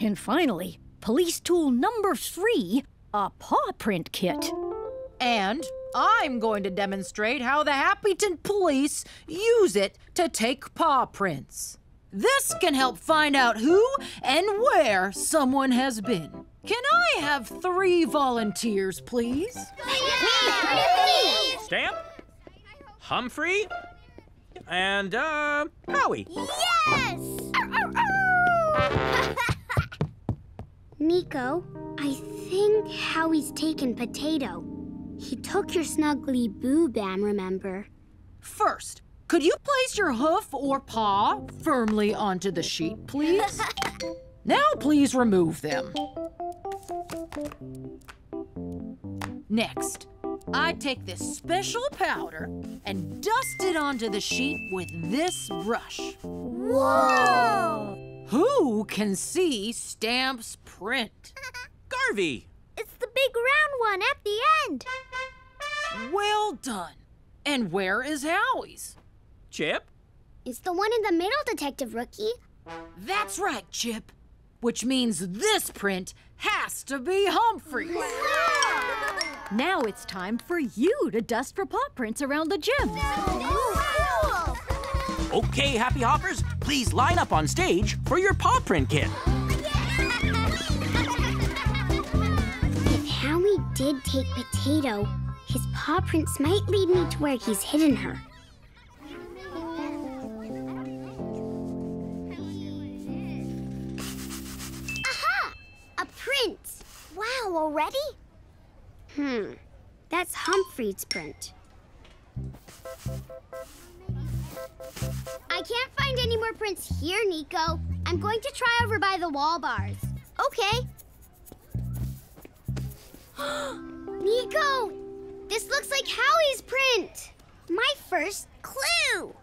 [SPEAKER 6] And finally, police tool number three, a paw print kit. And
[SPEAKER 5] I'm going to demonstrate how the Happyton police use it to take paw prints. This can help find out who and where someone has been. Can I have three volunteers, please?
[SPEAKER 7] Stamp, Humphrey, and, uh,
[SPEAKER 1] Howie. Yes! Nico, I think Howie's taken Potato. He took your snuggly boo-bam, remember?
[SPEAKER 5] First, could you place your hoof or paw firmly onto the sheet, please? Now please remove them. Next, I take this special powder and dust it onto the sheet with this
[SPEAKER 6] brush. Whoa! Who can see Stamp's print? Garvey! It's the big round one at the end. Well done. And where is Howie's? Chip? It's
[SPEAKER 1] the
[SPEAKER 5] one in the middle, Detective Rookie. That's right, Chip which means this print has to be Humphrey.
[SPEAKER 8] Yeah!
[SPEAKER 9] Now it's time for you to dust for paw prints around the gym.
[SPEAKER 7] Okay, Happy Hoppers, please line up on stage for your paw print kit.
[SPEAKER 1] if Howie did take Potato, his paw prints might lead me to where he's hidden her. prints! Wow, already? Hmm. That's Humphrey's print. I can't find any more prints here, Nico. I'm going to try over by the wall bars. Okay. Nico! This looks like Howie's print! My first clue!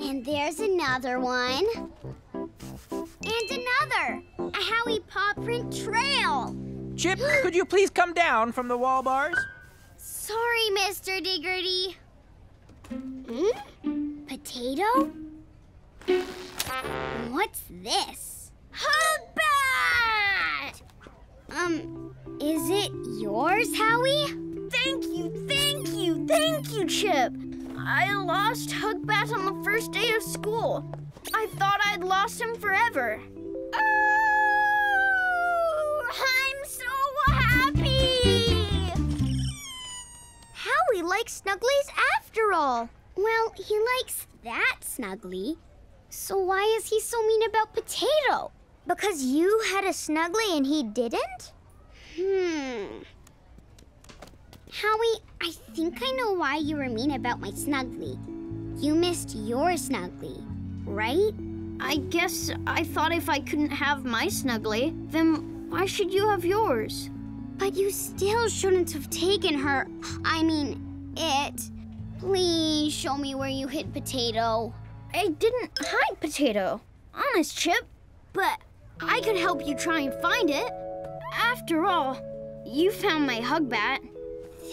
[SPEAKER 1] And there's another one. And another! A Howie paw print trail! Chip, could you
[SPEAKER 7] please come down from the wall bars?
[SPEAKER 1] Sorry, Mr. Diggledy. Hmm? Potato? What's this? bat?
[SPEAKER 6] Um, is it yours, Howie? Thank you, thank you, thank you, Chip. I lost Hugbat on the first day of school. I thought I'd lost him forever. Oh, I'm so happy! Howie likes
[SPEAKER 1] Snugglies after all. Well, he likes that Snuggly. So why is he so mean about Potato? Because you had a Snuggly and he didn't? Hmm. Howie, I think I know why you were mean about my snuggly. You missed your snuggly, right?
[SPEAKER 6] I guess I thought if I couldn't have my snuggly, then why should you have yours? But you still shouldn't have taken her. I mean, it. Please show me where you hid Potato. I didn't hide Potato. Honest, Chip. But I could help you try and find it. After all, you found my Hugbat.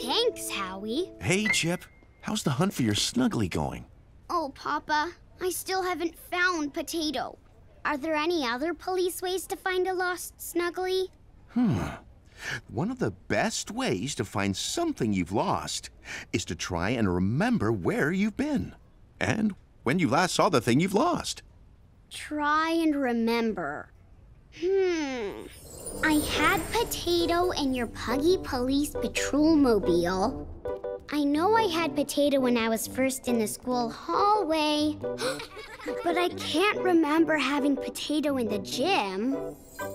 [SPEAKER 6] Thanks, Howie.
[SPEAKER 2] Hey, Chip. How's the hunt for your snuggly going?
[SPEAKER 1] Oh, Papa. I still haven't found Potato. Are there any other police ways to find a lost snuggly?
[SPEAKER 2] Hmm. One of the best ways to find something you've lost is to try and remember where you've been and when you last saw the thing you've lost.
[SPEAKER 1] Try and remember. Hmm. I had Potato in your Puggy Police Patrol Mobile. I know I had Potato when I was first in the school hallway, but I can't remember having Potato in the gym.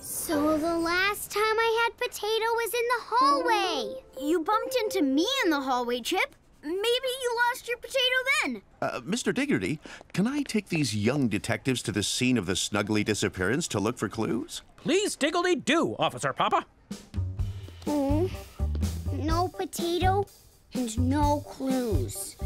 [SPEAKER 1] So the last time I had
[SPEAKER 6] Potato was in the hallway. You bumped into me in the hallway, Chip. Maybe you lost your potato then.
[SPEAKER 2] Uh, Mr. Diggledy, can I take these young detectives to the scene of the snuggly disappearance to look for clues? Please, Diggledy, do, Officer Papa.
[SPEAKER 1] Mm. No potato and no clues.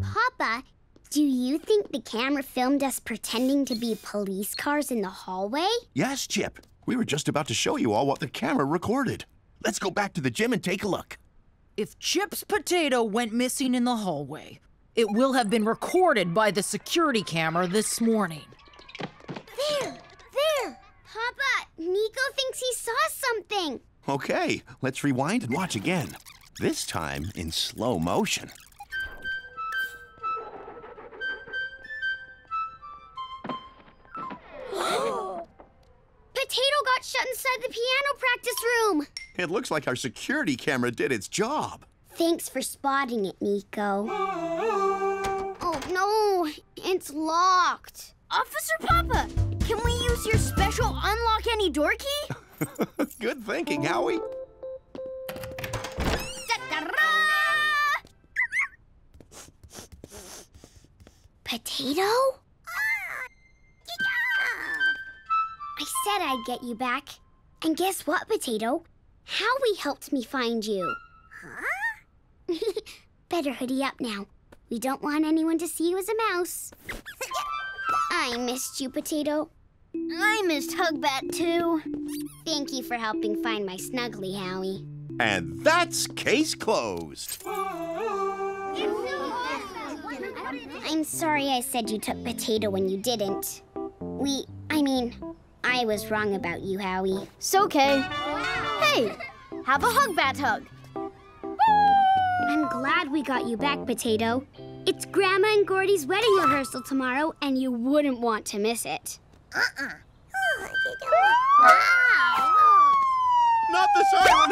[SPEAKER 1] Papa, do you think the camera filmed us pretending to be police cars in the hallway?
[SPEAKER 2] Yes, Chip. We were just about to show you all what the camera recorded. Let's go back to the gym and take a look.
[SPEAKER 5] If Chip's potato went missing in the hallway, it will have been recorded by the security camera this morning.
[SPEAKER 1] There! There! Papa, Nico thinks he saw something.
[SPEAKER 2] Okay, let's rewind and watch again. This time in slow motion.
[SPEAKER 1] potato got shut inside the piano practice room.
[SPEAKER 2] It looks like our security camera did its job.
[SPEAKER 1] Thanks for spotting it, Nico.
[SPEAKER 6] Oh, no. It's locked. Officer Papa, can we use your special unlock any door key? Good thinking, Howie.
[SPEAKER 1] Potato?
[SPEAKER 2] Ah,
[SPEAKER 1] I said I'd get you back. And guess what, Potato? Howie helped me find you. Huh? Better hoodie up now. We don't want anyone to see you as a mouse. I missed you, Potato. I missed Hugbat, too. Thank you for helping find my Snuggly, Howie.
[SPEAKER 2] And that's case closed.
[SPEAKER 1] I'm sorry I said you took Potato when you didn't. We, I mean, I was wrong about you, Howie. It's okay. Hey! Have a hug, Bat Hug. I'm glad we got you back, Potato. It's Grandma and Gordy's wedding rehearsal tomorrow, and you wouldn't want to miss it. Uh-uh. Not the siren,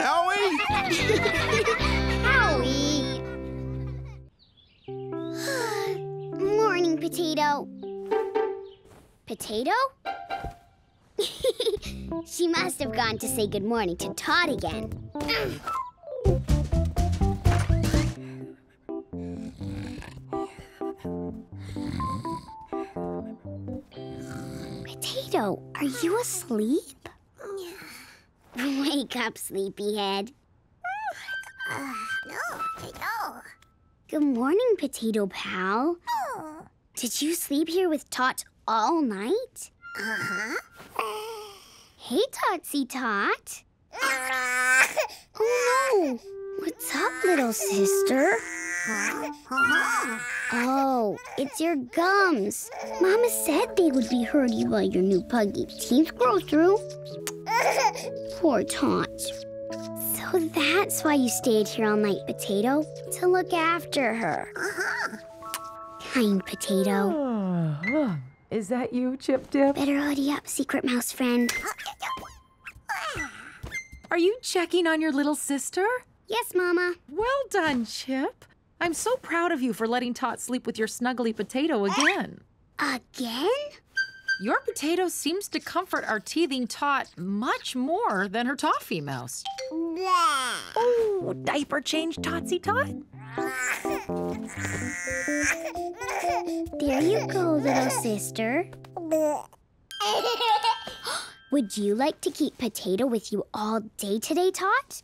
[SPEAKER 10] Howie!
[SPEAKER 1] Howie! Morning, Potato. Potato? she must have gone to say good morning to Tot again. Potato, are you asleep? Wake up, sleepyhead.
[SPEAKER 10] Uh, no, potato.
[SPEAKER 1] Good morning, Potato Pal. Oh. Did you sleep here with Tot all night? Uh-huh. Hey, Totsy Tot. Uh-huh. oh, no. What's up, little sister? Oh, it's your gums. Mama said they would be hurting while your new puggy teeth grow through. Poor Tot. So that's why you stayed here all night, Potato, to look after her. Kind uh-huh. Potato. Ah, is that you, Chip Dip? Better hoodie up, secret mouse friend.
[SPEAKER 5] Are you checking on your little sister? Yes, Mama. Well done, Chip. I'm so proud of you for letting Tot sleep with your snuggly potato again. Again? Your potato seems to comfort our teething tot much more than her toffee mouse. Blah. Oh, diaper change Totsy Tot. there you go, little sister.
[SPEAKER 1] Would you like to keep Potato with you all day today, Tot?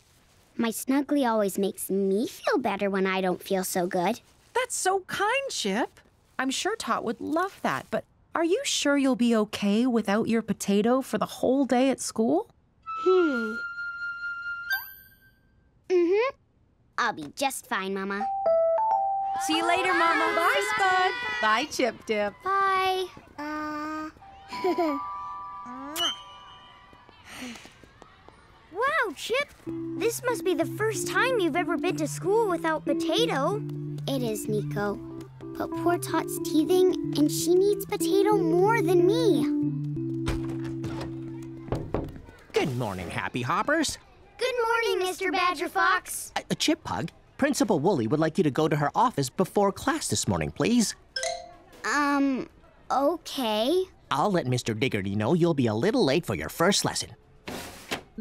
[SPEAKER 1] My snuggly always makes me feel better when I don't feel
[SPEAKER 5] so good. That's so kind, Chip. I'm sure Tot would love that, but are you sure you'll be okay without your potato for the whole day at school? Hmm.
[SPEAKER 1] Mm-hmm. I'll be just fine, Mama.
[SPEAKER 6] See you later, Mama. Bye, Spud.
[SPEAKER 5] Bye, Chip Dip.
[SPEAKER 6] Bye. Uh...
[SPEAKER 4] wow, Chip. This must be the first time you've ever been to school without potato.
[SPEAKER 1] It is, Nico. But poor Tot's teething, and she needs potato more than me.
[SPEAKER 12] Good morning, Happy Hoppers.
[SPEAKER 4] Good morning, Mr. Badger Fox.
[SPEAKER 12] Uh, Chip Pug, Principal Woolley would like you to go to her office before class this morning, please.
[SPEAKER 4] Um, okay.
[SPEAKER 12] I'll let Mr. Diggledy know you'll be a little late for your first lesson.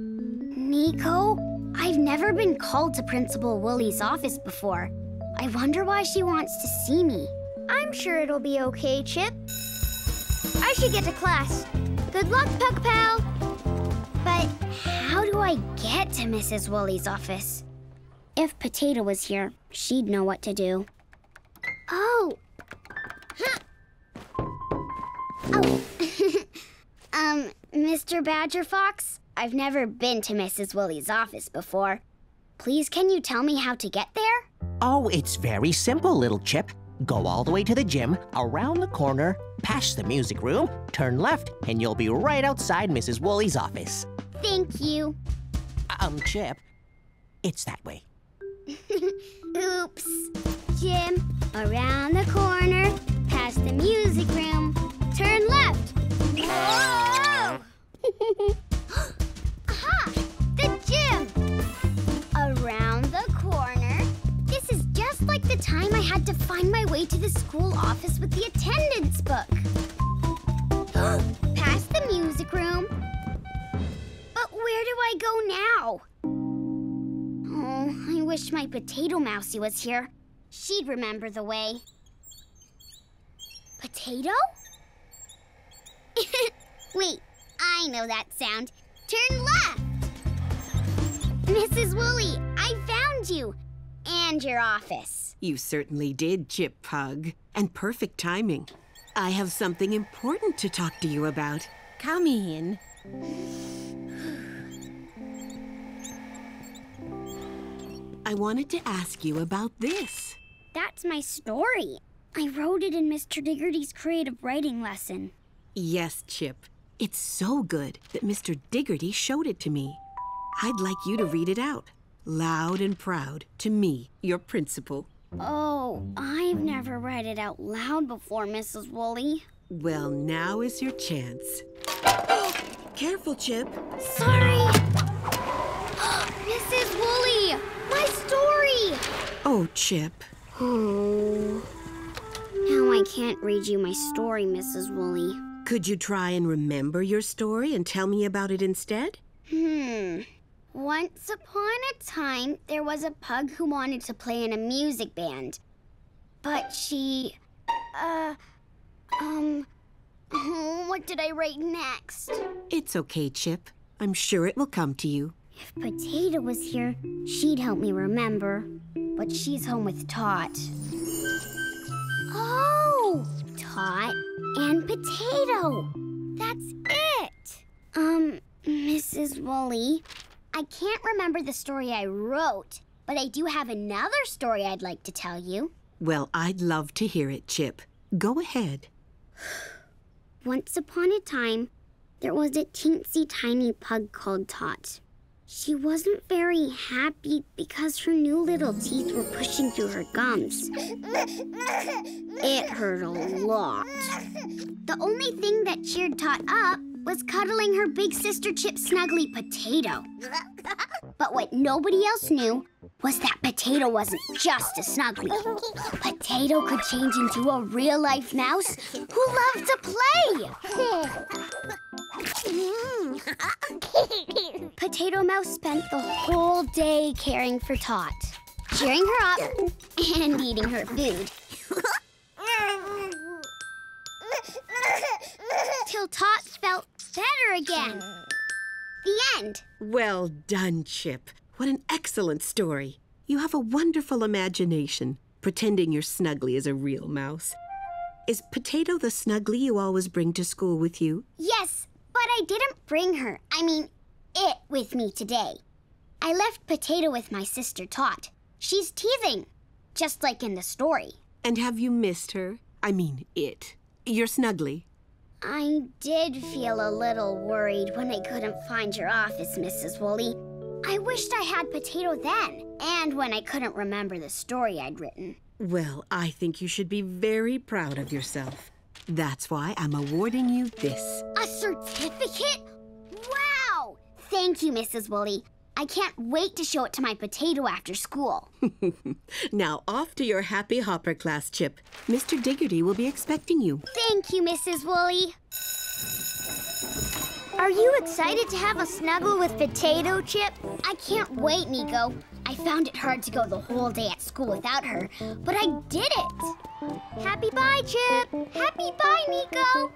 [SPEAKER 1] Nico, I've never been called to Principal Woolley's office before. I wonder why she wants to see me. I'm sure it'll be okay, Chip. I should get to class. Good luck, Pug Pal. But how do I get to Mrs. Woolley's office? If Potato was here, she'd know what to do. Oh. Huh. Oh. um, Mr. Badger Fox, I've never been to Mrs. Woolley's office before. Please, can you tell me how to get there? Oh, it's
[SPEAKER 12] very simple, little Chip. Go all the way to the gym, around the corner, past the music room, turn left, and you'll be right outside Mrs. Woolley's office.
[SPEAKER 3] Thank you. Um, Chip, it's that way. Oops.
[SPEAKER 1] Gym, around the corner, past the music room, turn left. Whoa! the time I had to find my way to the school office with the attendance book. Past the music room. But where do I go now? Oh, I wish my potato mousie was here. She'd remember the way. Potato? Wait, I know that sound. Turn left!
[SPEAKER 3] Mrs. Woolley, I found you! And your office. You certainly did, Chip Pug. And perfect timing. I have something important to talk to you about. Come in. I wanted to ask you about this.
[SPEAKER 1] That's my story. I wrote it in Mr. Diggledy's creative writing lesson.
[SPEAKER 3] Yes, Chip. It's so good that Mr. Diggledy showed it to me. I'd like you to read it out, loud and proud, to me, your principal.
[SPEAKER 1] Oh, I've never read it out loud before, Mrs. Woolley.
[SPEAKER 3] Well, now is your chance. Oh, careful, Chip. Sorry! Mrs.
[SPEAKER 4] Woolley! My story!
[SPEAKER 3] Oh, Chip.
[SPEAKER 1] Now I can't read you my story, Mrs. Woolley.
[SPEAKER 3] Could you try and remember your story and tell me about it instead? Hmm.
[SPEAKER 1] Once upon a time, there was a pug who wanted to play in a music band. But she... Uh... Um... what did I write next?
[SPEAKER 3] It's okay, Chip. I'm sure it will come to you.
[SPEAKER 1] If Potato was here, she'd help me remember. But she's home with Tot. Oh! Tot and Potato! That's it! Um, Mrs. Woolley, I can't remember the story I wrote, but I do have another story I'd like to tell you.
[SPEAKER 3] Well, I'd love to hear it, Chip. Go ahead.
[SPEAKER 1] Once upon a time, there was a teensy tiny pug called Tot. She wasn't very happy because her new little teeth were pushing through her gums. It hurt a lot. The only thing that cheered Tot up was cuddling her big sister Chip Snuggly Potato. but what nobody else knew was that Potato wasn't just a Snuggly. Potato could change into a real-life mouse who loved to play. Potato Mouse spent the whole day caring for Tot, cheering her up and eating her food. Till Tot felt better again.
[SPEAKER 3] The end. Well done, Chip. What an excellent story. You have a wonderful imagination, pretending your Snuggly is a real mouse. Is Potato the Snuggly you always bring to school with you?
[SPEAKER 1] Yes, but I didn't bring her. I mean, it with me today. I left Potato with my sister Tot. She's teething, just like
[SPEAKER 3] in the story. And have you missed her? I mean, it. You're snuggly.
[SPEAKER 1] I did feel a little worried when I couldn't find your office, Mrs. Woolley. I wished I had Potato then, and when I couldn't remember the story I'd written.
[SPEAKER 3] Well, I think you should be very proud of yourself. That's why I'm awarding you this.
[SPEAKER 1] A certificate? Wow! Thank you, Mrs. Woolley. I can't wait to show it to my potato after school.
[SPEAKER 3] now off to your happy hopper class, Chip. Mr. Diggledy will be expecting you.
[SPEAKER 1] Thank you, Mrs. Woolley. Are you excited to have a snuggle with Potato Chip? I can't wait, Nico. I found it hard to go the whole day at school without her, but I did it. Happy bye, Chip. Happy bye, Nico.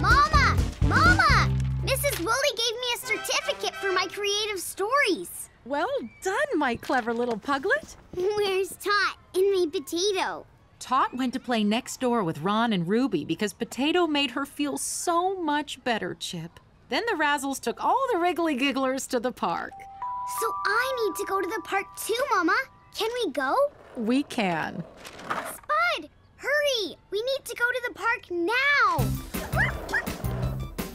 [SPEAKER 1] Mama! Mama! Mrs. Woolley gave me a certificate for my creative
[SPEAKER 10] stories. Well
[SPEAKER 5] done, my clever little puglet. Where's Tot and my potato? Tot went to play next door with Ron and Ruby because Potato made her feel so much better, Chip. Then the Razzles took all the Wriggly Gigglers to the park.
[SPEAKER 1] So I need to go to the park too, Mama. Can we go?
[SPEAKER 5] We can. Spud,
[SPEAKER 1] hurry! We need to go to the park now!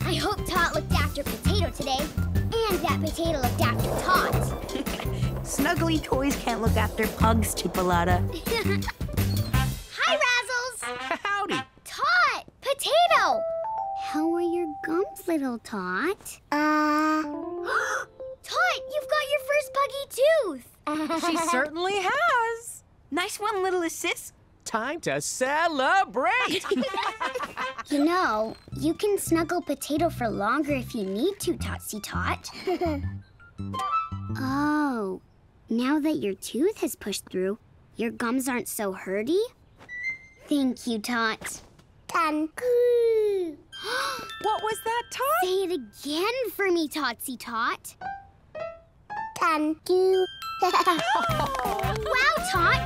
[SPEAKER 1] I hope Tot looked after Potato today, and that Potato looked after
[SPEAKER 4] Tot.
[SPEAKER 11] Snuggly toys can't look after pugs, Chipoletta.
[SPEAKER 4] Hi, Razzles! Howdy! Tot! Potato!
[SPEAKER 1] How are your gums, little Tot? Uh...
[SPEAKER 11] Tot, you've got your first puggy tooth! she certainly has! Nice one, little assist time
[SPEAKER 17] to
[SPEAKER 1] celebrate! you know, you can snuggle Potato for longer if you need to, Totsy Tot. oh, now that your tooth has pushed through, your gums aren't so hurty? Thank you, Tot. Thank what was that, Tot? Say it again for me, Totsy Tot. Thank you. wow, Tot!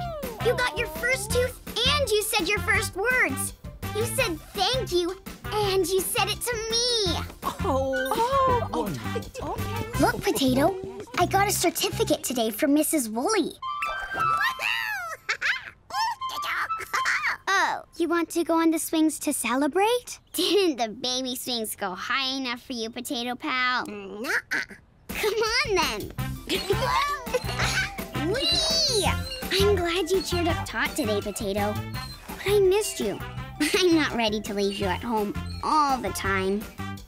[SPEAKER 1] You got your first tooth and you said your first words. You said thank you, and you said
[SPEAKER 4] it to me. Oh, oh, okay.
[SPEAKER 1] Look, Potato, I got a certificate today from Mrs. Woolley. oh, you want to go on the swings to celebrate? Didn't the baby swings go high enough for you, Potato Pal? nuh -uh. Come on, then. Whee! I'm glad you cheered up Tot today, Potato. But I missed you. I'm not ready to leave you at home all the time.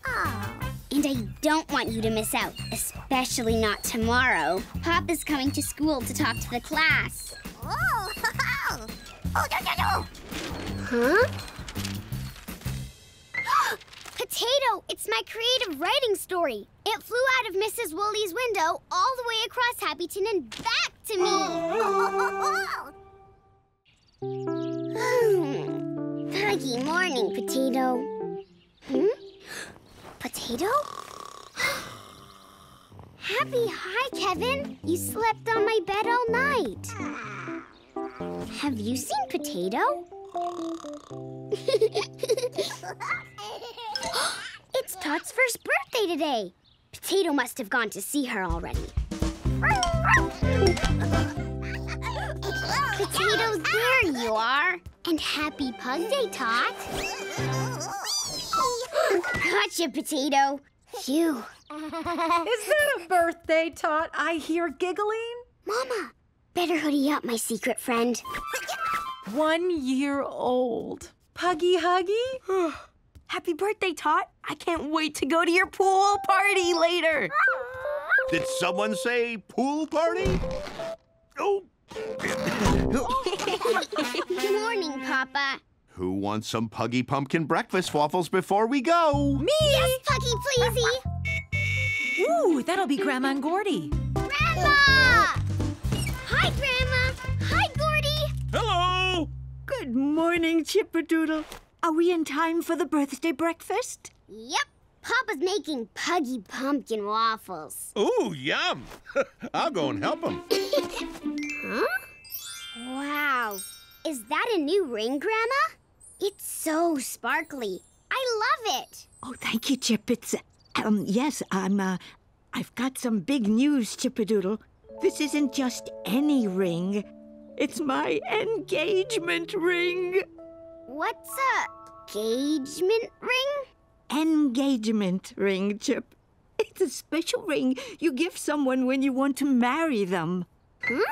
[SPEAKER 1] Oh. And I don't want you to miss out, especially not tomorrow. Pop is coming to school to talk to the class.
[SPEAKER 8] Oh, oh, oh Huh?
[SPEAKER 1] Potato, it's my creative writing story. It flew out of Mrs. Woolley's window all the way across Happyton and back to me. Hmm. Foggy morning, Potato. Hmm? Potato? Happy hi, Kevin. You slept on my bed all night. Have you seen Potato? it's Tot's first birthday today. Potato must have gone to see her already. Potato, there you are. And happy Pug Day, Tot. gotcha, Potato. Phew. Is that a birthday, Tot, I hear giggling? Mama, better hoodie up, my secret friend.
[SPEAKER 11] One year old. Puggy Huggy? Happy birthday, Tot. I can't wait to go to your pool party later.
[SPEAKER 2] Did someone say pool party? Oh.
[SPEAKER 11] Good
[SPEAKER 1] morning, Papa.
[SPEAKER 2] Who wants some Puggy Pumpkin breakfast waffles before we
[SPEAKER 5] go? Me! Yes, Puggy pleasey. Ooh, that'll be Grandma and Gordy. Grandma!
[SPEAKER 1] Hi, Grandma!
[SPEAKER 13] Hi, Gordy! Hello! Good morning, Doodle. Are we in time for the birthday breakfast?
[SPEAKER 14] Yep.
[SPEAKER 1] Papa's making puggy pumpkin waffles.
[SPEAKER 14] Ooh, yum. I'll go and help him. huh?
[SPEAKER 1] Wow. Is that a new ring, Grandma? It's so sparkly. I love
[SPEAKER 13] it. Oh, thank you, Chip. It's, um, yes, I'm, uh, I've got some big news, Chippadoodle. This isn't just any ring. It's my engagement ring. What's a engagement ring? engagement ring, Chip. It's a special ring you give someone when you want to marry them. Huh?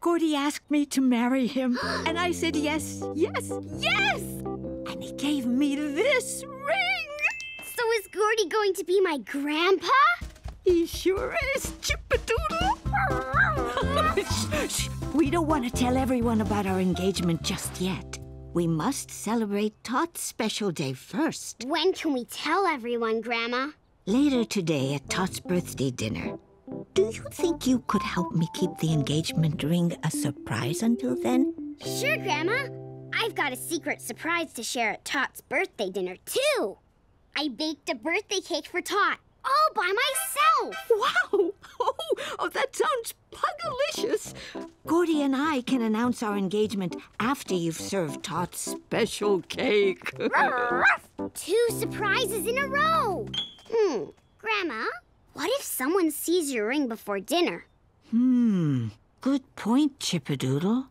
[SPEAKER 13] Gordy asked me to marry him, and I said yes, yes, yes! And he gave me this
[SPEAKER 1] ring! So is Gordy going to be my grandpa? He sure is, Chipadoodle!
[SPEAKER 13] shh, shh. We don't want to tell everyone about our engagement just yet. We must celebrate Tot's special day first. When
[SPEAKER 1] can we tell everyone, Grandma?
[SPEAKER 13] Later today at Tot's birthday dinner. Do you think you could help me keep the engagement ring a surprise until then?
[SPEAKER 1] Sure, Grandma. I've got a secret surprise to share at Tot's birthday dinner, too. I baked a birthday cake for Tot all by myself. Wow!
[SPEAKER 13] Oh, oh that sounds Pugalicious! Gordy and I can announce our engagement after you've served Tot's special cake.
[SPEAKER 1] Two surprises in a row! Hmm. Grandma, what if someone sees your ring before dinner?
[SPEAKER 13] Hmm. Good point, Chippadoodle.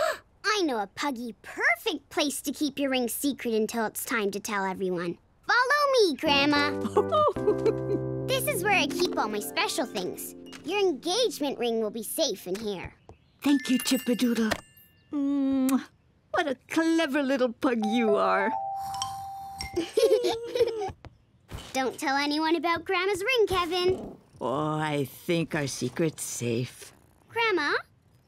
[SPEAKER 1] I know a puggy perfect place to keep your ring secret until it's time to tell everyone. Follow me, Grandma. this is where I keep all my special things. Your engagement ring will be safe in here.
[SPEAKER 13] Thank you, Chippadoodle. Mm, what a clever little pug you are.
[SPEAKER 1] Don't tell anyone about Grandma's ring, Kevin.
[SPEAKER 13] Oh, I think our secret's safe.
[SPEAKER 1] Grandma,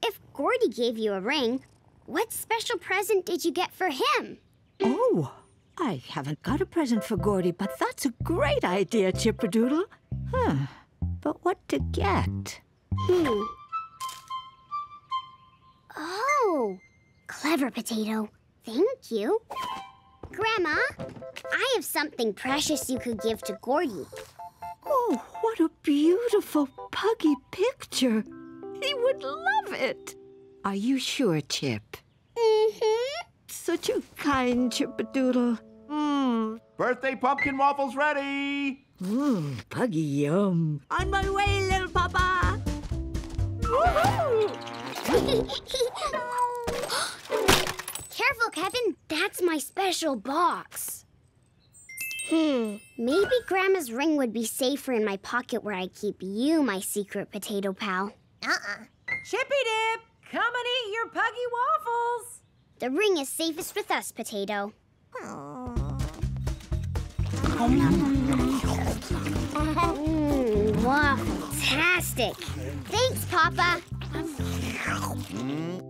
[SPEAKER 1] if Gordy gave you a ring, what special present did you get for him?
[SPEAKER 13] Oh, I haven't got a present for Gordy, but that's a great idea, Chipperdoodle. Huh. But what to get? Hmm.
[SPEAKER 8] Oh,
[SPEAKER 1] clever potato. Thank you. Grandma, I have something precious you could give to Gordy.
[SPEAKER 13] Oh, what a beautiful puggy picture. He would love it. Are you sure, Chip? Mm-hmm. Such a kind Chipadoodle. Mmm. Birthday pumpkin waffles ready. Mmm, puggy yum. On my way, little papa.
[SPEAKER 1] Careful, Kevin. That's my special box. Hmm, maybe Grandma's ring would be safer in my pocket where I keep you, my secret potato pal.
[SPEAKER 5] Uh-uh. Chippy Dip, come and eat your puggy waffles.
[SPEAKER 1] The ring is safest with us, Potato. Aww. Mmm, wow, fantastic.
[SPEAKER 11] Thanks, Papa.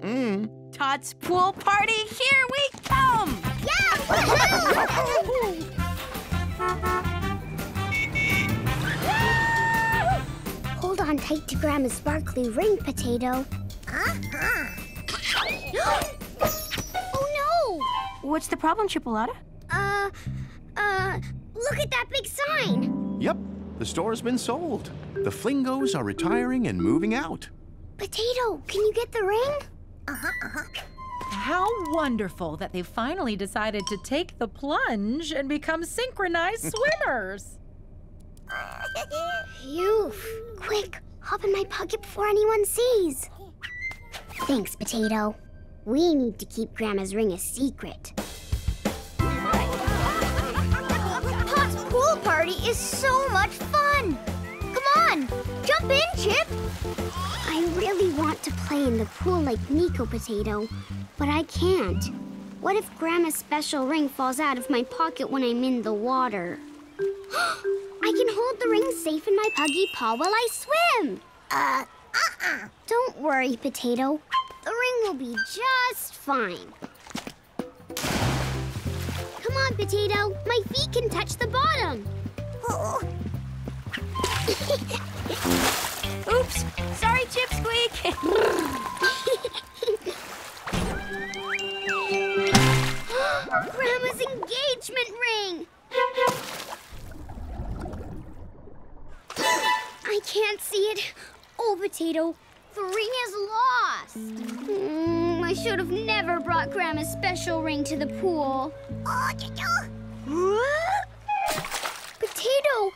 [SPEAKER 11] Mm-mm. Tot's pool party, here we come! Yeah! Hold on tight
[SPEAKER 1] to Grandma's sparkly ring, Potato.
[SPEAKER 8] Uh-huh.
[SPEAKER 11] oh, no! What's the problem, Chipoletta? Uh, uh, Look at that big sign!
[SPEAKER 2] Yep, the store's been sold. The Flingos are retiring and moving out.
[SPEAKER 5] Potato, can you get the ring? Uh-huh, uh-huh. How wonderful that they finally decided to take the plunge and become synchronized swimmers! Phew!
[SPEAKER 6] Quick, hop
[SPEAKER 1] in my pocket before anyone sees! Thanks, Potato. We need to keep Grandma's ring a secret.
[SPEAKER 4] party is so much fun! Come on, jump in, Chip!
[SPEAKER 1] I really want to play in the pool like Nico Potato, but I can't. What if Grandma's special ring falls out of my pocket when I'm in the water? I can hold the ring safe in my puggy paw while I swim! Uh, uh-uh. Don't worry, Potato. The ring will be just fine. Come on, Potato. My feet can touch the
[SPEAKER 11] bottom. Oops! Sorry, Chip Squeak!
[SPEAKER 1] Grandma's engagement ring! I can't see it. Oh, Potato, the ring is lost. Mm, I should have never brought Grandma's special ring to the pool. Oh, Potato. Potato!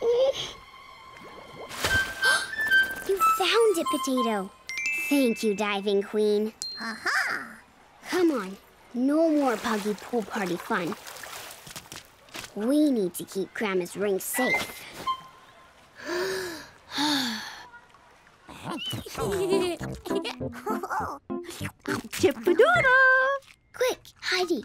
[SPEAKER 1] you found it, Potato. Thank you, Diving Queen.
[SPEAKER 10] Aha!
[SPEAKER 1] Come on, no more Puggy pool party fun. We need to keep Grandma's ring safe.
[SPEAKER 13] Chippadora! Quick, Heidi,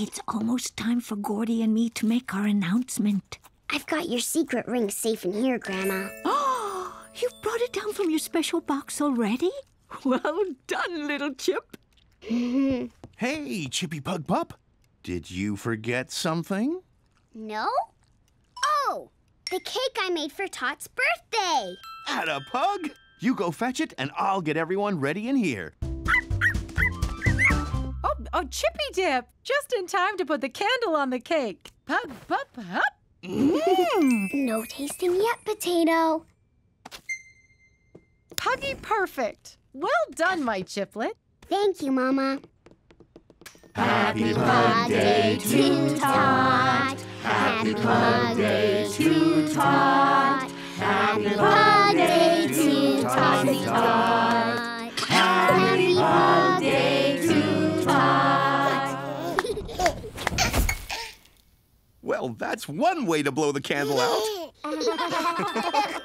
[SPEAKER 13] it's almost time for Gordy and me to make our
[SPEAKER 1] announcement. I've got your secret ring safe in here, Grandma. Oh, you've
[SPEAKER 2] brought it down from your special box already? Well done, little Chip. hey, Chippy Pug Pup. Did you forget something?
[SPEAKER 1] No. Oh, the cake I made for Tot's birthday.
[SPEAKER 2] Atta, Pug! You go fetch it, and I'll get everyone ready in here
[SPEAKER 5] oh, chippy dip! Just in time to put the candle on the cake. Pug, pup, hup! Mmm.
[SPEAKER 1] no tasting yet, Potato. Puggy perfect. Well done, my chiplet. Thank you, Mama.
[SPEAKER 8] Happy Pug Day to tot. Happy Pug Day to tot. Happy Pug Day to tot. Happy Pug Day.
[SPEAKER 2] Well, that's one way to blow the candle out.
[SPEAKER 8] Oh,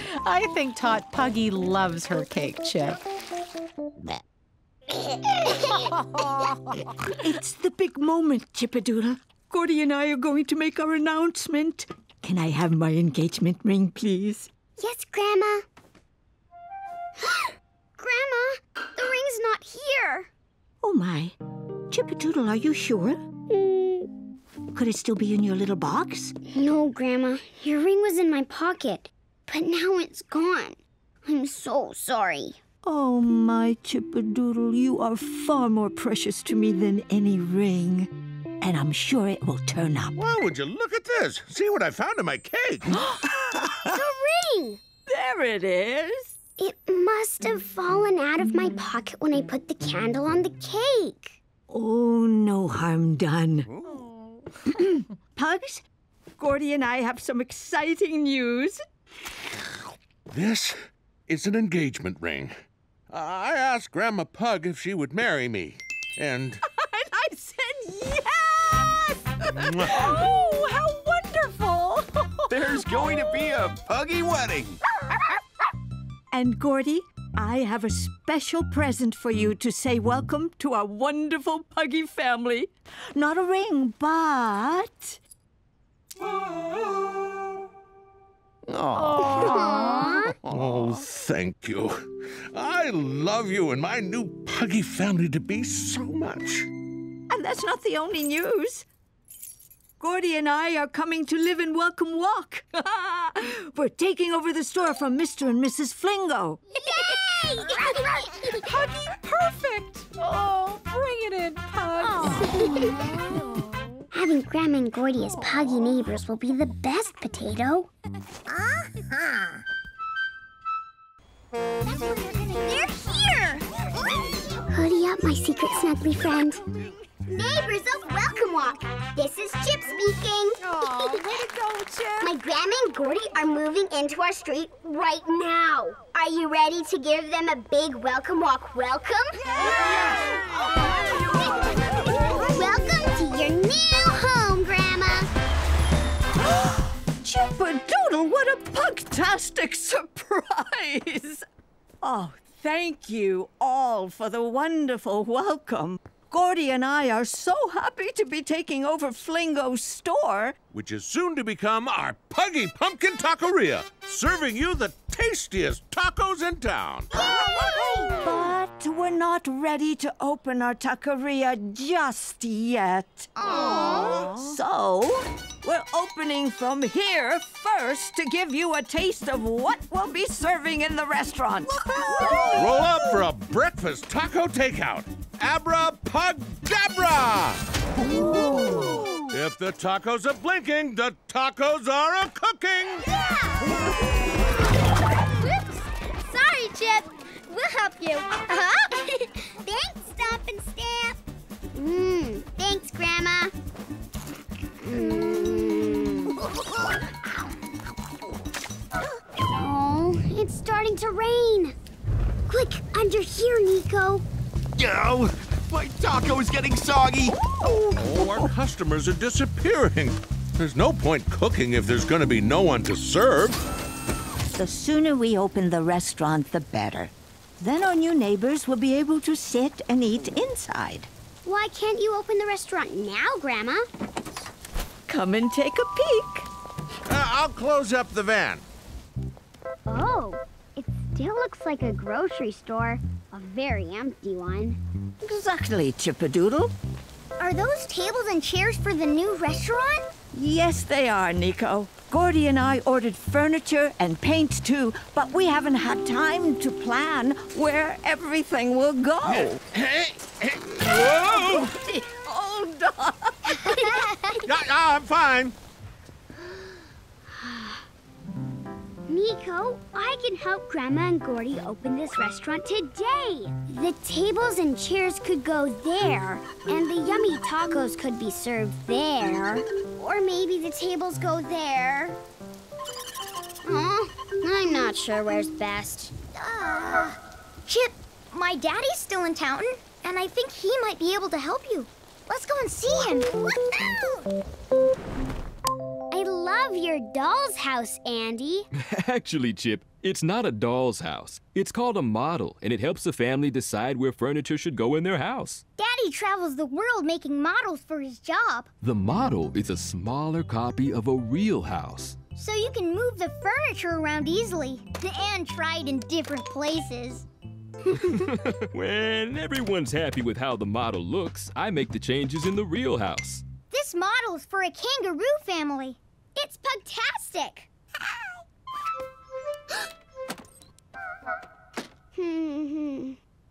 [SPEAKER 5] I think Tot Puggy loves her cake, Chip.
[SPEAKER 6] it's
[SPEAKER 13] the big moment, Chippadoodle. Gordy and I are going to make our announcement. Can I have my engagement ring, please? Yes, Grandma. Grandma, the ring's
[SPEAKER 1] not here.
[SPEAKER 13] Oh my. Chippadoodle, are you sure? Could it still be in your little box?
[SPEAKER 1] No, Grandma. Your ring was in my pocket, but now it's gone. I'm so
[SPEAKER 14] sorry.
[SPEAKER 13] Oh, my Chippadoodle, you are far more precious to me
[SPEAKER 14] than any ring. And I'm sure it will turn up. Why would you look at this? See what I found in my cake.
[SPEAKER 13] the ring! There it is. It
[SPEAKER 1] must have fallen out of my pocket when I put the candle on the cake.
[SPEAKER 13] Oh, no harm done. Pugs, Gordy and I have some exciting news.
[SPEAKER 14] This is an engagement ring. I asked Grandma Pug if she would marry me, and...
[SPEAKER 8] and I said yes! oh, how wonderful! There's going to be a Puggy wedding.
[SPEAKER 13] And Gordy, I have a special present for you to say welcome to our wonderful Puggy family. Not a ring, but...
[SPEAKER 8] Aww.
[SPEAKER 14] Aww. Oh, thank you. I love you and my new Puggy family to be so much. And
[SPEAKER 13] that's not the only news. Gordy and I are coming to live in Welcome Walk. We're taking over the store from Mr. and Mrs. Flingo.
[SPEAKER 8] Yay! Puggy, perfect! Oh, bring it in, Pugs.
[SPEAKER 1] Having Grandma and Gordy as Puggy neighbors will be the best potato.
[SPEAKER 6] Uh-huh. They're here!
[SPEAKER 1] Hoodie up, my secret snuggly friend. Neighbors of Welcome Walk, this is Chip speaking. Aw, way to go, Chip. My grandma and Gordy are moving into our street right now. Are you ready to give them a big Welcome Walk welcome? Yes! welcome to your new home, Grandma.
[SPEAKER 13] Chip-a-doodle, what a pugtastic surprise! Oh, thank you all for the wonderful welcome. Gordy and I are so happy to be taking over Flingo's store,
[SPEAKER 14] which is soon to become our Puggy Pumpkin Taqueria, serving you the tastiest tacos in town.
[SPEAKER 13] But we're not ready to open our taqueria just yet. Aww. So, we're opening from here first to give you a taste of what we'll be serving in the restaurant.
[SPEAKER 14] Roll up for a breakfast taco takeout. Abra debra! If the tacos are blinking, the tacos are a cooking! Yeah!
[SPEAKER 6] Whoops! Sorry,
[SPEAKER 4] Chip. We'll help you. Uh -huh. thanks, Stomp and Stamp.
[SPEAKER 1] Mmm, thanks, Grandma. Mm. oh, it's starting to rain. Quick, under here, Nico. Yo, my taco is getting
[SPEAKER 14] soggy. Oh, our customers are disappearing. There's no point cooking if there's going to be no one to serve.
[SPEAKER 13] The sooner we open the restaurant, the better. Then our new neighbors will be able to sit and eat inside.
[SPEAKER 1] Why can't you open the restaurant now, Grandma?
[SPEAKER 14] Come and take a peek. Uh, I'll close up the van.
[SPEAKER 1] Oh, it still looks like a grocery store. A very empty one.
[SPEAKER 14] Exactly, Chippadoodle.
[SPEAKER 4] Are those tables and chairs for the new restaurant?
[SPEAKER 13] Yes, they are, Nico. Gordy and I ordered furniture and paint too, but we haven't had time to plan where everything will go. Whoa! Hold
[SPEAKER 14] on. yeah, yeah, I'm fine.
[SPEAKER 1] Nico, I can help Grandma and Gordy open this restaurant today. The tables and chairs could go there, and the yummy tacos could be served there. Or maybe the tables go there.
[SPEAKER 8] Huh?
[SPEAKER 6] I'm not
[SPEAKER 4] sure where's best. Uh, Chip, my daddy's still in town, and I think he might be able to help you. Let's go and see him love
[SPEAKER 1] your doll's house, Andy.
[SPEAKER 16] Actually, Chip, it's not a doll's house. It's called a model, and it helps the family decide where furniture should go in their house.
[SPEAKER 4] Daddy travels the world making models for his job.
[SPEAKER 16] The model is a smaller copy of a real house.
[SPEAKER 4] So you can move the furniture around easily and try it in different places.
[SPEAKER 16] when everyone's happy with how the model looks, I make the changes in the real house.
[SPEAKER 4] This model's for a kangaroo family. It's Pugtastic!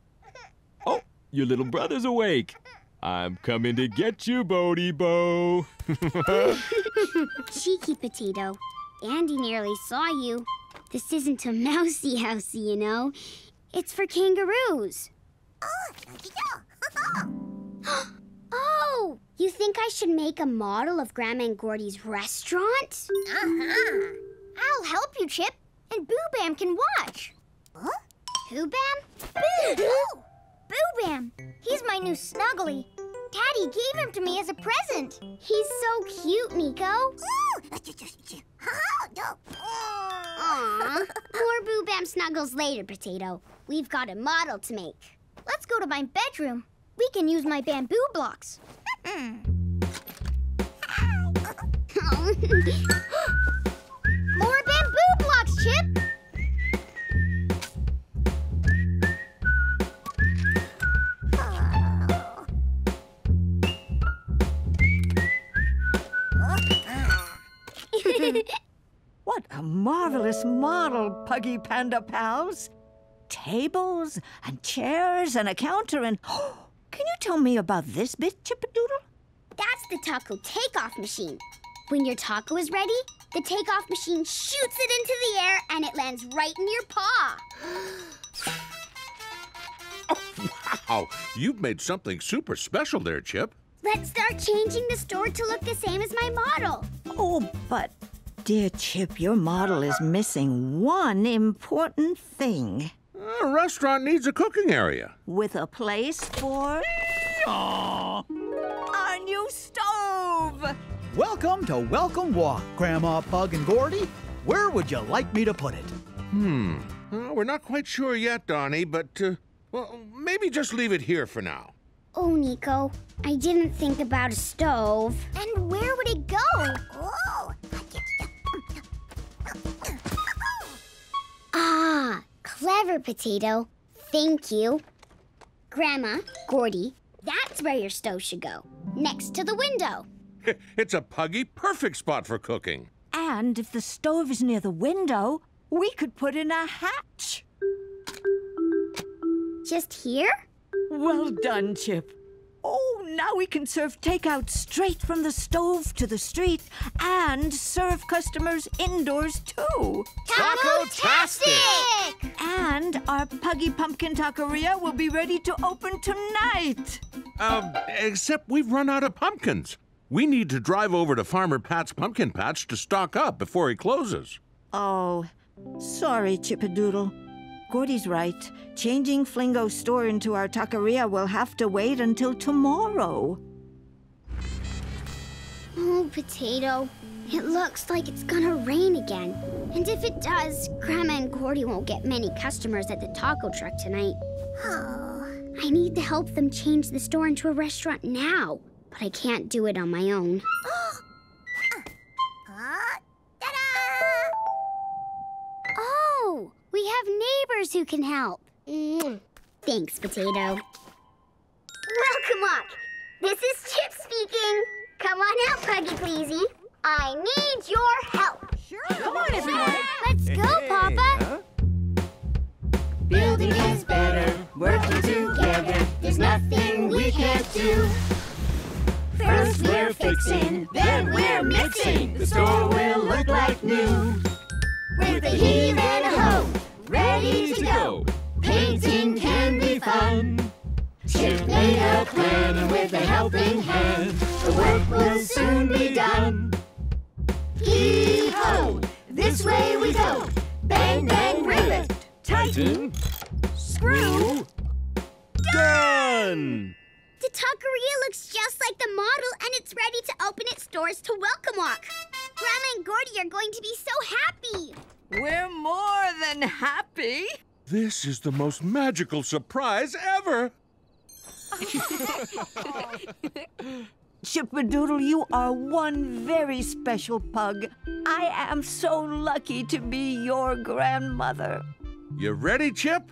[SPEAKER 16] oh, your little brother's awake. I'm coming to get you, Bodie Bo.
[SPEAKER 1] Cheeky Potato. Andy nearly saw you. This isn't a mousy housey, you know. It's for kangaroos. Oh, you think I should make a model of Grandma and Gordy's restaurant?
[SPEAKER 4] Uh-huh. I'll help you, Chip, and Boo Bam can watch. Huh? Who Bam? Boo! Oh, Boo! Boo Bam! He's my new Snuggly. Daddy gave him to me as a present. He's so cute, Nico.
[SPEAKER 1] More Boo Bam snuggles later, Potato. We've got a model to make. Let's go to my bedroom. We can use my bamboo blocks.
[SPEAKER 4] More bamboo blocks, Chip!
[SPEAKER 13] what a marvelous model, Puggy Panda Pals! Tables and chairs and a counter and... Oh, can you tell me about this bit, Chippadoodle?
[SPEAKER 1] That's the taco takeoff machine. When your taco is ready, the takeoff machine shoots it into the air and it lands right in your paw.
[SPEAKER 14] oh, wow. You've made something super special there, Chip.
[SPEAKER 1] Let's start changing the store to look the same as my model.
[SPEAKER 9] Oh, but
[SPEAKER 13] dear Chip, your model is missing one important thing.
[SPEAKER 14] A restaurant needs a cooking area.
[SPEAKER 13] With a place for...
[SPEAKER 14] Our
[SPEAKER 13] new stove!
[SPEAKER 14] Welcome to Welcome Walk, Grandma Pug and Gordy. Where would you like me to put it? Hmm. Well, we're not quite sure yet, Donnie, but, uh, well, maybe just leave it here for now.
[SPEAKER 1] Oh, Nico, I didn't think about a stove. And where would
[SPEAKER 4] it go?
[SPEAKER 8] Oh!
[SPEAKER 1] ah, Clever, Potato. Thank you. Grandma, Gordy, that's where your stove should
[SPEAKER 13] go. Next to the window.
[SPEAKER 14] it's a puggy perfect spot for cooking.
[SPEAKER 13] And if the stove is near the window, we could put in a hatch. Just here? Well done, Chip. Oh, now we can serve takeout straight from the stove to the street and serve customers indoors too. Taco-tastic! And our Puggy Pumpkin Taqueria will be ready to open tonight.
[SPEAKER 14] Um, except we've run out of pumpkins. We need to drive over to Farmer Pat's pumpkin patch to stock up before he closes.
[SPEAKER 13] Oh, sorry, Chipadoodle. Gordy's right. Changing Flingo's store into our taqueria will have to wait until tomorrow.
[SPEAKER 1] Oh, Potato. It looks like it's gonna rain again. And if it does, Grandma and Gordy won't get many customers at the taco truck tonight. Oh. I need to help them change the store into a restaurant now, but I can't do it on my own. uh, uh. We have neighbors who can help. Mm. Thanks, Potato. Welcome, back. This is Chip speaking. Come on out, Puggy Pleasy. I need your help.
[SPEAKER 8] Sure. Come on, everyone. Let's hey, go, Papa. Huh? Building is better, working together. There's nothing we can't do. First we're fixing, then we're mixing. The store will look like new. With a heave and a hoe ready to go. Painting can be fun. Chip laid out plan and with a helping hand, the work will soon be done. Yee-ho!
[SPEAKER 4] This way we go.
[SPEAKER 8] Bang, bang, rivet. Tighten.
[SPEAKER 17] Screw. Done!
[SPEAKER 4] The taqueria looks
[SPEAKER 1] just like the model and it's ready to open its doors to Welcome Walk. Grandma and Gordy are going to be so happy. We're more than happy.
[SPEAKER 14] This is the most magical surprise ever.
[SPEAKER 13] Chippadoodle, you are one very special pug. I
[SPEAKER 14] am so lucky to be your grandmother. You ready, Chip?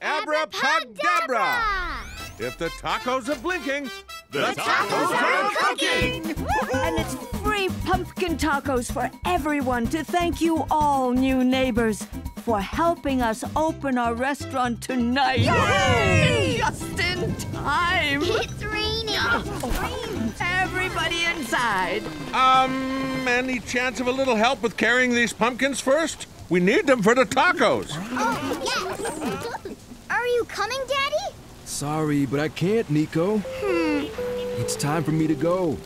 [SPEAKER 14] Abracadabra! If the tacos are blinking, the, tacos, are cooking!
[SPEAKER 13] and it's free pumpkin tacos for everyone to thank you all, new neighbors, for helping us open our restaurant tonight. Yay! Just in time. It's raining. It's raining. Everybody inside.
[SPEAKER 14] Um, any chance of a little help with carrying these pumpkins first? We need them for the tacos.
[SPEAKER 13] Oh, yes.
[SPEAKER 4] Are you coming, Daddy?
[SPEAKER 14] Sorry, but I can't, Nico.
[SPEAKER 4] Hmm.
[SPEAKER 16] It's time for me to go.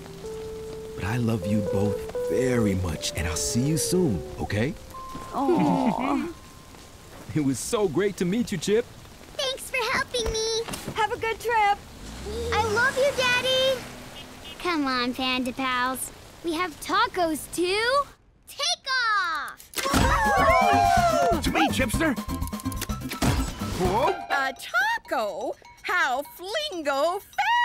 [SPEAKER 16] But I love you both very much, and I'll see you soon, okay?
[SPEAKER 8] Aww.
[SPEAKER 16] it was so great to meet you, Chip.
[SPEAKER 4] Thanks for helping me. Have a good trip. I love you, Daddy.
[SPEAKER 1] Come on, Panda Pals. We have tacos, too.
[SPEAKER 3] Take
[SPEAKER 2] off! to me, Chipster.
[SPEAKER 3] Whoa. Uh, a taco? How Flingo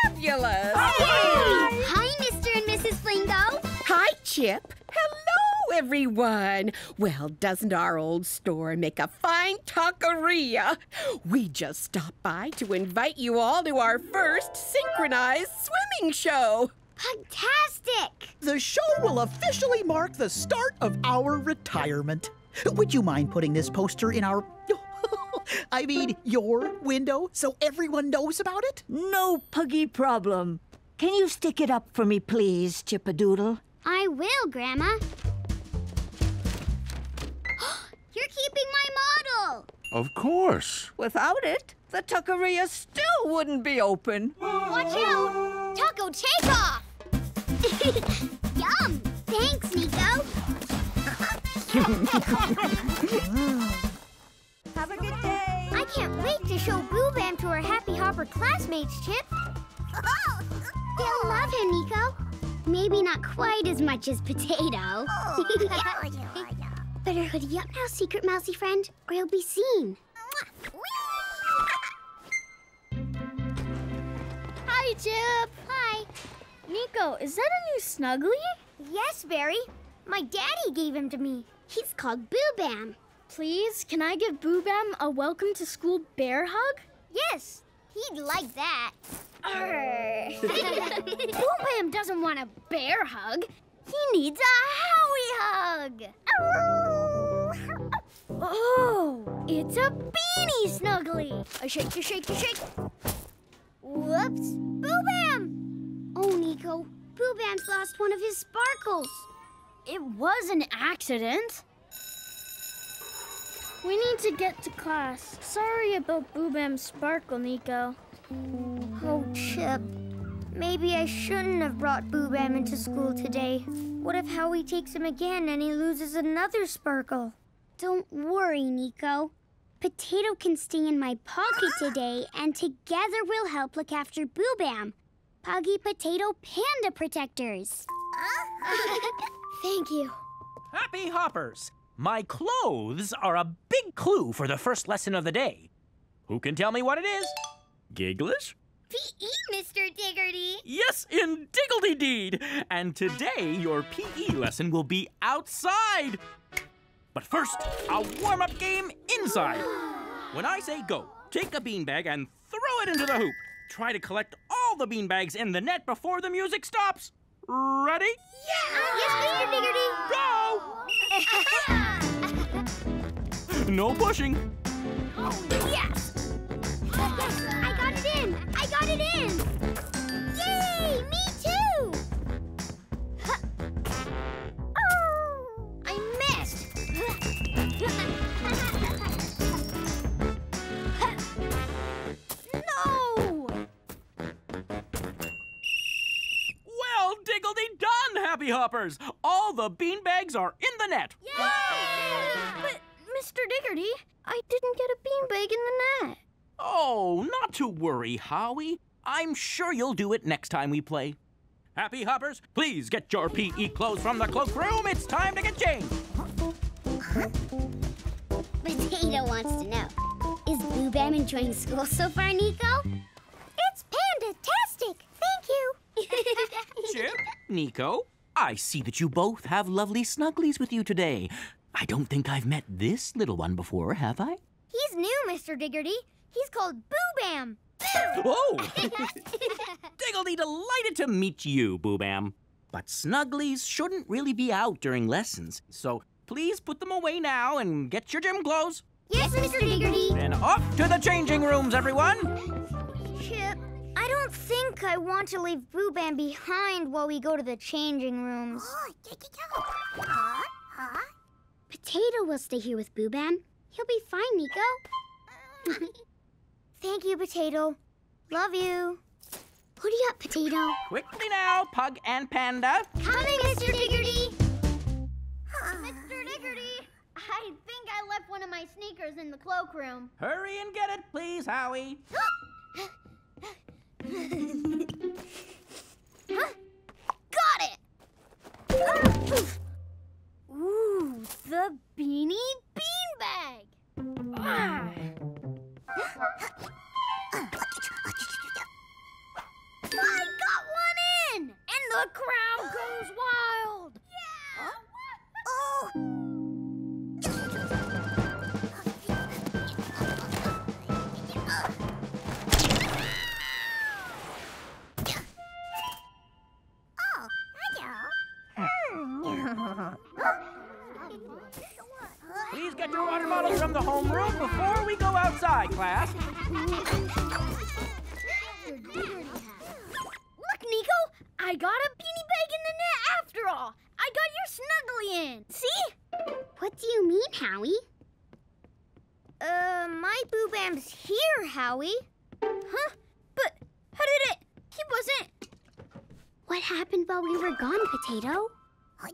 [SPEAKER 3] fabulous! Hi. Hi, Mr. and Mrs. Flingo. Hi, Chip. Hello, everyone. Well, doesn't our old store make a fine taqueria? We just stopped by to invite you all to our first synchronized swimming show. Fantastic! The show will officially mark the start
[SPEAKER 12] of our retirement. Would you mind putting this poster in our oh,
[SPEAKER 3] I
[SPEAKER 13] mean, your window, so everyone knows about it? No puggy problem. Can you stick it up for me, please, Doodle?
[SPEAKER 1] I will, Grandma. You're keeping my model!
[SPEAKER 13] Of course. Without it, the taqueria still wouldn't be open.
[SPEAKER 4] Watch out! Taco, takeoff! Yum! Thanks, Nico! Have a good day. I can't wait to show Boo Bam to our Happy Hopper classmates, Chip. They'll
[SPEAKER 1] love him, Nico. Maybe not quite as much as Potato. Oh, Better hoodie up now, Secret Mousy friend, or you'll be seen.
[SPEAKER 6] Hi, Chip. Hi. Nico, is that a new Snuggly? Yes, Barry. My daddy gave him to me. He's called Boo Bam. Please, can I give Boo Bam a welcome to school bear hug? Yes, he'd like that. Boo Bam doesn't want a bear hug. He needs a Howie hug. Oh, it's a beanie
[SPEAKER 4] snuggly. A shake, a shake, a shake. Whoops, Boo Bam.
[SPEAKER 6] Oh, Nico, Boo Bam's lost one of his sparkles. It was an accident. We need to get to class. Sorry about Boo Bam's sparkle, Nico. Oh, Chip. Maybe
[SPEAKER 4] I shouldn't have brought Boo Bam into school today. What if Howie takes him again and he loses another sparkle? Don't worry, Nico. Potato can stay
[SPEAKER 1] in my pocket today, and together we'll help look after Boo Bam. Puggy Potato Panda Protectors. Thank you.
[SPEAKER 7] Happy Hoppers! My clothes are a big clue for the first lesson of the day. Who can tell me what it is? Gigglish?
[SPEAKER 1] PE, Mr. Diggerty. Yes,
[SPEAKER 7] in Diggledy Deed. And today, your PE lesson will be
[SPEAKER 1] outside.
[SPEAKER 7] But first, a warm up game inside. When I say go, take a beanbag and throw it into the hoop. Try to collect all the beanbags in the net before the music stops. Ready? Yeah! Yes, Mr. Diggerty. Go! no pushing.
[SPEAKER 4] Oh, yes! I got it in! I got it in!
[SPEAKER 7] Already done, Happy Hoppers! All the beanbags are in the net! Yay! Yeah!
[SPEAKER 6] But, Mr. Diggerty, I didn't get a beanbag in
[SPEAKER 7] the net. Oh, not to worry, Howie. I'm sure you'll do it next time we play. Happy Hoppers, please get your PE clothes from the cloakroom. It's time to get changed.
[SPEAKER 1] Potato wants to know, is Boo Bam enjoying school so far, Nico? It's pandatastic! Thank you.
[SPEAKER 4] Chip,
[SPEAKER 7] Nico, I see that you both have lovely snugglies with you today. I don't think I've met this little one before, have I?
[SPEAKER 4] He's new, Mr. Diggerty. He's called Boo Bam. Whoa! Diggledy delighted
[SPEAKER 7] to meet you, Boo Bam. But snugglies shouldn't really be out during lessons, so please put them away now and get your gym clothes.
[SPEAKER 4] Yes, Mr. Diggerty. And off to the changing rooms, everyone don't think I want to leave Boo Bam behind while we go to the changing rooms. Huh? Oh, huh?
[SPEAKER 1] Potato will stay here with Boo Bam. He'll be fine, Nico.
[SPEAKER 4] Thank you, Potato. Love you. Hurry up, Potato.
[SPEAKER 7] Quickly now, Pug and Panda. Coming, Mr. Diggerty.
[SPEAKER 6] Uh. Mr. Diggerty, I think I left one of my sneakers in the cloakroom. Hurry and get
[SPEAKER 7] it, please, Howie.
[SPEAKER 6] huh? Got it! Ah, Ooh, the beanie beanbag! Ah. I got one in! And the crowd goes wild!
[SPEAKER 1] Please get your water
[SPEAKER 7] bottles from the homeroom before we go outside, class.
[SPEAKER 6] Look, Nico,
[SPEAKER 4] I got a beanie bag in the net after all. I got your snuggly in. See? What do you mean, Howie? Uh, my boo bam's here, Howie. Huh? But how did it? He wasn't.
[SPEAKER 1] What happened while we were gone, Potato?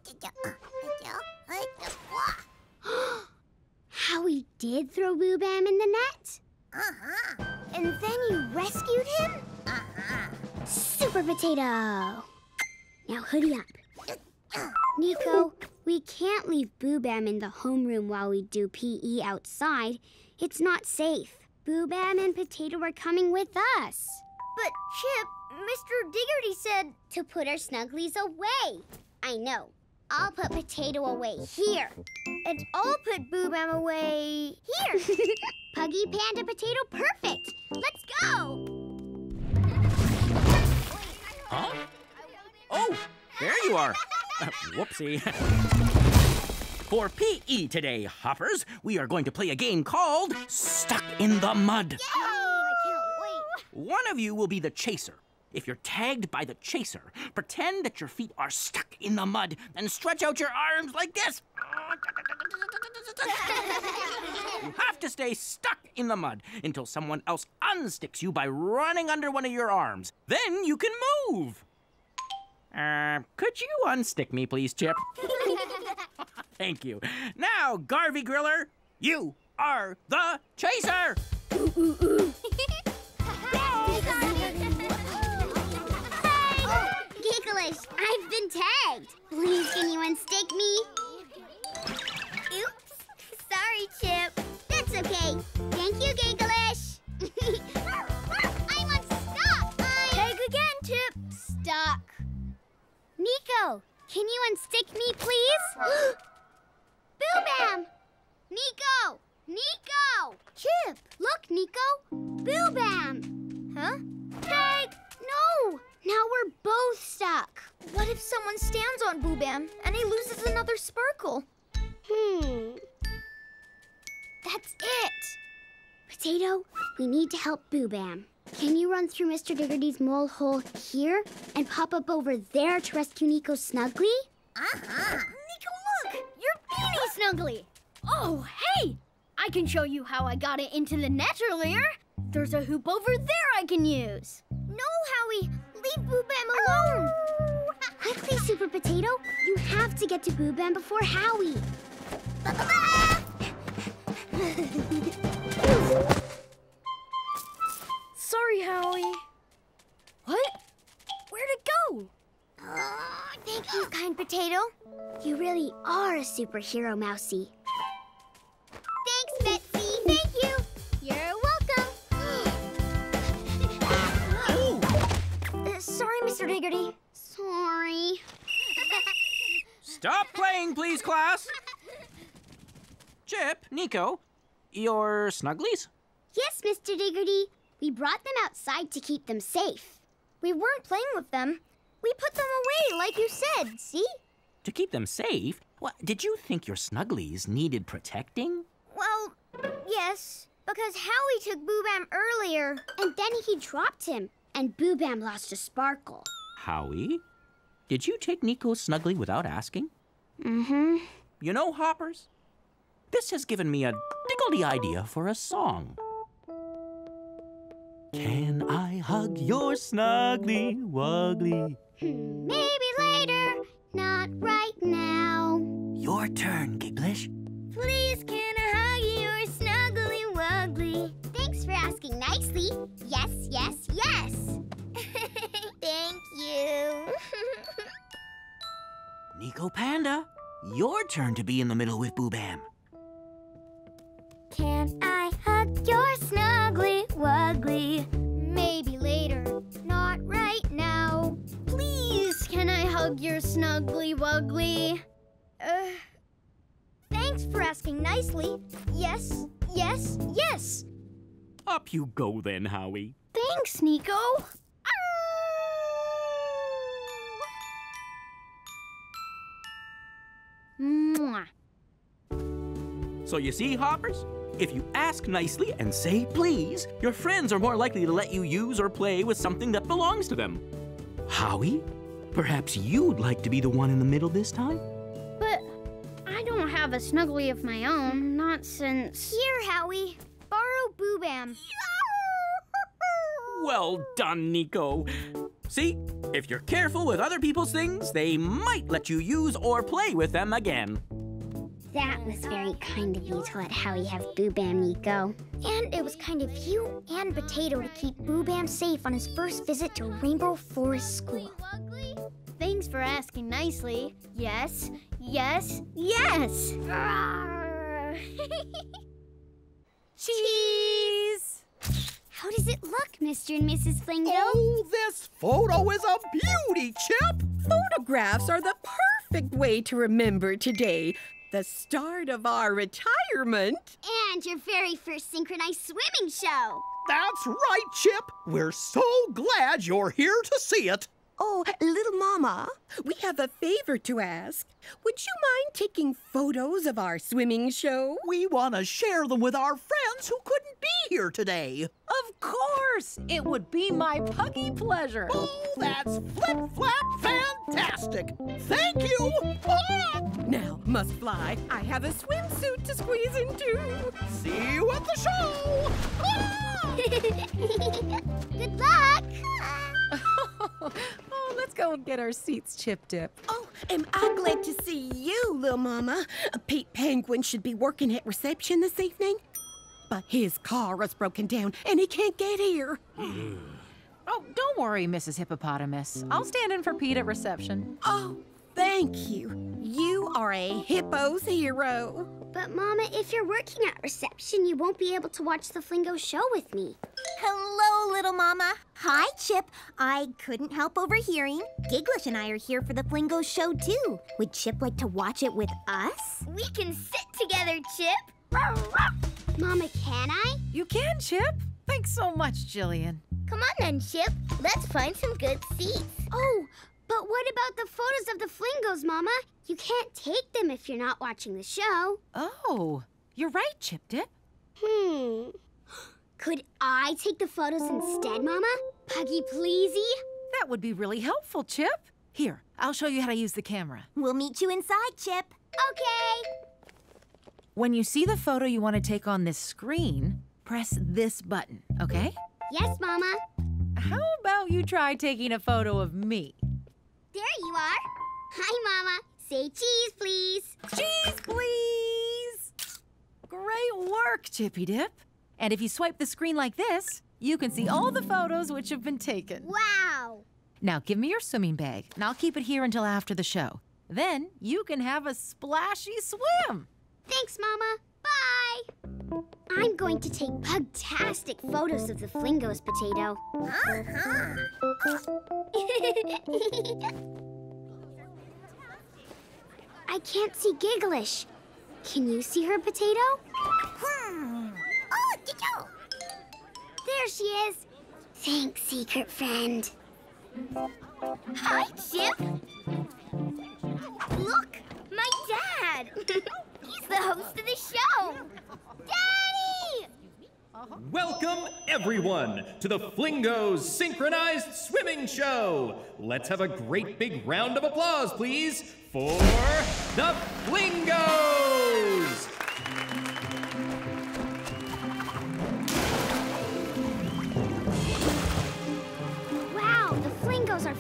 [SPEAKER 1] Howie did throw Boo Bam in the net?
[SPEAKER 4] Uh-huh. And then you rescued him?
[SPEAKER 1] Uh-huh. Super Potato! Now hoodie up. Nico, we can't leave Boo Bam in the homeroom while we do PE outside. It's not safe. Boo Bam and Potato are coming with us. But, Chip, Mr. Diggerty said... To put our snugglies away. I know, I'll put Potato away here.
[SPEAKER 4] And I'll put Boo Bam away here. Puggy, Panda, Potato,
[SPEAKER 10] perfect. Let's go.
[SPEAKER 8] Huh?
[SPEAKER 7] Oh, there you are. Uh, whoopsie. For PE today, Hoppers, we are going to play a game called Stuck in the Mud. Yeah! Oh, One of you will be the chaser, if you're tagged by the chaser, pretend that your feet are stuck in the mud and stretch out your arms like this. you have to stay stuck in the mud until someone else unsticks you by running under one of your arms. Then you can move. Uh, could you unstick me, please, Chip? Thank you. Now, Garvey Griller, you are the chaser! Ooh, ooh,
[SPEAKER 8] ooh
[SPEAKER 1] ticklish. I've been tagged. Please, can you unstick me? Oops. Sorry, Chip. That's okay. Thank you, Gigglish. I'm unstuck. I'm... Tag again, Chip. Stuck. Nico, can you unstick me, please? Boo Bam! Nico! Nico! Chip! Look, Nico!
[SPEAKER 4] Boo Bam! Huh? Tag! No! Now we're both stuck. What if someone stands on Boo Bam and he loses another sparkle? Hmm. That's it. Potato,
[SPEAKER 1] we need to help Boo Bam. Can you run through Mr. Diggerty's mole hole here and pop up over there to rescue Nico Snuggly? Uh-huh.
[SPEAKER 6] Nico, look! You're Beanie Snuggly! Oh, hey! I can show you how I got it into the net earlier. There's a hoop over there I can use. No, Howie leave Boo Bam
[SPEAKER 8] alone!
[SPEAKER 4] Quickly, Super Potato. You have to get to Boo Bam before Howie.
[SPEAKER 6] Ba -ba -ba! Sorry, Howie. What? Where'd it
[SPEAKER 1] go? Oh, thank you, kind potato. You really are a superhero, Mousie.
[SPEAKER 4] Thanks, Betsy. Thank you. Mr. Diggerty. Sorry.
[SPEAKER 7] Stop playing, please, class. Chip, Nico, your snugglies?
[SPEAKER 1] Yes, Mr. Diggerty. We brought them outside to keep them safe. We weren't playing with them.
[SPEAKER 4] We put them away, like you said, see?
[SPEAKER 7] To keep them safe? What, did you think your snugglies needed protecting?
[SPEAKER 4] Well, yes, because Howie took
[SPEAKER 1] Boo Bam earlier, and then he dropped him and Boo Bam lost a sparkle.
[SPEAKER 7] Howie, did you take Nico Snuggly without asking? Mm-hmm. You know, Hoppers, this has given me a diggledy idea for a song. Can I hug your snuggly wuggly?
[SPEAKER 1] Maybe later, not right now.
[SPEAKER 15] Your turn, Gigglish.
[SPEAKER 1] Please, can nicely. Yes, yes, yes. Thank you.
[SPEAKER 7] Nico Panda, your turn to be in the middle with Boo Bam.
[SPEAKER 10] Can I hug your snuggly
[SPEAKER 4] wuggly? Maybe later, not right now.
[SPEAKER 6] Please, can I hug your snuggly wuggly? Uh, thanks for asking nicely. Yes, yes, yes.
[SPEAKER 7] Up you go then, Howie.
[SPEAKER 6] Thanks, Nico.
[SPEAKER 7] So you see, Hoppers? If you ask nicely and say please, your friends are more likely to let you use or play with something that belongs to them. Howie, perhaps you'd like to be the one in the middle this time?
[SPEAKER 6] But I don't have a snuggly of my own, not since... Here, Howie. Boo Bam.
[SPEAKER 7] well done, Nico. See? If you're careful with other people's things, they might let you use or play with them again.
[SPEAKER 1] That was very kind of you to let Howie have Boo Bam, Nico.
[SPEAKER 4] And it was kind of you and Potato to keep Boo Bam safe on his first visit to Rainbow Forest School.
[SPEAKER 6] Thanks for asking nicely. Yes, yes, yes! Cheese!
[SPEAKER 3] How does it look, Mr. and Mrs. Flingo? Oh, this
[SPEAKER 8] photo is a
[SPEAKER 3] beauty, Chip! Photographs are the perfect way to remember today. The start of our retirement. And your very first synchronized swimming show. That's
[SPEAKER 2] right, Chip.
[SPEAKER 3] We're so
[SPEAKER 17] glad you're here to see it. Oh,
[SPEAKER 3] little mama, we have a favor to ask. Would you mind taking photos of our swimming show? We want to share them with our friends who couldn't be here today. Of course! It would be my puggy pleasure. Oh, that's flip-flap fantastic! Thank you! Ah! Now, must fly. I have a swimsuit to squeeze into. See you at the show! Ah! Good luck! let's go and get our seats chipped up. Oh, am I glad to see you, little mama. Pete Penguin should be working at reception this evening. But his car is broken down and he can't get here. oh, don't worry, Mrs. Hippopotamus.
[SPEAKER 5] I'll stand in for Pete at reception. Oh, thank you. You are a hippo's
[SPEAKER 10] hero. But Mama, if you're working at reception, you won't be able to watch the Flingo show with me. Hello, little Mama. Hi, Chip. I couldn't help overhearing. Gigglish and I are here for the Flingo show, too. Would Chip like to watch it with us? We
[SPEAKER 1] can sit together, Chip. Mama, can I? You can, Chip. Thanks so much, Jillian. Come on then, Chip. Let's find some good seats. Oh, but what about the photos of the Flingos, Mama? You can't take them if you're not watching the show. Oh, you're right, Chip Dip. Hmm. Could
[SPEAKER 10] I take the photos instead, Mama? Puggy pleasey? That would be really helpful, Chip. Here, I'll show you how to use the camera. We'll meet you inside, Chip. Okay.
[SPEAKER 5] When you see the photo you want to take on this screen, press this button, okay? Yes, Mama. How about you try taking a photo of me?
[SPEAKER 1] There you are. Hi, Mama. Say cheese, please. Cheese,
[SPEAKER 5] please! Great work, Chippy Dip. And if you swipe the screen like this, you can see all the photos which have been taken. Wow! Now give me your swimming bag, and I'll keep it here until after the show. Then you can have a splashy swim. Thanks, Mama. Bye! I'm going to take pugtastic
[SPEAKER 1] photos of the Flingo's potato. Uh -huh. I can't see Gigglish. Can you see her potato? Hmm. Oh, There she is. Thanks, secret friend. Hi, Chip.
[SPEAKER 4] Look, my dad. He's the host of the show! Daddy!
[SPEAKER 17] Welcome, everyone, to the Flingos Synchronized Swimming Show! Let's have a great big round of applause, please, for the Flingos!
[SPEAKER 1] Wow, the Flingos are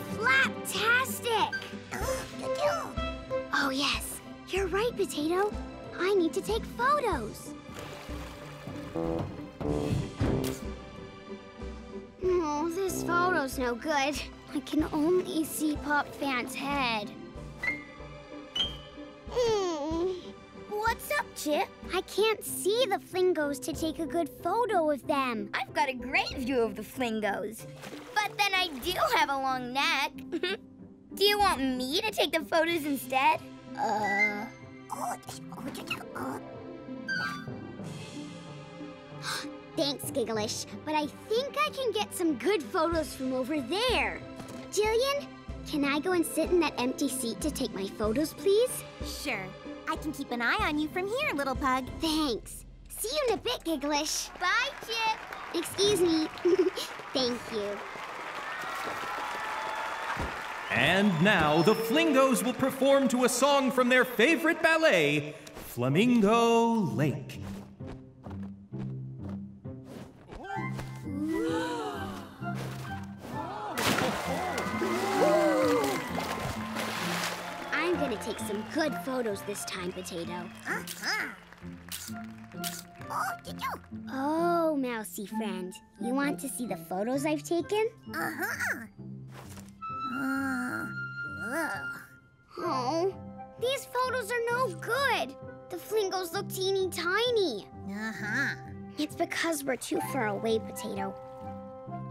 [SPEAKER 1] tastic. Oh, yes. You're right, Potato. I need to take photos. Oh, this photo's no good. I can only see Pop Fant's head. Hmm. What's up, Chip? I can't see the Flingos to take a good photo of them. I've
[SPEAKER 4] got a great view of the Flingos. But then I do have a long neck. do you want me to take the photos instead? Uh...
[SPEAKER 1] Thanks, Gigglish, but I think I can get some good photos from over there. Jillian, can I go and sit in that empty seat to take my photos, please? Sure. I can keep an eye on you from here, little pug. Thanks. See you in a bit, Gigglish. Bye, Chip. Excuse me. Thank you.
[SPEAKER 17] And now the Flingos will perform to a song from their favorite ballet, Flamingo Lake.
[SPEAKER 1] I'm gonna take some good photos this time, Potato.
[SPEAKER 8] Uh -huh.
[SPEAKER 1] Oh, mousy friend, you want to see the photos I've taken?
[SPEAKER 8] Uh-huh.
[SPEAKER 1] Uh, Oh, these photos are no good. The flingos look teeny tiny. Uh-huh. It's because we're too far away, Potato.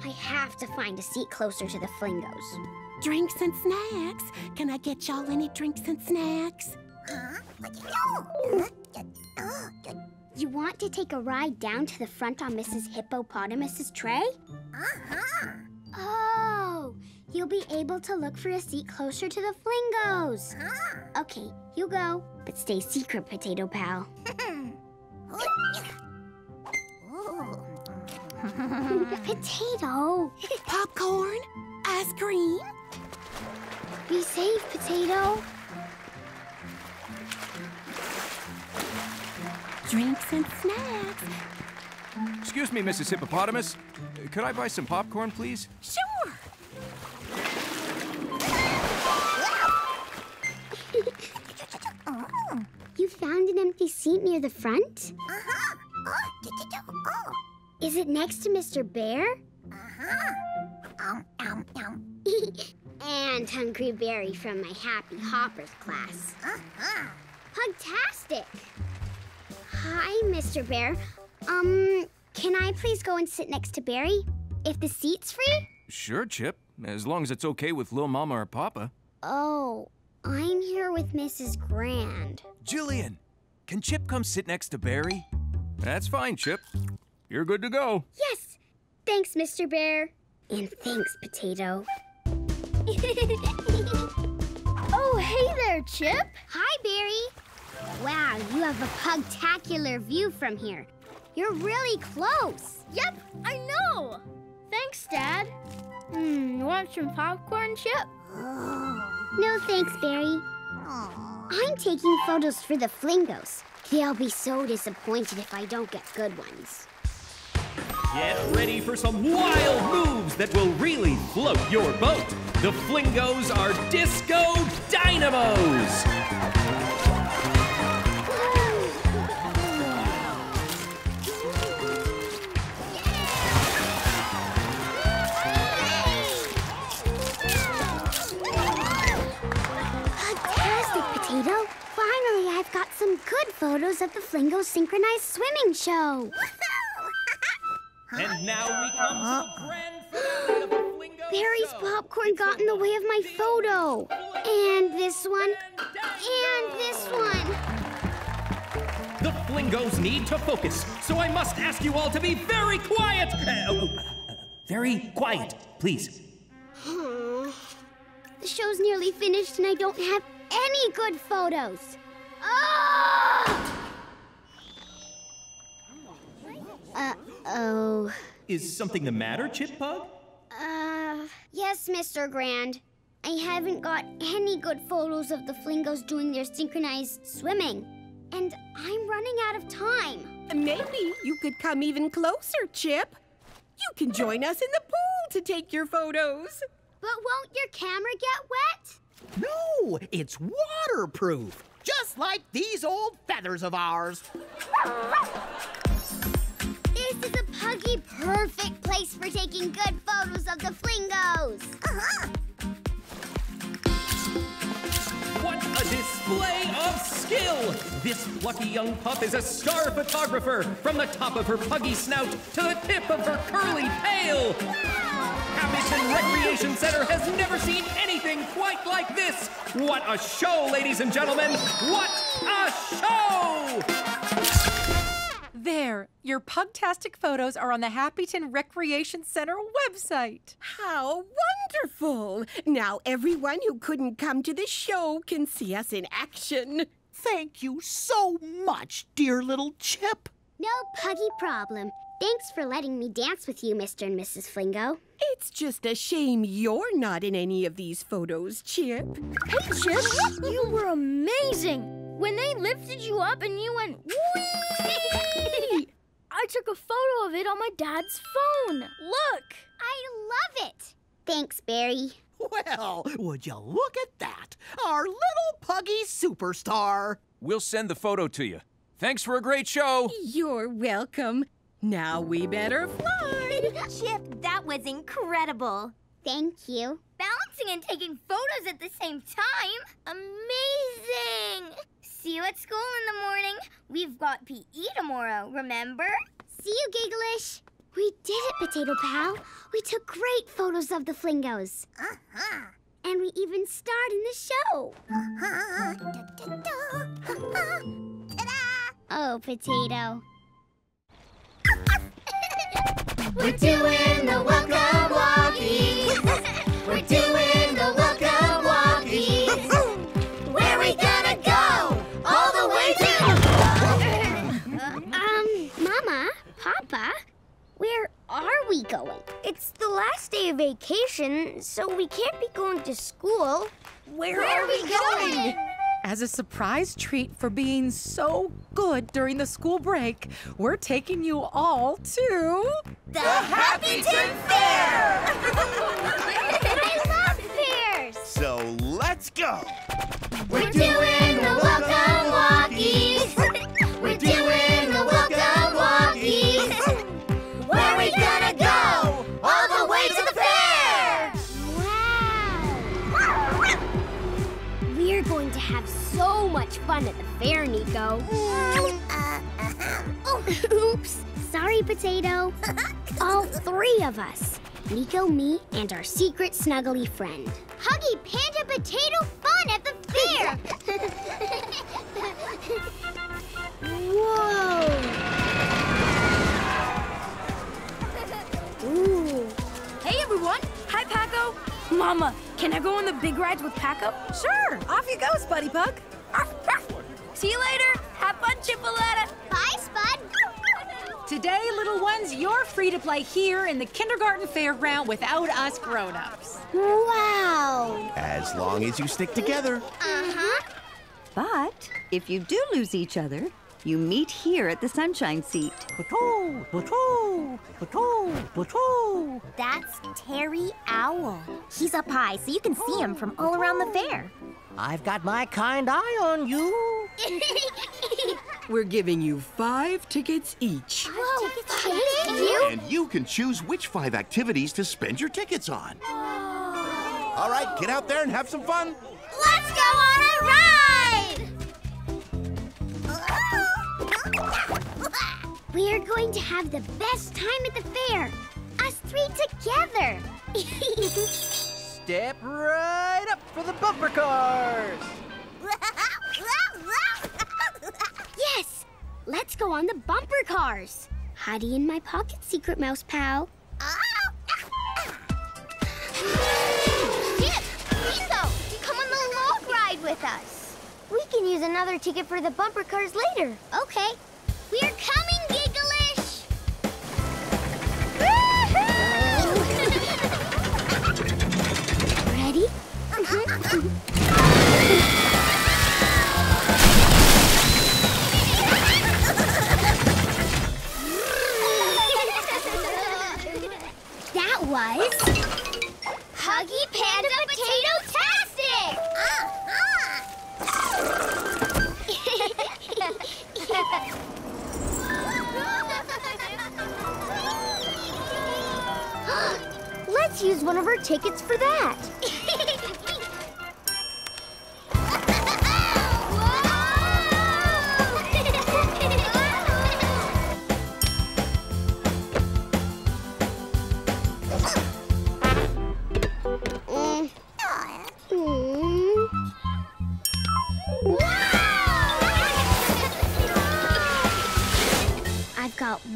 [SPEAKER 1] I have to find a seat closer to the flingos.
[SPEAKER 3] Drinks and snacks. Can I get y'all any drinks and snacks? Huh?
[SPEAKER 1] You want to take a ride down to the front on Mrs. Hippopotamus's tray? Uh-huh. Oh, you'll be able to look for a seat closer to the Flingos. Ah. Okay, you go. But stay secret, Potato
[SPEAKER 3] Pal. Potato! Popcorn? Ice cream?
[SPEAKER 1] Be safe, Potato.
[SPEAKER 17] Drinks and snacks. Excuse me, Mrs. Hippopotamus. Could I buy some popcorn, please?
[SPEAKER 8] Sure.
[SPEAKER 1] Oh. You found an empty seat near the front? Uh-huh.
[SPEAKER 8] Oh,
[SPEAKER 1] oh. Is it next to Mr. Bear?
[SPEAKER 10] Uh-huh.
[SPEAKER 1] Um, um, um. and Hungry Berry from my Happy Hoppers class.
[SPEAKER 8] Uh-huh.
[SPEAKER 1] Pugtastic! Hi, Mr. Bear. Um, can I please go and sit next to Barry? If the seat's free?
[SPEAKER 17] Sure, Chip. As long as it's okay with Lil Mama or Papa.
[SPEAKER 1] Oh, I'm here with Mrs. Grand.
[SPEAKER 17] Jillian, can Chip come sit next to Barry? That's fine, Chip. You're good to go.
[SPEAKER 15] Yes!
[SPEAKER 1] Thanks, Mr. Bear. And thanks, Potato.
[SPEAKER 8] oh,
[SPEAKER 1] hey there, Chip. Hi, Barry. Wow, you have a pugtacular view from here. You're really close. Yep, I know. Thanks, Dad. Hmm, you want some popcorn, Chip? No thanks, Barry. I'm taking photos for the Flingos. They'll be so disappointed if I don't get good ones.
[SPEAKER 17] Get ready for some wild moves that will really float your boat. The Flingos are Disco Dynamos.
[SPEAKER 1] Finally, I've got some good photos of the Flingo Synchronized Swimming Show.
[SPEAKER 17] and now
[SPEAKER 8] we come
[SPEAKER 17] to the grand
[SPEAKER 1] finale of the Flingo Barry's show. popcorn it's got in the way of my
[SPEAKER 17] photo. And this one.
[SPEAKER 4] And this one.
[SPEAKER 17] The Flingos need to focus, so I must ask you all to be very quiet. Uh, oh, uh very quiet, please.
[SPEAKER 8] the
[SPEAKER 1] show's nearly finished and I don't have any good photos.
[SPEAKER 17] Uh-oh. Is something the matter, Chip Pug?
[SPEAKER 1] Uh, yes, Mr. Grand. I haven't got any good photos of the Flingos doing their synchronized swimming. And
[SPEAKER 3] I'm running out of time. Maybe you could come even closer, Chip. You can join us in the pool to take your photos. But won't your camera get wet? No, it's waterproof, just
[SPEAKER 4] like these
[SPEAKER 3] old feathers
[SPEAKER 4] of ours. This is a puggy perfect
[SPEAKER 1] place for taking good photos of the flingos. Uh-huh.
[SPEAKER 17] What a display of skill! This plucky young pup is a star photographer, from the top of her puggy snout to the tip of her curly tail! Happyton Recreation Center has never seen anything quite like this! What a show, ladies and gentlemen! What
[SPEAKER 5] a show! Your pugtastic photos are on the Happyton
[SPEAKER 3] Recreation Center website. How wonderful! Now everyone who couldn't come to the show can see us in action. Thank you so
[SPEAKER 1] much, dear little Chip. No puggy problem. Thanks for letting me dance with
[SPEAKER 3] you, Mr. and Mrs. Flingo. It's just a shame you're not in any of these photos,
[SPEAKER 6] Chip. Hey, Chip, you were amazing! When they lifted you up and you went I took a photo of it on my dad's phone. Look! I love it. Thanks, Barry. Well,
[SPEAKER 17] would you look at that? Our little puggy superstar. We'll send the photo to you. Thanks for a great show. You're welcome. Now we better
[SPEAKER 10] fly. Chip, that was incredible. Thank you. Balancing and taking photos
[SPEAKER 4] at the same time? Amazing! See you at school in the morning. We've got PE tomorrow, remember? See you, Gigglish. We
[SPEAKER 8] did it,
[SPEAKER 1] Potato Pal. We took great photos of the Flingos. Uh-huh. And we even starred in the show.
[SPEAKER 8] Uh-huh.
[SPEAKER 1] Oh, Potato. We're
[SPEAKER 8] doing the welcome walkies. We're doing
[SPEAKER 1] are we going? It's the last day of vacation, so we can't be going to school.
[SPEAKER 10] Where, Where are we going? going?
[SPEAKER 5] As a surprise treat for being so good during the school break, we're taking you all to...
[SPEAKER 10] The
[SPEAKER 2] Happyton
[SPEAKER 8] Fair! I love fairs!
[SPEAKER 2] So let's go!
[SPEAKER 8] We're, we're doing, doing the
[SPEAKER 1] fun at the fair, Nico. Mm, uh, oops. Sorry, Potato. All three of us. Nico, me, and our secret snuggly friend.
[SPEAKER 4] Huggy Panda Potato fun at the fair!
[SPEAKER 11] Whoa! Ooh. Hey, everyone. Hi, Paco. Mama, can I go on the big rides
[SPEAKER 5] with Paco? Sure. Off you goes, Buddy Bug. See you later. Have fun, Chipoletta. Bye, Spud. Today, little ones, you're free to play here in the kindergarten fairground without us grown-ups.
[SPEAKER 18] Wow.
[SPEAKER 2] As long as you stick together.
[SPEAKER 18] Uh-huh. But if you do lose each other, you meet here at the sunshine seat.
[SPEAKER 10] That's Terry Owl. He's up high, so you can see him from all around the fair.
[SPEAKER 3] I've got my kind eye on you. We're giving you five tickets each.
[SPEAKER 10] Whoa, five? You?
[SPEAKER 3] And you can choose
[SPEAKER 2] which five activities to spend your tickets on. Oh. All right, get out there and have some fun.
[SPEAKER 8] Let's go on a ride!
[SPEAKER 1] We are going to have the best time at the fair.
[SPEAKER 4] Us three together.
[SPEAKER 1] Step right up for
[SPEAKER 12] the
[SPEAKER 4] bumper cars! yes!
[SPEAKER 1] Let's go on the bumper cars! Hidey in my pocket, Secret Mouse Pal.
[SPEAKER 4] Chip! Nico! Come on the log ride with us! We can use another ticket for the bumper cars later. Okay.
[SPEAKER 1] We're coming, Gigglish!
[SPEAKER 4] that was... Huggy Panda Potato-tastic!
[SPEAKER 8] Uh
[SPEAKER 4] -huh. Let's use one of our tickets for that.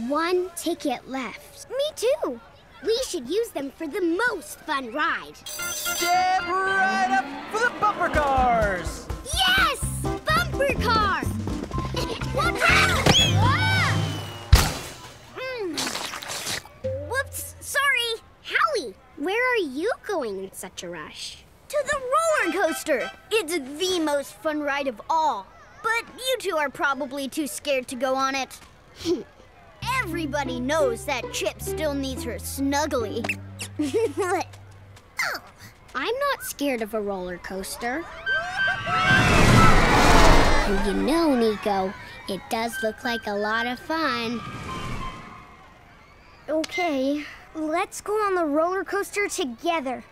[SPEAKER 1] one ticket left. Me too. We should use them for the most fun ride. Step right up
[SPEAKER 8] for the
[SPEAKER 6] bumper cars!
[SPEAKER 8] Yes! Bumper cars! What's ah! mm. Whoops,
[SPEAKER 6] sorry. Howie, where are you going in such a rush? To the roller coaster. It's the most fun ride of all. But you two are probably too scared to go on it. Everybody knows that Chip still needs her snuggly. Oh, I'm not scared of a roller coaster.
[SPEAKER 1] And you know, Nico, it does look like a lot of fun. Okay,
[SPEAKER 4] let's go on the roller coaster together.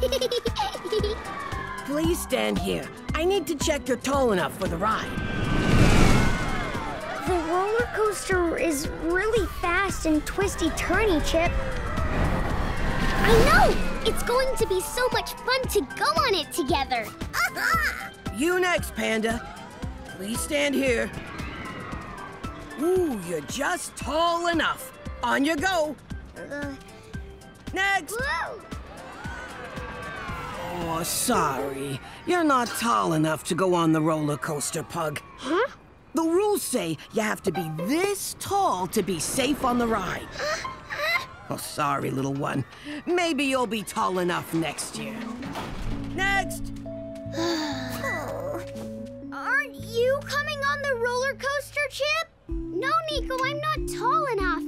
[SPEAKER 3] Please stand here. I need to check you're tall enough for the ride roller coaster is really fast and twisty-turny,
[SPEAKER 1] Chip. I know! It's going to be so much fun to go
[SPEAKER 3] on it together. you next, Panda. Please stand here. Ooh, you're just tall enough. On your go.
[SPEAKER 8] Uh, next! Whoa.
[SPEAKER 3] Oh, sorry. You're not tall enough to go on the roller coaster, Pug. Huh? The rules say you have to be this tall to be safe on the ride. oh, sorry, little one. Maybe you'll be tall enough next year.
[SPEAKER 4] Next! Aren't you coming on the roller coaster, Chip? No, Nico, I'm not tall enough.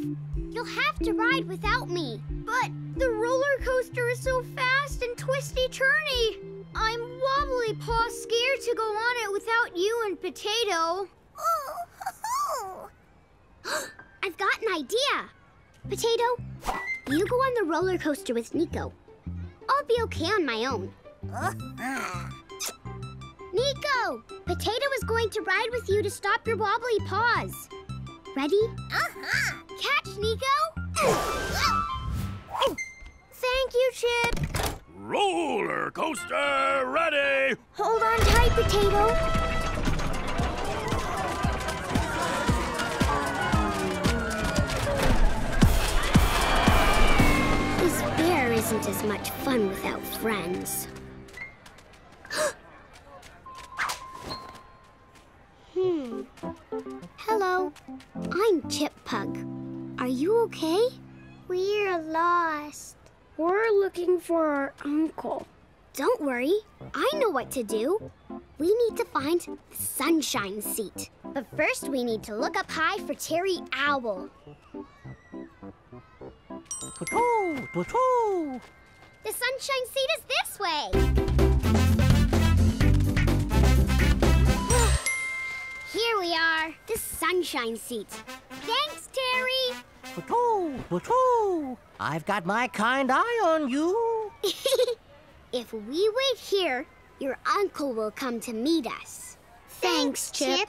[SPEAKER 4] You'll have to ride without me. But the roller coaster is so fast and twisty-turny. I'm wobbly paw scared to go on it without you and Potato.
[SPEAKER 1] I've got an idea. Potato, you go on the roller coaster with Nico. I'll be okay on my own. Nico, Potato is going to ride with you to stop your wobbly paws. Ready? Uh-huh. Catch, Nico.
[SPEAKER 4] Thank you, Chip. Roller coaster ready. Hold on tight, Potato.
[SPEAKER 1] isn't as much fun without friends. hmm. Hello. I'm Chip Pug. Are you okay? We're lost. We're looking for our uncle. Don't worry. I know what to do. We need to find the sunshine seat. But first, we need to look up high for Terry Owl. The sunshine seat is this way. Here we are, the sunshine seat. Thanks, Terry. I've got my kind eye on you. if we wait here, your uncle will come to meet us. Thanks, Chip. Chip.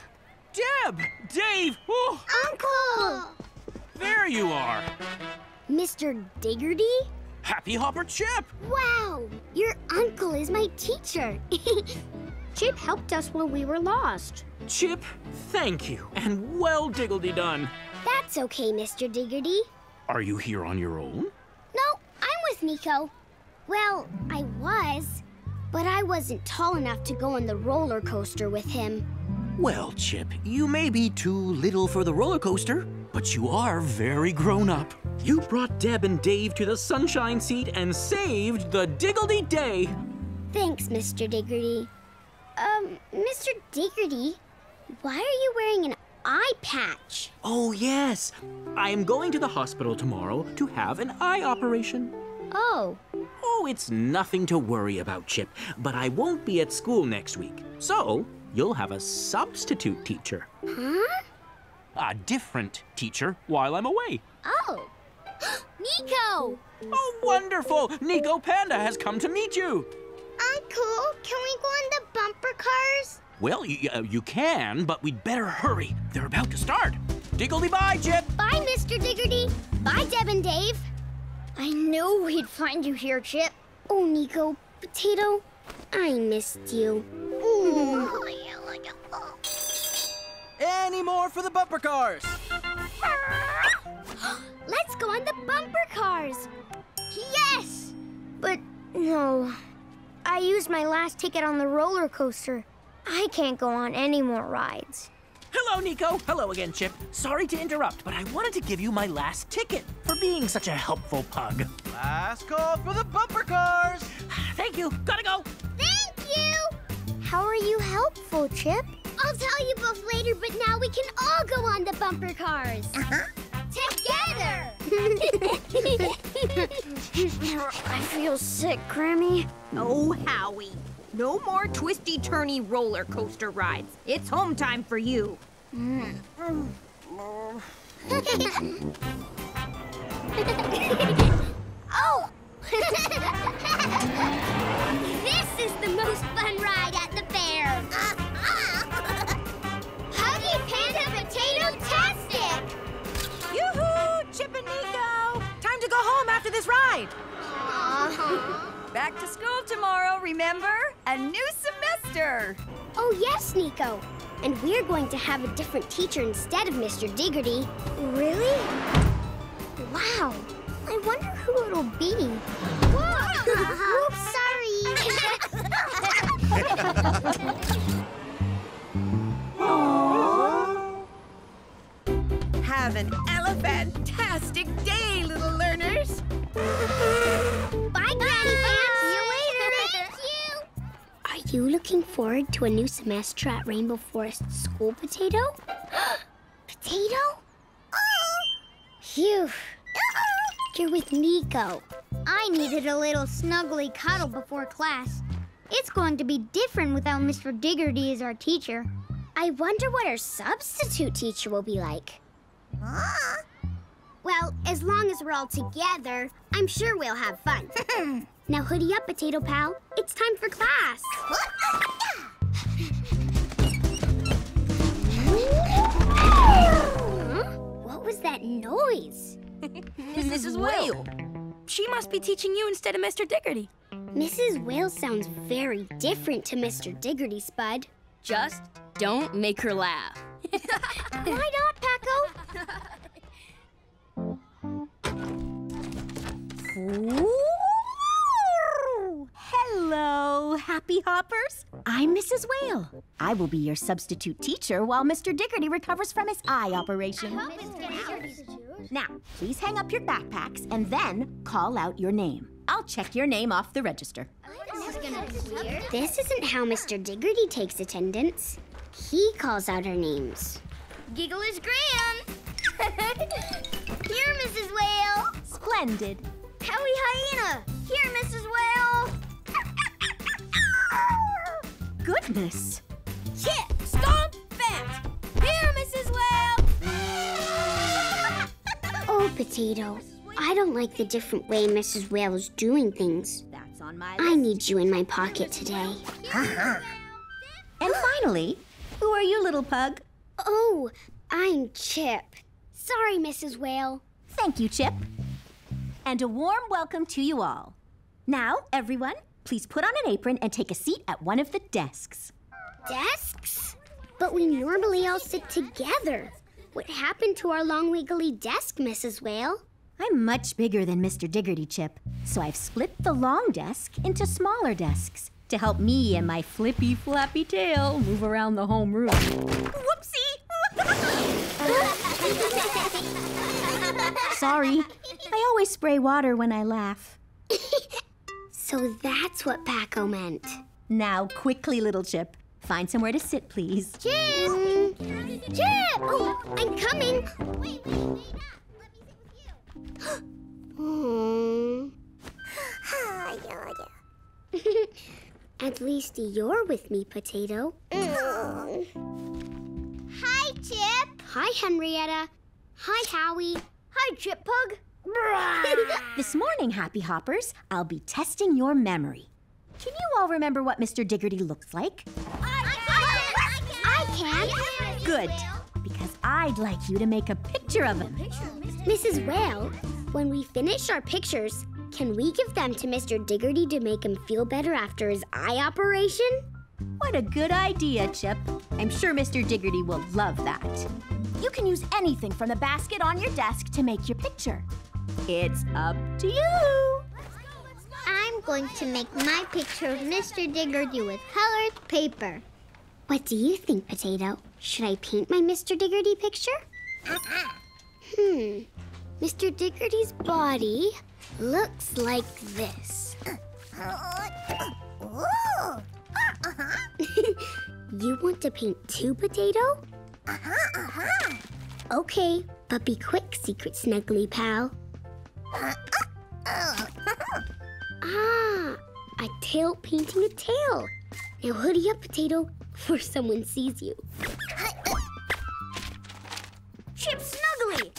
[SPEAKER 1] Deb! Dave! Oh. Uncle! There you are. Mr. Diggerty? Happy Hopper Chip! Wow! Your uncle is my teacher. Chip helped us when we were lost. Chip,
[SPEAKER 7] thank you, and well diggledy done.
[SPEAKER 1] That's okay, Mr. Diggerty.
[SPEAKER 7] Are you here on your own?
[SPEAKER 1] No, I'm with Nico. Well, I was, but I wasn't tall enough to go on the roller coaster with him.
[SPEAKER 7] Well, Chip, you may be too little for the roller coaster, but you are very grown up. You brought Deb and Dave to the sunshine seat and saved the Diggledy Day.
[SPEAKER 1] Thanks, Mr. Diggerty. Um, Mr. Diggerty, why are you wearing an eye patch?
[SPEAKER 7] Oh, yes. I am going to the hospital tomorrow to have an eye operation. Oh. Oh, it's nothing to worry about, Chip. But I won't be at school next week. So, you'll have a substitute teacher. Huh? a different teacher while I'm away. Oh,
[SPEAKER 4] Nico! Oh, wonderful! Nico
[SPEAKER 7] Panda has come to meet you.
[SPEAKER 4] Uncle, can we go in the bumper cars?
[SPEAKER 7] Well, you, you can, but we'd better hurry. They're
[SPEAKER 1] about to start. Diggledy-bye, Chip. Bye, Mr. Diggerty. Bye, Deb and Dave.
[SPEAKER 4] I knew we'd find you here, Chip. Oh, Nico, Potato, I missed you. Ooh. Oh,
[SPEAKER 17] any more for the bumper
[SPEAKER 1] cars? Let's go on the bumper
[SPEAKER 4] cars! Yes! But no. I used my last ticket on the roller coaster. I can't go on any more rides.
[SPEAKER 7] Hello, Nico. Hello again, Chip. Sorry to interrupt, but I wanted to give you my last ticket for being such a helpful pug.
[SPEAKER 6] Last call for
[SPEAKER 4] the bumper cars. Thank you. Gotta go. Thank you. How are you helpful, Chip? I'll tell you both later, but
[SPEAKER 8] now
[SPEAKER 1] we can all go on the bumper cars. Uh-huh. Together!
[SPEAKER 11] I feel sick, Grammy. Oh, Howie. No more twisty-turny roller coaster rides. It's home time for you.
[SPEAKER 8] oh! this
[SPEAKER 1] is
[SPEAKER 4] the most fun ride at
[SPEAKER 5] Nico! Time to go home after this ride. Aww. Uh-huh. Back to school tomorrow, remember?
[SPEAKER 1] A new semester. Oh, yes, Nico. And we're going to have a different teacher instead of Mr. Diggerty. Really? Wow.
[SPEAKER 8] I
[SPEAKER 4] wonder who it'll be. Whoa!
[SPEAKER 3] Oops, sorry. Aww. Have an elephantastic day, little
[SPEAKER 10] learners! Bye, Granny ah! See you later!
[SPEAKER 1] Thank you! Are you looking forward to a new semester at Rainbow Forest School, Potato? potato? Oh! Phew.
[SPEAKER 4] You're with Nico. I needed a little snuggly cuddle before class. It's going to be different without Mr. Diggerty as our teacher. I wonder what our
[SPEAKER 1] substitute teacher will be like. Huh? Well, as long as we're all together, I'm sure we'll have fun. now hoodie up, Potato Pal. It's time for class. What was that noise? Mrs. Mrs.
[SPEAKER 11] Whale. She must be teaching you instead of Mr. Diggerty.
[SPEAKER 1] Mrs. Whale sounds very different to Mr. Diggerty, Spud. Just don't make her laugh. Why
[SPEAKER 4] not, Paco?
[SPEAKER 15] Hello, Happy Hoppers. I'm Mrs. Whale. I will be your substitute teacher while Mr. Diggerty recovers from his eye operation. Now, please hang up your backpacks and then call out your name. I'll check your name off the register. This isn't how Mr. Diggerty takes attendance. He calls out her names.
[SPEAKER 4] Giggle is Graham. Here, Mrs. Whale.
[SPEAKER 15] Splendid.
[SPEAKER 4] Howie Hyena. Here, Mrs. Whale.
[SPEAKER 10] Goodness. Chip, stomp, fat. Here, Mrs. Whale. oh, Potato. I don't
[SPEAKER 1] like the different way Mrs. Whale is doing things. I need you in my pocket today. Uh-huh.
[SPEAKER 15] and finally,
[SPEAKER 1] who are you, little pug? Oh,
[SPEAKER 15] I'm Chip. Sorry, Mrs. Whale. Thank you, Chip. And a warm welcome to you all. Now, everyone, please put on an apron and take a seat at one of the desks. Desks? But we normally all sit together. What happened to our long wiggly desk, Mrs. Whale? I'm much bigger than Mr. Diggerty Chip, so I've split the long desk into smaller desks to help me and my flippy flappy tail move around the home room. Whoopsie! Sorry, I always spray water when I laugh. so that's what Paco meant. Now, quickly, little Chip. Find somewhere to sit, please. Chip! Mm.
[SPEAKER 4] Chip! Oh, I'm coming. Wait, wait, wait
[SPEAKER 10] up. Let me sit with you. Hmm.
[SPEAKER 1] At least you're with me, Potato. Mm. Hi, Chip. Hi, Henrietta. Hi, Howie. Hi, Chip Pug.
[SPEAKER 15] this morning, Happy Hoppers, I'll be testing your memory. Can you all remember what Mr. Diggerty looks like? I
[SPEAKER 6] I can! I can. I
[SPEAKER 15] can. Good, because I'd like you to make a picture of him. Mrs. Whale, when we
[SPEAKER 1] finish our pictures, can we give them to Mr. Diggerty to make him feel better after his eye
[SPEAKER 15] operation? What a good idea, Chip. I'm sure Mr. Diggerty will love that. You can use anything from the basket on your desk to make your picture. It's up to you. I'm going to make my picture of Mr.
[SPEAKER 1] Diggerty with colored paper. What do you think, Potato? Should I paint my Mr. Diggerty picture? Hmm. Mr. Diggerty's body looks like this. you want to paint two potato?
[SPEAKER 8] Uh-huh, uh-huh.
[SPEAKER 1] Okay, but be quick, secret snuggly pal. ah, a tail painting a tail. Now hoodie up, potato, before someone sees you.
[SPEAKER 6] Chip Snuggly,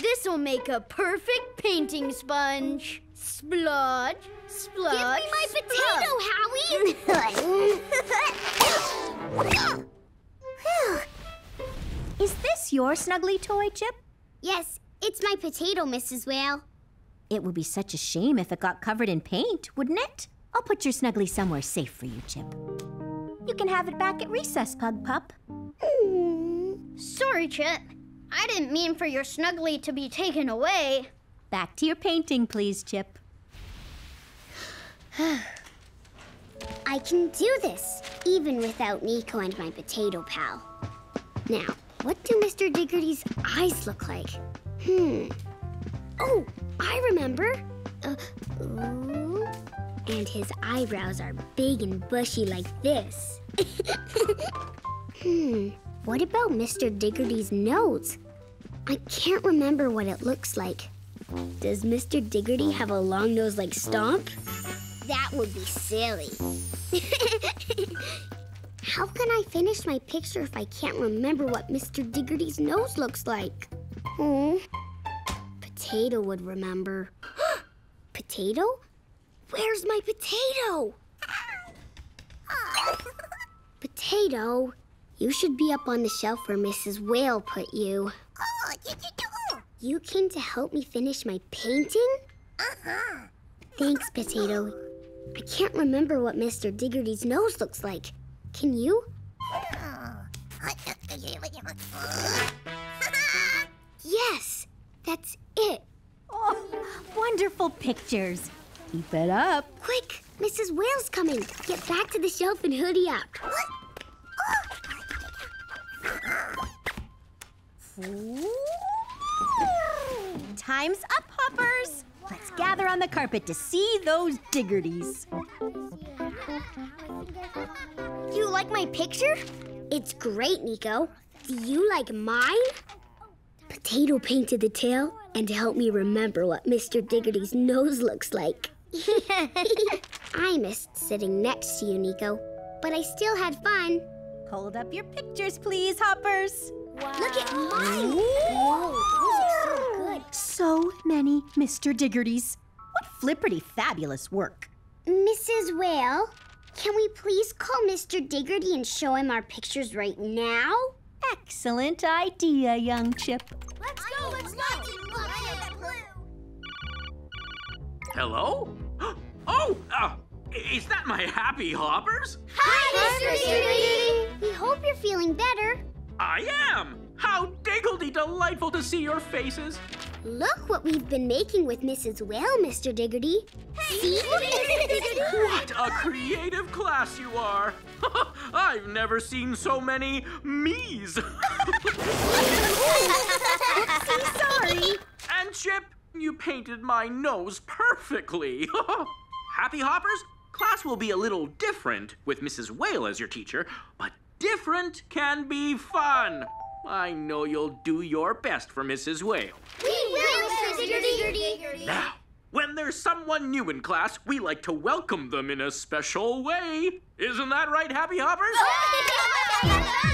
[SPEAKER 6] This'll make a perfect painting sponge. Splodge, splodge. Give me my splodge. potato, Howie!
[SPEAKER 15] Is this your snuggly toy, Chip? Yes, it's my potato, Mrs. Whale. It would be such a shame if it got covered in paint, wouldn't it? I'll put your snuggly somewhere safe for you,
[SPEAKER 6] Chip. You can have it back at recess, Pug Pup. Sorry, Chip. I didn't mean for your snuggly to be taken away. Back to your
[SPEAKER 15] painting, please, Chip.
[SPEAKER 6] I
[SPEAKER 1] can do this, even without Nico and my potato pal. Now, what do Mr. Diggerty's eyes look like? Hmm. Oh, I remember. Uh, ooh. And his eyebrows are big and bushy like this. hmm. What about Mr. Diggerty's nose? I can't remember what it looks like. Does Mr. Diggerty have a long nose like Stomp? That would be silly. How can I finish my picture if I can't remember what Mr. Diggerty's nose looks like? Oh, Potato would remember. potato? Where's my potato? potato, you should be up on the shelf where Mrs. Whale put you.
[SPEAKER 10] Oh, you do.
[SPEAKER 1] You came to help me finish my painting? Uh-huh. Thanks, Potato. I can't remember what Mr. Diggerty's nose looks like. Can you?
[SPEAKER 10] Oh,
[SPEAKER 1] yes,
[SPEAKER 15] that's it. Oh, wonderful pictures. Keep it up. Quick, Mrs. Whale's coming. Get back to the shelf and hoodie up. What? Oh, Time's up,
[SPEAKER 6] hoppers.
[SPEAKER 15] Let's gather on the carpet to see those diggerties.
[SPEAKER 1] You like my picture? It's great, Nico. Do you like mine? Potato painted the tail and to help me remember what Mr. Diggerty's nose looks like. I missed sitting next to you,
[SPEAKER 15] Nico, but I still had fun. Hold up your pictures, please, Hoppers. Wow. Look at mine! Whoa, those are so good. So many Mr. Diggertys. What flipperty fabulous work.
[SPEAKER 1] Mrs. Whale, can we please call Mr. Diggerty and show him our pictures right now? Excellent
[SPEAKER 15] idea, young
[SPEAKER 8] Chip.
[SPEAKER 4] Let's go, let's go!
[SPEAKER 15] Hello?
[SPEAKER 7] Oh, uh, is that my happy hoppers?
[SPEAKER 1] Hi, Mr. Scooby! We hope you're feeling better.
[SPEAKER 7] I am! How diggledy delightful to see your faces!
[SPEAKER 1] Look what we've been making with Mrs. Whale, Mr. Diggerty. Hey, see? what a
[SPEAKER 7] creative class you are! I've never seen so many me's. sorry. And Chip, you painted my nose perfectly. Happy Hoppers, Class will be a little different with Mrs. Whale as your teacher, but different can be fun. I know you'll do your best for Mrs. Whale.
[SPEAKER 8] We will, Mr. Gertie. Now,
[SPEAKER 7] when there's someone new in class, we like to welcome them in a special way. Isn't that right, Happy Hoppers?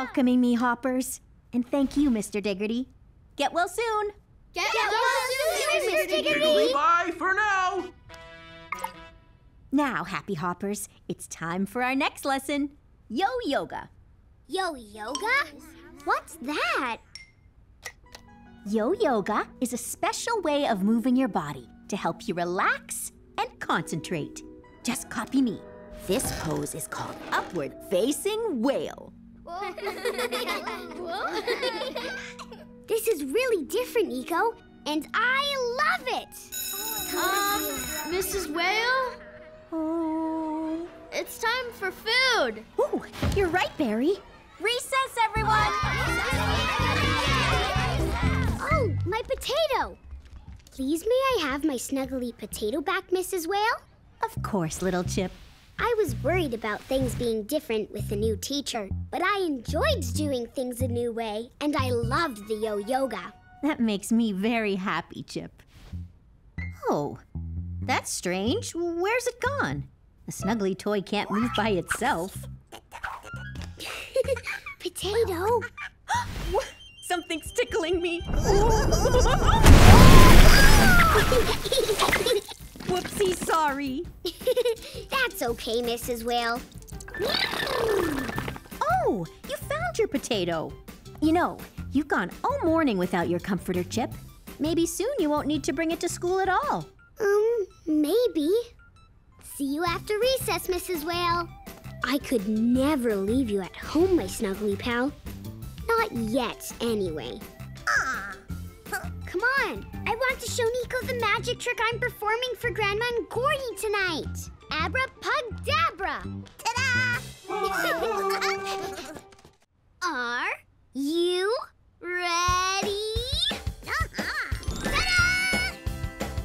[SPEAKER 15] welcoming me, Hoppers. And thank you, Mr. Diggerty. Get well soon.
[SPEAKER 7] Get, Get well, well, soon, soon Mr. Diggerty. Bye for
[SPEAKER 15] now. Now, Happy Hoppers, it's time for our next lesson, Yo Yoga.
[SPEAKER 1] Yo Yoga? What's that?
[SPEAKER 15] Yo Yoga is a special way of moving your body to help you relax and concentrate. Just copy me. This pose is called Upward Facing Whale.
[SPEAKER 1] this is really different, Nico, and I love it! Come, um, Mrs. Whale?
[SPEAKER 6] Oh. It's time for food. Ooh, you're right, Barry. Recess, everyone! Oh,
[SPEAKER 1] my potato! Please, may I have my snuggly potato back, Mrs. Whale?
[SPEAKER 15] Of course, little Chip. I was
[SPEAKER 1] worried about things being different with a new teacher, but I enjoyed doing things a new way, and I loved the yo yoga.
[SPEAKER 15] That makes me very happy, Chip. Oh, that's strange. Where's it gone? A snuggly toy can't move by itself. Potato! Something's tickling me. Whoopsie, sorry.
[SPEAKER 1] That's okay, Mrs. Whale.
[SPEAKER 15] Oh, you found your potato. You know, you've gone all morning without your comforter chip. Maybe soon you won't need to bring it to school at all. Um, maybe.
[SPEAKER 1] See you after recess, Mrs. Whale. I could never leave you at home, my snuggly pal. Not yet, anyway. Ah. Come on, I want to show Nico the magic trick I'm performing for Grandma and Gordy tonight. Abra Pug Dabra.
[SPEAKER 8] Ta-da!
[SPEAKER 1] Are you ready? Ta-da!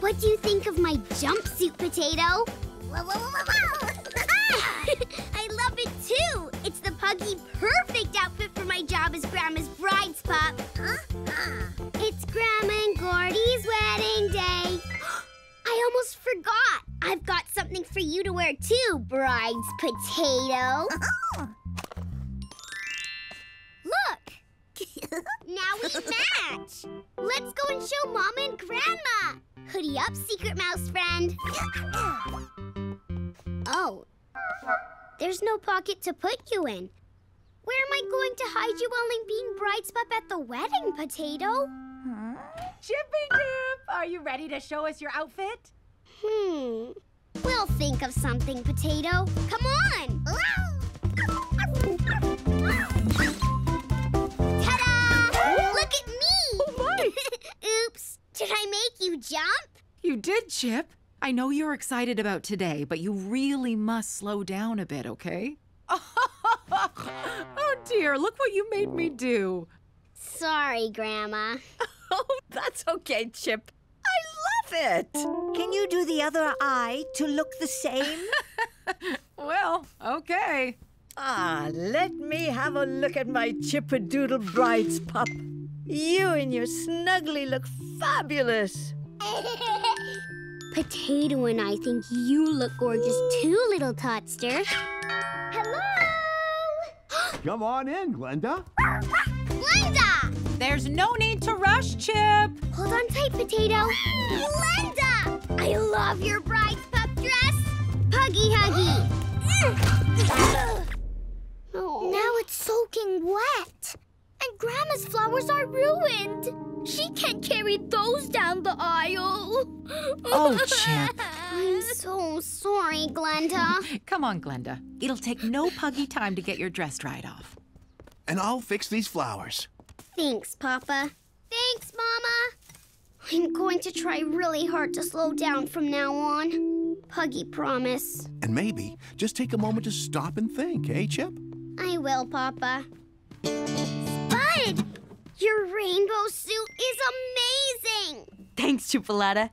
[SPEAKER 1] What do you think of my jumpsuit, Potato? I love it too! It's the puggy perfect outfit for my job as Grandma's bride's pup. Huh? Uh. Grandma and Gordy's wedding day. I almost forgot. I've got something for you to wear too, bride's potato. Oh. Look! now we match! Let's go and show Mom and Grandma! Hoodie up, Secret Mouse friend! oh. There's no pocket to put you in. Where am I going to hide you while I'm being bride's pup at the wedding, Potato? Chippy Dip, are you ready to show us your outfit? Hmm. We'll think of something, Potato. Come on!
[SPEAKER 5] Ta-da! Look at me! Oh, my! Oops. Did I make you jump? You did, Chip. I know you're excited about today, but you really must slow down a bit, okay?
[SPEAKER 1] oh, dear. Look what you made me do. Sorry, Grandma. Oh,
[SPEAKER 13] that's okay, Chip. I love it. Can you do the other eye to look the same? well, okay. Ah, let me have a look at my Chippadoodle bride's pup. You and your snuggly look fabulous. Potato and I think you
[SPEAKER 11] look gorgeous too, little Totster. Hello!
[SPEAKER 2] Come on in, Glenda. Glenda!
[SPEAKER 11] There's no need to rush, Chip.
[SPEAKER 1] Hold on tight, Potato. Linda! I love your bride's pup dress. Puggy Huggy. Now it's soaking wet. And Grandma's flowers are ruined. She can't carry those down the aisle. Oh, Chip. I'm so
[SPEAKER 5] sorry, Glenda. Come on, Glenda. It'll take no puggy time to get your dress dried off.
[SPEAKER 2] And I'll fix these flowers.
[SPEAKER 5] Thanks, Papa.
[SPEAKER 1] Thanks, Mama. I'm going to try really hard to slow down from now on. Puggy promise.
[SPEAKER 2] And maybe just take a moment to stop and think, eh, Chip?
[SPEAKER 1] I will, Papa. Spud! Your rainbow suit is amazing!
[SPEAKER 11] Thanks, Chipoletta.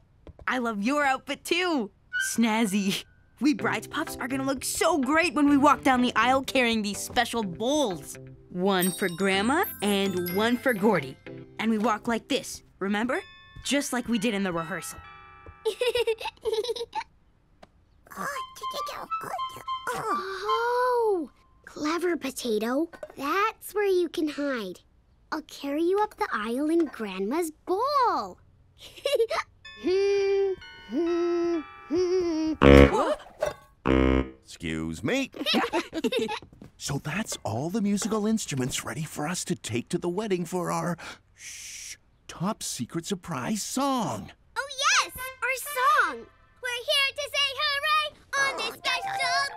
[SPEAKER 11] I love your outfit, too. Snazzy. We bride's puffs are gonna look so great when we walk down the aisle carrying these special bowls. One for Grandma and one for Gordy. And we walk like this, remember? Just like we did in the rehearsal.
[SPEAKER 1] oh, clever potato. That's where you can hide. I'll carry you up the aisle in Grandma's
[SPEAKER 8] bowl. hmm,
[SPEAKER 2] Excuse me. so that's all the musical instruments ready for us to take to the wedding for our shh, top secret surprise song.
[SPEAKER 1] Oh, yes, our song. We're here to say hooray on this special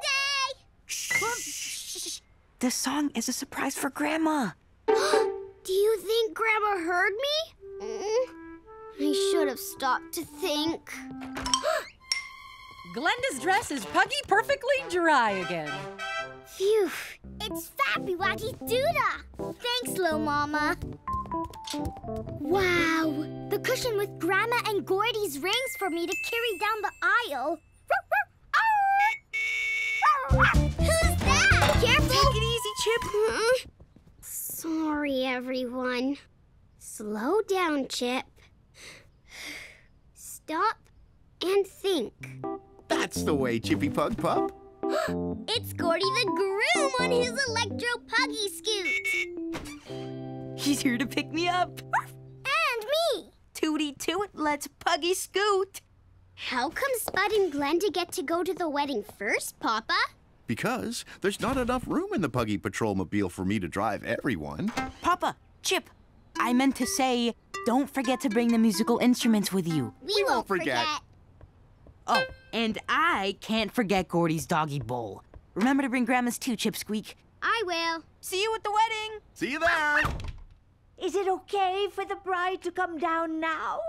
[SPEAKER 1] day. Shh.
[SPEAKER 2] The song is
[SPEAKER 11] a surprise for Grandma.
[SPEAKER 1] Do you think Grandma heard me? Mm I should have stopped to think. Glenda's
[SPEAKER 5] dress is puggy perfectly dry again. Phew,
[SPEAKER 1] it's Fappy Wacky Duda. Thanks, Low Mama. Wow,
[SPEAKER 4] the cushion with Grandma and Gordy's rings for me to carry down the aisle. Who's that? Careful! Take it easy, Chip. Mm
[SPEAKER 1] -mm. Sorry, everyone. Slow down, Chip. Stop and think.
[SPEAKER 2] That's the way, Chippy Pug Pup.
[SPEAKER 4] it's Gordy the Groom on his electro puggy scoot. He's here to pick me up. And me.
[SPEAKER 1] Tooty toot, let's puggy scoot. How come Spud and Glenda get to go
[SPEAKER 11] to the wedding first, Papa?
[SPEAKER 2] Because there's not enough room in the Puggy Patrolmobile for me to drive everyone.
[SPEAKER 11] Papa, Chip, I meant to say, don't forget to bring the musical instruments with you. We, we won't, won't forget. forget. Oh,
[SPEAKER 2] and I
[SPEAKER 11] can't forget Gordy's doggy bowl. Remember to bring Grandma's too, Chipsqueak.
[SPEAKER 13] I will. See you at the wedding. See you there. Is it okay for the bride to come down
[SPEAKER 1] now?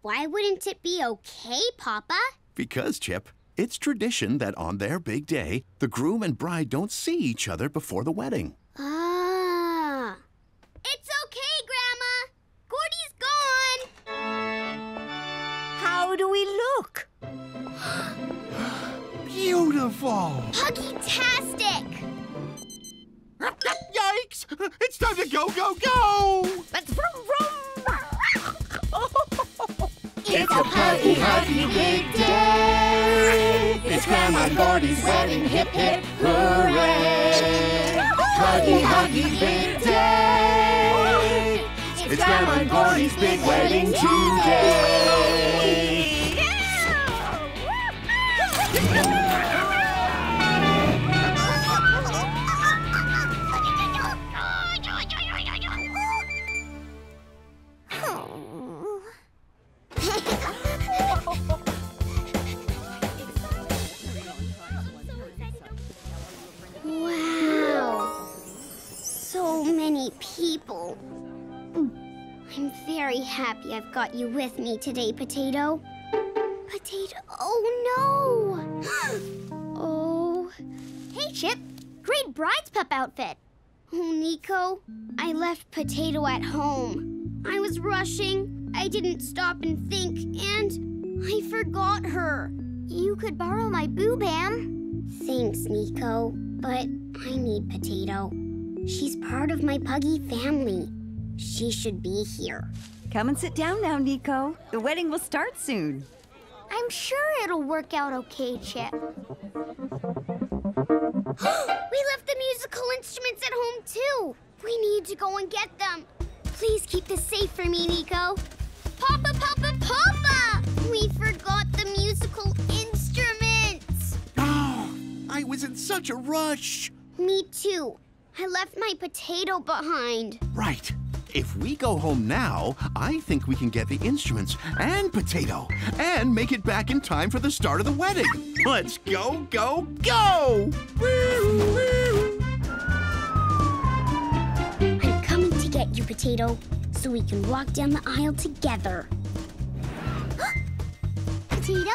[SPEAKER 1] Why wouldn't it be okay, Papa?
[SPEAKER 2] Because, Chip, it's tradition that on their big day, the groom and bride don't see each other before the wedding.
[SPEAKER 6] Ah. Uh...
[SPEAKER 10] Look! Beautiful! Huggy-tastic!
[SPEAKER 6] Yikes! It's time to go, go, go! Let's vroom, vroom! it's a huggy, huggy, big day!
[SPEAKER 8] It's Grandma Gordy's wedding, hip, hip, hooray! Huggy, huggy, big day! It's Grandma Gordy's big wedding today! Mm.
[SPEAKER 1] happy I've got you with me today, Potato potato. Oh, no. oh. Hey, Chip. Great bride's pup outfit. Oh, Nico, I left Potato at home. I was rushing. I didn't stop and think, and I forgot her. You could borrow my Boo Bam. Thanks, Nico, but I need Potato. She's part of my Puggy family. She should be here. Come and sit down
[SPEAKER 18] now, Nico. The wedding will start soon.
[SPEAKER 1] I'm sure it'll work out okay, Chip. we left the musical instruments at home, too. We need to go and get them. Please keep this safe for me, Nico. Papa, Papa, Papa! We forgot the musical instruments. I was in such a rush. Me too. I left my potato behind.
[SPEAKER 2] Right. If we go home now, I think we can get the instruments and Potato and make it back in time for the start of the wedding. Let's go, go, go!
[SPEAKER 1] I'm coming to get you, Potato, so we can walk down the aisle together. potato?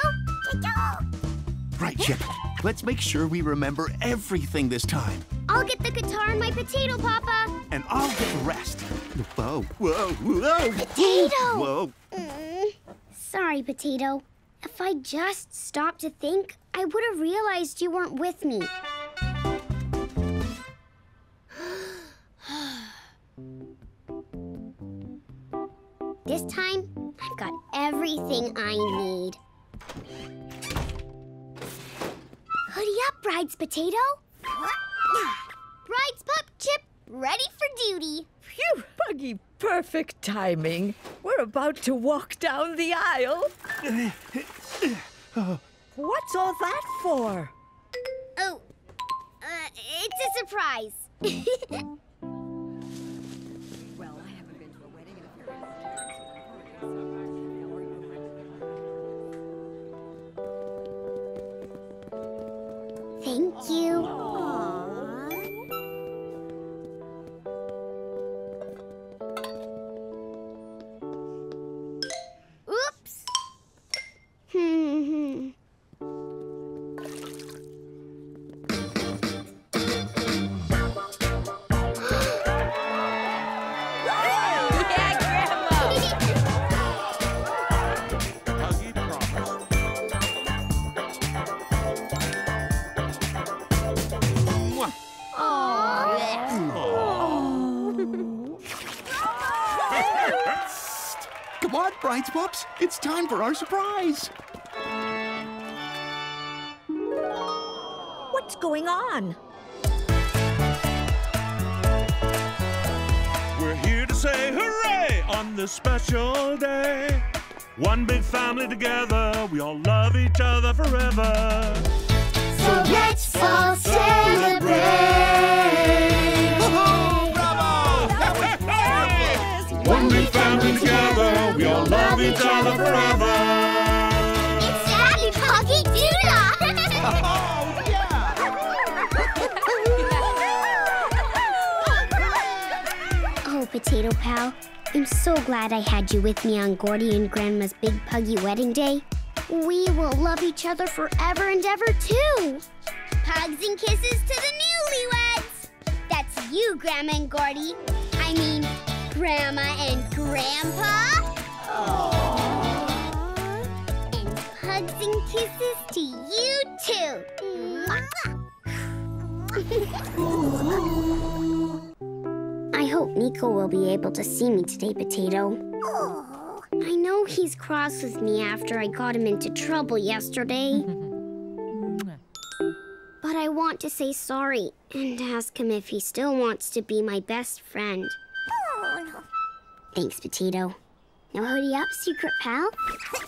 [SPEAKER 1] Potato!
[SPEAKER 2] Right, Chip. Let's make sure we remember everything this time.
[SPEAKER 1] I'll get the guitar and my potato, Papa.
[SPEAKER 2] And I'll get the rest. Whoa, whoa, whoa. Potato! Whoa.
[SPEAKER 1] Mm. Sorry, Potato. If I just stopped to think, I would have realized you weren't with me. this time, I've got everything I need. Bride's potato? Bride's pup chip
[SPEAKER 13] ready for duty. Phew, Puggy, perfect timing. We're about to walk down the aisle. What's all that for?
[SPEAKER 4] Oh, uh, it's a
[SPEAKER 13] surprise.
[SPEAKER 2] It's time for our surprise!
[SPEAKER 14] What's going on? We're here to say hooray on this special day. One big family together, we all love each other forever. So let's all celebrate!
[SPEAKER 8] together, we'll love each other forever. It's Daddy Poggy Doodle! oh, yeah!
[SPEAKER 1] oh, Potato Pal, I'm so glad I had you with me on Gordy and Grandma's Big Puggy wedding day. We will love each other forever and ever, too! Hugs and kisses to the newlyweds! That's you, Grandma and Gordy. I mean, Grandma and Grandpa. Aww. And hugs and kisses to you too. I hope Nico will be able to see me today, Potato. I know he's cross with me after I got him into trouble yesterday. but I want to say sorry and ask him if he still wants to be my best friend. Thanks, Potato. Now hurry up, secret pal. I'll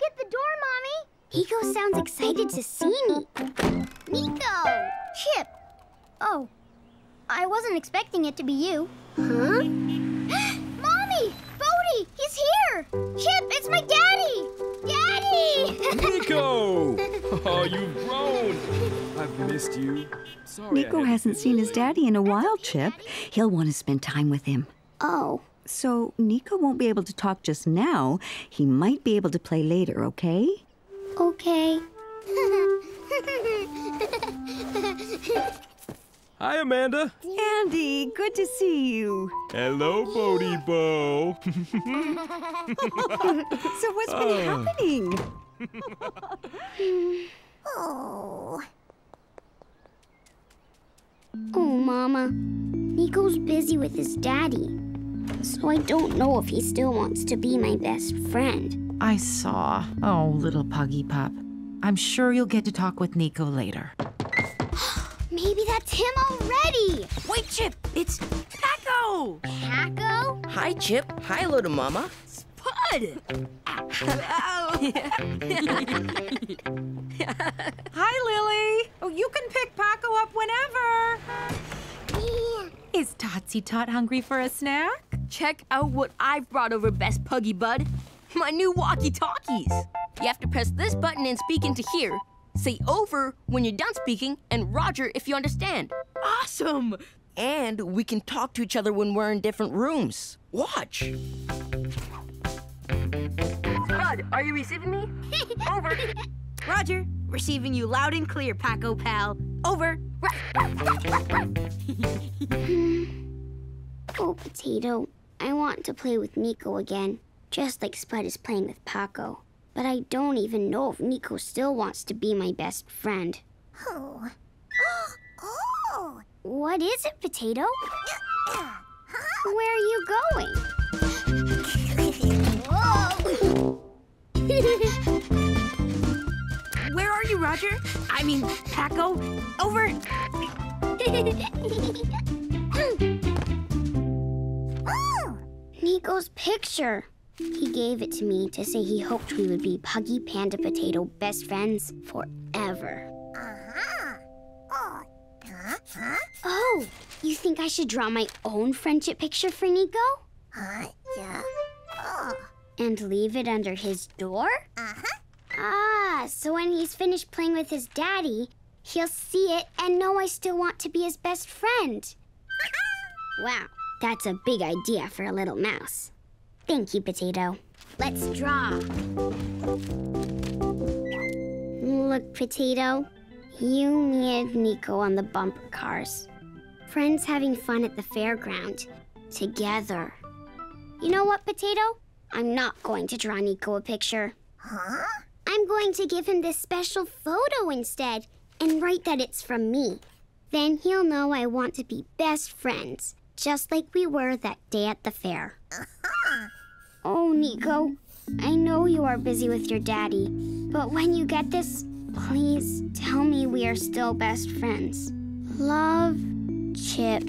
[SPEAKER 4] get the door, Mommy. Nico sounds excited to see me. Nico! Chip! Oh, I wasn't expecting it to be you. Huh? Mommy! Cody! He's here! Chip, it's my daddy! Daddy!
[SPEAKER 16] Nico! Oh, you've grown! I've missed you.
[SPEAKER 18] Sorry. Nico hasn't seen his daddy in a while, Chip. He'll want to spend time with him. Oh. So, Nico won't be able to talk just now. He might be able to play later, okay? Okay. Hi, Amanda. Andy, good to see you.
[SPEAKER 16] Hello, Bodie Bo. so
[SPEAKER 18] what's
[SPEAKER 8] been ah. happening? oh.
[SPEAKER 1] Oh, Mama. Nico's busy with his daddy. So I don't know if he still wants to be my best friend.
[SPEAKER 5] I saw. Oh, little Puggy Pup. I'm sure you'll get to talk with Nico later.
[SPEAKER 4] Maybe that's him already. Wait, Chip, it's Paco.
[SPEAKER 11] Paco? Hi, Chip. Hi, little Mama. Spud. Hi,
[SPEAKER 5] Lily. Oh, you can pick Paco up whenever. Is Totsy Tot hungry
[SPEAKER 11] for a snack? Check out what I've brought over, Best Puggy Bud. My new walkie-talkies. You have to press this button and speak into here, Say over when you're done speaking and Roger if you understand. Awesome! And we can talk to each other when we're in different rooms. Watch.
[SPEAKER 9] Bud,
[SPEAKER 11] are you receiving me? over. Roger, receiving you loud and clear, Paco Pal. Over.
[SPEAKER 1] oh, Potato, I want to play with Nico again, just like Spud is playing with Paco. But I don't even know if Nico still wants to be my best friend. Oh. oh! What is it, Potato?
[SPEAKER 11] Where are you going? Where are you, Roger? I mean, Paco? Over!
[SPEAKER 1] Nico's picture. He gave it to me to say he hoped we would be Puggy Panda Potato best friends forever.
[SPEAKER 8] Uh-huh. Oh, huh? Oh,
[SPEAKER 1] you think I should draw my own friendship picture for Nico? Huh? Yeah. Oh. And leave it under his door? Uh-huh. Ah, so when he's finished playing with his daddy, he'll see it and know I still want to be his best friend. Uh-huh. wow, that's a big idea for a little mouse. Thank you, Potato. Let's draw. Look, Potato. You, me, and Nico on the bumper cars. Friends having fun at the fairground. Together. You know what, Potato? I'm not going to draw Nico a picture. Huh? I'm going to give him this special photo instead and write that it's from me. Then he'll know I want to be best friends just like we were that day at the fair. Uh-huh. oh, Nico, I know you are busy with your daddy, but when you get this, please tell me we are still best friends. Love, Chip.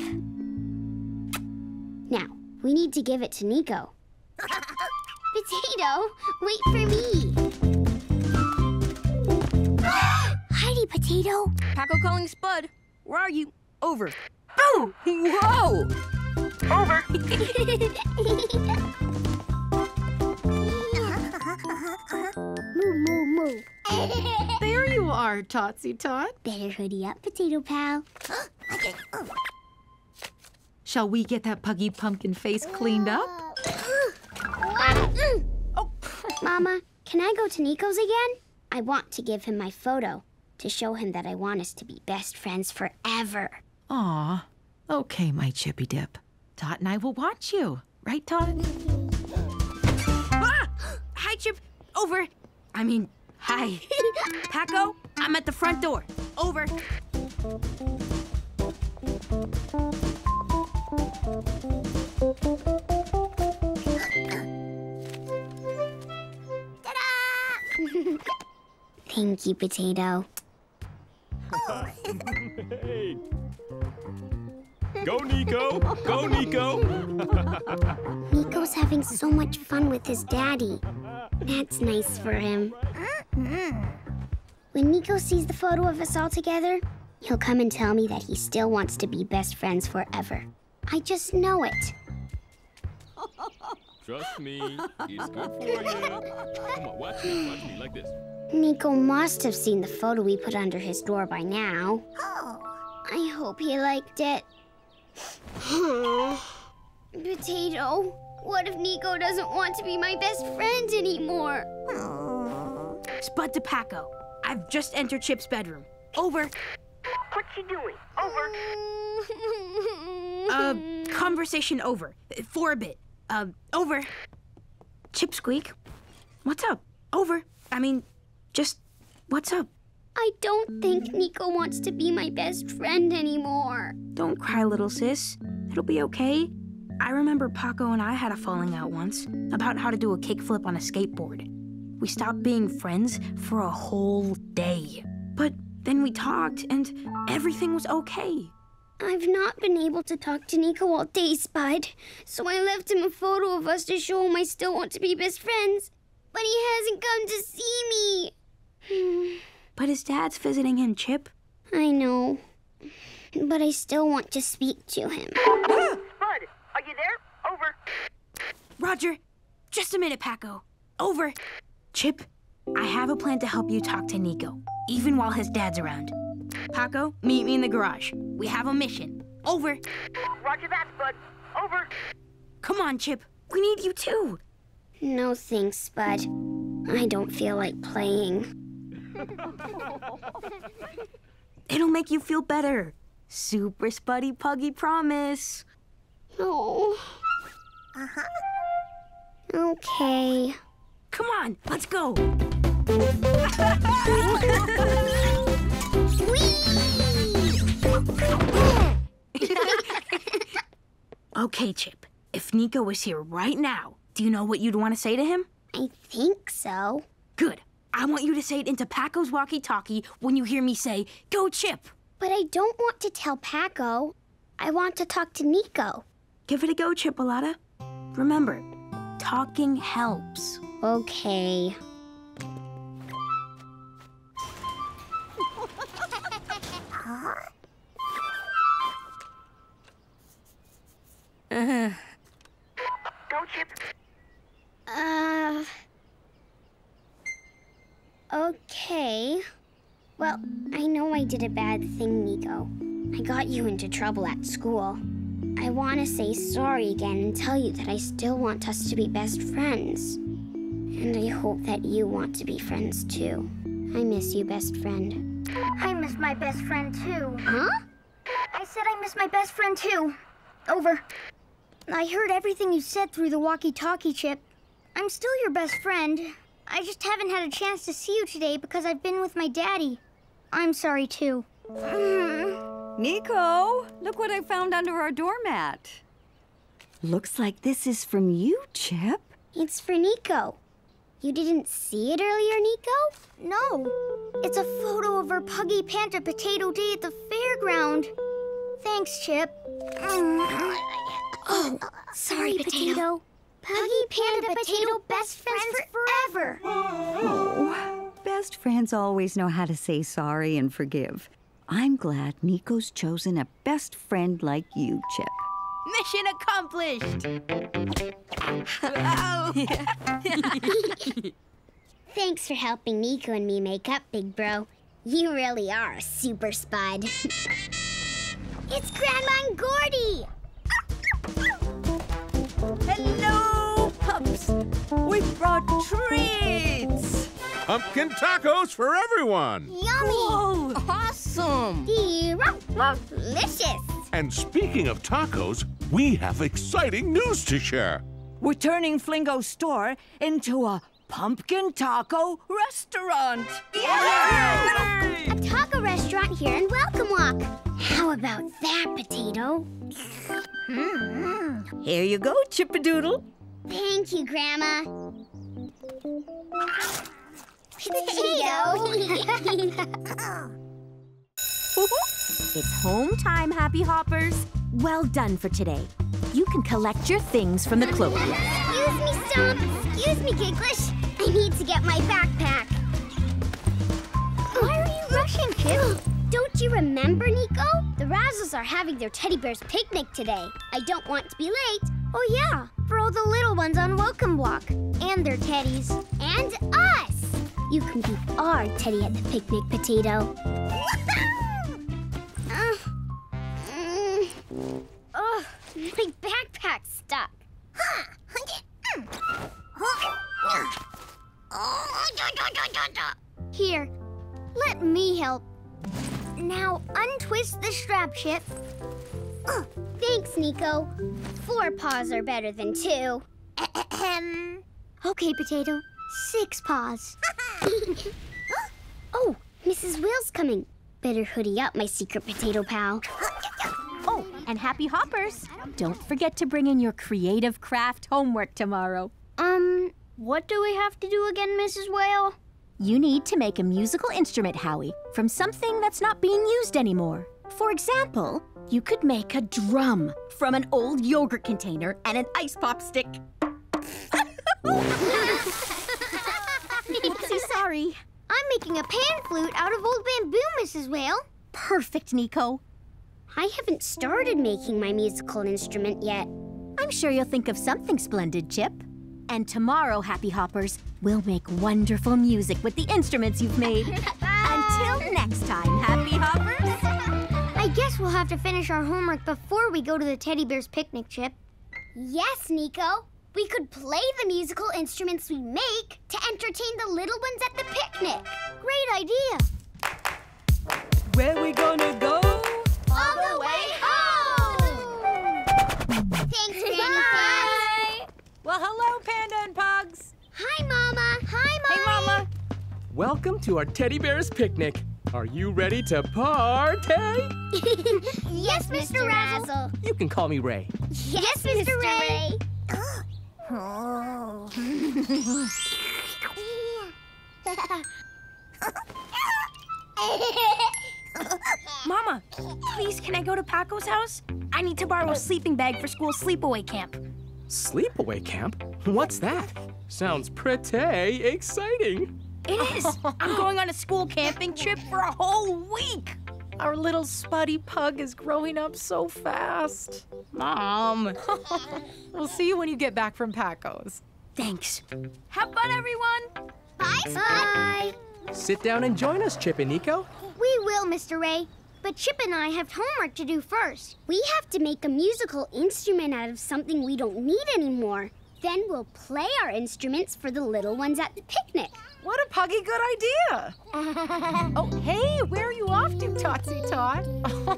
[SPEAKER 1] Now, we need to give it to Nico. Potato, wait for me.
[SPEAKER 11] Heidi Potato. Paco calling Spud. Where are you? Over. Boom! Oh, whoa! Over.
[SPEAKER 5] Move, move, move! There you are, Totsy Tot. Better hoodie up, Potato Pal. Shall we get that puggy pumpkin face cleaned up? Oh, Mama,
[SPEAKER 1] can I go to Nico's again? I want to give him my photo to show him that I want us to be best friends forever.
[SPEAKER 5] Aw, okay, my chippy dip. Tot
[SPEAKER 1] and I
[SPEAKER 11] will watch you. Right, Tot? ah! Hi, Chip. Over. I mean, hi. Paco, I'm at the front door. Over.
[SPEAKER 1] Thank you, Potato.
[SPEAKER 16] hey. Go, Nico! Go, Nico!
[SPEAKER 1] Nico's having so much fun with his daddy. That's nice for him. Uh-huh. When Nico sees the photo of us all together, he'll come and tell me that he still wants to be best friends forever. I just know it.
[SPEAKER 8] Trust me, he's good for you. Come
[SPEAKER 16] on, watch me, watch me, like this.
[SPEAKER 1] Nico must have seen the photo we put under his door by now. Oh. I hope he liked it. Potato, what if Nico doesn't want to be my best friend anymore?
[SPEAKER 11] Aww. Spud to Paco. I've just entered Chip's bedroom. Over.
[SPEAKER 8] What you doing? Over. uh,
[SPEAKER 11] conversation over. For a bit. Uh, over. Chip Squeak, what's up? Over. I mean, just what's up? I don't think Nico wants to be my best friend anymore. Don't cry, little sis. It'll be okay. I remember Paco and I had a falling out once about how to do a kickflip on a skateboard. We stopped being friends for a whole day. But then we talked and everything was okay. I've not been able to talk to Nico all day, Spud.
[SPEAKER 1] So I left him a photo of us to show him I still want to be best friends. But he hasn't come to see
[SPEAKER 11] me. But his dad's visiting him, Chip. I
[SPEAKER 1] know. But I still want to speak to him. Bud, are you
[SPEAKER 11] there? Over. Roger, just a minute, Paco. Over. Chip, I have a plan to help you talk to Nico, even while his dad's around. Paco, meet me in the garage. We have a mission. Over. Roger that, Bud. Over. Come on, Chip. We need you too. No thanks, Bud. I don't feel like playing. It'll make you feel better. Super Spuddy Puggy promise. No. Uh-huh. Okay. Come on, let's go. okay, Chip. If Nico was here right now, do you know what you'd want to say to him? I think so. Good. I want you to say it into Paco's walkie-talkie when you hear me say, go Chip. But I don't want to tell Paco. I want to talk to Nico. Give it a go, Chipolata. Remember, talking helps. Okay.
[SPEAKER 8] Uh, go, Chip. Uh...
[SPEAKER 1] Okay. Well, I know I did a bad thing, Nico. I got you into trouble at school. I want to say sorry again and tell you that I still want us to be best friends. And I hope that you want to be friends too. I miss you, best friend.
[SPEAKER 4] I miss my best friend too. Huh? I said I miss my best friend too. Over. I heard everything you said through the walkie-talkie chip. I'm still your best friend. I just haven't had a chance to see you today because I've been with my daddy. I'm sorry, too.
[SPEAKER 18] Nico, look what I found under our doormat. Looks like this is from you, Chip. It's for Nico.
[SPEAKER 4] You didn't see it earlier, Nico? No. It's a photo of our Puggy Panta Potato Day at the fairground. Thanks, Chip. oh, sorry, Potato. potato. Puggy, Panda, Potato, best friends forever.
[SPEAKER 18] Oh, best friends always know how to say sorry and forgive. I'm glad Nico's chosen a best friend like you, Chip.
[SPEAKER 11] Mission
[SPEAKER 8] accomplished!
[SPEAKER 1] Thanks for helping Nico and me make up, big bro. You really are a super spud. it's Grandma and Gordy!
[SPEAKER 13] Hello! Chums! We brought treats!
[SPEAKER 14] Pumpkin tacos for everyone! Yummy!
[SPEAKER 13] Whoa. Awesome! Delicious!
[SPEAKER 14] And speaking of tacos, we have exciting news to share.
[SPEAKER 13] We're turning Flingo's store into a pumpkin taco restaurant. Yay! A taco restaurant here in Welcome
[SPEAKER 1] Walk. How about that, Potato? mm -hmm.
[SPEAKER 13] Here you go, Chippadoodle.
[SPEAKER 1] Thank you, Grandma. Cheeto!
[SPEAKER 15] it's home time, Happy Hoppers. Well done for today. You can collect your things from the cloak
[SPEAKER 8] Excuse me, Stomp. Excuse
[SPEAKER 15] me, Gigglish. I need to get my
[SPEAKER 1] backpack. Why are you rushing, kid? Don't you remember, Nico? The Razzles are having their teddy bear's picnic today. I don't want to be late. Oh, yeah, for all the little ones on Welcome Walk. And their teddies. And
[SPEAKER 4] us!
[SPEAKER 1] You can be our teddy at the picnic, Potato. uh, mm,
[SPEAKER 4] oh, my backpack's
[SPEAKER 6] stuck.
[SPEAKER 1] Here, let me help. Now untwist the strap, Chip. Oh, thanks, Nico. Four paws are better than two. okay, Potato. Six paws. oh, Mrs. Whale's coming. Better hoodie up, my
[SPEAKER 15] secret potato pal. oh, and happy hoppers. Don't forget to bring in your creative craft homework tomorrow. Um, what do we have to do again, Mrs. Whale? You need to make a musical instrument, Howie, from something that's not being used anymore. For example, you could make a drum from an old yogurt container and an ice pop stick. so
[SPEAKER 4] sorry. I'm making a pan flute out of old bamboo, Mrs. Whale. Perfect,
[SPEAKER 15] Nico. I haven't started making my musical instrument yet. I'm sure you'll think of something splendid, Chip. And tomorrow, Happy Hoppers, we'll make wonderful music with the instruments you've made. Until next time, Happy Hoppers. I
[SPEAKER 4] guess we'll have to finish our homework before we go to the teddy bear's picnic, Chip.
[SPEAKER 1] Yes, Nico. We could play the musical instruments we make to entertain the little ones at the picnic. Great idea.
[SPEAKER 3] Where we gonna
[SPEAKER 1] go?
[SPEAKER 12] Welcome to our teddy bear's picnic. Are you ready to party?
[SPEAKER 1] yes, Mr. Razzle.
[SPEAKER 12] You can call me Ray.
[SPEAKER 1] Yes, Mr. Ray. oh.
[SPEAKER 11] Mama, please, can I go to Paco's house? I need to borrow a sleeping bag for school sleepaway camp.
[SPEAKER 16] Sleepaway camp? What's that? Sounds pretty exciting.
[SPEAKER 5] It is. I'm going on a school camping trip for a whole week. Our little spotty pug is growing up so fast. Mom. we'll see you when you get back from Paco's. Thanks.
[SPEAKER 11] Have fun, everyone. Bye, Bye.
[SPEAKER 12] Sit down and join us, Chip and Nico.
[SPEAKER 5] We will, Mr. Ray. But
[SPEAKER 1] Chip and I have homework to do first. We have to make a musical instrument out of something we don't need anymore. Then we'll play our instruments for the little ones at the picnic.
[SPEAKER 5] What a puggy good idea! oh, hey, where are you off to, Totsy Tot?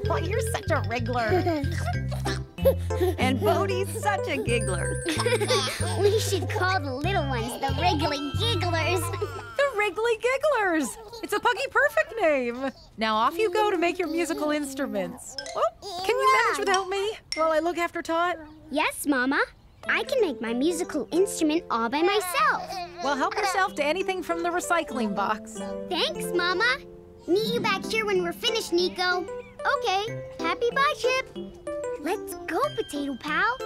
[SPEAKER 5] Oh, you're such a wriggler. and Bodie's such a
[SPEAKER 18] giggler.
[SPEAKER 5] we should call the little ones the Wriggly Gigglers. the Wriggly Gigglers! It's a Puggy perfect name. Now off you go to make your musical instruments. Oh, can you manage without me while I look after Tot? Yes, Mama.
[SPEAKER 1] I can make my musical instrument all by myself. Well, help yourself to anything from the recycling box. Thanks, Mama. Meet you back here when we're finished, Nico.
[SPEAKER 4] Okay. Happy bye, Chip. Let's go, Potato Pal.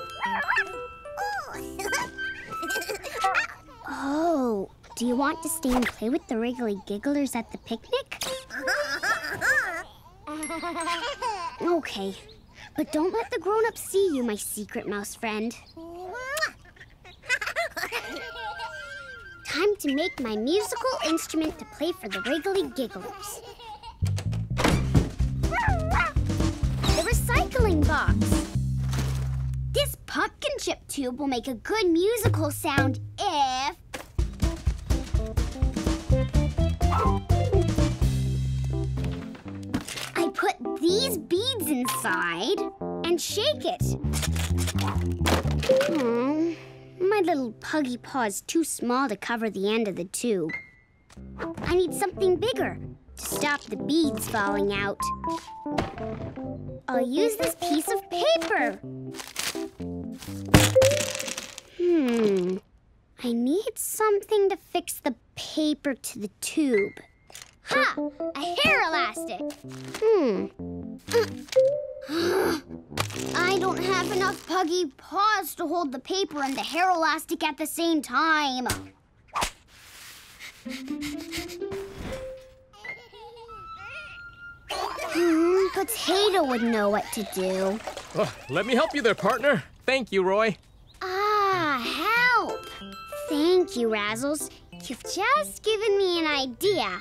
[SPEAKER 1] oh, do you want to stay and play with the Wriggly Gigglers at the picnic? okay, but don't let the grown-ups see you, my secret mouse friend. Time to make my musical instrument to play for the Wriggly Gigglers. The recycling box. This pumpkin chip tube will make a good musical sound if... put these beads inside and shake it. Aww, hmm, my little puggy paw is too small to cover the end of the tube. I need something bigger to stop the beads falling out. I'll use this piece of paper. Hmm, I need something to fix the paper to the tube.
[SPEAKER 8] Ha! A hair elastic.
[SPEAKER 1] Hmm. I don't have enough puggy paws to hold the paper and the hair elastic at the same time. Hmm, Potato would know what to do.
[SPEAKER 12] Oh, let me help you there, partner. Thank you, Roy.
[SPEAKER 4] Ah, help!
[SPEAKER 1] Thank you, Razzles. You've just given me an idea.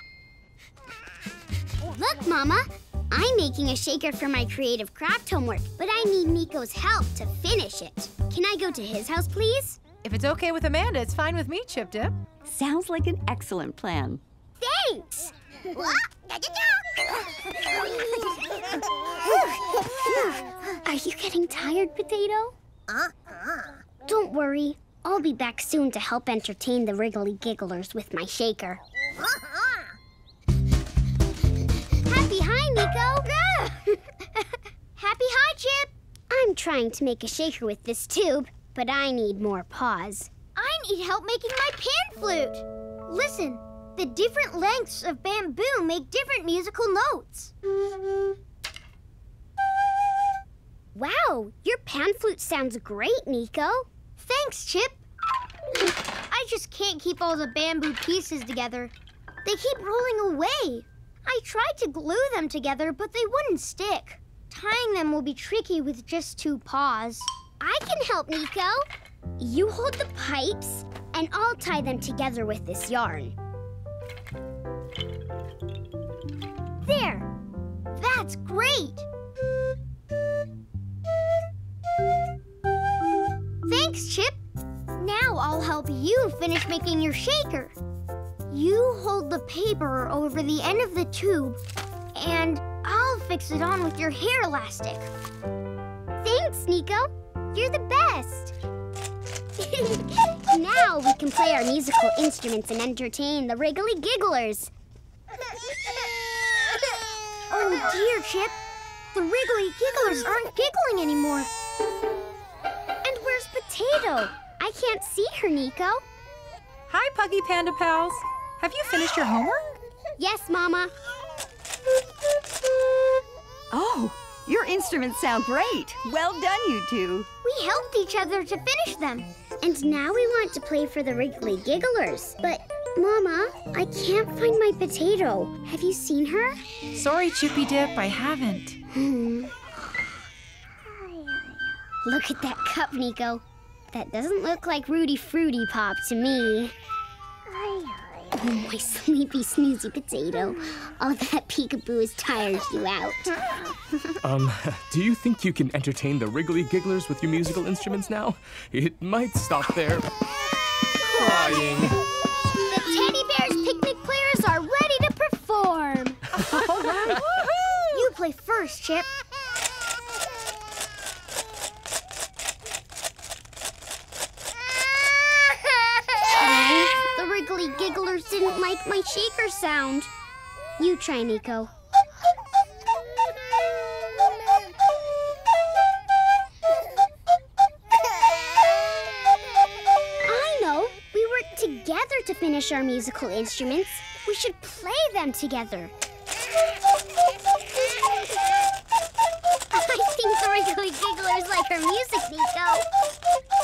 [SPEAKER 1] Look, Mama. I'm making a shaker for my creative craft homework, but I need Nico's help to finish it. Can I go
[SPEAKER 5] to his house, please? If it's okay with Amanda, it's fine with me, Chip Dip. Sounds like an excellent
[SPEAKER 18] plan.
[SPEAKER 1] Thanks! Are you getting tired, Potato? Uh Don't worry. I'll be back soon to help entertain the Wriggly Gigglers with my shaker.
[SPEAKER 8] Uh-uh.
[SPEAKER 1] Happy hi, Nico.
[SPEAKER 4] Happy hi, Chip.
[SPEAKER 1] I'm trying to make a shaker with this tube, but I need more paws.
[SPEAKER 4] I need help making my pan flute. Listen, the different lengths of bamboo make different musical notes.
[SPEAKER 1] Wow, your pan flute sounds great, Nico.
[SPEAKER 4] Thanks, Chip. I just can't keep all the bamboo pieces together. They keep rolling away. I tried to glue them together, but they wouldn't stick. Tying them will be tricky with just two paws. I can help, Nico.
[SPEAKER 1] You hold the pipes, and I'll tie them together with this yarn.
[SPEAKER 4] There! That's great! Thanks, Chip. Now I'll help you finish making your shaker. You hold the paper over the end of the tube, and I'll fix it on with your hair elastic. Thanks, Nico. You're the best.
[SPEAKER 1] now we can play our musical instruments and entertain the
[SPEAKER 4] Wriggly Gigglers. oh, dear, Chip. The Wriggly Gigglers aren't giggling anymore. And where's Potato? I can't see her, Nico. Hi, Puggy Panda Pals. Have
[SPEAKER 18] you finished your homework? Yes, Mama. Oh, your instruments sound great. Well done, you two. We helped each other to
[SPEAKER 1] finish them. And now we want to play for the Wriggly Gigglers. But, Mama, I can't find my potato. Have you seen her? Sorry, Chippy Dip, I haven't. Hmm. Look at that cup, Nico. That doesn't look like Rudy Fruity Pop to me. Oh, my sleepy, snoozy potato. All that peekaboo has tired you out.
[SPEAKER 17] um, do you think you can entertain the wriggly gigglers with your musical instruments now? It might stop there.
[SPEAKER 4] crying. The teddy bear's picnic players are ready to perform. All right. You play first, Chip.
[SPEAKER 1] giggly gigglers didn't like my shaker sound. You try, Nico. I know. We worked together to finish our musical instruments. We should play them together.
[SPEAKER 8] I think the
[SPEAKER 1] Wriggly Gigglers like her music, Nico.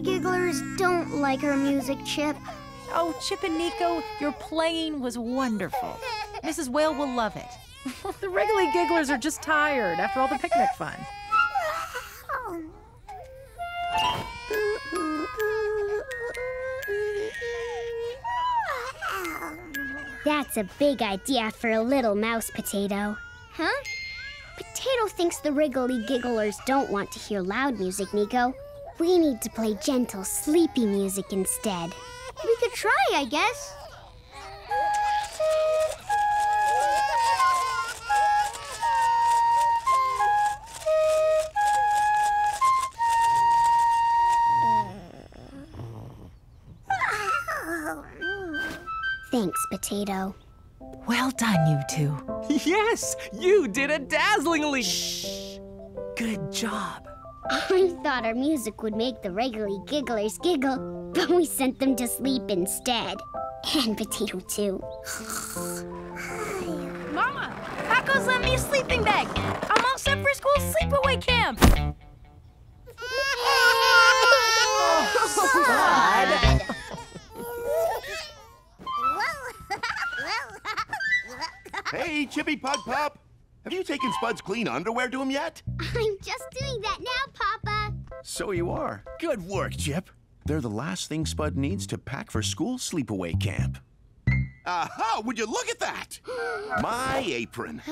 [SPEAKER 5] Gigglers don't like our music, Chip. Oh, Chip and Nico, your playing was wonderful. Mrs. Whale will love it. the Wriggly Gigglers are just tired after all the picnic fun.
[SPEAKER 1] That's a big idea for a little mouse potato.
[SPEAKER 6] Huh? Potato
[SPEAKER 1] thinks the Wriggly Gigglers don't want to hear loud music, Nico. We need to play gentle, sleepy music instead.
[SPEAKER 6] We could try, I guess.
[SPEAKER 1] Thanks, Potato.
[SPEAKER 5] Well done, you two.
[SPEAKER 1] Yes, you did it dazzlingly.
[SPEAKER 8] Shh. Good job.
[SPEAKER 1] I thought our music would make the wriggly gigglers giggle, but we sent them to sleep instead. And Potato, too.
[SPEAKER 11] Mama, Paco's lent me a sleeping bag. I'm all
[SPEAKER 9] set for school sleepaway camp.
[SPEAKER 8] oh, God.
[SPEAKER 2] hey, Chippy Pug Pop. Have you taken Spud's clean underwear to him yet?
[SPEAKER 1] I'm just doing that now, Papa.
[SPEAKER 2] So you are. Good work, Chip. They're the last thing Spud needs to pack for school sleepaway camp. Aha! Would you look at that? My apron.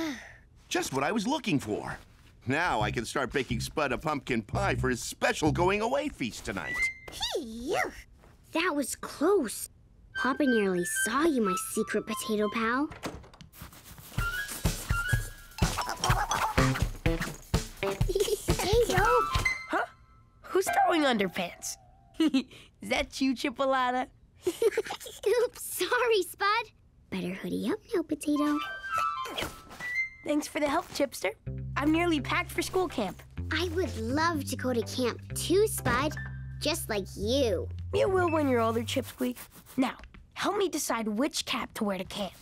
[SPEAKER 2] Just what I was looking for. Now I can start baking Spud a pumpkin pie for his special going away feast tonight.
[SPEAKER 1] Hey, that was close. Papa nearly saw you, my secret potato pal.
[SPEAKER 11] Who's throwing underpants? Is that you, Chipolata? Oops, sorry, Spud. Better hoodie up now, Potato. Thanks for the help, Chipster. I'm nearly packed for school camp. I would love to go to camp too, Spud. Just like you. You will when you're older, Chipsqueak. Now, help me decide which cap to wear to camp.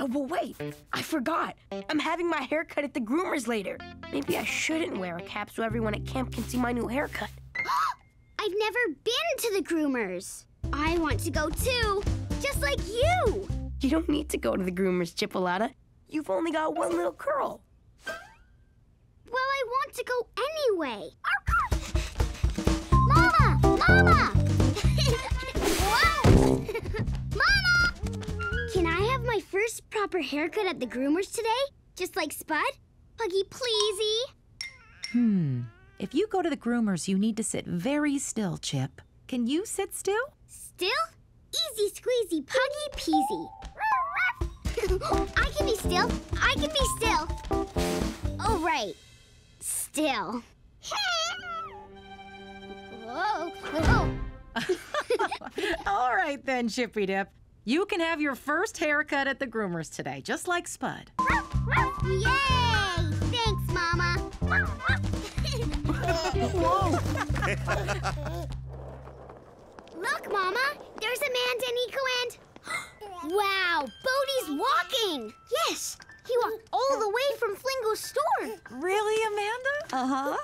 [SPEAKER 11] Oh, but wait, I forgot. I'm having my haircut at the groomer's later. Maybe I shouldn't wear a cap so everyone at camp can see my new haircut. I've never been to the groomers. I want to go too, just like you. You don't need to go to the groomers, Chipolata. You've only got one little curl. Well, I want to go anyway.
[SPEAKER 1] Mama! Mama! Mama! Can I have my first proper haircut at the groomers today? Just like Spud? Puggy pleasey.
[SPEAKER 5] Hmm. If you go to the groomers, you need to sit very still, Chip. Can you sit still? Still? Easy squeezy, puggy peasy.
[SPEAKER 1] I can be still. I can be still. All right.
[SPEAKER 5] Still. Whoa. Whoa. All right then, Chippy Dip. You can have your first haircut at the groomers today, just like Spud.
[SPEAKER 1] Yay! Thanks, Mama.
[SPEAKER 8] Whoa! Look, Mama!
[SPEAKER 1] There's Amanda and Nico and... wow!
[SPEAKER 10] Bodie's walking! Yes! He walked all the way from Flingo's store! Really,
[SPEAKER 18] Amanda? Uh-huh.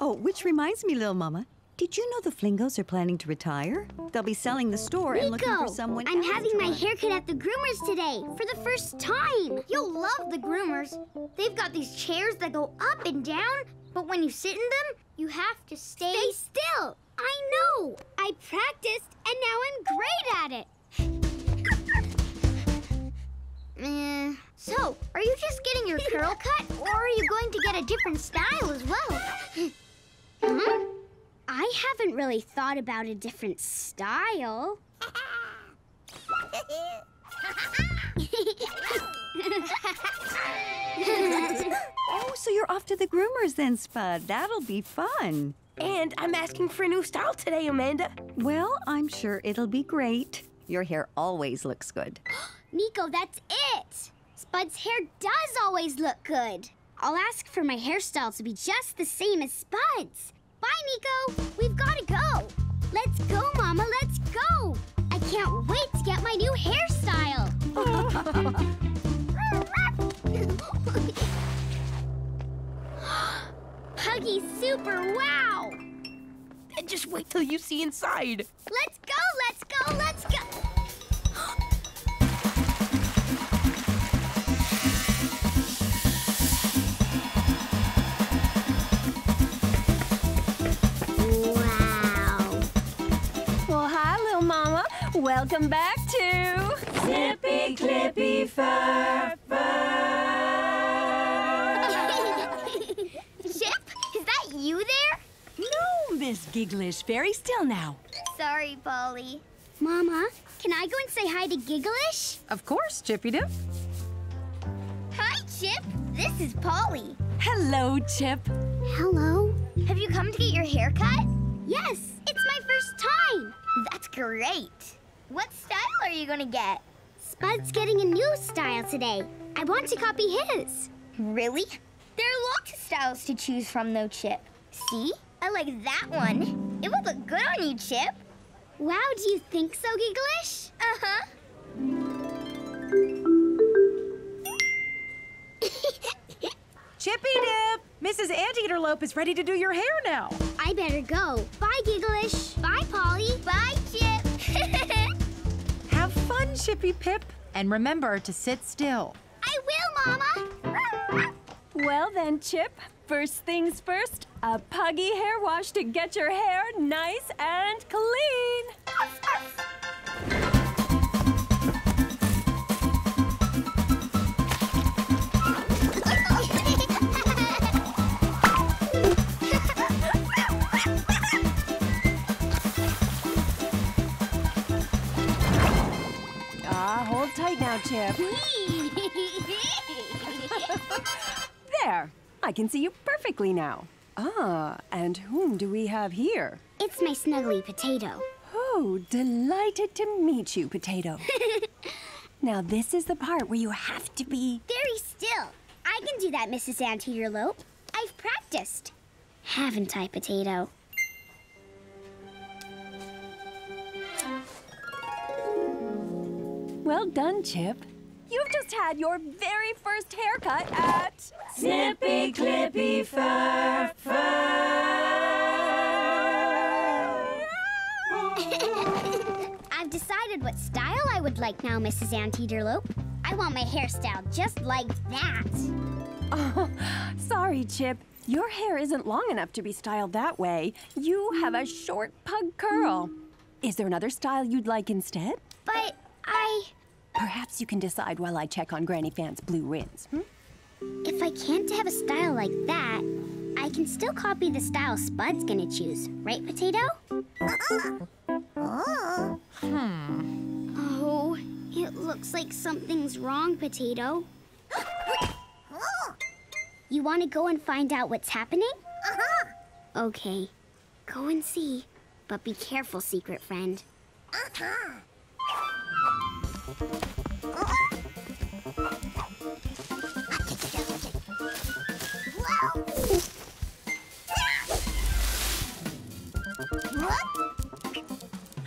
[SPEAKER 18] Oh, which reminds me, little Mama. Did you know the Flingos are planning to retire? They'll be selling the store Nico, and looking for someone I'm having my haircut at the
[SPEAKER 4] groomers today for the first time. You'll love the groomers. They've got these chairs that go up and down, but when you sit in them, you have to stay, stay still. I know. I practiced, and now I'm great at it. eh. So, are you just getting your curl cut, or are you going to get a different style as well? Hmm? I haven't really thought about
[SPEAKER 1] a different style.
[SPEAKER 18] oh, so you're off to the groomers then, Spud. That'll be fun. And I'm asking for a new style today, Amanda. Well, I'm sure it'll be great. Your hair always looks good.
[SPEAKER 1] Nico, that's it! Spud's hair does always look good. I'll ask for my hairstyle to be just the same as Spud's. Bye, Nico. We've got to go. Let's go, Mama. Let's go. I can't wait to get my new hairstyle.
[SPEAKER 11] Huggy Super Wow! And just wait till you see inside. Let's go, let's go, let's go!
[SPEAKER 19] wow. Well, hi, little mama. Welcome back to... Clippy, clippy, fur, fur.
[SPEAKER 1] Chip, is that you there?
[SPEAKER 19] No, Miss Gigglish. Very still now.
[SPEAKER 1] Sorry, Polly. Mama, can I go and say hi to Gigglish?
[SPEAKER 19] Of course,
[SPEAKER 5] Chippy Dip.
[SPEAKER 4] Hi, Chip. This is Polly. Hello, Chip. Hello. Have you come to get your hair cut? Yes, it's my first
[SPEAKER 1] time. That's great. What style are you going to get? Bud's getting a new style today. I want to copy his. Really? There are lots of styles to choose from, though, Chip. See? I like that one. It will look good on you, Chip. Wow, do you think so, Gigglish? Uh-huh.
[SPEAKER 5] Chippy Dip! Mrs. Anteaterlope is ready to do your hair now.
[SPEAKER 1] I better go. Bye, Gigglish. Bye,
[SPEAKER 10] Polly. Bye,
[SPEAKER 5] Chippy Pip, and remember to
[SPEAKER 19] sit still.
[SPEAKER 10] I will, Mama!
[SPEAKER 19] well then, Chip, first things first, a puggy hair wash to get your hair nice and clean. tight now, Chip. there. I can see you perfectly now. Ah, and whom do we have here? It's my snuggly potato. Oh, delighted to meet you, potato. now, this is the part where you have to be...
[SPEAKER 1] Very still. I can do that, Mrs. Antelope. I've practiced. Haven't I, potato?
[SPEAKER 19] Well done, Chip. You've just had your very first haircut at... Snippy Clippy Fur Fur!
[SPEAKER 1] I've decided what style I would like now, Mrs. Anteaterlope. I want my hairstyle just like that.
[SPEAKER 19] Oh, sorry, Chip. Your hair isn't long enough to be styled that way. You have a short pug curl. Is there another style you'd like instead? Perhaps you can decide while I check on Granny Fant's blue rins, hmm? If I can't have a style like that,
[SPEAKER 1] I can still copy the style Spud's gonna choose, right, Potato? Uh-uh. Oh. Hmm. Oh, it looks like something's wrong, Potato. you want to go and find out what's happening? Uh-huh. Okay. Go and see, but be careful, secret friend.
[SPEAKER 8] Uh-huh.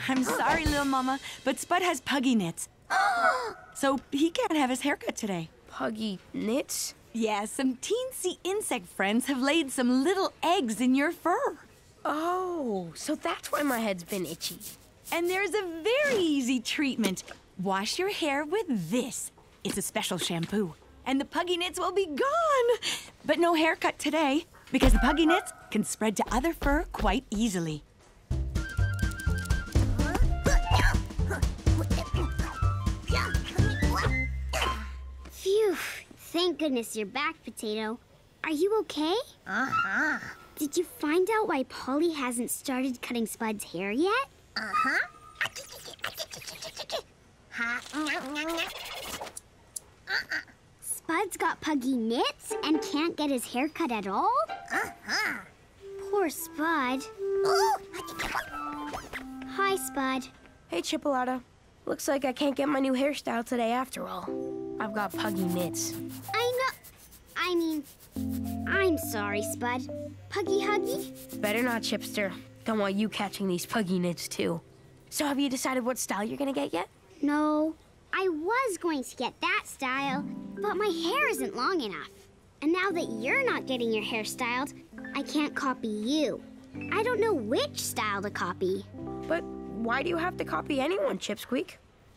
[SPEAKER 19] I'm sorry, little mama, but Spud has puggy nits. so he can't have his haircut today. Puggy nits? Yeah, some teensy insect friends have laid some little eggs in your fur. Oh, so that's why my head's been itchy. And there's a very easy treatment. Wash your hair with this. It's a special shampoo, and the puggy nits will be gone. But no haircut today, because the puggy nits can spread to other fur quite easily.
[SPEAKER 1] Phew, thank goodness you're back, Potato. Are you okay? Uh-huh. Did you find out why Polly hasn't started cutting Spud's hair yet? Uh-huh. Spud's got puggy nits and can't get his hair cut at all?
[SPEAKER 8] Uh-huh.
[SPEAKER 11] Poor Spud. Ooh. Hi, Spud. Hey, Chipolata. Looks like I can't get my new hairstyle today after all. I've got puggy nits. I know. I mean, I'm sorry,
[SPEAKER 1] Spud. Puggy Huggy?
[SPEAKER 11] Better not, Chipster. Don't want you catching these puggy nits, too. So have you decided what style you're gonna get yet?
[SPEAKER 1] No, I was going to get that style, but my hair isn't long enough. And now that you're not getting your hair
[SPEAKER 11] styled, I can't copy you. I don't know which style to copy. But why do you have to copy anyone, Chipsqueak?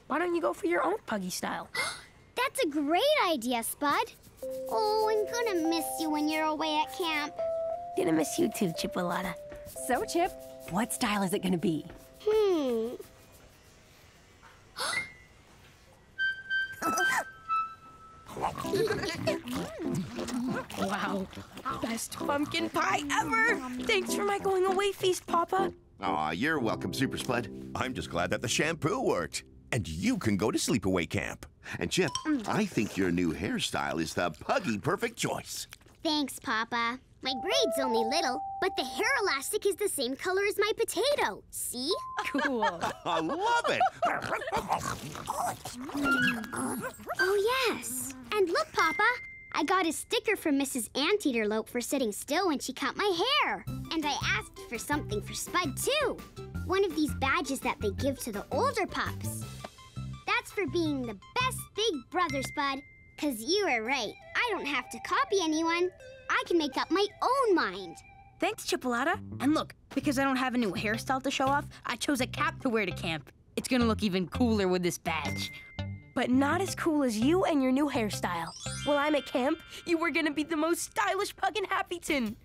[SPEAKER 11] Why don't you go for your own Puggy style?
[SPEAKER 1] That's a great idea, Spud. Oh,
[SPEAKER 11] I'm gonna miss you when you're away at camp.
[SPEAKER 19] Gonna miss you too, Chipolata. So, Chip, what style is it gonna be?
[SPEAKER 8] Hmm, wow, best
[SPEAKER 11] pumpkin pie ever! Thanks for my going away feast, Papa.
[SPEAKER 2] Aw, you're welcome, Super Sled. I'm just glad that the shampoo worked. And you can go to sleepaway camp. And Chip, mm. I think your new hairstyle is the puggy perfect choice.
[SPEAKER 1] Thanks, Papa. My grade's only little, but the hair elastic is the same color as my potato. See?
[SPEAKER 2] Cool. I love it.
[SPEAKER 1] oh, yes. And look, Papa. I got a sticker from Mrs. Anteaterlope for sitting still when she cut my hair. And I asked for something for Spud, too. One of these badges that they give to the older pups. That's for being the best big brother, Spud. Cause you are right. I don't have to copy anyone. I can make up my
[SPEAKER 11] own mind. Thanks, Chipolata. And look, because I don't have a new hairstyle to show off, I chose a cap to wear to camp. It's gonna look even cooler with this badge. But not as cool as you and your new hairstyle. While I'm at camp, you were gonna be the most stylish pug in Happyton.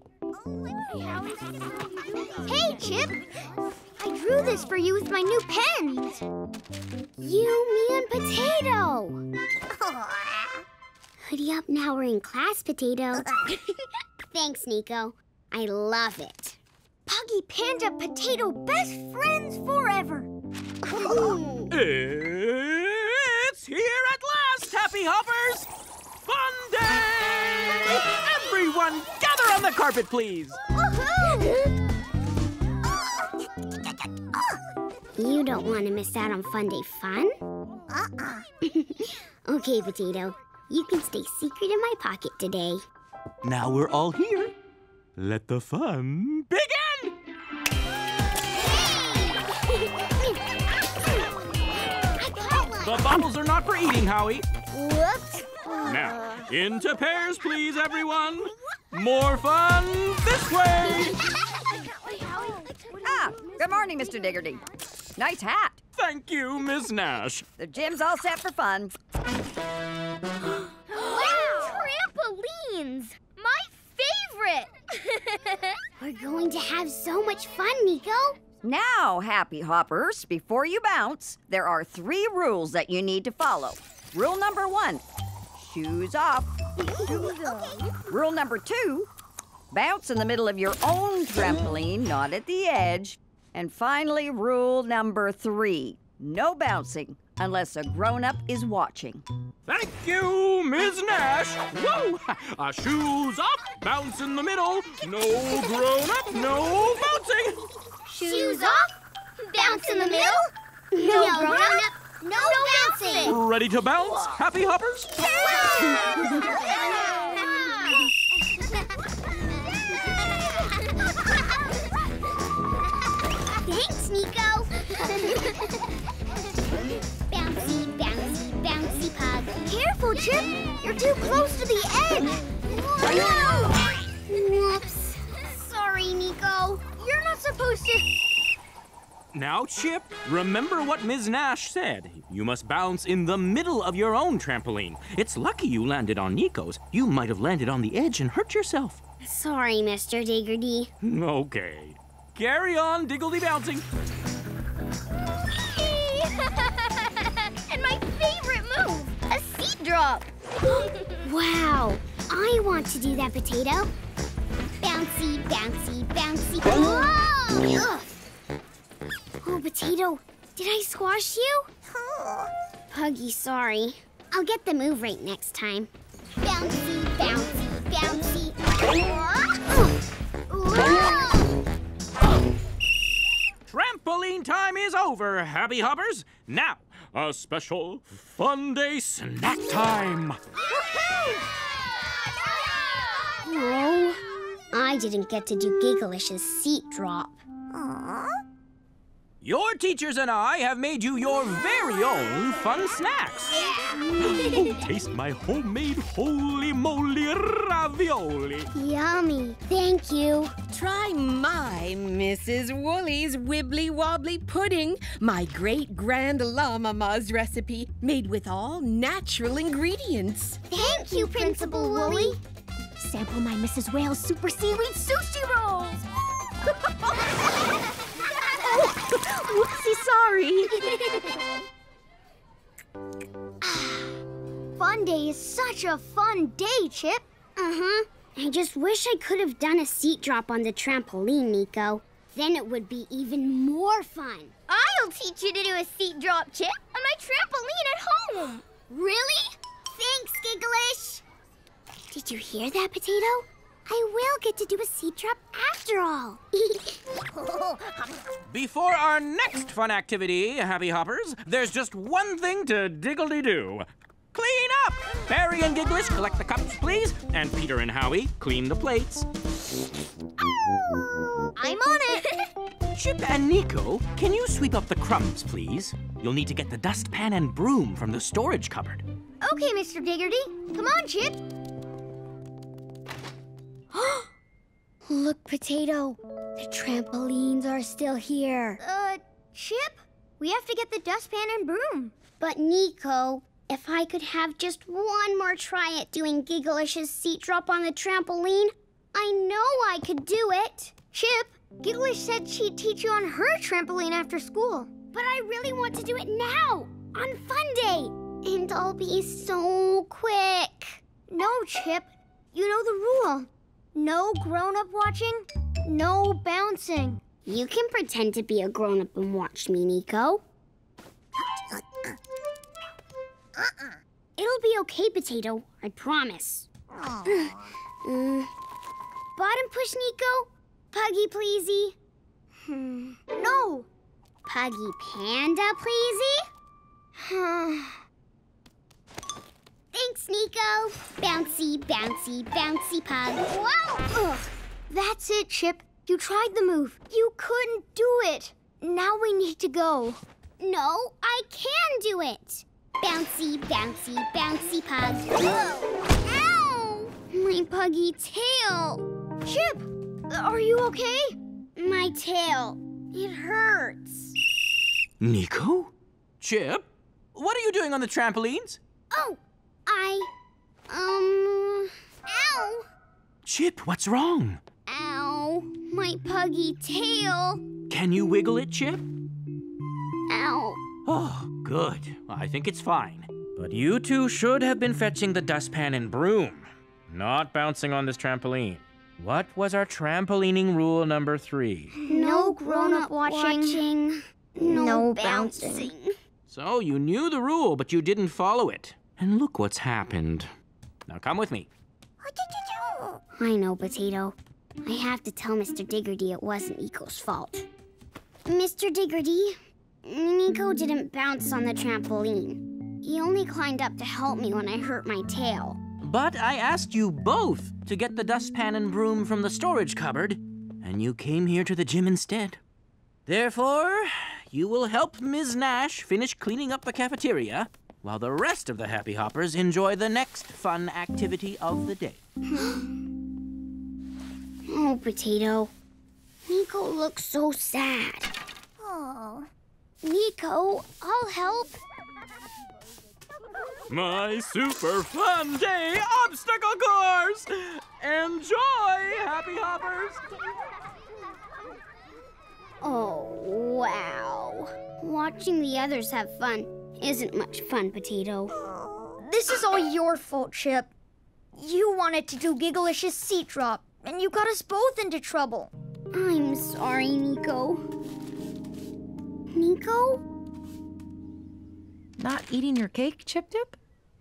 [SPEAKER 4] Hey, Chip! I drew this for you with my new pens. You, me, and Potato!
[SPEAKER 1] Hoodie up now we're in class, Potato. Thanks, Nico. I love it.
[SPEAKER 4] Puggy, Panda, Potato, best friends forever! it's here at last, Happy Hoppers!
[SPEAKER 1] Everyone gather on the carpet, please!
[SPEAKER 8] Uh-huh.
[SPEAKER 1] You don't want to miss out on Fun Day fun? Uh-uh. okay, Potato. You can stay secret in my pocket today.
[SPEAKER 7] Now we're all here. Let the fun
[SPEAKER 1] begin!
[SPEAKER 7] the bottles are not for eating, Howie.
[SPEAKER 8] Whoops. Now,
[SPEAKER 7] uh. into pairs, please, everyone. More fun this way.
[SPEAKER 18] ah, good morning, Mr. Diggledy. Nice hat. Thank you, Miss Nash. The gym's all set for fun. wow!
[SPEAKER 4] Trampolines! My favorite! We're
[SPEAKER 1] going to have so much fun, Nico.
[SPEAKER 18] Now, Happy Hoppers, before you bounce, there are three rules that you need to follow. Rule number one, shoes off. Shoes off. Rule number two, bounce in the middle of your own trampoline, not at the edge. And finally, rule number three, no bouncing unless a grown-up is watching.
[SPEAKER 7] Thank you, Ms. Nash. Whoa! shoes up, bounce in the middle, no grown-up, no bouncing.
[SPEAKER 4] Shoes off, bounce in the middle, no, no grown-up, no, no bouncing. Ready to bounce? Happy hoppers?
[SPEAKER 1] Thanks, Nico. bouncy, bouncy, bouncy pug. Careful, Chip. You're too close
[SPEAKER 4] to the edge. Whoa! Whoops. Sorry, Nico. You're not supposed to...
[SPEAKER 7] Now, Chip, remember what Ms. Nash said. You must bounce in the middle of your own trampoline. It's lucky you landed on Nico's. You might have landed on the edge and hurt yourself.
[SPEAKER 1] Sorry, Mr. Diggledy.
[SPEAKER 7] Okay.
[SPEAKER 1] Carry on, Diggledy Bouncing. and my favorite move, a seat drop. wow, I want to do that, Potato. Bouncy, bouncy, bouncy.
[SPEAKER 8] Whoa!
[SPEAKER 1] Oh, Potato, did I squash you? Puggy, sorry. I'll get the move right next time. Bouncy, bouncy, bouncy. Whoa.
[SPEAKER 7] Trampoline time is over, Happy Hoppers. Now, a special fun day snack time.
[SPEAKER 1] Whoa. I didn't get to do Gigglish's
[SPEAKER 4] seat drop. Aww.
[SPEAKER 7] Your teachers and I have made you your very own fun snacks. Yeah.
[SPEAKER 4] oh,
[SPEAKER 7] taste my homemade holy moly ravioli.
[SPEAKER 3] Yummy. Thank you. Try my Mrs. Woolley's Wibbly Wobbly Pudding, my great grand llama Ma's recipe, made with all natural ingredients. Thank you,
[SPEAKER 10] Principal Woolley. Sample my Mrs. Whale's Super Seaweed Sushi Rolls. Oh, whoopsie,
[SPEAKER 8] sorry.
[SPEAKER 4] fun day is such a fun
[SPEAKER 1] day, Chip. Uh-huh. I just wish I could have done a seat drop on the trampoline, Nico. Then it would be even more fun. I'll teach you to do a seat drop, Chip, on my trampoline at home. really? Thanks, Gigglish.
[SPEAKER 10] Did you hear that, Potato? I will get to do a seat drop after all.
[SPEAKER 7] Before our next fun activity, Happy Hoppers, there's just one thing to diggledy-do. Clean up! Barry and Gigglish, collect the cups, please. And Peter and Howie, clean the plates. Oh,
[SPEAKER 4] I'm on it!
[SPEAKER 7] Chip and Nico, can you sweep up the crumbs, please? You'll need to get the dustpan and broom from the storage cupboard.
[SPEAKER 4] Okay, Mr. Diggledy. Come on, Chip. Look, Potato.
[SPEAKER 1] The trampolines are still here. Uh, Chip, we have to get the dustpan and broom. But, Nico, if I could have just one more try at doing Gigglish's seat drop on the trampoline, I know I could do it. Chip, Gigglish said she'd teach you on her trampoline after school. But I really want to do it now, on Fun Day. And I'll be so quick. No, Chip. You know the rule. No grown-up watching, no bouncing. You can pretend to be a grown-up and watch me, Nico. Uh-uh. It'll be okay, Potato. I promise. bottom push, Nico. Puggy, pleasey. Hmm. No! Puggy Panda, pleasey? Thanks, Nico. Bouncy, bouncy, bouncy pug. Whoa! Ugh. That's it, Chip. You tried the move. You couldn't do it. Now we need to go. No, I can do it. Bouncy, bouncy, bouncy pug. Whoa! Ow! My puggy tail. Chip, are you okay? My tail. It hurts.
[SPEAKER 8] Nico?
[SPEAKER 7] Chip, what are you doing on the trampolines?
[SPEAKER 1] Oh, I... Um... Ow!
[SPEAKER 7] Chip, what's wrong?
[SPEAKER 1] Ow. My puggy tail. Can you wiggle it, Chip? Ow.
[SPEAKER 7] Oh, good. I think it's fine. But you two should have been fetching the dustpan and broom, not bouncing on this trampoline. What was our trampolining rule number three?
[SPEAKER 8] No grown-up watching. watching. No, no bouncing. bouncing.
[SPEAKER 7] So you knew the rule, but you didn't follow it. And look what's happened. Now come with me.
[SPEAKER 1] I know, Potato. I have to tell Mr. Diggledy it wasn't Nico's fault. Mr. Diggledy, Nico didn't bounce on the trampoline. He only climbed up to help me when I hurt my tail.
[SPEAKER 7] But I asked you both to get the dustpan and broom from the storage cupboard, and you came here to the gym instead. Therefore, you will help Ms. Nash finish cleaning up the cafeteria, while the rest of the Happy Hoppers enjoy the next fun activity
[SPEAKER 1] of the day. oh, Potato. Nico looks so sad.
[SPEAKER 10] Oh.
[SPEAKER 1] Nico,
[SPEAKER 10] I'll
[SPEAKER 8] help.
[SPEAKER 1] My super fun day obstacle course! Enjoy, Happy Hoppers! Oh, wow. Watching the others have fun isn't much fun, Potato. This is all your fault, Chip.
[SPEAKER 6] You wanted to do Gigglish's seat drop, and you got us both into trouble. I'm sorry, Nico. Nico?
[SPEAKER 1] Not eating your cake, Chip Dip?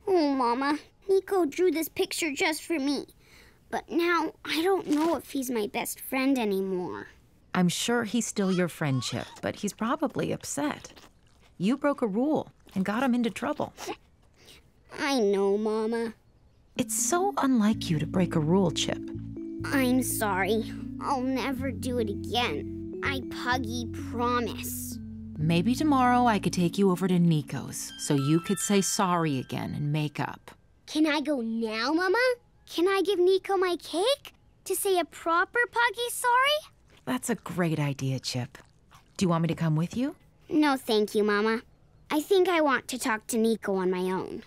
[SPEAKER 1] Oh, Mama. Nico drew this picture just for me. But now I don't know if he's my best friend anymore.
[SPEAKER 5] I'm sure he's still your friend, Chip, but he's probably upset. You broke a rule and got him into trouble.
[SPEAKER 1] I know, Mama. It's so
[SPEAKER 5] unlike you to break a rule, Chip.
[SPEAKER 1] I'm sorry. I'll never do it again. I puggy promise.
[SPEAKER 5] Maybe tomorrow I could take you over to Nico's so you could say sorry again and make up.
[SPEAKER 1] Can I go now, Mama? Can I give Nico my cake? To say a proper puggy sorry?
[SPEAKER 5] That's a great idea, Chip. Do you want me to come with you?
[SPEAKER 1] No, thank you, Mama. I think I want to talk to Nico on my own.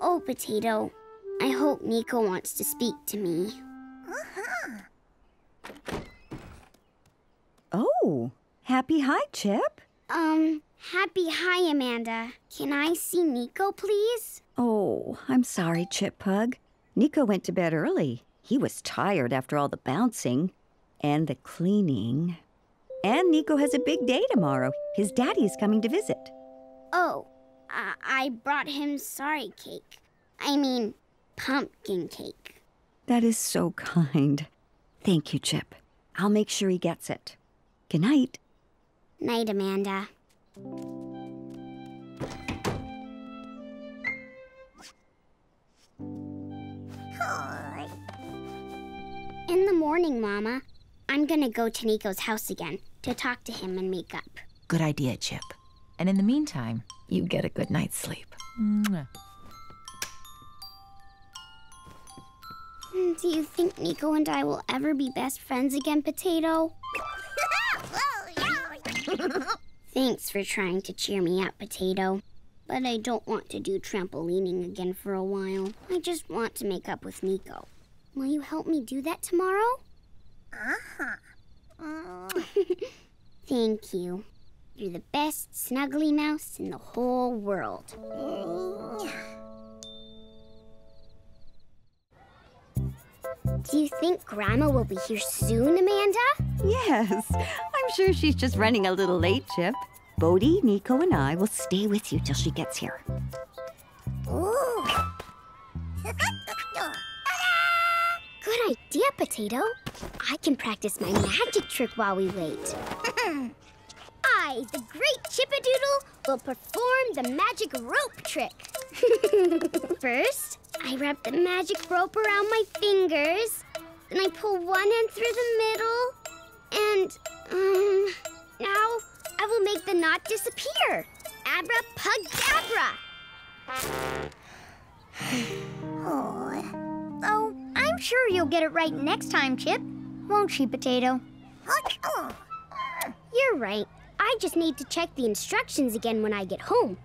[SPEAKER 1] Oh, Potato. I hope Nico wants to speak to me.
[SPEAKER 18] Uh-huh. Oh, happy hi, Chip.
[SPEAKER 1] Um, happy hi, Amanda. Can I see Nico, please?
[SPEAKER 18] Oh, I'm sorry, Chip Pug. Nico went to bed early. He was tired after all the bouncing and the cleaning. And Nico has a big day tomorrow. His daddy is coming to visit.
[SPEAKER 1] Oh, I, I brought him sorry cake. I mean, pumpkin cake.
[SPEAKER 18] That is so kind. Thank you, Chip. I'll make sure he gets it. Good night. Night, Amanda.
[SPEAKER 1] In the morning, Mama. I'm gonna go to Nico's house again to talk to him and make up.
[SPEAKER 5] Good idea, Chip. And in the meantime, you get a good night's sleep.
[SPEAKER 1] Mwah. Hmm, do you think Nico and I will ever be best friends again, Potato? Thanks for trying to cheer me up, Potato. But I don't want to do trampolining again for a while. I just want to make up with Nico. Will you help me do that
[SPEAKER 8] tomorrow? Uh-huh.
[SPEAKER 1] Thank you. You're the best snuggly mouse in the whole world. Do you think Grandma will be here soon, Amanda? Yes. I'm
[SPEAKER 18] sure she's just running a little late, Chip. Bodie, Nico, and I will stay with you till she gets here.
[SPEAKER 1] Ooh. Good idea, Potato. I can practice my magic trick while we wait. I, the great Chippadoodle, will perform the magic rope trick. First, I wrap the magic rope around my fingers. Then I pull one end through the middle. And, um, now I will
[SPEAKER 4] make the knot disappear. Abracadabra! oh, oh. I'm sure you'll get it right next time, Chip. Won't she, Potato? You're right. I just
[SPEAKER 1] need to check the instructions again when I get home.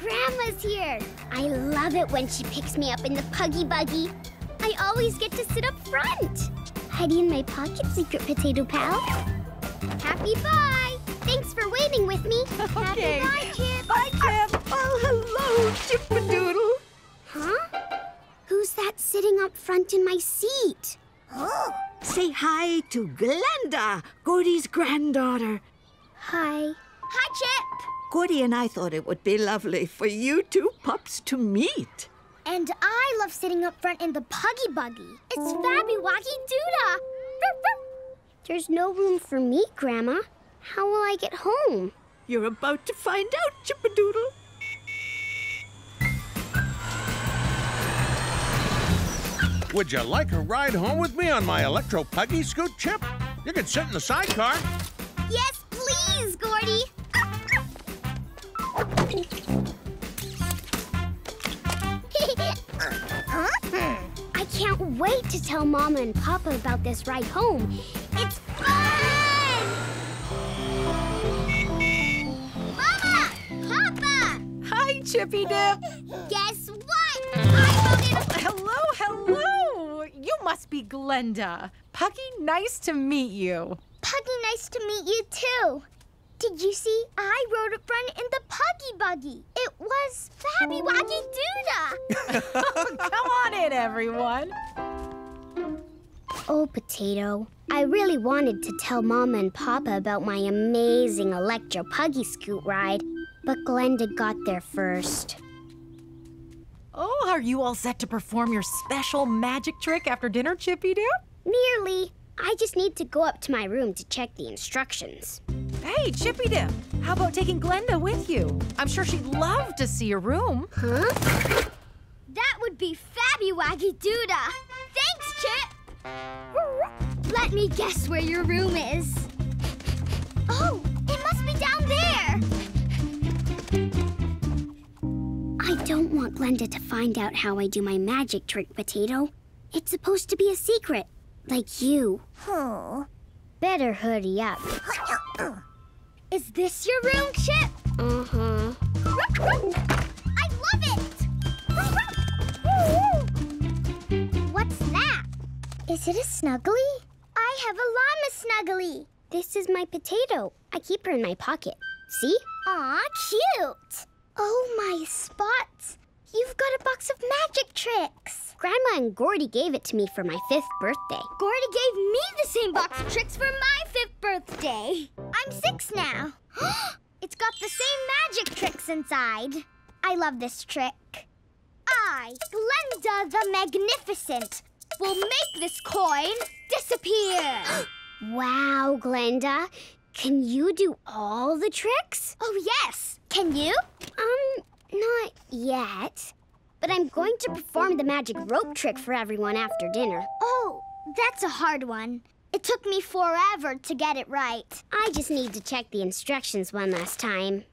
[SPEAKER 1] Grandma's here! I love it when she picks me up in the Puggy Buggy. I always get to sit up front. Hidey in my pocket, Secret Potato Pal. Happy bye! Thanks for waiting with me. okay. Happy bye, Chip. Bye, Chip. Oh, hello, Chip-a-doodle. Huh? Who's that sitting up front in my seat?
[SPEAKER 13] Oh. Say hi to Glenda, Gordy's granddaughter. Hi. Hi, Chip. Gordy and I thought it would be lovely for you two pups to meet.
[SPEAKER 4] And I love sitting up front in the Puggy Buggy. It's Fabby
[SPEAKER 6] Wacky Doodle.
[SPEAKER 1] There's no room for me, Grandma. How will I get home? You're about to find out, Chippadoodle.
[SPEAKER 14] Would you like a ride home with me on my electro puggy scoot chip? You can sit in the sidecar.
[SPEAKER 4] Yes, please, Gordy. I
[SPEAKER 1] can't wait to tell Mama and Papa about this ride home. It's
[SPEAKER 8] fun! Mama! Papa! Hi, Chippy Dip.
[SPEAKER 11] Guess what? I
[SPEAKER 5] voted... Hello, hello! You must be Glenda. Puggy, nice to meet you. Puggy, nice to meet you too.
[SPEAKER 4] Did you see? I rode a friend in the Puggy Buggy. It was Fabby
[SPEAKER 5] Waggy Duda. Come on in, everyone.
[SPEAKER 1] Oh, Potato. I really wanted to tell Mama and Papa about my amazing Electro Puggy Scoot ride, but Glenda got there first.
[SPEAKER 5] Oh, are you all set to perform your special magic trick after dinner, Chippy Doo? Nearly. I just need to go up to my room to check the instructions. Hey, Chippy Doo, how about taking Glenda with you? I'm sure she'd love to see your room. Huh? That would be Fabby Waggy Doodah. Thanks,
[SPEAKER 4] Chip! Let me guess where your room is. Oh, it must be down there! I
[SPEAKER 1] don't want Glenda to find out how I do my magic trick, Potato. It's supposed to be a secret, like you. Oh. Better hurry up.
[SPEAKER 4] Is this your room, Chip? Uh-huh. I love it! What's that?
[SPEAKER 1] Is it a snuggly? I have a llama snuggly. This is my potato. I keep her in my pocket. See? Aw, cute! Oh, my spots! You've got a box of magic tricks! Grandma and Gordy gave it to me for my fifth
[SPEAKER 4] birthday. Gordy gave me the same box of tricks for my fifth birthday. I'm six now. it's got the same magic tricks inside. I love this trick. I, Glenda the Magnificent, will make this
[SPEAKER 1] coin disappear. wow, Glenda. Can you do all the tricks? Oh, yes. Can you? Um, not yet. But I'm going to perform the magic rope trick for everyone after dinner.
[SPEAKER 10] Oh,
[SPEAKER 4] that's
[SPEAKER 1] a hard one. It took me forever to get it right. I just need to check the instructions one last time.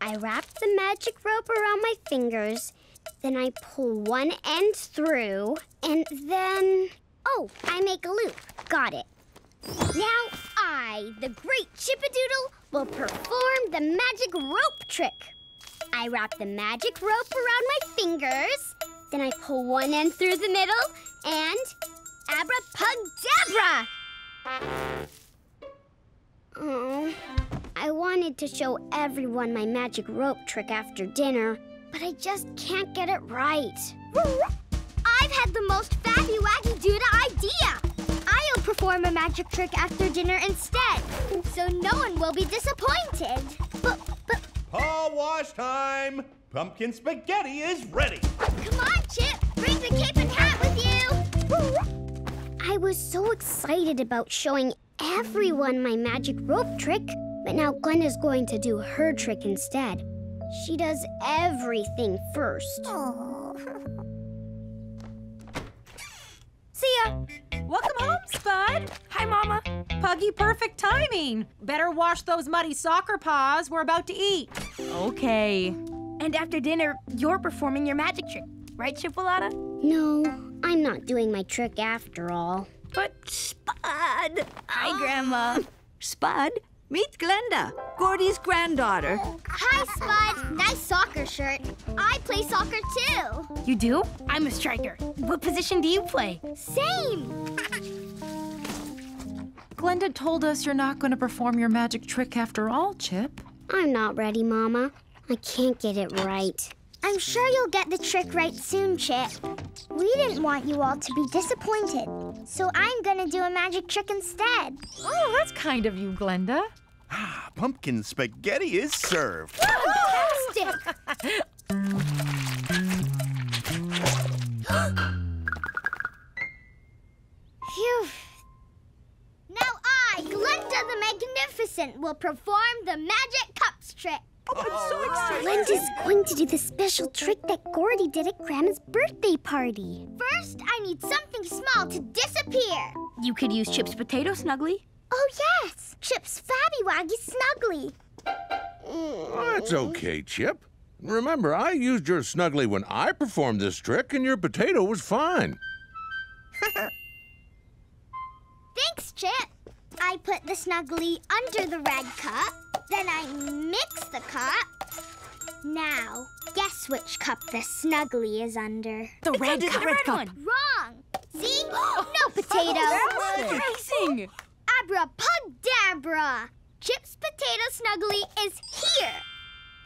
[SPEAKER 1] I wrap the magic rope around my fingers, then I pull one end through, and then... Oh, I make a loop. Got it. Now I, the great Chippadoodle, will perform the magic rope trick. I wrap the magic rope around my fingers, then I pull one end through the middle, and abra dabra. Oh, I wanted to show everyone my magic rope trick after dinner, but I just
[SPEAKER 4] can't get it right. I've had the most fabby-waggy-duda idea! perform a magic trick after dinner instead, so no one will be disappointed. But,
[SPEAKER 2] but... Paw wash time! Pumpkin spaghetti is ready!
[SPEAKER 4] Come on, Chip! Bring the cape and hat with you!
[SPEAKER 1] I was so excited about showing everyone my magic rope trick, but now Glenda's is going to do her trick instead. She does everything
[SPEAKER 5] first. Aww. See ya. Welcome home, Spud. Hi, Mama. Puggy, perfect timing. Better wash those muddy soccer paws. We're about to eat. Okay. And after dinner, you're
[SPEAKER 11] performing your magic trick, right, Chipoletta?
[SPEAKER 1] No, I'm not doing my trick after all.
[SPEAKER 13] But Spud! Hi, Grandma. Spud, Meet Glenda, Gordy's granddaughter.
[SPEAKER 11] Hi, Spud. Nice soccer shirt. I play
[SPEAKER 10] soccer, too.
[SPEAKER 13] You do?
[SPEAKER 5] I'm a striker. What position do you play? Same. Glenda told us you're not going to perform your magic trick after all, Chip. I'm not ready, Mama. I can't get it right. I'm sure
[SPEAKER 4] you'll get the trick right soon, Chip. We didn't want you all to be disappointed, so I'm gonna do a magic trick instead. Oh, that's kind of you, Glenda.
[SPEAKER 2] Ah, pumpkin spaghetti is served.
[SPEAKER 8] Fantastic!
[SPEAKER 1] Phew. Now I, Glenda the Magnificent, will perform
[SPEAKER 4] the magic cups trick. Oh,
[SPEAKER 1] I'm so excited. Glenda's going to do the special trick that Gordy did at Grandma's birthday party.
[SPEAKER 4] First, I need something small to disappear. You could use Chip's potato snuggly. Oh, yes! Chip's Fabby waggy Snuggly.
[SPEAKER 14] That's okay, Chip. Remember, I used your Snuggly when I performed this trick, and your potato was fine.
[SPEAKER 4] Thanks, Chip. I put the Snuggly under the red cup, then I mix the cup. Now, guess which cup the Snuggly is under? The red cup. The red, cup. Wrong! See? no potato!
[SPEAKER 11] amazing!
[SPEAKER 4] Abracadabra! Chip's potato snuggly is here.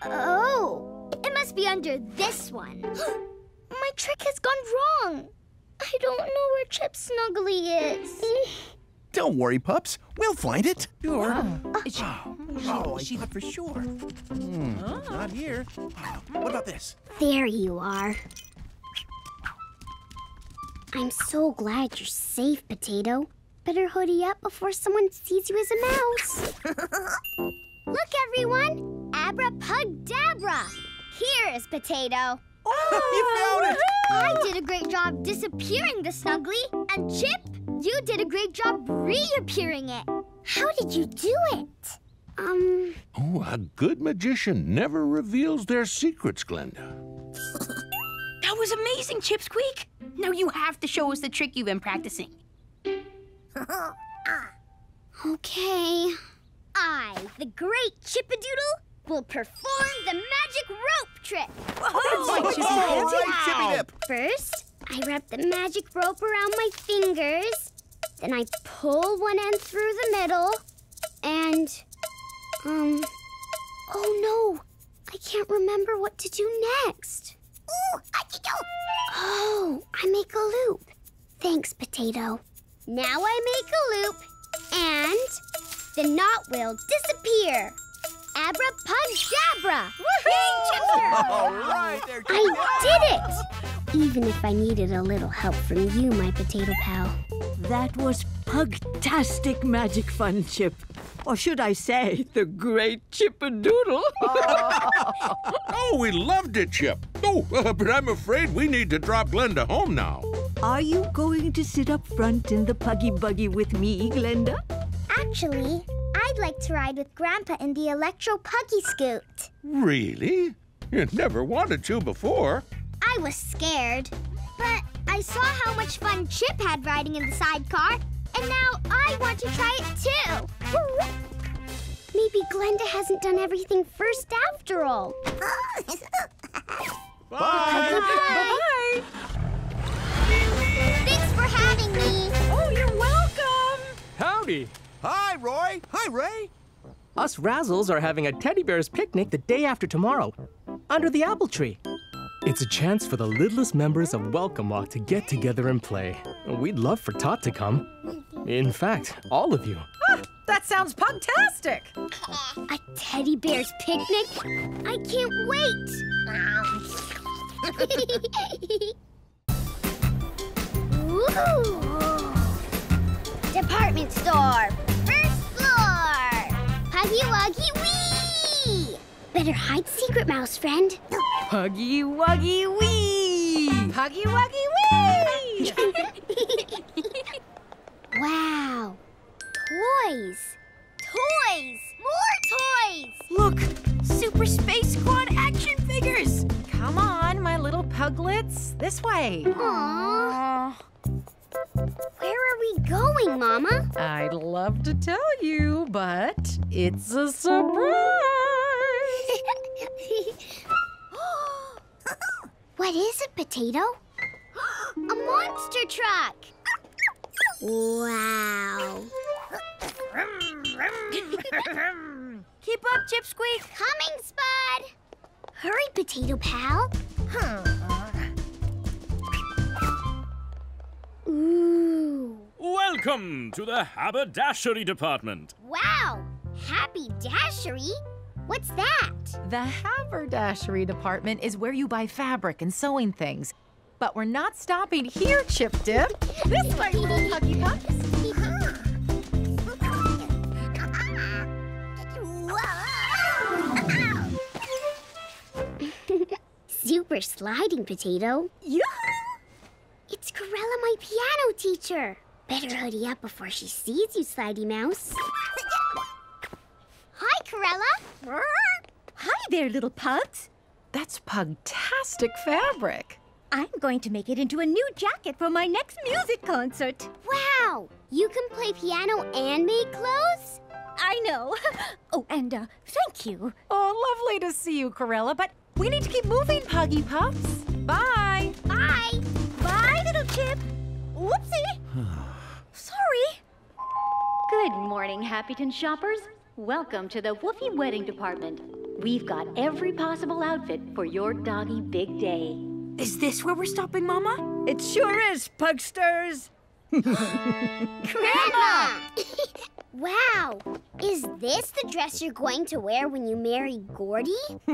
[SPEAKER 4] Oh, it must be under this one. My trick has gone wrong. I don't know where Chip Snuggly is.
[SPEAKER 2] Don't worry, pups. We'll find it.
[SPEAKER 4] Sure. Uh, uh she... oh,
[SPEAKER 2] oh, I she... for sure. Mm, oh. Not here. Oh, what about this?
[SPEAKER 4] There
[SPEAKER 1] you are. I'm so glad you're safe, Potato. Better hoodie up before someone sees you as a mouse. Look, everyone! Abrapugdabra! Here is Potato. Oh, you found it! I did a great job disappearing the Snuggly. And Chip, you did a great job reappearing it. How did you do it? Um...
[SPEAKER 14] Oh, a good magician never reveals their secrets, Glenda.
[SPEAKER 11] that was amazing, Chipsqueak. Now you have to show us the trick you've been practicing. Okay. I, the
[SPEAKER 1] great Chippadoodle, will perform the magic rope trick. Whoa. Oh, oh, oh First, I wrap the magic rope around my fingers. Then I pull one end through the middle. And, um, oh no, I can't remember what to do next. Ooh, I can do. Oh, I make a loop. Thanks, Potato. Now I make a loop and the knot will disappear. Abracadabra! Woohoo! All right, there I did
[SPEAKER 13] it! Even if I needed a little help from you, my potato pal. That was pugtastic magic fun, Chip. Or should I say,
[SPEAKER 14] the great Chippadoodle? oh, we loved it, Chip. Oh, uh, but I'm afraid we need to drop Glenda home now.
[SPEAKER 13] Are you going to sit up front in the Puggy Buggy with me, Glenda? Actually, I'd like to ride with Grandpa
[SPEAKER 4] in the
[SPEAKER 14] Electro Puggy Scoot. Really? You never wanted to before.
[SPEAKER 4] I was scared. But I saw how much fun Chip had riding in the sidecar, and now I want to try it too. Maybe
[SPEAKER 1] Glenda hasn't done everything first after all.
[SPEAKER 8] Bye. Bye.
[SPEAKER 6] Bye. Thanks for having me. Oh, you're welcome. Howdy. Hi, Roy. Hi, Ray. Us
[SPEAKER 12] Razzles are having a teddy bear's picnic the day after tomorrow, under the apple tree. It's a chance for the littlest members of Welcome Walk to get together and play. We'd love for Tot to
[SPEAKER 16] come. In fact, all of you.
[SPEAKER 6] Ah, that sounds fantastic. A teddy bear's picnic? I can't
[SPEAKER 4] wait!
[SPEAKER 1] Department store! Huggy Wuggy Wee! Better hide Secret Mouse, friend. Huggy Wuggy
[SPEAKER 4] Wee! Huggy Wuggy
[SPEAKER 10] Wee!
[SPEAKER 11] wow. Toys. Toys! More toys! Look! Super Space Squad action figures! Come on, my
[SPEAKER 5] little puglets. This way. Aww. Aww. Where are we going, Mama? I'd love to tell you, but it's a surprise.
[SPEAKER 1] what is it, Potato?
[SPEAKER 4] a monster truck!
[SPEAKER 1] wow. Keep up, Chipsqueak. Coming, Spud. Hurry, Potato Pal. Huh.
[SPEAKER 7] Ooh. Welcome to the haberdashery department.
[SPEAKER 5] Wow, happy dashery? What's that? The haberdashery department is where you buy fabric and sewing things. But we're not stopping here, Chip Dip.
[SPEAKER 8] this way, little Huggy Pups.
[SPEAKER 1] Super sliding potato. yoo it's Corella, my piano teacher. Better hoodie up before she sees you, Slidey Mouse. Hi, Corella.
[SPEAKER 9] Hi there, little pugs. That's pugtastic fabric. I'm going to make it into a new jacket for my next music concert.
[SPEAKER 10] Wow! You can play piano and make clothes? I know. Oh, and uh,
[SPEAKER 5] thank you. Oh, lovely to see you, Corella, but we need to keep moving, Puggy Puffs.
[SPEAKER 9] Bye. Bye. Bye chip! Whoopsie! Sorry! Good morning, Happyton shoppers. Welcome to the Woofy Wedding Department. We've got every possible outfit for your doggy big day. Is this where we're stopping, Mama? It sure is, Pugsters! Grandma!
[SPEAKER 1] Wow! Is this the dress you're going to wear when you marry Gordy?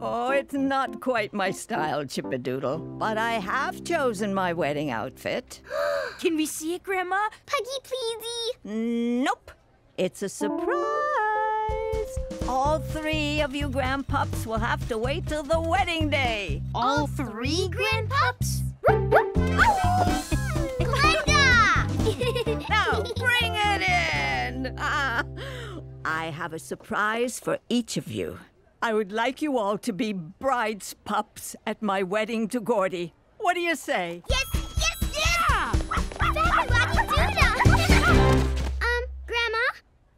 [SPEAKER 13] oh, it's not quite my style, Chippadoodle, but I have chosen my wedding outfit. Can we see it, Grandma? Puggy please. Nope. It's a surprise. All three of you grandpups will have to wait till the wedding day. All three grandpups? Glenda, now, bring it in! Ah, I have a surprise for each of you. I would like you all to be bride's pups at my wedding to Gordy. What do you say? Yes,
[SPEAKER 8] yes, yes! Yeah!
[SPEAKER 4] um, Grandma,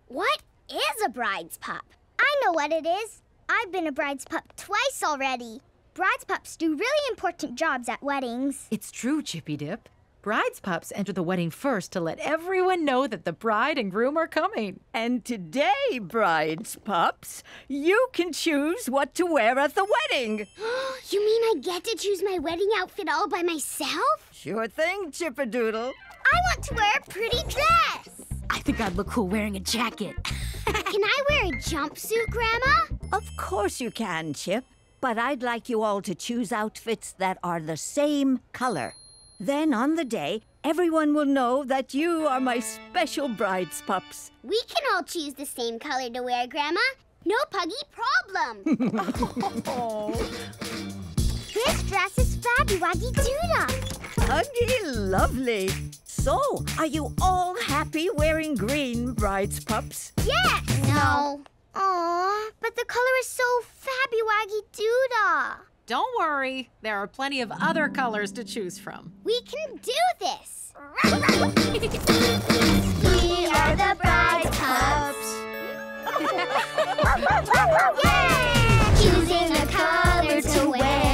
[SPEAKER 4] what is a bride's pup? I know what it is. I've been a bride's pup twice already. Bride's pups do
[SPEAKER 5] really important jobs at weddings. It's true, Chippy Dip. Bride's pups enter the wedding first to let everyone know that the bride and groom are coming. And today, bride's pups, you can choose what to wear at the wedding. you mean I get
[SPEAKER 1] to choose my wedding outfit all by myself? Sure thing, Chippadoodle. I want to wear a pretty dress.
[SPEAKER 13] I think I'd look cool wearing a jacket.
[SPEAKER 1] can I wear a
[SPEAKER 13] jumpsuit, Grandma? Of course you can, Chip. But I'd like you all to choose outfits that are the same color. Then on the day, everyone will know that you are my special bride's pups.
[SPEAKER 1] We can all choose the same color to wear, Grandma. No puggy problem. This
[SPEAKER 13] dress is Fabby Waggy duda. Puggy, lovely. So, are
[SPEAKER 10] you all happy wearing green, bride's pups? Yes! No. Aw, but the color is so Fabby Waggy Doodah. Don't worry,
[SPEAKER 5] there are plenty of other colors to choose from.
[SPEAKER 1] We can do this! we
[SPEAKER 4] are the Bride Pups! yeah! Choosing a color to wear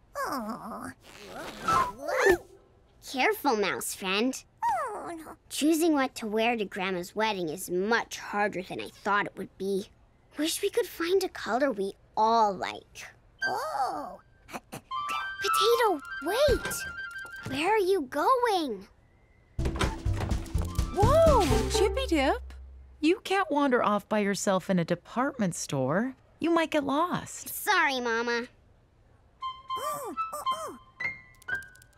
[SPEAKER 1] Careful, mouse friend. Oh, no. Choosing what to wear to Grandma's wedding is much harder than I thought it would be. Wish we could find a color we all like.
[SPEAKER 8] Oh.
[SPEAKER 1] Potato, wait! Where are you going?
[SPEAKER 5] Whoa, Chippy Dip! You can't wander off by yourself in a department store. You might get lost.
[SPEAKER 1] Sorry, Mama.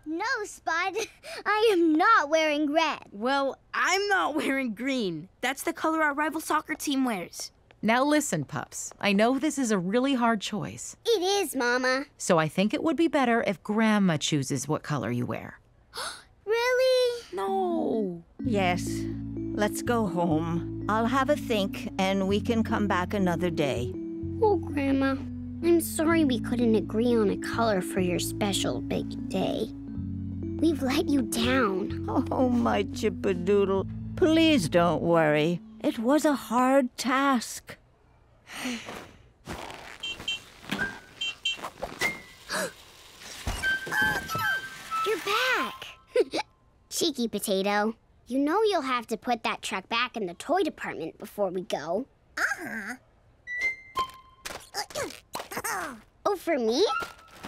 [SPEAKER 11] No, Spud. I am not wearing red. Well, I'm not wearing green. That's the color our rival soccer team wears.
[SPEAKER 5] Now listen, Pups. I know this is a really hard choice.
[SPEAKER 11] It is,
[SPEAKER 13] Mama.
[SPEAKER 5] So I think it would be better if Grandma chooses what color you wear.
[SPEAKER 13] really? No. Yes. Let's go home. I'll have a think, and we can come back another day. Oh, Grandma. I'm sorry we
[SPEAKER 1] couldn't agree on a color for your special big day.
[SPEAKER 13] We've let you down. Oh, my chippadoodle. Please don't worry. It was a hard task. You're back.
[SPEAKER 1] Cheeky potato. You know you'll have to put that truck back in the toy department before we go. Uh-huh. oh, for me?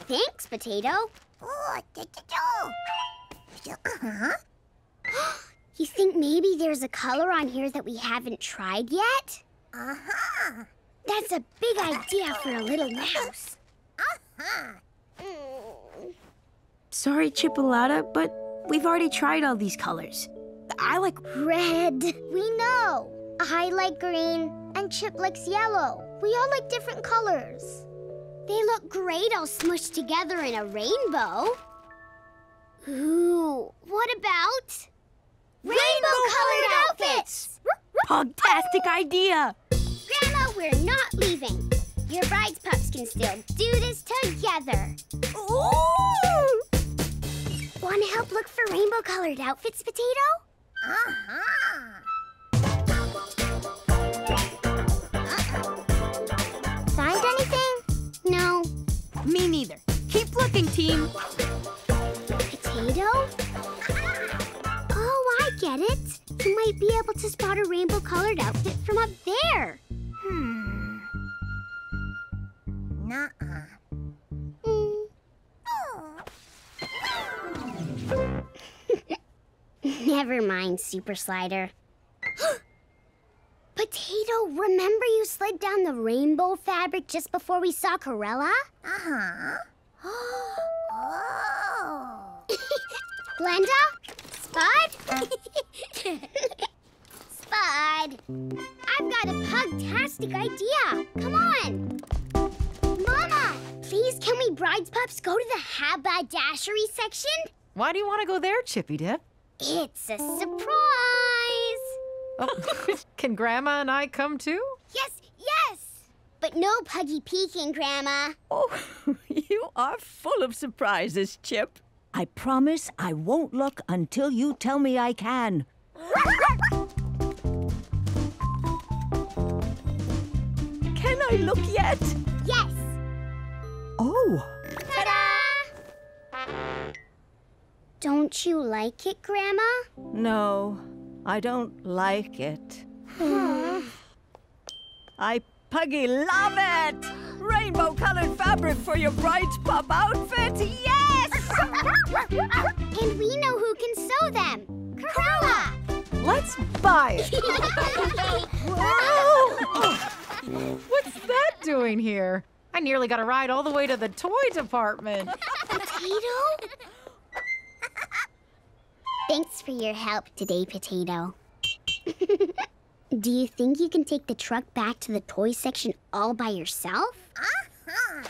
[SPEAKER 1] Thanks, Potato.
[SPEAKER 8] Oh,
[SPEAKER 11] uh-huh.
[SPEAKER 1] you think maybe there's a color on here that we haven't tried yet? Uh-huh. That's a big idea for a little mouse. Uh-huh.
[SPEAKER 11] Mm. Sorry, Chipoletta, but we've already tried all these colors. I like... Red. We know. I like
[SPEAKER 1] green, and Chip likes yellow. We all like different colors. They look great all smushed together in a rainbow.
[SPEAKER 8] Ooh, what
[SPEAKER 1] about...
[SPEAKER 11] Rainbow-colored Rainbow outfits! Pugtastic idea!
[SPEAKER 1] Grandma, we're not leaving. Your bride's pups can still do this together. Ooh! Want to help look for rainbow-colored outfits, Potato?
[SPEAKER 8] Uh-huh.
[SPEAKER 1] Me neither. Keep looking, team. Potato? Oh, I get it. You might be able to spot a rainbow-colored outfit from up
[SPEAKER 4] there. Hmm. Nuh-uh.
[SPEAKER 8] Oh.
[SPEAKER 1] Never mind, Super Slider. Potato, remember you slid down the rainbow fabric just before we saw Corella?
[SPEAKER 8] Uh-huh.
[SPEAKER 1] oh. Glenda? Spud? Spud! I've got a pugtastic idea. Come on! Mama! Please, can we brides pups go to the haberdashery section?
[SPEAKER 5] Why do you want to go there, Chippy Dip?
[SPEAKER 1] It's a surprise!
[SPEAKER 5] Oh. Can Grandma and
[SPEAKER 8] I
[SPEAKER 1] come too? Yes, yes! But no puggy peeking, Grandma. Oh,
[SPEAKER 13] you are full of surprises, Chip. I promise I won't look until you tell me I can.
[SPEAKER 10] Can I look yet? Yes. Oh. Ta-da!
[SPEAKER 13] Don't you like it, Grandma? No. I don't like it. Hmm. I puggy love it! Rainbow colored fabric for your bright pup outfit, yes! and we know who can
[SPEAKER 5] sew them. Corella. Let's buy it. Whoa! What's that doing here? I nearly got a ride all the way to the toy department.
[SPEAKER 8] Potato?
[SPEAKER 1] Thanks for your help today, Potato. Do you think you can take the truck back to the toy section all by yourself? Uh-huh.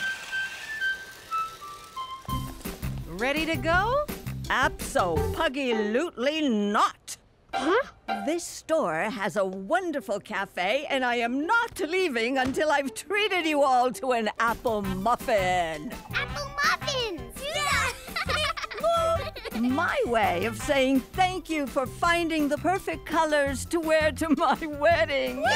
[SPEAKER 13] Ready to go? Absolutely not! Huh? This store has a wonderful cafe, and I am not leaving until I've treated you all to an apple muffin. Apple muffin? my way of saying thank you for finding the perfect colors to wear to my wedding.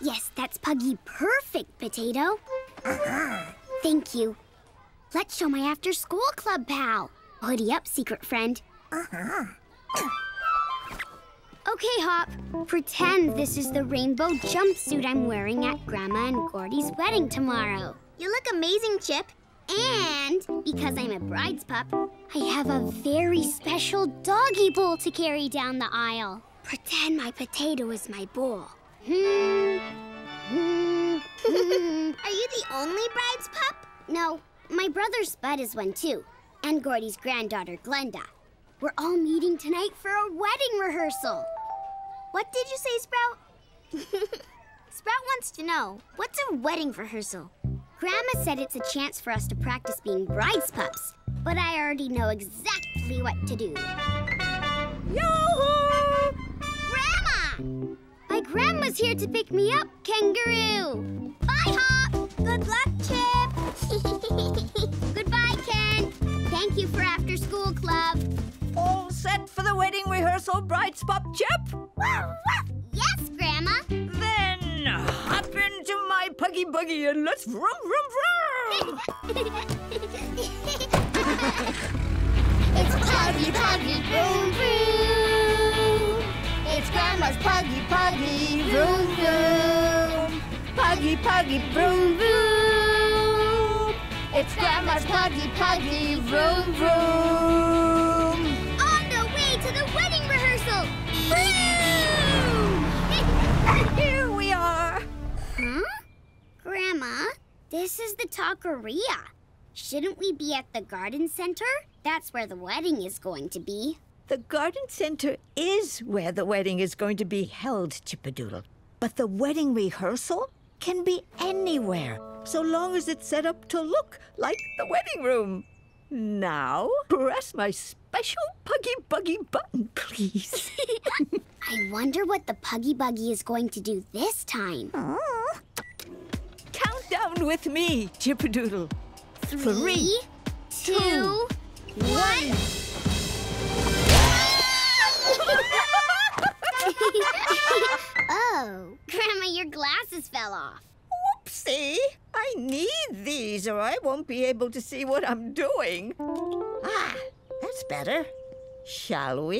[SPEAKER 1] yes, that's Puggy perfect, Potato. Uh-huh. Thank you. Let's show my after-school club pal. Hoodie up, secret friend. Uh -huh. Okay, Hop. Pretend this is the rainbow jumpsuit I'm wearing at Grandma and Gordy's wedding tomorrow. You look amazing, Chip. And because I'm a bride's pup, I have a very special doggy bowl to carry down the aisle. Pretend my potato is my bowl. Hmm. hmm. Are you the only bride's pup? No, my brother Spud is one too, and Gordy's granddaughter Glenda. We're all meeting tonight for a wedding rehearsal. What did you say, Sprout? Sprout wants to know, what's a wedding rehearsal? Grandma said it's a chance for us to practice being bride's pups, but I already know exactly what to do. Yoo hoo Grandma! My grandma's here to pick me up, kangaroo! Bye, Hop! Good luck, Chip! Goodbye, Ken! Thank you for after-school
[SPEAKER 13] club set for the wedding rehearsal, bright pop chap? yes, Grandma. Then hop into my puggy buggy and let's
[SPEAKER 8] vroom, vroom, vroom. it's puggy, puggy, vroom, vroom. It's Grandma's puggy, puggy, vroom, vroom. Puggy, puggy, vroom, vroom. It's Grandma's puggy, puggy, vroom,
[SPEAKER 4] vroom to the wedding rehearsal!
[SPEAKER 1] Here we are! Huh? Grandma, this is the taqueria. Shouldn't we be at the garden center? That's where the wedding is going to be.
[SPEAKER 13] The garden center is where the wedding is going to be held, Chippadoodle. But the wedding rehearsal can be anywhere, so long as it's set up to look like the wedding room. Now, press my special Puggy Buggy button, please. I wonder what
[SPEAKER 1] the Puggy Buggy is going to do this time. Count down
[SPEAKER 13] with me, Chippadoodle.
[SPEAKER 8] Three, Three two, two, one.
[SPEAKER 1] oh, Grandma, your glasses fell off.
[SPEAKER 13] Popsy! I need these or I won't be able to see what I'm doing. Ah, that's better. Shall we?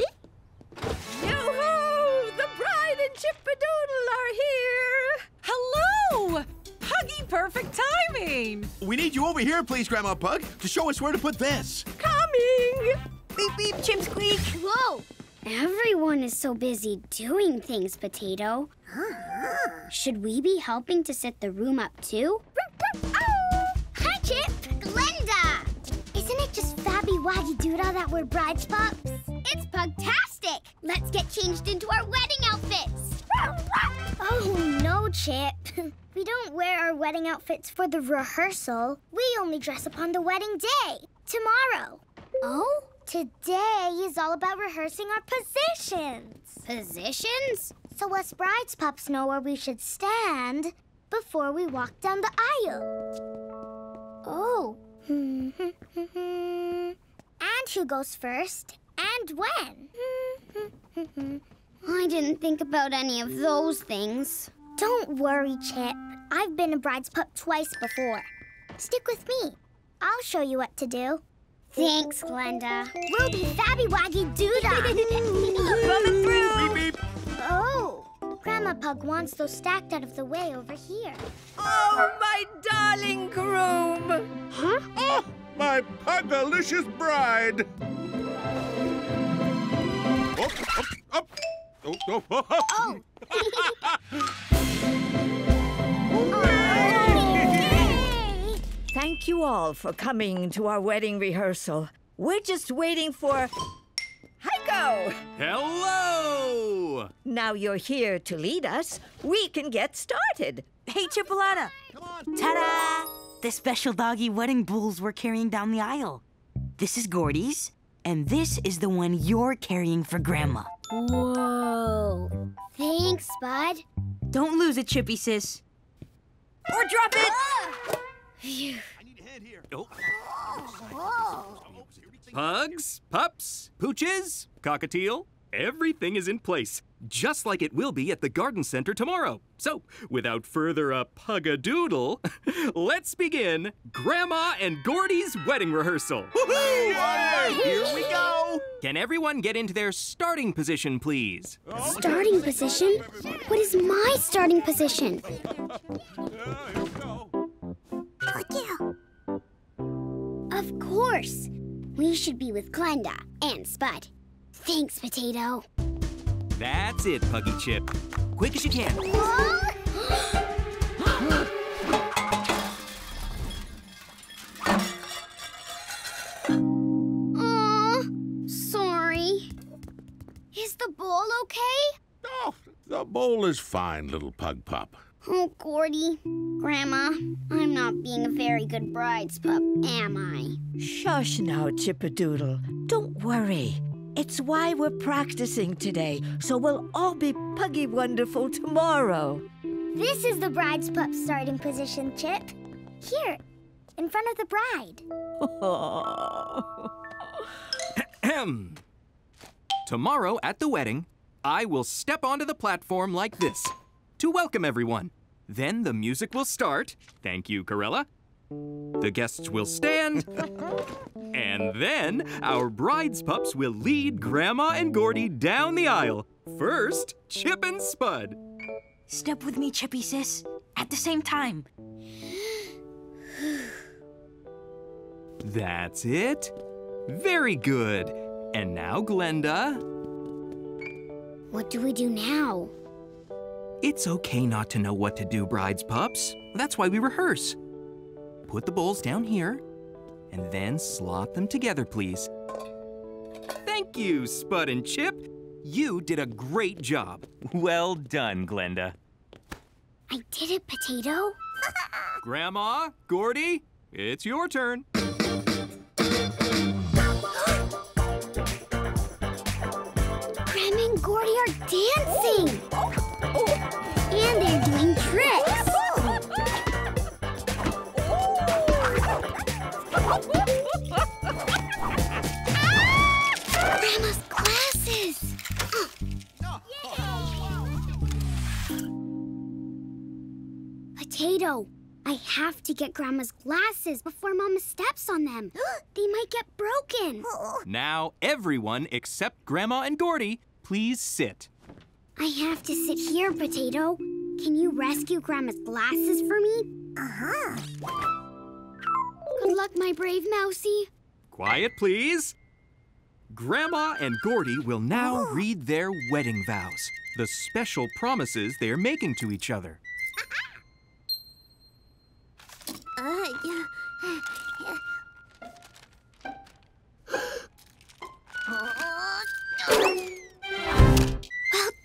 [SPEAKER 13] Yo-ho!
[SPEAKER 8] The bride
[SPEAKER 5] and Chippadoodle are here! Hello! Puggy perfect timing!
[SPEAKER 2] We need you over here, please, Grandma Pug, to show us where to put this.
[SPEAKER 5] Coming!
[SPEAKER 1] Beep, beep, chimp squeak. Whoa! Everyone is so busy doing things, Potato. Uh-huh. Should we be helping to set the room up too? Oh! Hi, Chip! Glenda! Isn't it just Fabby Waggy Doodle that we're bride's pups? It's pugtastic! Let's get changed into our wedding outfits!
[SPEAKER 4] oh, no, Chip. we don't wear our wedding outfits for the rehearsal. We only dress upon the wedding day, tomorrow. Oh? Today is all about rehearsing our positions. Positions?
[SPEAKER 1] So us bride's pups know where we should stand before we walk down the aisle. Oh. and who goes first and when. I didn't think about any of those things. Don't worry, Chip. I've been a bride's pup twice before. Stick with me. I'll show you what to do. Thanks, Glenda.
[SPEAKER 4] We'll be Fabby Waggy Doodah. Coming through! Beep, beep. Oh, Grandma Pug wants those stacked out of the way over here.
[SPEAKER 14] Oh, my darling groom! Huh? Oh, my pugalicious bride! Up, up, up. Oh, oh, oh. oh. oh, oh, oh.
[SPEAKER 13] Thank you all for coming to our wedding rehearsal. We're just waiting for...
[SPEAKER 17] Heiko! Hello!
[SPEAKER 13] Now you're here to lead us, we can get started. Hey, Chipolata!
[SPEAKER 11] Ta-da! The special doggy wedding bulls we're carrying down the aisle. This is Gordy's, and this is the one you're carrying for Grandma. Whoa. Thanks, Bud. Don't lose it, Chippy, sis. Or drop it!
[SPEAKER 8] Ah! Phew. Oh.
[SPEAKER 17] Pugs, pups, pooches, cockatiel, everything is in place, just like it will be at the garden center tomorrow. So, without further a pug-a-doodle, let's begin Grandma and Gordy's wedding rehearsal.
[SPEAKER 8] Woohoo! Here we
[SPEAKER 17] go! Can everyone get into their starting position, please?
[SPEAKER 1] Starting position? What is my starting position? Of course. We should be with Glenda and Spud. Thanks, Potato.
[SPEAKER 17] That's it, Puggy Chip.
[SPEAKER 1] Quick as you can. Aw, sorry. Is the bowl okay? Oh,
[SPEAKER 14] the bowl is fine, little Pug Pup.
[SPEAKER 1] Oh, Gordy. Grandma, I'm not
[SPEAKER 13] being a very good bride's pup, am I? Shush now, Chippadoodle. Don't worry. It's why we're practicing today, so we'll all be puggy wonderful tomorrow.
[SPEAKER 4] This is the bride's pup starting position, Chip. Here, in front of the bride.
[SPEAKER 13] Oh.
[SPEAKER 17] tomorrow at the wedding, I will step onto the platform like this to welcome everyone. Then the music will start. Thank you, Corella. The guests will stand. and then our bride's pups will lead Grandma and Gordy down the aisle. First, Chip and Spud. Step with me, Chippy sis, at the same time. That's it. Very good. And now, Glenda. What do we do now? It's okay not to know what to do, brides pups. That's why we rehearse. Put the bowls down here, and then slot them together, please. Thank you, Spud and Chip. You did a great job. Well done, Glenda.
[SPEAKER 10] I did it, Potato.
[SPEAKER 17] Grandma, Gordy, it's your turn. Grandma
[SPEAKER 1] and Gordy are dancing! Potato, I have to get Grandma's glasses before Mama steps on them. they might get broken.
[SPEAKER 17] Now, everyone except Grandma and Gordy, please sit.
[SPEAKER 1] I have to sit here, Potato. Can you rescue Grandma's glasses for me? Uh-huh. Good luck, my brave Mousie.
[SPEAKER 17] Quiet, please. Grandma and Gordy will now oh. read their wedding vows, the special promises they are making to each other.
[SPEAKER 10] Uh, well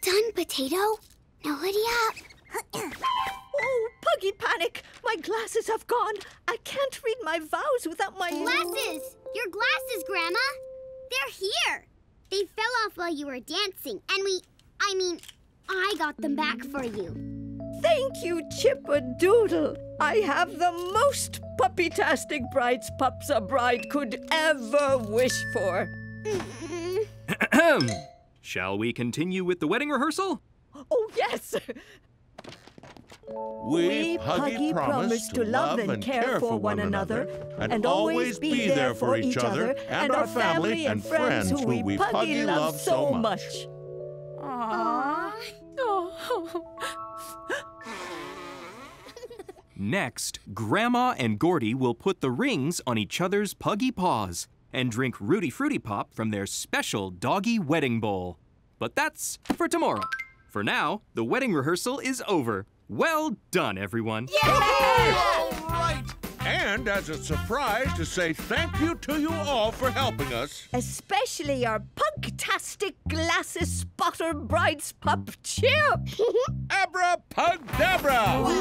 [SPEAKER 1] done, Potato. Now hoodie up. oh, Puggy Panic! My glasses have gone. I can't read my vows without my... Glasses! Your glasses, Grandma! They're here! They fell off while you were dancing, and we... I mean, I got them back for you.
[SPEAKER 13] Thank you, Chipper Doodle. I have the most puppy-tastic bride's pups a bride could ever wish for.
[SPEAKER 17] Shall we continue with the wedding rehearsal?
[SPEAKER 13] Oh, yes! we Puggy, promise to love and care for one another, and, and always be there for each other, and our family and
[SPEAKER 14] friends who we puggy love so
[SPEAKER 8] much. Aww. Aww. Oh.
[SPEAKER 17] Next, Grandma and Gordy will put the rings on each other's puggy paws and drink Rudy Fruity Pop from their special doggy wedding bowl. But that's for tomorrow. For now, the wedding rehearsal is over. Well done, everyone.
[SPEAKER 8] All right.
[SPEAKER 14] And as a surprise, to say thank you to you all for helping us.
[SPEAKER 13] Especially our pugtastic glasses spotter bride's pup, Chip.
[SPEAKER 14] Abra Pugdabra! Wow.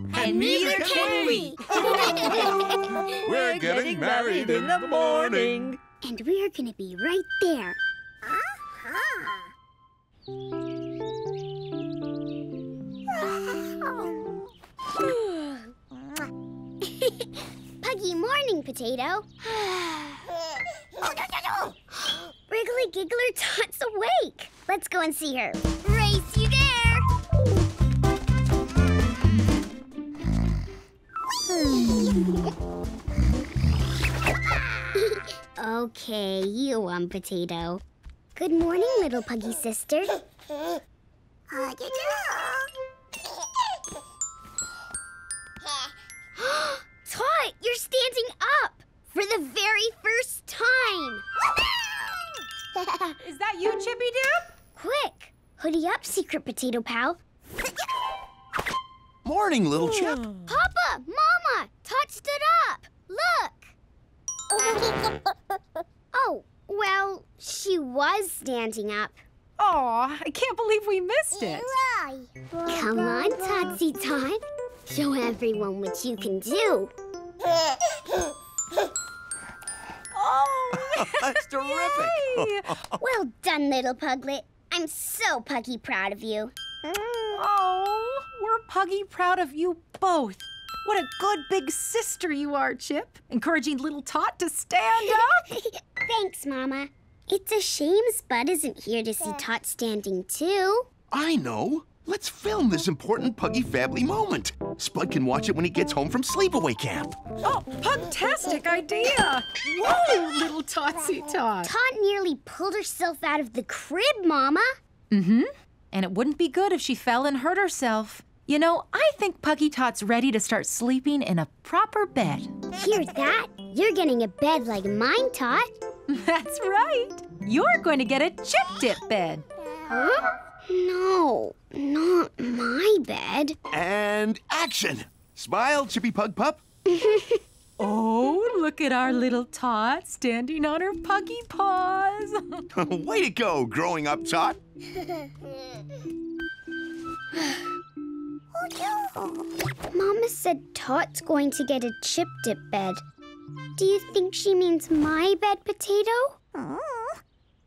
[SPEAKER 8] And, neither can we. We're, getting married in the morning.
[SPEAKER 1] And we're gonna be right there. Uh-huh. Puggy morning, Potato. Wriggly Giggler Tot's awake. Let's go and see her. okay, you one um, potato. Good morning, little puggy sister. Toy,
[SPEAKER 6] you're standing up for the very first time. Is that you, Chippy Doop?
[SPEAKER 1] Quick, hoodie up, secret potato
[SPEAKER 2] pal. Morning, little
[SPEAKER 1] chip. Hmm. Papa, Mama, touched it up.
[SPEAKER 8] Look.
[SPEAKER 1] oh, well, she was standing up. Aw, I can't believe we missed it.
[SPEAKER 10] Come on, Totsy Tot.
[SPEAKER 1] Show everyone what you can do. oh! That's terrific! well done, little Puglet. I'm
[SPEAKER 5] so Puggy proud of you. Oh! We're puggy proud of you both. What a good big sister you are, Chip. Encouraging little Tot to
[SPEAKER 1] stand up. Thanks, Mama. It's a shame Spud isn't here to see Tot standing, too.
[SPEAKER 2] I know. Let's film this important Puggy family moment. Spud can watch it when he gets home from sleepaway camp.
[SPEAKER 1] Oh, fantastic idea! Whoa,
[SPEAKER 5] little Totsy Tot. Tot nearly pulled herself out of the crib, Mama. Mm-hmm. And it wouldn't be good if she fell and hurt herself. You know, I think Puggy Tot's ready to start sleeping in a proper bed. Hear that? You're getting a bed like mine, Tot. That's right. You're going to get a chip dip bed.
[SPEAKER 2] Huh? No, not my bed. And action!
[SPEAKER 5] Smile, Chippy Pug Pup. oh, look at our little Tot standing on her puggy paws.
[SPEAKER 2] Way to go, growing up, Tot.
[SPEAKER 1] Mama said Tot's going to get a chip dip bed. Do you think she means my bed, Potato? Oh.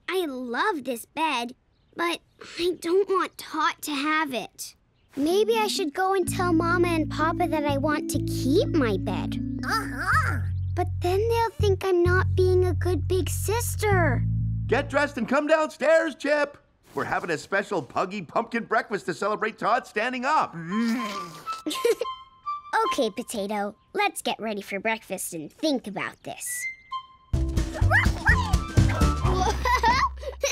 [SPEAKER 1] I love this bed, but I don't want Tot to have it. Maybe I should go and tell Mama and Papa that I want to keep my bed.
[SPEAKER 8] Uh-huh.
[SPEAKER 1] But then they'll think I'm
[SPEAKER 2] not being a good big sister. Get dressed and come downstairs, Chip. We're having a special puggy pumpkin breakfast to celebrate Tot standing up.
[SPEAKER 1] okay, Potato. Let's get ready for breakfast and think about this.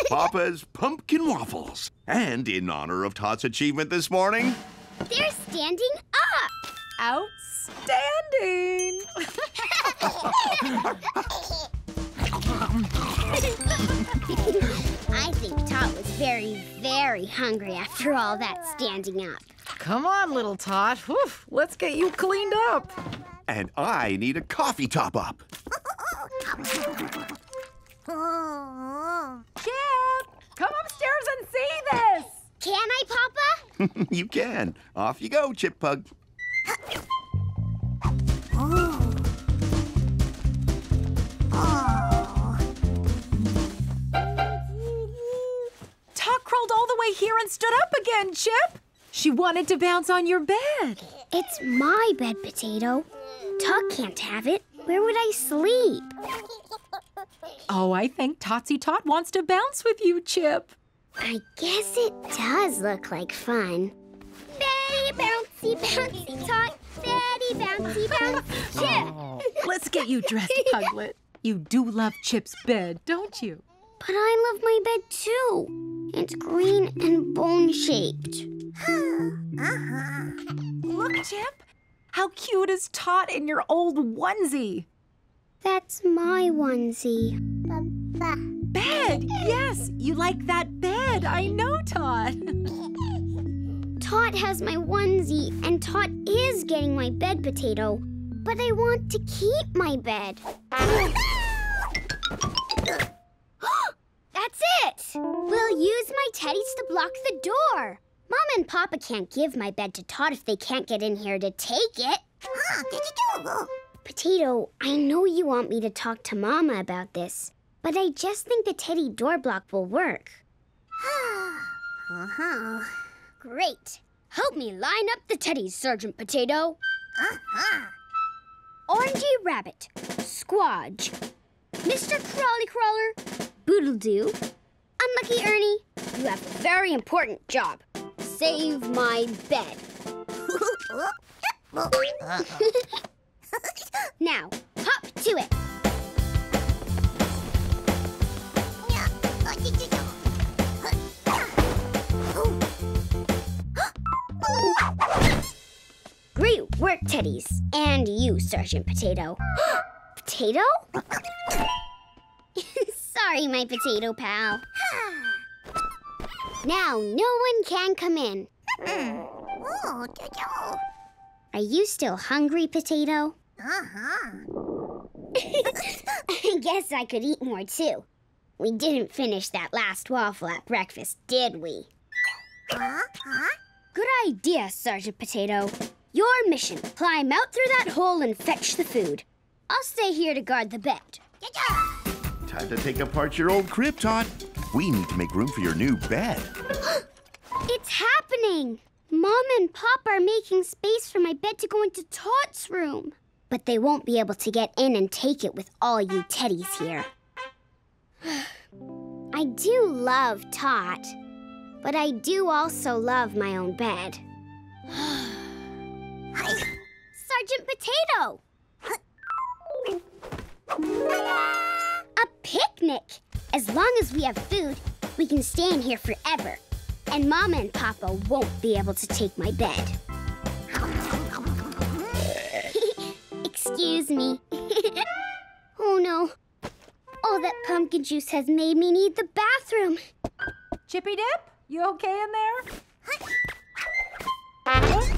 [SPEAKER 2] Papa's pumpkin waffles. And in honor of Tot's achievement this morning...
[SPEAKER 1] They're standing up! Outstanding! I think Tot was very, very hungry after all that standing up.
[SPEAKER 2] Come on, little Tot. let's get you
[SPEAKER 5] cleaned up.
[SPEAKER 2] And I need a coffee top up.
[SPEAKER 5] Chip, come upstairs and
[SPEAKER 1] see this. Can I, Papa?
[SPEAKER 2] you can. Off you go, Chip Pug.
[SPEAKER 8] oh.
[SPEAKER 5] crawled all the way here and stood up again, Chip. She wanted to bounce on your bed. It's my bed, Potato. Tuck can't have it. Where would I sleep? Oh, I think Totsy Tot wants to bounce with you, Chip. I guess it does look like fun.
[SPEAKER 10] Betty bouncy, bouncy tot, Betty bouncy, bouncy chip. Oh, let's get you dressed, Puglet.
[SPEAKER 5] You do love Chip's bed, don't you? But I love my bed too. It's
[SPEAKER 1] green and bone shaped.
[SPEAKER 5] uh-huh. Look, Chip. How cute is Tot in your old onesie? That's my onesie. Bed! Yes, you like that bed. I
[SPEAKER 1] know, Tot. Tot has my onesie, and Tot is getting my bed potato, but I want to keep my bed. That's it! We'll use my teddies to block the door. Mom and Papa can't give my bed to Tot if they can't get in here to take it. Potato, I know you want me to talk to Mama about this, but I just think the teddy door block will work. uh-huh. Great. Help me line up the teddies, Sergeant Potato. Uh-huh. Orangey Rabbit, Squadge, Mr. Crawly Crawler, Boodle do, Unlucky Ernie, you have a very important job. Save my bed. now, hop to it. Great work, Teddies. And you, Sergeant Potato. Potato? Sorry, my potato pal. now, no one can come in. Hmm. Are you still hungry, Potato?
[SPEAKER 10] Uh-huh.
[SPEAKER 1] I guess I could eat more, too. We didn't finish that last waffle at breakfast, did we? Huh? Huh? Good idea, Sergeant Potato. Your mission, climb out through that hole and fetch the food. I'll stay here to guard the bed.
[SPEAKER 2] Time to take apart your old Cryptot. We need to make room for your new bed.
[SPEAKER 1] it's happening! Mom and Pop are making space for my bed to go into Tot's room. But they won't be able to get in and take it with all you teddies here. I do love Tot, but I do also love my own bed. Sergeant Potato! A picnic! As long as we have food, we can stay in here forever. And Mama and Papa won't be able to take my bed. Excuse me. oh, no. All that pumpkin juice has made me need the bathroom. Chippy Dip,
[SPEAKER 4] you okay in there?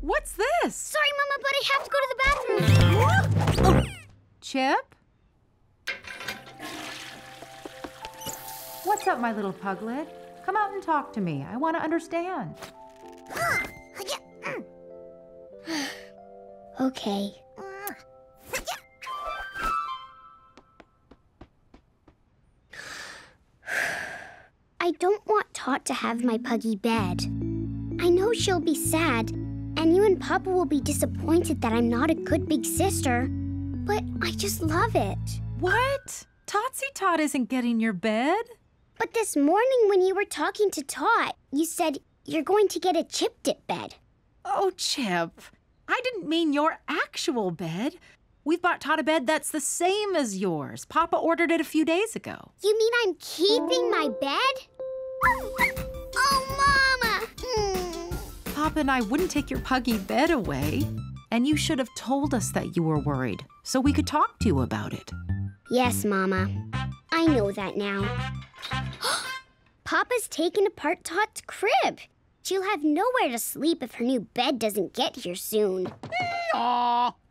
[SPEAKER 4] What's this? Sorry, Mama, but I have to go to the bathroom.
[SPEAKER 5] Chip? What's up, my little puglet? Come out and talk to me. I want to understand. okay.
[SPEAKER 1] I don't want Tot to have my puggy bed. I know she'll be sad, and you and Papa will be disappointed that I'm not a good big sister, but I just love it. What? Totsy Tot isn't getting your bed? But this morning when you were talking to
[SPEAKER 5] Tot, you said you're going to get a Chip Dip bed. Oh, Chip. I didn't mean your actual bed. We've bought Tot a bed that's the same as yours. Papa ordered it a few days ago. You
[SPEAKER 1] mean I'm keeping my bed?
[SPEAKER 5] Oh, Mama! Hmm. Papa and I wouldn't take your puggy bed away. And you should have told us that you were worried so we could talk to you about it.
[SPEAKER 1] Yes, Mama. I know that now. Papa's taken apart Tot's crib. She'll have nowhere to sleep if her new bed doesn't get here soon. Aww.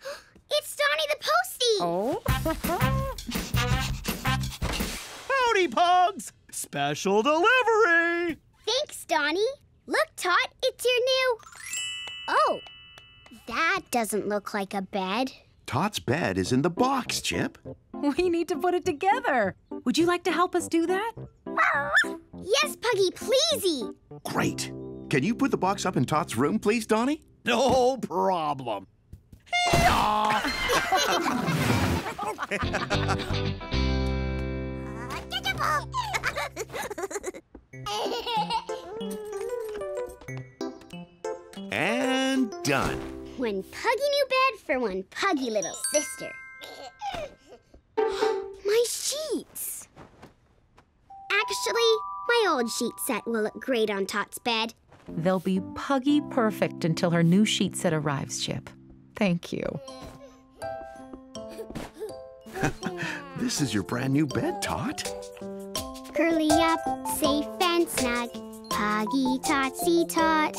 [SPEAKER 1] It's Donnie the Postie! Oh?
[SPEAKER 7] Howdy, Pugs! Special delivery!
[SPEAKER 1] Thanks, Donnie. Look, Tot, it's your new... Oh, that doesn't look like a bed.
[SPEAKER 2] Tot's bed is in the box, Chip.
[SPEAKER 1] We need
[SPEAKER 5] to put it together. Would you like to help us do that? Yes, Puggy, pleasey.
[SPEAKER 2] Great. Can you put the box up in Tot's room, please, Donnie? No problem. and done.
[SPEAKER 1] One puggy new bed for one puggy little sister my sheets! Actually, my old sheet set will look great on Tot's bed.
[SPEAKER 5] They'll be puggy perfect until her new sheet set arrives, Chip. Thank you.
[SPEAKER 2] this is your brand new bed, Tot.
[SPEAKER 1] Curly up, safe and snug. Puggy Totsy Tot.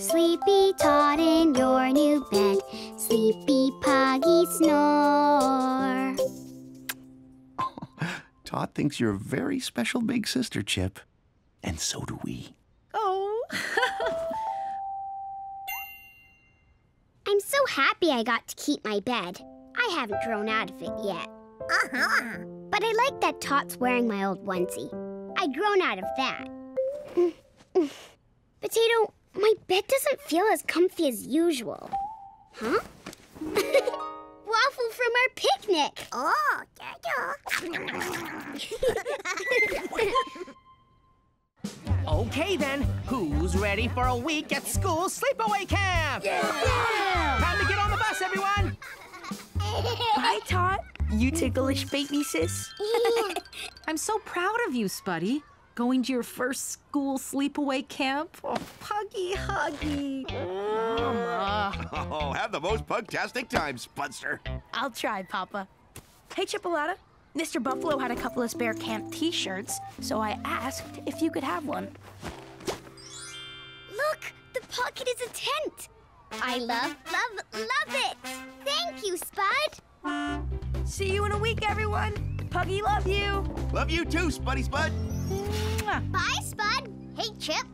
[SPEAKER 1] Sleepy Tot in your new bed. Sleepy Poggy snore.
[SPEAKER 2] Tot thinks you're a very special big sister, Chip. And so do we.
[SPEAKER 8] Oh.
[SPEAKER 1] I'm so happy I got to keep my bed. I haven't grown out of it yet. Uh-huh. But I like that Tot's wearing my old onesie. I'd grown out of that. Potato, my bed doesn't feel as comfy as usual. Huh? Waffle from our picnic. Oh,
[SPEAKER 8] yeah,
[SPEAKER 12] Okay then, who's ready for a week at school sleepaway camp? Yeah!
[SPEAKER 11] yeah! Time to get on the bus, everyone! Hi,
[SPEAKER 5] Tot. You ticklish baby, sis. Yeah. I'm so proud of you, Spuddy. Going to your first school sleepaway camp? Oh,
[SPEAKER 3] puggy huggy.
[SPEAKER 2] Oh, have the most pugtastic time, Spudster.
[SPEAKER 11] I'll try, Papa. Hey, Chipolata. Mr. Buffalo had a couple of spare camp t-shirts, so I asked if you could have one.
[SPEAKER 1] Look! The pocket is a tent! I love,
[SPEAKER 4] love, love it! Thank you, Spud! See you in a week, everyone! Puggy, love you. Love you too, Spuddy Spud. Bye, Spud. Hey, Chip.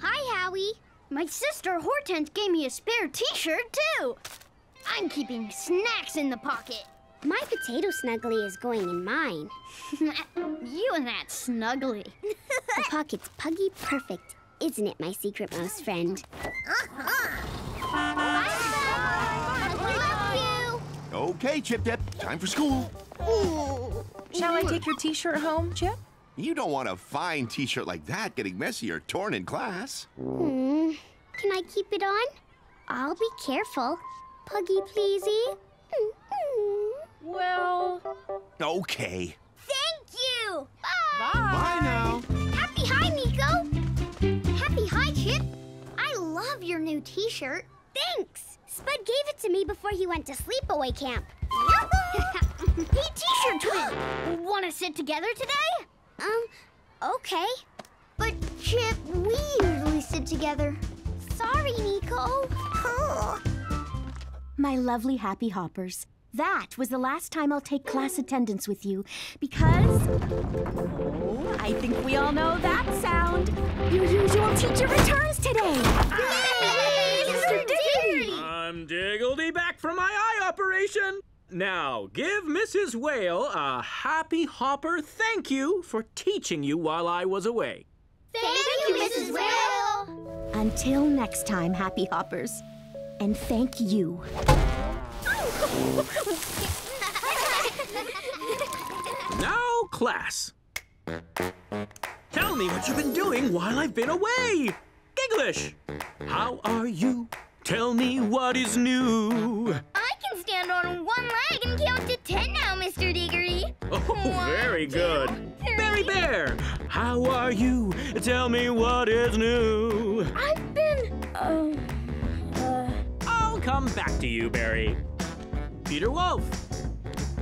[SPEAKER 4] Hi, Howie. My sister Hortense gave me a spare t-shirt,
[SPEAKER 1] too. I'm keeping snacks in the pocket. My potato snuggly is going in mine. you and that snuggly. the pocket's puggy perfect, isn't it, my secret mouse friend? Uh-huh. Bye,
[SPEAKER 8] Bye. Bye. Bye. Love
[SPEAKER 2] you. Okay, Chip Dip, time for school. Ooh. Shall I take your t-shirt home, Chip? You don't want a fine t-shirt like that getting messy or torn in class. Hmm.
[SPEAKER 1] Can I keep it on? I'll be careful. Puggy pleasey. Mm-hmm. Well...
[SPEAKER 2] Okay.
[SPEAKER 4] Thank you! Bye! Bye, Bye now! Happy hi, Nico! Happy hi, Chip! I love your new t-shirt. Thanks!
[SPEAKER 1] Spud gave it to me before he went to sleepaway camp. t shirt twin!
[SPEAKER 4] Wanna sit together today? Um, okay. But, Chip, we usually sit together. Sorry, Nico.
[SPEAKER 15] My lovely happy hoppers, that was the last time I'll take class attendance with you, because...
[SPEAKER 8] Oh,
[SPEAKER 15] I think we all know that sound.
[SPEAKER 8] Your usual teacher returns today.
[SPEAKER 15] Yay! Mr. Diggledy! I'm
[SPEAKER 7] Diggledy back from my eye operation. Now, give Mrs. Whale a happy hopper thank you for teaching you while I was away.
[SPEAKER 8] Thank, thank you, Mrs. Whale!
[SPEAKER 15] Until next time, Happy Hoppers. And thank you.
[SPEAKER 7] now, class. Tell me what you've been doing while I've been away. Gigglish, uh, how are you? Tell me what is new.
[SPEAKER 1] Uh, can stand on one leg and count to ten now, Mr. Diggledy.
[SPEAKER 7] Oh, one, very good. Two, Berry Bear, how are you? Tell me what is new.
[SPEAKER 8] I've been... Uh, uh...
[SPEAKER 7] I'll come back to you, Barry. Peter Wolf,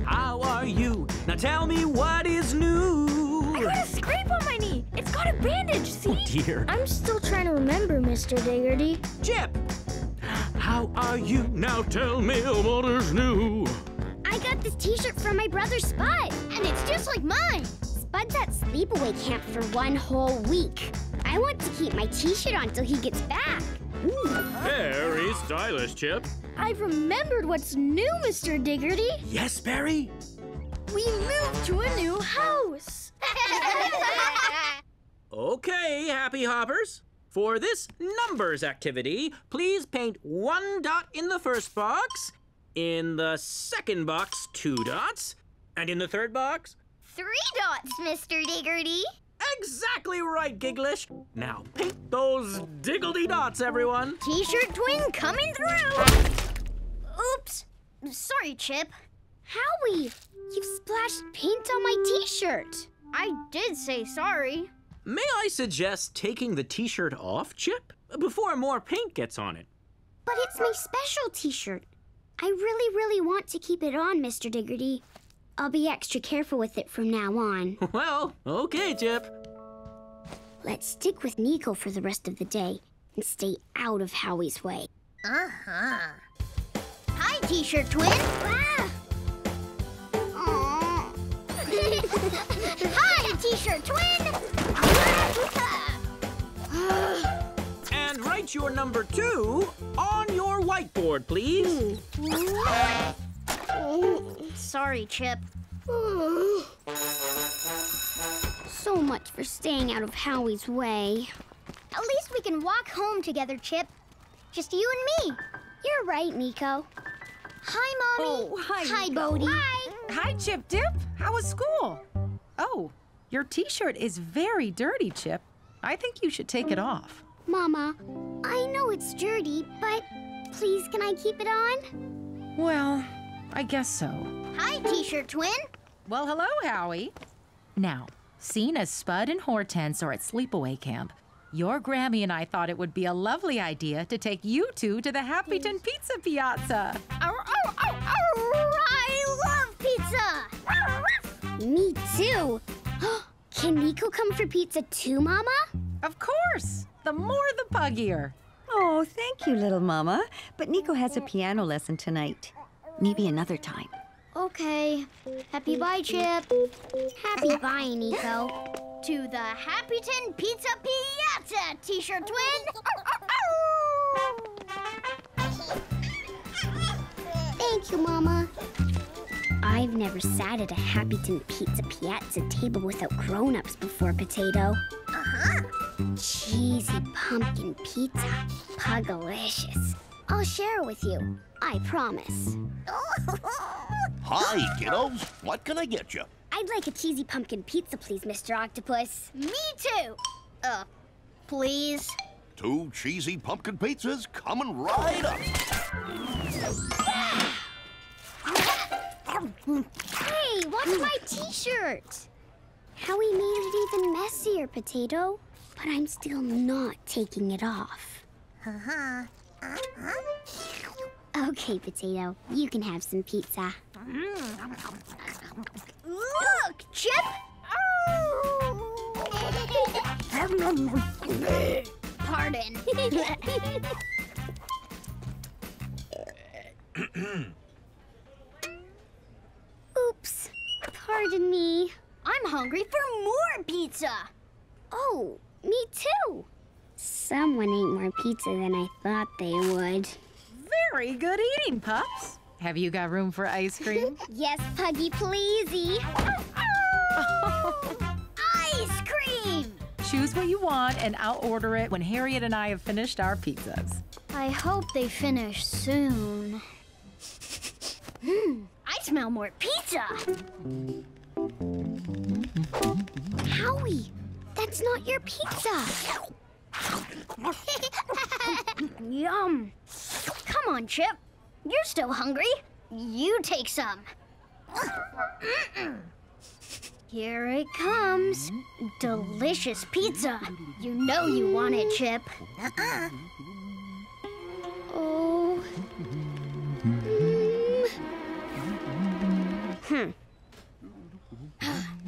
[SPEAKER 8] how are
[SPEAKER 7] you? Now tell me what is new. I got a scrape on my knee. It's got a bandage, see? Oh,
[SPEAKER 8] dear.
[SPEAKER 6] I'm still trying to remember, Mr. Diggledy.
[SPEAKER 7] Chip, how are you? Now tell me what is new.
[SPEAKER 6] I got this t-shirt from my brother Spud,
[SPEAKER 1] and it's just like mine. Spud's at sleepaway camp for one whole week. I want to keep my t-shirt on till he gets back. Ooh.
[SPEAKER 7] Very stylish, Chip.
[SPEAKER 6] I've remembered what's new, Mr. Diggledy.
[SPEAKER 7] Yes, Barry?
[SPEAKER 6] We moved to a new house.
[SPEAKER 7] okay, Happy Hoppers. For this numbers activity, please paint one dot in the first box, in the second box, two dots, and in the third box...
[SPEAKER 1] Three dots, Mr. Diggledy. Exactly right, gigglish.
[SPEAKER 7] Now paint those diggledy dots, everyone. T-shirt twin coming through.
[SPEAKER 6] Oops. Sorry, Chip. Howie, you've splashed paint on my T-shirt. I did say sorry.
[SPEAKER 7] May I suggest taking the t-shirt off, Chip? Before more paint gets on it.
[SPEAKER 6] But it's my special
[SPEAKER 1] t-shirt. I really, really want to keep it on, Mr. Diggledy. I'll be extra careful with it from now on. Well, okay, Chip. Let's stick with Nico for the rest of the day and stay out of Howie's way.
[SPEAKER 6] Uh-huh. Hi, T-shirt twin. Ah!
[SPEAKER 4] Hi, T-shirt twin!
[SPEAKER 7] and write your number two
[SPEAKER 6] on your
[SPEAKER 7] whiteboard,
[SPEAKER 1] please.
[SPEAKER 6] Sorry, Chip.
[SPEAKER 8] so
[SPEAKER 1] much for staying out of Howie's way. At least we can walk home together, Chip. Just you and me. You're right,
[SPEAKER 5] Nico.
[SPEAKER 4] Hi,
[SPEAKER 1] Mommy. Oh, hi. Hi, Bodie.
[SPEAKER 4] Hi.
[SPEAKER 5] Hi, Chip Dip. How was school? Oh, your t-shirt is very dirty, Chip. I think you should take it oh. off.
[SPEAKER 1] Mama, I know it's dirty, but
[SPEAKER 5] please can I keep
[SPEAKER 6] it on?
[SPEAKER 5] Well, I guess so.
[SPEAKER 6] Hi, T-shirt twin. Well, hello, Howie.
[SPEAKER 5] Now, seen as Spud and Hortense are at sleepaway camp, your Grammy and I thought it would be a lovely idea to take you two to the Happyton Pizza Piazza.
[SPEAKER 6] Ow, ow, ow, I love
[SPEAKER 18] pizza! Me too. Can Nico come for pizza too, Mama? Of course! The more the buggier. Oh, thank you, little Mama. But Nico has a piano lesson tonight. Maybe another time.
[SPEAKER 4] Okay. Happy bye, Chip.
[SPEAKER 6] Happy bye, Nico. to the Happyton Pizza Piazza, T-shirt twin.
[SPEAKER 1] Thank you, Mama. I've never sat at a Happyton Pizza Piazza table without grown-ups before, Potato. Uh-huh. Cheesy pumpkin pizza. Pugalicious. I'll share it with you. I promise.
[SPEAKER 2] Hi, kiddos. What can I get you?
[SPEAKER 1] I'd like a cheesy pumpkin pizza, please, Mr. Octopus. Me too. Uh,
[SPEAKER 6] please?
[SPEAKER 2] Two cheesy pumpkin pizzas coming right up.
[SPEAKER 6] Yeah! Hey, watch my
[SPEAKER 1] t-shirt! Howie made it even messier, Potato. But I'm still not taking it off.
[SPEAKER 8] Uh-huh. Uh -huh.
[SPEAKER 1] Okay, Potato. You can have some pizza.
[SPEAKER 6] Look, Chip! Oh. Pardon.
[SPEAKER 1] Oops. Pardon me. I'm hungry for more pizza. Oh, me too. Someone ate more pizza than I thought they would. Very good
[SPEAKER 5] eating, pups. Have you got room for ice cream? yes, Puggy, pleasey. ice cream! Choose what you want and I'll order it when Harriet and I have finished our pizzas.
[SPEAKER 6] I hope they finish soon. Hmm. I smell more pizza. Howie, that's not your pizza. Yum. Come on, Chip. You're still hungry. You take some. Here it comes. Delicious pizza. You know you want it, Chip. Uh -uh. Oh. Mm. Hmm.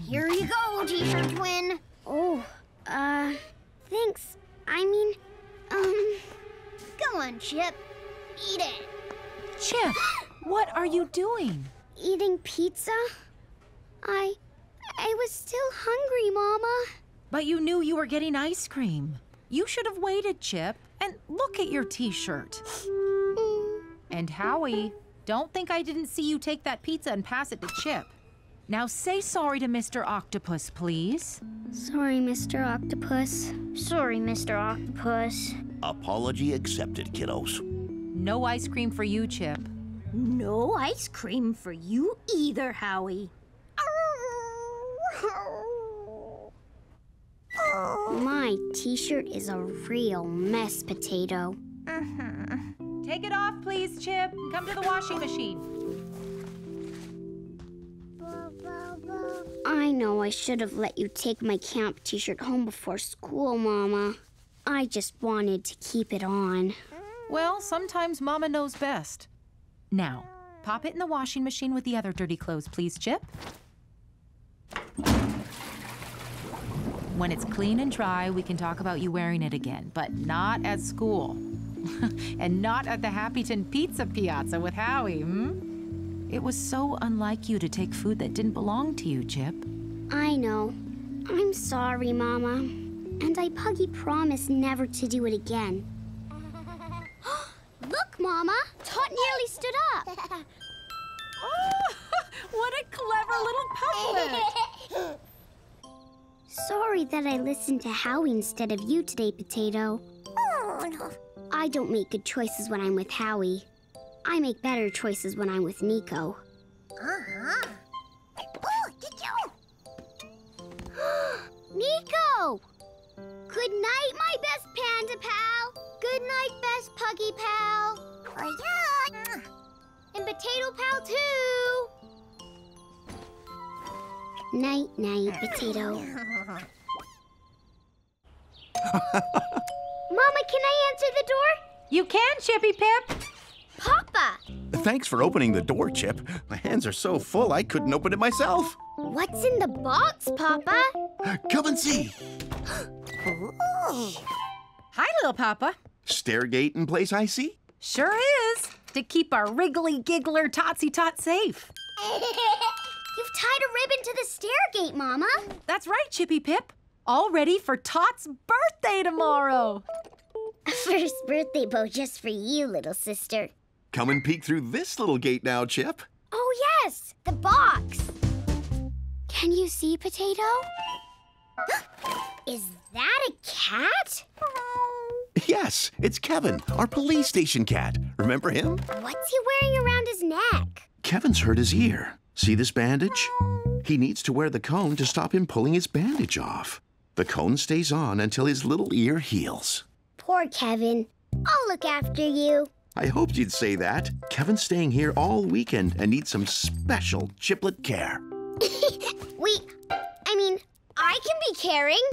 [SPEAKER 6] Here
[SPEAKER 4] you go, T-shirt twin. Oh, uh, thanks.
[SPEAKER 6] I mean, um, go on, Chip. Eat it. Chip, what are you doing? Eating pizza? I,
[SPEAKER 5] I was still hungry, Mama. But you knew you were getting ice cream. You should have waited, Chip. And look at your T-shirt. Mm. and Howie, don't think I didn't see you take that pizza and pass it to Chip. Now say sorry to Mr. Octopus, please. Sorry, Mr. Octopus. Sorry, Mr. Octopus.
[SPEAKER 2] Apology accepted, kiddos.
[SPEAKER 5] No ice cream for you,
[SPEAKER 6] Chip. No ice cream for you either, Howie. My t-shirt
[SPEAKER 1] is a real mess, Potato.
[SPEAKER 5] Uh-huh. Take it off, please, Chip, and come to the washing machine.
[SPEAKER 1] I know I should have let you take my camp t-shirt home before school, Mama.
[SPEAKER 5] I just wanted to keep it on. Well, sometimes Mama knows best. Now, pop it in the washing machine with the other dirty clothes, please, Chip. When it's clean and dry, we can talk about you wearing it again, but not at school. and not at the Happyton Pizza Piazza with Howie, hmm? It was so unlike you to take food that didn't belong to you, Chip.
[SPEAKER 1] I know. I'm sorry, Mama. And I puggy promise never to do it again. Look, Mama! Tot nearly stood up! oh, what a clever little puglet! Sorry that I listened to Howie instead of you today, Potato. Oh, no. I don't make good choices when I'm with Howie. I make better choices when I'm with Nico.
[SPEAKER 8] Uh-huh.
[SPEAKER 1] Oh, did you? Nico! Good night, my
[SPEAKER 4] best panda pal. Good night, best puggy pal. Oh, yeah. And potato pal, too.
[SPEAKER 1] Night, night, potato. Mama, can I answer the door? You can, Chippy Pip. Papa!
[SPEAKER 2] Thanks for opening the door, Chip. My hands are so full I couldn't open it myself.
[SPEAKER 1] What's
[SPEAKER 5] in the box, Papa? Come and see. Hi, little Papa.
[SPEAKER 2] Stairgate in place, I see?
[SPEAKER 5] Sure is, to keep our wriggly giggler Totsy Tot safe. You've tied a ribbon to the stairgate, Mama. That's right, Chippy Pip all ready for Tot's birthday
[SPEAKER 1] tomorrow. A first birthday bow just for you, little sister.
[SPEAKER 2] Come and peek through this little gate now, Chip.
[SPEAKER 4] Oh, yes, the box.
[SPEAKER 1] Can you see, Potato? Is that a cat?
[SPEAKER 2] Yes, it's Kevin, our police station cat. Remember him?
[SPEAKER 1] What's he wearing around his neck?
[SPEAKER 2] Kevin's hurt his ear. See this bandage? He needs to wear the cone to stop him pulling his bandage off. The cone stays on until his little ear heals.
[SPEAKER 1] Poor Kevin. I'll look after you.
[SPEAKER 2] I hoped you'd say that. Kevin's staying here all weekend and needs some special chiplet care.
[SPEAKER 1] we, I mean, I can be caring.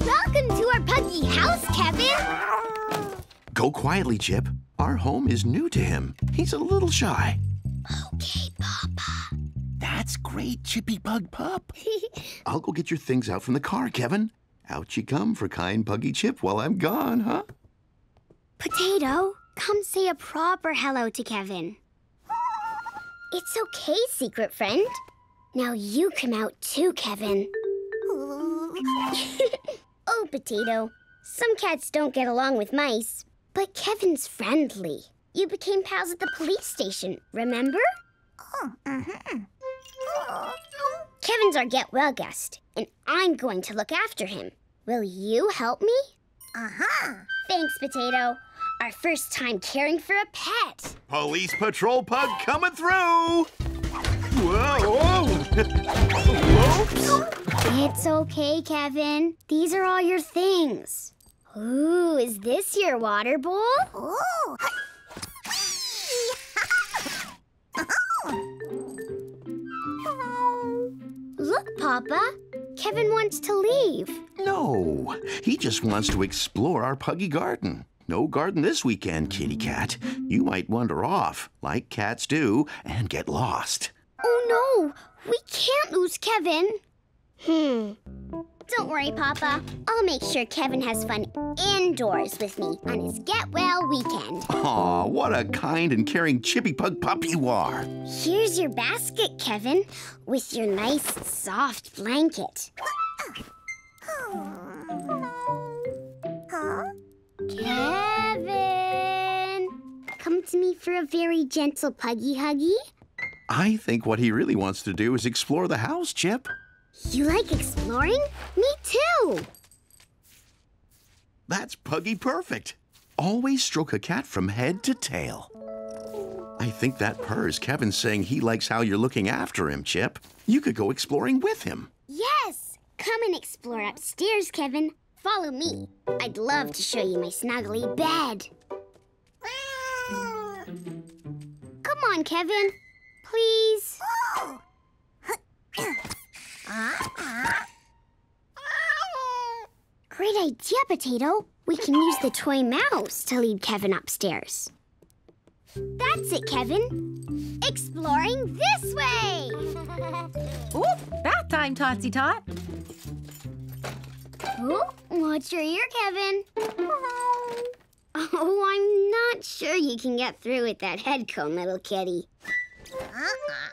[SPEAKER 1] Welcome to our puggy
[SPEAKER 2] house, Kevin. Go quietly, Chip. Our home is new to him. He's a little shy. Okay, Papa. That's great, Chippy Pug Pup. I'll go get your things out from the car, Kevin. Out you come for kind Puggy Chip while I'm gone, huh?
[SPEAKER 1] Potato, come say a proper hello to Kevin. It's okay, secret friend. Now you come out too, Kevin. oh, Potato, some cats don't get along with mice, but Kevin's friendly. You became pals at the police station, remember? Oh, uh-huh. Kevin's our get well guest, and I'm going to look after him. Will you help me? Uh-huh. Thanks, Potato. Our first time caring for a pet.
[SPEAKER 2] Police Patrol Pug coming through! Whoa! Whoops!
[SPEAKER 1] It's okay, Kevin. These are all your things. Ooh, is this your water bowl? Ooh. Look, Papa. Kevin wants to leave.
[SPEAKER 2] No, he just wants to explore our puggy garden. No garden this weekend, kitty cat. You might wander off, like cats do, and get lost.
[SPEAKER 1] Oh, no. We can't lose Kevin. Hmm. Don't worry, Papa. I'll make sure Kevin has fun indoors with me on his Get Well weekend.
[SPEAKER 2] Aw, what a kind and caring chippy pug pup you are.
[SPEAKER 1] Here's your basket, Kevin, with your nice soft blanket.
[SPEAKER 4] Kevin!
[SPEAKER 1] Come to me for a very gentle puggy huggy.
[SPEAKER 2] I think what he really wants to do is explore the house, Chip.
[SPEAKER 1] You like exploring? Me too!
[SPEAKER 2] That's Puggy Perfect. Always stroke a cat from head to tail. I think that purr is Kevin saying he likes how you're looking after him, Chip. You could go exploring with him.
[SPEAKER 1] Yes! Come and explore upstairs, Kevin. Follow me. I'd love to show you my snuggly bed. Come on, Kevin. Please. Great idea, Potato. We can use the toy mouse to lead Kevin upstairs. That's it, Kevin. Exploring this way! Ooh, bath time, Totsy Tot. Ooh, watch your ear, Kevin? oh, I'm not sure you can get through with that head comb, little kitty.
[SPEAKER 6] Uh-huh.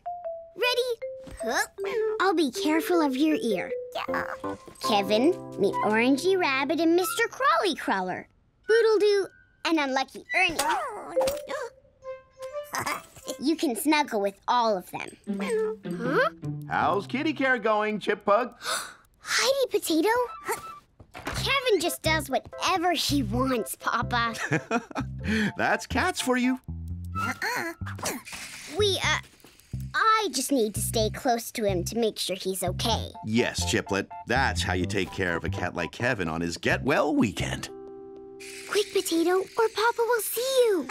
[SPEAKER 4] Ready?
[SPEAKER 1] I'll be careful of your ear. Yeah. Kevin, meet Orangey Rabbit and Mr. Crawly Crawler. Boodledoo and Unlucky Ernie. you can snuggle with
[SPEAKER 2] all of them. Huh? How's kitty care going, Chip Pug? Heidi
[SPEAKER 1] Potato? Kevin just does whatever he wants, Papa.
[SPEAKER 2] That's cats for you.
[SPEAKER 1] Uh -uh. We, uh, I just need to stay close to him to make sure he's okay.
[SPEAKER 2] Yes, Chiplet. That's how you take care of a cat like Kevin on his Get Well weekend.
[SPEAKER 1] Quick, Potato, or Papa will see you.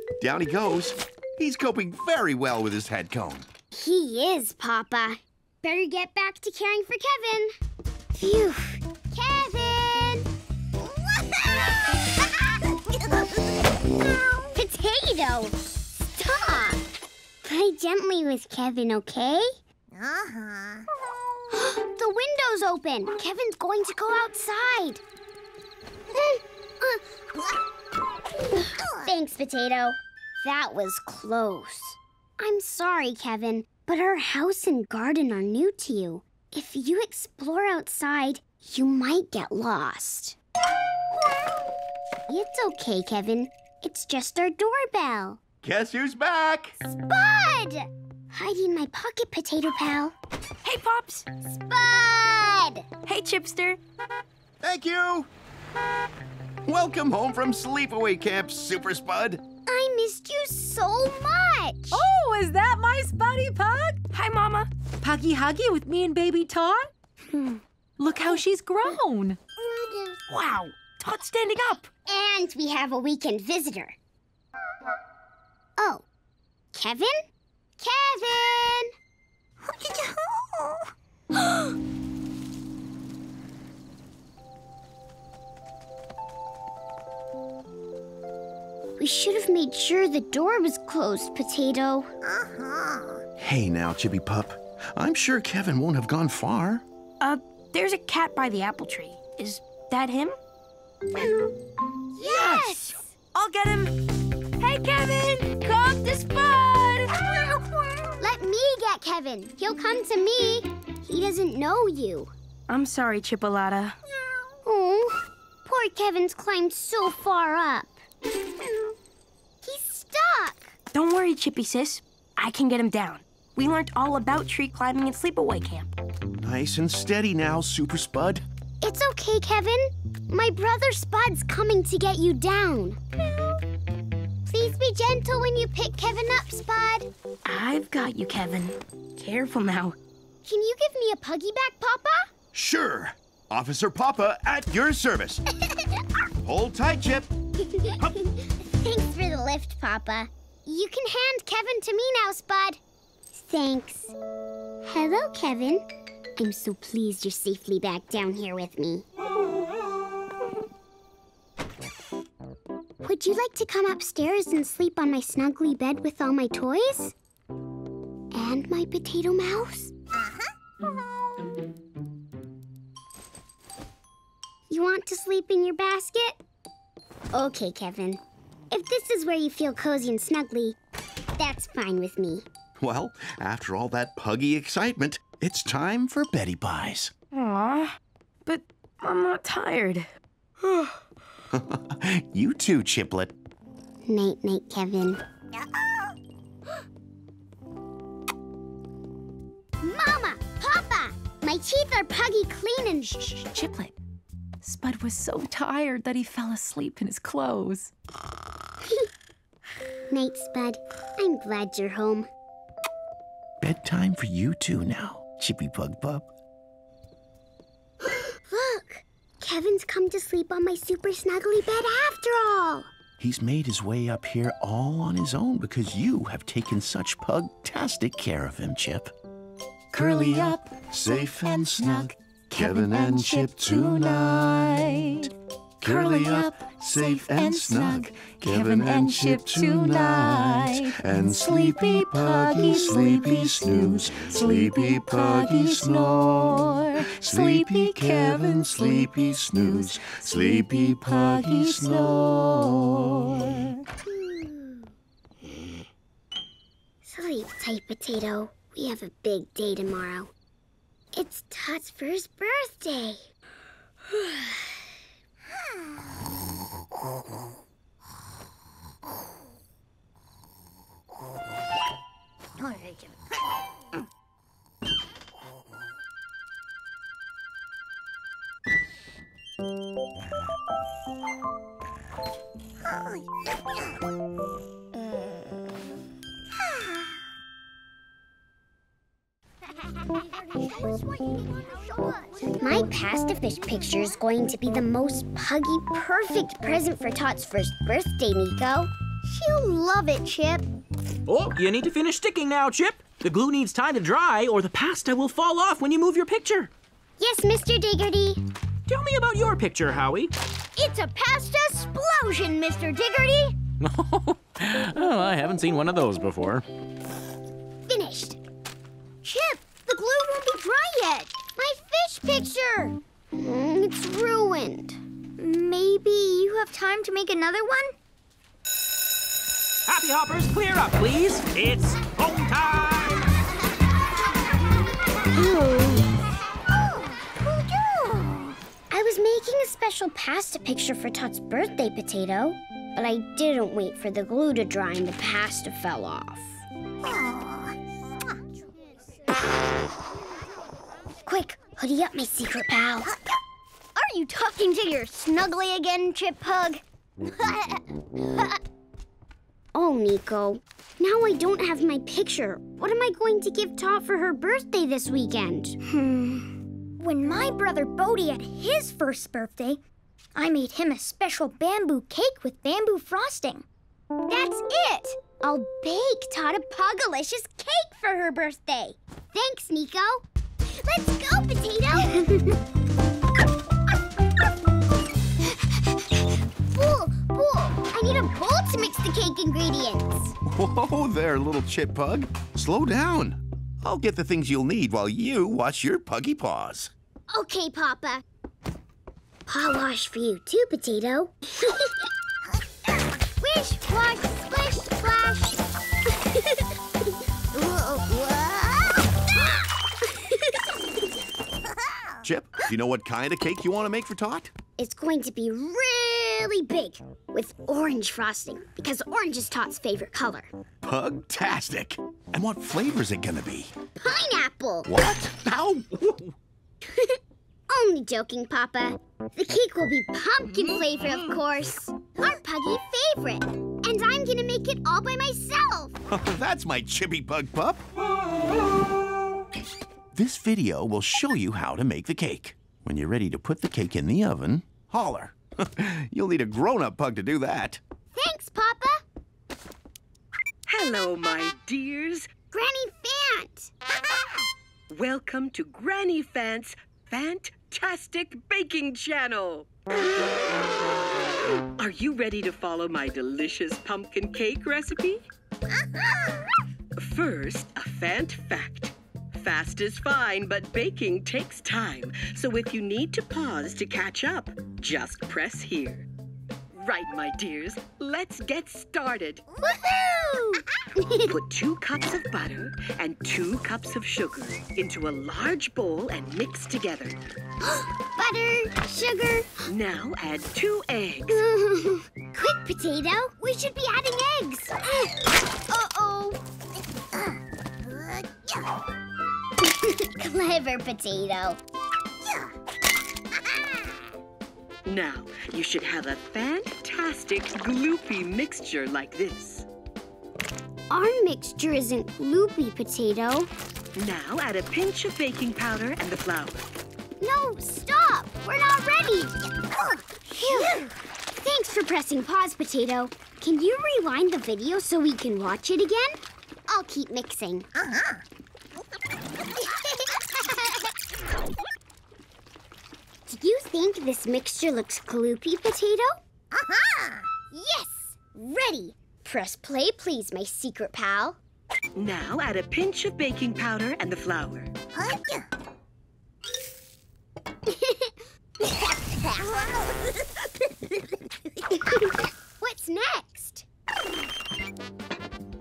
[SPEAKER 2] Down he goes. He's coping very well with his head cone.
[SPEAKER 1] He is, Papa. Better get back to caring for Kevin. Phew. Kevin!
[SPEAKER 10] Potato! Huh.
[SPEAKER 1] Play gently with Kevin, okay?
[SPEAKER 10] Uh-huh.
[SPEAKER 1] the window's open. Kevin's going to go outside. Thanks, Potato. That was close. I'm sorry, Kevin, but our house and garden are new to you. If you explore outside, you might get lost. It's okay, Kevin. It's just our doorbell. Guess who's back? Spud! Hiding my pocket potato pal. Hey, Pops! Spud! Hey, Chipster.
[SPEAKER 2] Thank you! Welcome home from sleepaway camp, Super Spud.
[SPEAKER 5] I missed you so much. Oh, is that my Spuddy Pug? Hi, Mama. Puggy Huggy with me and baby Tot? Hmm. Look how she's grown.
[SPEAKER 6] wow,
[SPEAKER 1] Tot's standing up. And we have a weekend visitor. Oh, Kevin? Kevin! we should have made sure the door was closed,
[SPEAKER 11] Potato. Uh-huh.
[SPEAKER 2] Hey now, Chippy Pup. I'm sure Kevin won't have gone far. Uh,
[SPEAKER 11] there's a cat by the apple tree. Is that him? yes! yes! I'll get him. Hey, Kevin! Caught
[SPEAKER 1] the spud! Let me get Kevin. He'll come to me. He doesn't know you.
[SPEAKER 11] I'm sorry, Chipoletta.
[SPEAKER 1] Oh, poor
[SPEAKER 11] Kevin's climbed so far up. He's stuck. Don't worry, Chippy sis. I can get him down. We learned all about tree climbing in sleepaway camp.
[SPEAKER 2] Nice and steady now, Super Spud. It's
[SPEAKER 11] okay, Kevin. My brother
[SPEAKER 1] Spud's coming to get you down. Please be gentle when you pick Kevin up, Spud. I've got you, Kevin. Careful now. Can you give me a puggy back, Papa?
[SPEAKER 2] Sure. Officer Papa at your service. Hold tight, Chip. Thanks
[SPEAKER 1] for the lift, Papa. You can hand Kevin to me now, Spud. Thanks. Hello, Kevin. I'm so pleased you're safely back down here with me. Would you like to come upstairs and sleep on my snuggly bed with all my toys? And my potato mouse? Uh-huh. You want to sleep in your basket? Okay, Kevin. If this is where you feel cozy and snuggly, that's fine with me.
[SPEAKER 2] Well, after all that puggy excitement, it's time for Betty Pies.
[SPEAKER 1] Aw, but I'm not tired.
[SPEAKER 2] you too, Chiplet.
[SPEAKER 1] Night, night, Kevin. Mama! Papa! My teeth are puggy clean and... Shh, shh, Chiplet.
[SPEAKER 5] Spud was so tired that he fell asleep in his clothes. Night, Spud.
[SPEAKER 1] I'm glad you're home.
[SPEAKER 2] Bedtime for you too now, Chippy Pug Pup.
[SPEAKER 1] Kevin's come to sleep on my super snuggly bed after all.
[SPEAKER 2] He's made his way up here all on his own because you have taken such pugtastic care of him, Chip.
[SPEAKER 9] Curly up,
[SPEAKER 2] safe and snug, Kevin and Chip tonight. Curly up, safe and snug, Kevin and Chip tonight. And sleepy puggy, sleepy snooze, sleepy puggy snore. Sleepy Kevin, sleepy snooze, sleepy
[SPEAKER 8] puggy snore.
[SPEAKER 1] Sleep tight, Potato. We have a big day tomorrow. It's Tot's first birthday. My fish picture is going to be the most puggy perfect present for Tot's first birthday, Nico. She'll love it, Chip.
[SPEAKER 7] Oh, you need to finish sticking now, Chip. The glue needs time to dry or the pasta will fall off when you move
[SPEAKER 6] your picture. Yes, Mr. Diggerty. Tell me about
[SPEAKER 7] your picture, Howie.
[SPEAKER 6] It's a pasta explosion, Mr. Diggerty.
[SPEAKER 7] oh, I haven't seen one of those before.
[SPEAKER 4] Finished. Chip, the glue won't be dry yet. My fish picture. Mm, it's ruined. Maybe you have time to make another one? Happy Hoppers, clear up, please. It's home
[SPEAKER 1] time. I was making a special pasta picture for Tot's birthday potato, but I didn't wait for the glue to dry and the pasta fell off. Quick, hoodie up, my secret pal. Are you talking to your snuggly again, Chip Hug? oh, Nico. Now I don't have my picture. What am I going to give Tot for her birthday this weekend?
[SPEAKER 4] Hmm. When my brother Bodhi had his first birthday, I made him a special bamboo cake with bamboo frosting. That's it! I'll bake Tot a cake for her birthday. Thanks, Nico. Let's
[SPEAKER 1] go, Potato! Bull, Bull, I need a bowl to mix the cake ingredients.
[SPEAKER 2] Whoa there, little pug. Slow down. I'll get the things you'll need while you wash your puggy paws.
[SPEAKER 1] Okay, Papa. Paw wash for you too, Potato.
[SPEAKER 8] Wish, wash, splish, splash.
[SPEAKER 2] Chip, do you know what kind of cake you want to make for Tot?
[SPEAKER 1] It's going to be really big with orange frosting because orange is Tot's favorite color.
[SPEAKER 2] Pugtastic! And what flavor is it gonna be?
[SPEAKER 1] Pineapple! What? How? Only joking, Papa. The cake will be pumpkin flavor, of course. Our Puggy favorite. And I'm gonna make it all by myself.
[SPEAKER 2] That's my chippy pug pup. This video will show you how to make the cake. When you're ready to put the cake in the oven, holler. You'll need a grown-up pug to do that.
[SPEAKER 10] Thanks, Papa. Hello,
[SPEAKER 3] my dears. Granny Fant. Welcome to Granny Fant's Fantastic Baking Channel. Are you ready to follow my delicious pumpkin cake recipe? Uh-huh. First, a Fant fact fast is fine, but baking takes time. So if you need to pause to catch up, just press here. Right, my dears, let's get started. Woohoo! Put two cups of butter and two cups of sugar into a large bowl and mix together. butter, sugar. Now add two eggs.
[SPEAKER 1] Quick, Potato. We should be adding eggs. Uh-oh. Uh, uh yeah. Clever
[SPEAKER 3] potato. now, you should have a fantastic gloopy mixture like this. Our
[SPEAKER 1] mixture isn't gloopy, Potato. Now add a pinch of baking powder and the flour. No, stop! We're not ready! Thanks for pressing pause, Potato. Can you rewind the video so we can watch it again? I'll keep mixing. Uh-huh. Do you think this mixture looks gloopy, Potato? Uh-huh! Yes! Ready! Press play, please, my secret pal.
[SPEAKER 3] Now add a pinch of baking powder and the flour. What's next?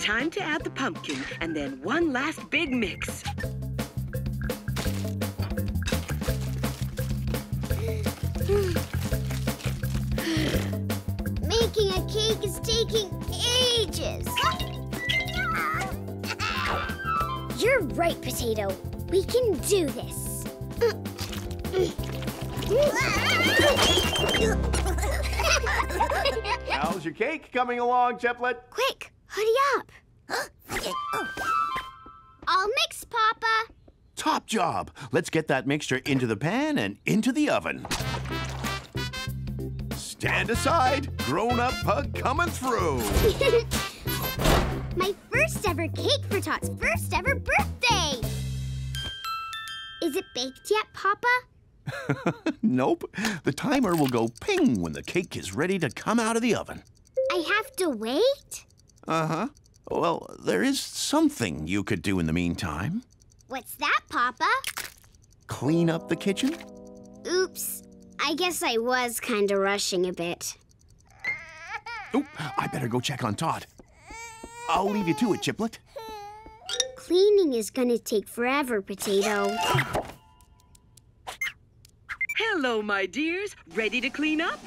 [SPEAKER 3] time to add the pumpkin and then one last big mix.
[SPEAKER 1] Making a cake is taking ages. You're right, Potato. We can do this. How's
[SPEAKER 2] your cake coming along, Chiplet?
[SPEAKER 1] Quick, Hurry up. I'll mix, Papa.
[SPEAKER 2] Top job. Let's get that mixture into the pan and into the oven. Stand aside. Grown-up pug coming through. My
[SPEAKER 1] first ever cake for Tot's first ever birthday. Is it baked yet, Papa?
[SPEAKER 2] nope. The timer will go ping when the cake is ready to come out of the oven.
[SPEAKER 1] I have to wait?
[SPEAKER 2] Uh-huh. Well, there is something you could do in the meantime.
[SPEAKER 1] What's that, Papa?
[SPEAKER 2] Clean up the kitchen?
[SPEAKER 1] Oops. I guess I was kind of rushing a bit.
[SPEAKER 2] Oh, I better go check on Tot. I'll leave you to it, Chiplet.
[SPEAKER 1] Cleaning is gonna take forever, Potato.
[SPEAKER 3] Hello, my dears. Ready to clean up?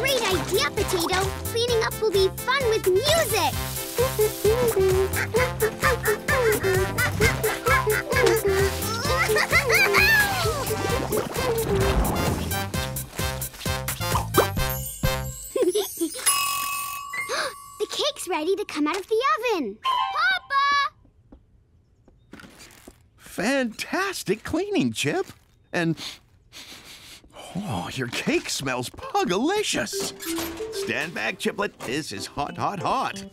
[SPEAKER 8] Great idea,
[SPEAKER 1] Potato! Cleaning up will be fun with music! the cake's ready to come out of the oven.
[SPEAKER 2] Papa! Fantastic cleaning, Chip. And Oh, your cake smells pugalicious. Stand back, Chiplet. This is hot, hot, hot.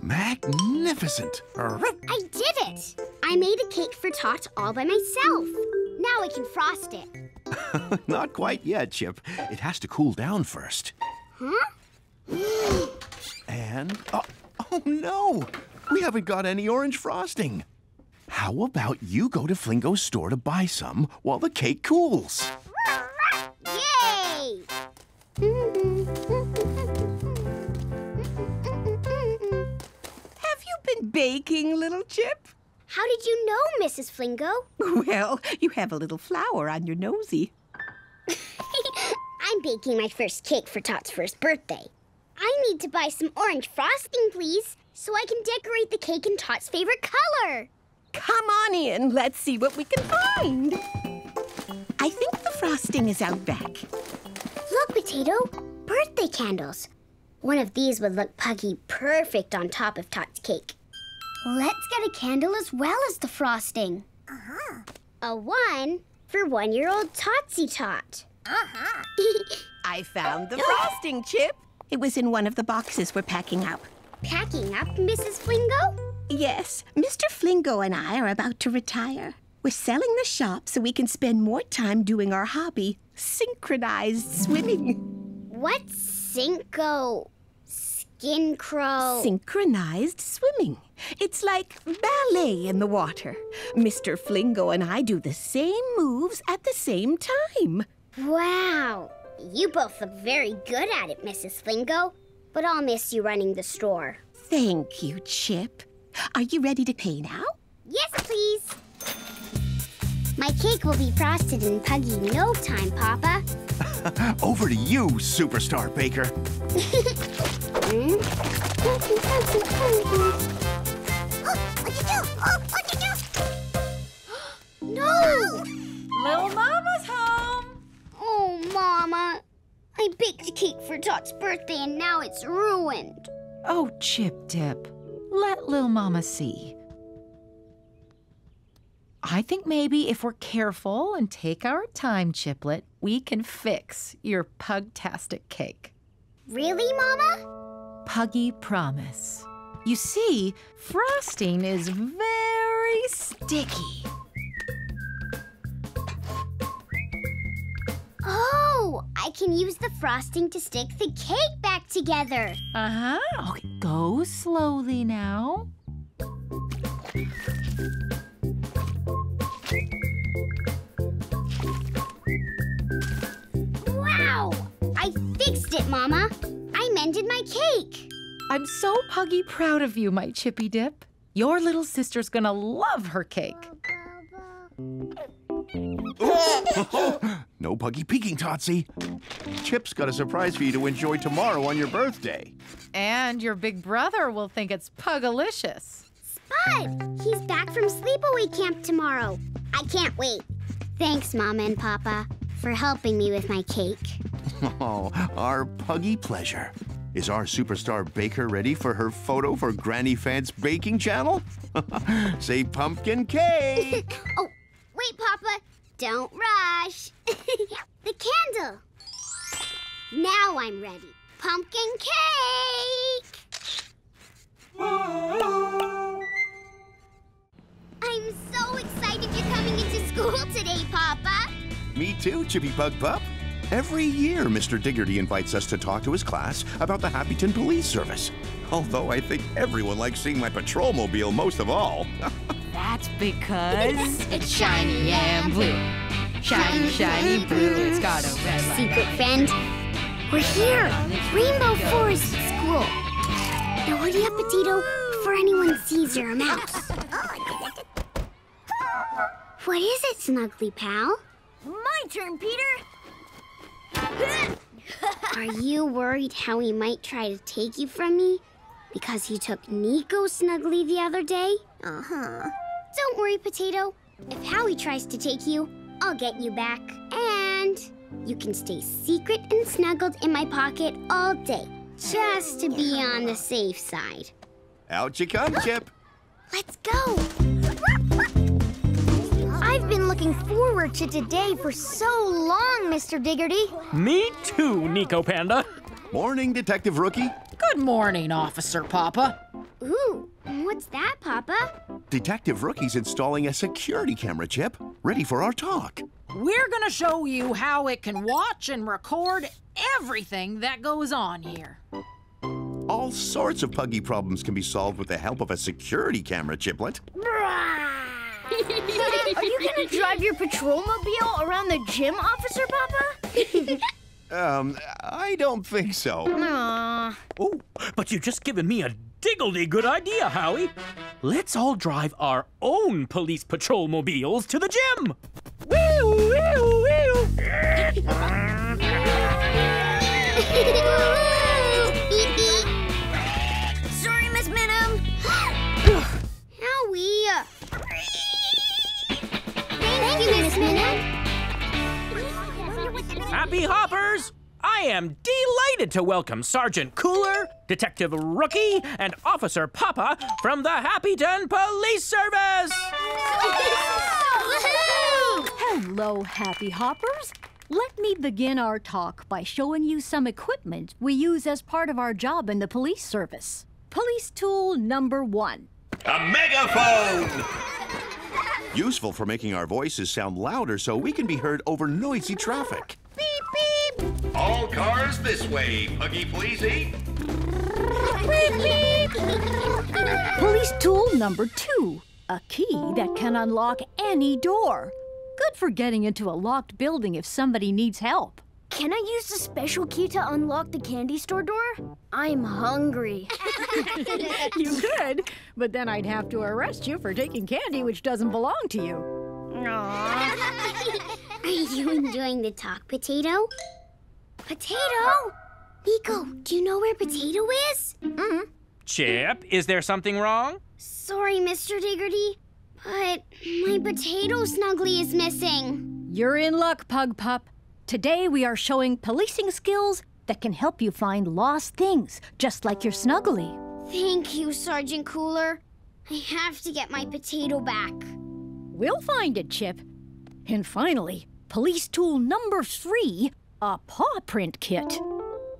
[SPEAKER 2] magnificent. I
[SPEAKER 1] did it. I made a cake for Tot all by myself. Now I can frost
[SPEAKER 2] it. Not quite yet, Chip. It has to cool down first.
[SPEAKER 8] Huh?
[SPEAKER 2] and... Oh, oh, no! We haven't got any orange frosting. How about you go to Flingo's store to buy some while the cake cools?
[SPEAKER 8] Yay!
[SPEAKER 2] Have
[SPEAKER 1] you been baking, little Chip? How did you know, Mrs. Flingo?
[SPEAKER 3] Well, you have a little flower on your nosy.
[SPEAKER 1] I'm baking my first cake for Tot's first birthday. I need to buy some orange frosting, please,
[SPEAKER 3] so I can decorate the cake in Tot's favorite color. Come on in. Let's see what we can find. I think the frosting is out back. Look,
[SPEAKER 1] Potato. Birthday candles. One of these would look Puggy perfect on top of Tot's cake. Let's get a candle as well as the frosting. Uh-huh. A one for one-year-old Totsy Tot. Uh-huh.
[SPEAKER 3] I found the frosting, Chip. It was in one of the boxes we're packing up.
[SPEAKER 1] Packing up,
[SPEAKER 3] Mrs. Flingo? Yes, Mr. Flingo and I are about to retire. We're selling the shop so we can spend more time doing our hobby, synchronized swimming.
[SPEAKER 1] What's synco? Skin crow?
[SPEAKER 3] Synchronized swimming. It's like ballet in the water. Mr. Flingo and I do the same moves at the same time. Wow. You
[SPEAKER 1] both look very good at it, Mrs. Flingo. But I'll miss you running the store.
[SPEAKER 3] Thank you, Chip. Are you ready to pay now?
[SPEAKER 1] Yes, please. My cake will be frosted and puggy no time, Papa.
[SPEAKER 2] Over to you, Superstar Baker.
[SPEAKER 1] no! Little Mama's home! Oh, Mama. I baked a cake for Tot's birthday and now it's ruined.
[SPEAKER 5] Oh, Chip Dip. Let little mama see. I think maybe if we're careful and take our time, Chiplet, we can fix your pugtastic cake. Really, Mama? Puggy promise. You see, frosting is very sticky. Oh, I can use
[SPEAKER 1] the frosting to stick the cake back together.
[SPEAKER 5] Uh-huh. Okay, go slowly now. Wow! I fixed it, Mama. I mended my cake. I'm so puggy proud of you, my chippy dip. Your little sister's gonna love her cake.
[SPEAKER 2] no puggy peeking, Totsy. Chip's got a surprise for you to enjoy tomorrow on your birthday.
[SPEAKER 5] And your big brother will think it's pugalicious. Spud, he's back from sleepaway camp tomorrow. I
[SPEAKER 1] can't wait. Thanks, Mom and Papa, for helping me with my cake.
[SPEAKER 2] Oh, our puggy pleasure. Is our superstar baker ready for her photo for Granny Fant's baking channel? Say pumpkin cake! oh,
[SPEAKER 1] Wait, Papa. Don't rush. the candle. Now I'm ready. Pumpkin cake!
[SPEAKER 2] I'm
[SPEAKER 1] so excited you're coming
[SPEAKER 4] into school today, Papa.
[SPEAKER 2] Me too, Chippy Pug Pup. Every year, Mr. Diggerty invites us to talk to his class about the Happyton Police Service. Although I think everyone likes seeing my patrol mobile most of all.
[SPEAKER 3] That's because it's shiny
[SPEAKER 11] and blue. Shiny, shiny blue. It's got a red Secret friend,
[SPEAKER 1] we're here. Rainbow Forest School. Now hurry up, Potato, before anyone sees your mouse. What is it, Snuggly Pal?
[SPEAKER 4] My turn, Peter.
[SPEAKER 1] Are you worried how he might try to take you from me? Because he took Nico snugly the other day? Uh-huh. Don't worry, Potato. If Howie tries to take you, I'll get you back. And you can stay secret and snuggled in my pocket all day, just to be on the safe side.
[SPEAKER 2] Out you come, Chip.
[SPEAKER 4] Let's go. I've been looking forward to today for so long, Mr. Diggerty.
[SPEAKER 5] Me too, Nico Panda. Morning, Detective Rookie. Good morning, Officer Papa. Ooh, what's that, Papa?
[SPEAKER 2] Detective Rookie's installing a security camera chip, ready for our talk.
[SPEAKER 5] We're gonna show you how it can watch and record everything that goes on here.
[SPEAKER 2] All sorts of puggy problems can be solved with the help of a security camera chiplet.
[SPEAKER 6] Are you gonna drive your patrol mobile around the gym, Officer Papa?
[SPEAKER 2] um,
[SPEAKER 7] I don't think so.
[SPEAKER 6] Aww.
[SPEAKER 7] Oh, but you've just given me a diggledy good idea, Howie. Let's all drive our own police patrol mobiles to the
[SPEAKER 4] gym. Woo,
[SPEAKER 8] woo, woo.
[SPEAKER 4] Sorry, Miss Minim. Howie.
[SPEAKER 1] Thank you, Miss Minute. Happy
[SPEAKER 7] Hoppers! I am delighted to welcome Sergeant Cooler, Detective Rookie, and Officer
[SPEAKER 9] Papa from the Happyton Police Service! Hello, Happy Hoppers. Let me begin our talk by showing you some equipment we use as part of our job in the police service. Police tool number one.
[SPEAKER 2] A megaphone! Useful for making our voices sound louder so we can be heard over noisy traffic.
[SPEAKER 9] Beep, beep. All
[SPEAKER 2] cars this way, Puggy Pleasy.
[SPEAKER 9] Police tool number two. A key that can unlock any door. Good for getting into a locked building if somebody needs help. Can I use the special
[SPEAKER 6] key to unlock the candy
[SPEAKER 9] store door? I'm hungry. you
[SPEAKER 6] could, but then I'd have to arrest you for taking candy which doesn't belong to you.
[SPEAKER 8] Aww.
[SPEAKER 6] Are you enjoying the talk, Potato?
[SPEAKER 1] Potato? Nico, do you know where Potato is? Mm -hmm.
[SPEAKER 7] Chip, is there something wrong?
[SPEAKER 1] Sorry, Mr. Diggerty, but my potato snuggly is missing.
[SPEAKER 9] You're in luck, Pug Pup. Today we are showing policing skills that can help you find lost things, just like your Snuggly.
[SPEAKER 6] Thank you, Sergeant Cooler. I have to get my potato back. We'll find it, Chip. And finally, police tool number three, a paw print kit.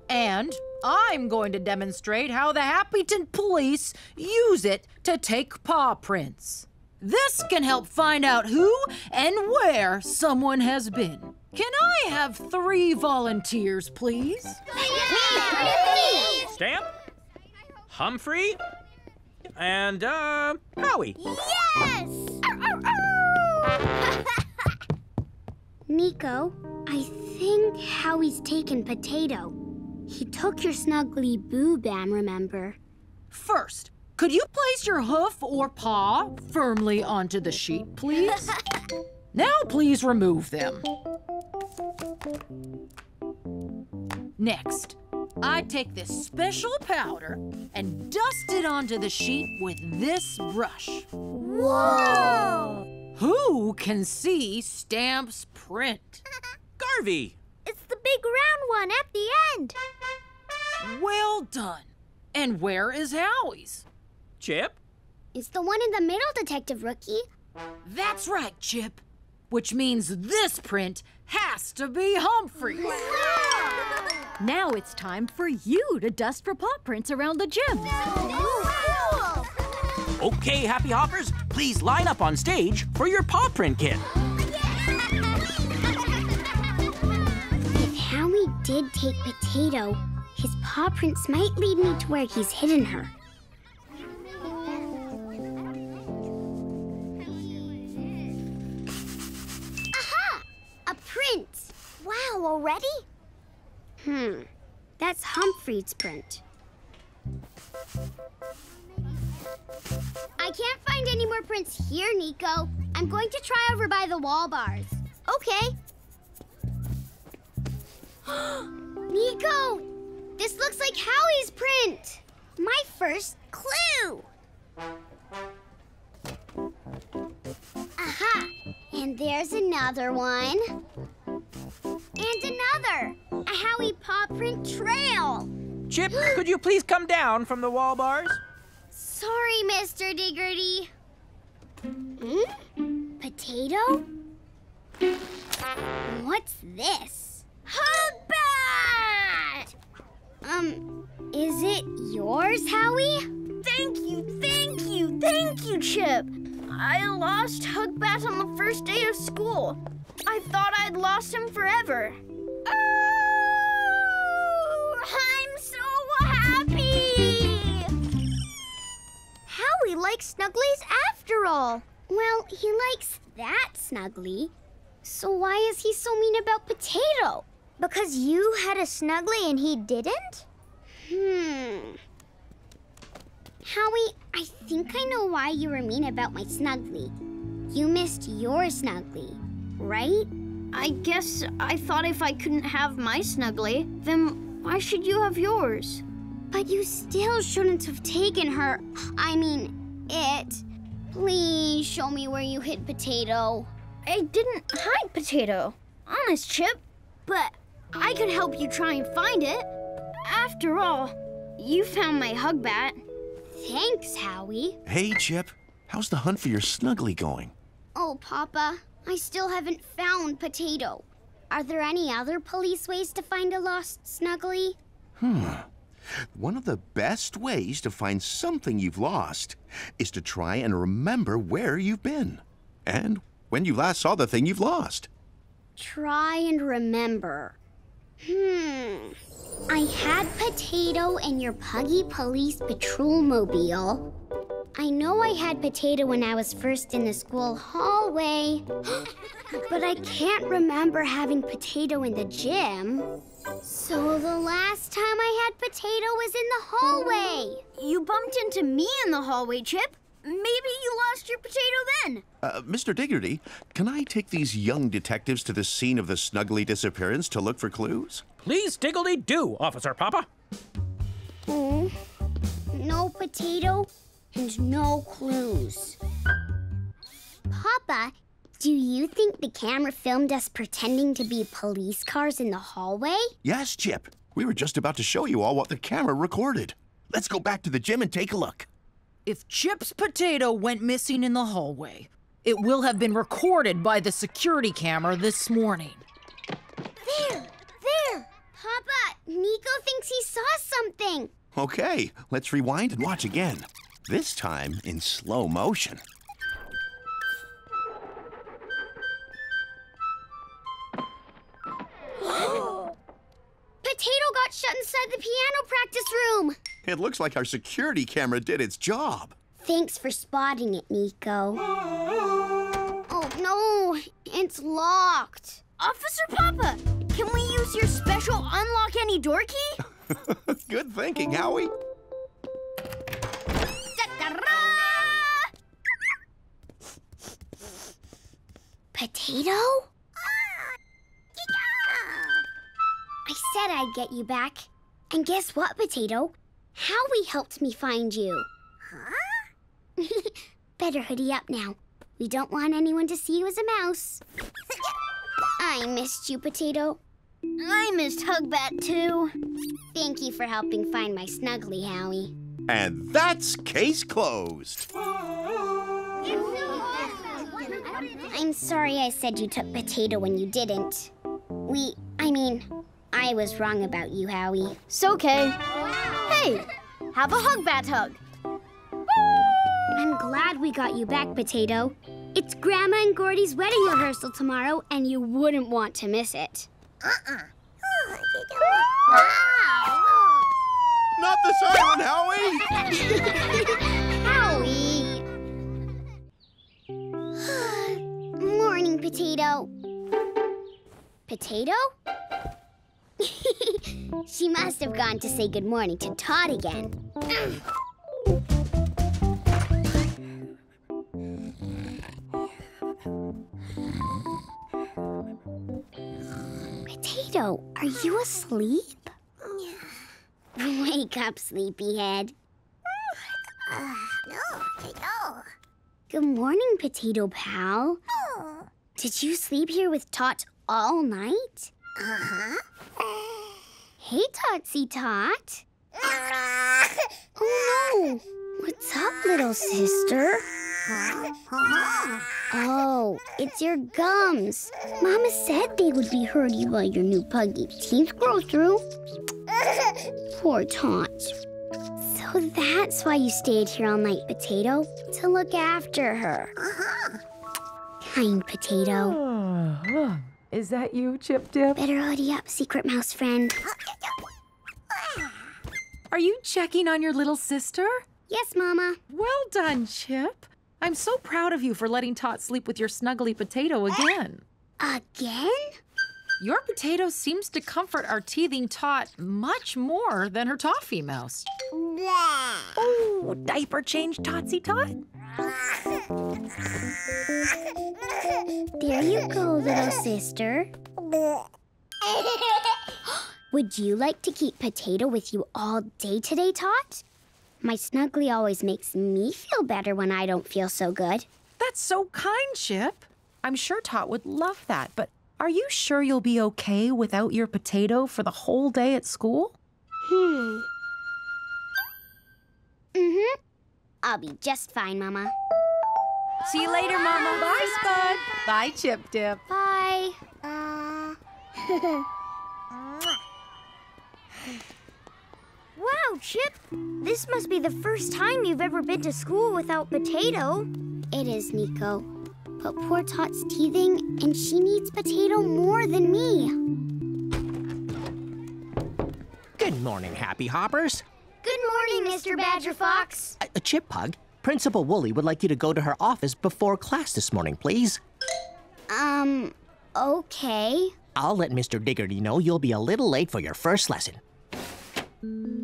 [SPEAKER 5] And I'm going to demonstrate how the Happyton police use it to take paw prints. This can help find out who and where someone has been. Can I have three volunteers, please?
[SPEAKER 7] Stamp, Humphrey, and, uh, Howie. Yes!
[SPEAKER 1] Nico, I think Howie's taken Potato. He took your snuggly boo-bam, remember?
[SPEAKER 5] First, could you place your hoof or paw firmly onto the sheet, please? Now please remove them. Next, I take this special powder and dust it onto the sheet with this brush. Whoa! Who can see Stamp's print? Garvey! It's the big round one at the end. Well done. And where is Howie's?
[SPEAKER 7] Chip?
[SPEAKER 1] It's the one in the middle, Detective Rookie. That's right, Chip
[SPEAKER 9] which means this print
[SPEAKER 5] has to be Humphrey's.
[SPEAKER 9] Now it's time for you to dust for paw prints around the gym.
[SPEAKER 7] Okay, Happy Hoppers, please line up on stage for your paw print kit.
[SPEAKER 1] if Howie did take Potato, his paw prints might lead me to where he's hidden her.
[SPEAKER 4] A print! Wow, already? Hmm.
[SPEAKER 1] That's Humphrey's print. I can't find any more prints here, Nico. I'm going to try over by the wall bars. Okay. Nico! This looks like Howie's print! My first clue! Aha! And there's another one. And another! A Howie paw print trail!
[SPEAKER 7] Chip, could you please come down from the wall bars?
[SPEAKER 1] Sorry, Mr. Diggerty. Hmm? Potato? What's this? Hugbat!
[SPEAKER 6] Um, is it yours, Howie? Thank you, thank you, thank you, Chip. I lost Hugbat on the first day of school. I thought I'd lost him forever. Oh, I'm so happy!
[SPEAKER 1] Howie likes Snugglies after all. Well, he likes that Snuggly. So why is he so mean about Potato? Because you had a Snuggly and he didn't? Hmm. Howie, I think I know why you were mean about my snuggly. You missed your snuggly,
[SPEAKER 6] right? I guess I thought if I couldn't have my snuggly, then why should you have yours? But you still shouldn't have taken her. I mean, it. Please show me where you hid Potato. I didn't hide Potato. Honest, Chip. But I could help you try and find it. After all, you found my Hugbat. Thanks, Howie.
[SPEAKER 2] Hey, Chip. How's the hunt for your snuggly going?
[SPEAKER 6] Oh, Papa, I
[SPEAKER 1] still haven't found Potato. Are there any other police ways to find a lost snuggly?
[SPEAKER 2] Hmm. One of the best ways to find something you've lost is to try and remember where you've been and when you last saw the thing you've lost.
[SPEAKER 1] Try and remember. Hmm. I had Potato in your Puggy Police Patrol Mobile. I know I had Potato when I was first in the school hallway, but I can't remember having Potato in the gym. So the
[SPEAKER 4] last time I had Potato was in the
[SPEAKER 1] hallway.
[SPEAKER 4] You bumped into me in the
[SPEAKER 6] hallway, Chip. Maybe you lost your potato then.
[SPEAKER 2] Uh, Mr. Diggerty, can I take these young detectives to the scene of the snuggly disappearance to look for clues?
[SPEAKER 6] Please diggledy
[SPEAKER 7] do, Officer Papa.
[SPEAKER 1] Oh, No potato and no clues. Papa, do you think the camera filmed us pretending to be police cars in the hallway?
[SPEAKER 2] Yes, Chip. We were just about to show you all what the camera recorded. Let's go back to the gym and take a look.
[SPEAKER 5] If Chip's potato went missing in the hallway, it will have been recorded by the security camera this morning.
[SPEAKER 6] There! There! Papa,
[SPEAKER 1] Nico thinks he saw something.
[SPEAKER 2] Okay, let's rewind and watch again. This time in slow motion.
[SPEAKER 4] potato
[SPEAKER 1] got shut inside the piano practice room.
[SPEAKER 2] It looks like our security camera did its job.
[SPEAKER 1] Thanks for spotting it, Nico.
[SPEAKER 6] Oh, no. It's locked. Officer Papa, can we use your special unlock any door key? Good thinking, Howie.
[SPEAKER 1] Potato? I said I'd get you back. And guess what, Potato? Howie helped me find you. Huh? Better hoodie up now. We don't want anyone to see you as a mouse. I missed you, Potato. I missed Hugbat, too. Thank you for helping find my Snuggly, Howie.
[SPEAKER 2] And that's case closed.
[SPEAKER 9] I'm
[SPEAKER 1] sorry I said you took Potato when you didn't. We, I mean, I was wrong about you, Howie. It's okay. Wow. Hey, have a Hugbat hug. I'm glad we got you back, Potato. It's Grandma and Gordy's wedding rehearsal tomorrow, and you wouldn't want to miss it. Uh-uh.
[SPEAKER 8] Oh,
[SPEAKER 1] Not the siren, Howie! Howie! Morning, Potato. Potato? she must have gone to say good morning to Tot again. Potato, are you asleep? Wake up, sleepyhead.
[SPEAKER 10] Uh, no, Potato.
[SPEAKER 1] Good morning, Potato Pal. Oh. Did you sleep here with Tot all night? Uh-huh. Hey, Totsy Tot. oh, no. What's up, little sister? oh, it's your gums. Mama said they would be hurting while your new puggy teeth grow through. Poor Tot. So that's why you stayed here all night, Potato, to look after her. Uh-huh. Kind Potato. Ah, is that you, Chip Dip? Better hoodie up, secret mouse friend.
[SPEAKER 5] Are you checking on your little sister? Yes, Mama. Well done, Chip. I'm so proud of you for letting Tot sleep with your snuggly potato again. Again? Your potato seems to comfort our teething tot much more than her toffee mouse. Blah. Oh, diaper change, Totsy Tot. There you
[SPEAKER 1] go, little sister. Would you like to keep Potato with you all day today, Tot? My snuggly always makes me feel better when I don't feel so good. That's so kind, Chip. I'm sure Tot would
[SPEAKER 5] love that, but are you sure you'll be okay without your potato for the whole day at school? Hmm. Mm-hmm. I'll
[SPEAKER 1] be just fine, Mama. See you later, Mama. Bye, Spud. Bye, Chip Dip.
[SPEAKER 10] Bye. Uh...
[SPEAKER 4] wow, Chip. This must be the first time you've ever been to
[SPEAKER 1] school without Potato. It is, Nico. But poor Tot's teething, and she needs Potato more than me.
[SPEAKER 12] Good morning, Happy Hoppers.
[SPEAKER 4] Good morning, Mr. Badger Fox.
[SPEAKER 12] A Chip Pug, Principal Woolley would like you to go to her office before class this morning, please.
[SPEAKER 1] Um, okay.
[SPEAKER 12] I'll let Mr. Diggledy know you'll be a little late for your first lesson.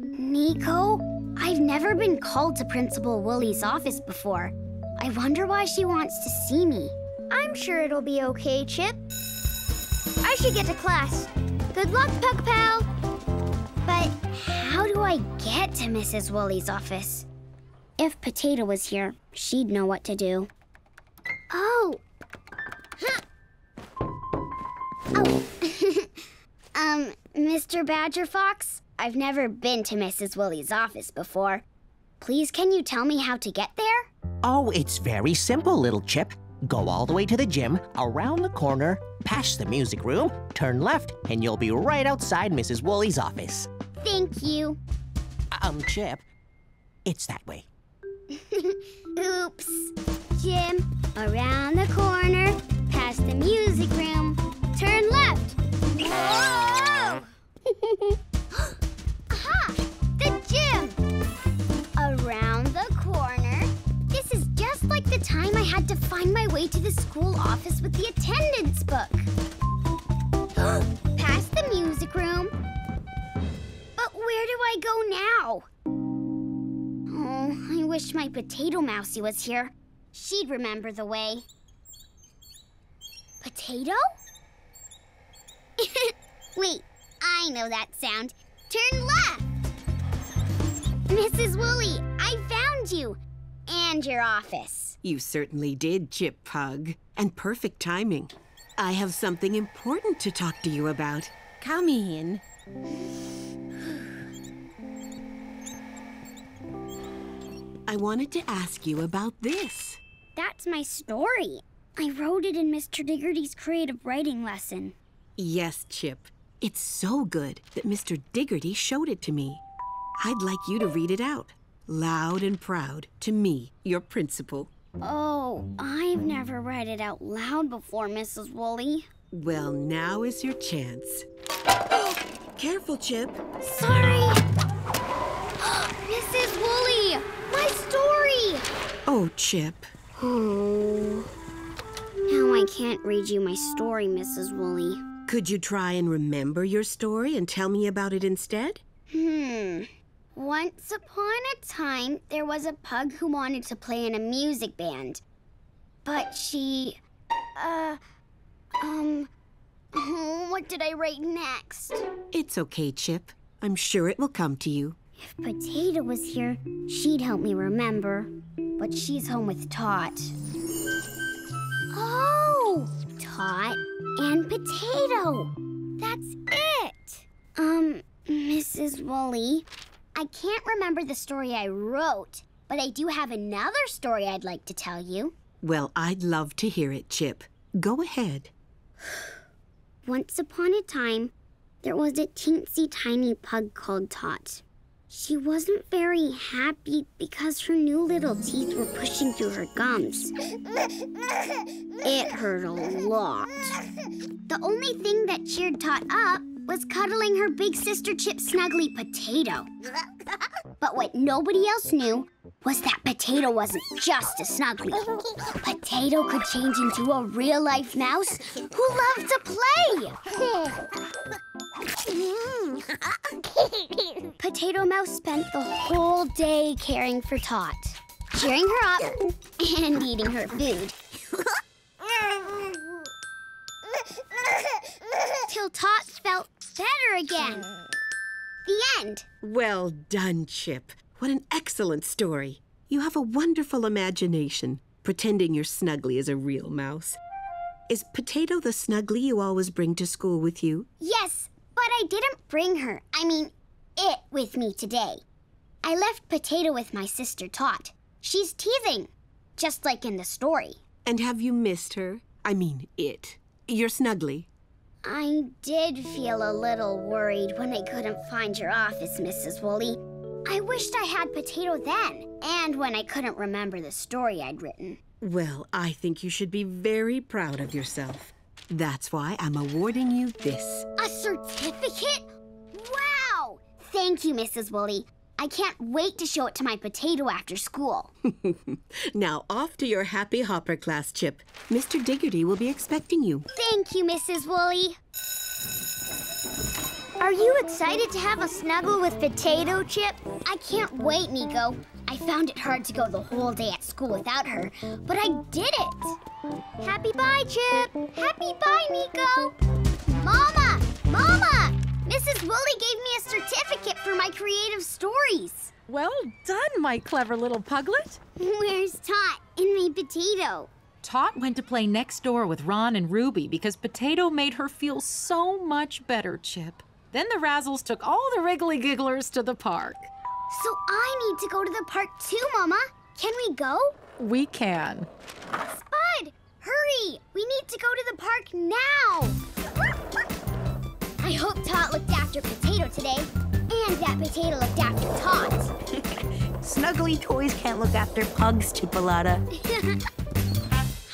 [SPEAKER 1] Nico? I've never been called to Principal Woolley's office before. I wonder why she wants to see me. I'm sure it'll be okay, Chip. I should get to class. Good luck, Pug Pal. But how do I get to Mrs. Woolley's office? If Potato was here, she'd know what to do. Oh! Huh. Oh. um, Mr. Badger Fox, I've never been to Mrs. Woolley's office before. Please, can you tell me how to get there?
[SPEAKER 12] Oh, it's very simple, little Chip. Go all the way to the gym, around the corner, past the music room, turn left, and you'll be right outside Mrs. Woolley's office.
[SPEAKER 3] Thank you. Um, Chip, it's that way.
[SPEAKER 1] Oops. Gym, around the corner, past the music room, turn left. Whoa! Aha! The gym! Around the corner. This is just like the time I had to find my way to the school office with the attendance book. past the music room, where do I go now? Oh, I wish my potato mousie was here. She'd remember the way. Potato? Wait, I know that sound.
[SPEAKER 4] Turn left!
[SPEAKER 3] Mrs. Woolley, I found you! And your office. You certainly did, Chip Pug. And perfect timing. I have something important to talk to you about. Come in. I wanted to ask you about this.
[SPEAKER 1] That's my story. I wrote it in Mr. Diggledy's creative writing lesson.
[SPEAKER 3] Yes, Chip. It's so good that Mr. Diggerty showed it to me. I'd like you to read it out, loud and proud, to me, your principal.
[SPEAKER 1] Oh, I've never read it out loud before, Mrs.
[SPEAKER 3] Woolley. Well, now is your chance.
[SPEAKER 1] Careful, Chip.
[SPEAKER 4] Sorry!
[SPEAKER 3] Oh, Chip.
[SPEAKER 1] Oh. Now I can't read you my
[SPEAKER 3] story, Mrs. Woolley. Could you try and remember your story and tell me about it instead?
[SPEAKER 1] Hmm. Once upon a time, there was a pug who wanted to play in a music band. But she... Uh... Um... what did I write next?
[SPEAKER 3] It's okay, Chip. I'm sure it will come to you. If
[SPEAKER 1] Potato was here, she'd help me remember. But she's home with Tot. Oh! Tot and Potato! That's it! Um, Mrs. Woolley, I can't remember the story I wrote, but I do have another story I'd like to tell you.
[SPEAKER 3] Well, I'd love to hear it, Chip. Go ahead.
[SPEAKER 1] Once upon a time, there was a teensy tiny pug called Tot. She wasn't very happy because her new little teeth were pushing through her gums. It hurt a lot. The only thing that cheered Tot up was cuddling her big sister Chip Snuggly Potato. But what nobody else knew was that Potato wasn't just a Snuggly. Potato could change into a real-life mouse who loved to play. Mm. Potato Mouse spent the whole day caring for Tot, cheering her up and eating her food. Till Tot felt better again.
[SPEAKER 3] The end. Well done, Chip. What an excellent story. You have a wonderful imagination, pretending you're Snuggly is a real mouse. Is Potato the Snuggly you always bring to school with you?
[SPEAKER 1] Yes, but I didn't bring her, I mean, it with me today. I left Potato with my sister Tot. She's
[SPEAKER 3] teething, just like in the story. And have you missed her? I mean, it. You're snuggly.
[SPEAKER 1] I did feel a little worried when I couldn't find your office, Mrs. Woolley. I wished I had Potato then, and when I couldn't remember the story I'd written.
[SPEAKER 3] Well, I think you should be very proud of yourself. That's why I'm awarding you this.
[SPEAKER 1] A certificate? Wow! Thank you, Mrs. Woolley. I can't wait to show it to my potato after school.
[SPEAKER 3] now off to your happy hopper class, Chip. Mr. Diggledy will be expecting you.
[SPEAKER 1] Thank you, Mrs. Woolley. Are you excited to have a snuggle with Potato Chip? I can't wait, Nico. I found it hard to go the whole day at school without her, but I did
[SPEAKER 4] it.
[SPEAKER 1] Happy bye, Chip. Happy bye, Nico.
[SPEAKER 4] Mama! Mama! Mrs. Woolley gave me a certificate
[SPEAKER 5] for my creative stories. Well done, my clever little puglet. Where's Tot and my potato? Tot went to play next door with Ron and Ruby because Potato made her feel so much better, Chip. Then the Razzles took all the Wriggly Gigglers to the park.
[SPEAKER 1] So I need to go to the park too, Mama. Can we go?
[SPEAKER 5] We can.
[SPEAKER 1] Spud, hurry! We need to go to the park now! I hope Tot looked after Potato today. And that potato looked after Tot.
[SPEAKER 11] Snuggly toys can't look after pugs, Chipoletta.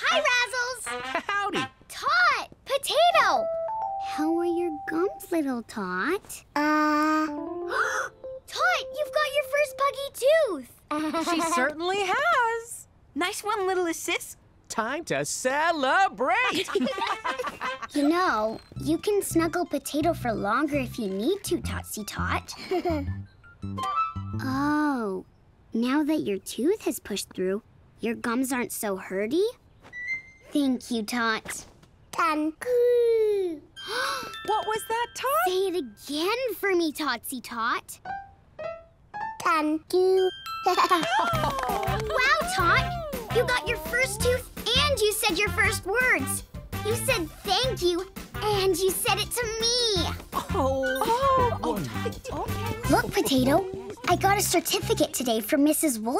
[SPEAKER 1] Hi, Razzles! Howdy! Tot!
[SPEAKER 4] Potato!
[SPEAKER 1] How are your gums, little Tot? Uh...
[SPEAKER 4] Tot, you've got your first puggy tooth. she certainly has.
[SPEAKER 11] Nice one, little assist. Time to
[SPEAKER 1] celebrate! you know, you can snuggle Potato for longer if you need to, Totsy Tot. oh, now that your tooth has pushed through, your gums aren't so hurty? Thank you, Tot. you. what was that, Tot? Say it again for me, Totsy Tot can do. wow,
[SPEAKER 4] Tot! You got your first tooth and you said your first words. You said
[SPEAKER 1] thank you and you said it to me. Oh. Oh, oh Okay. Look, Potato. I got a certificate today from Mrs. Woolley.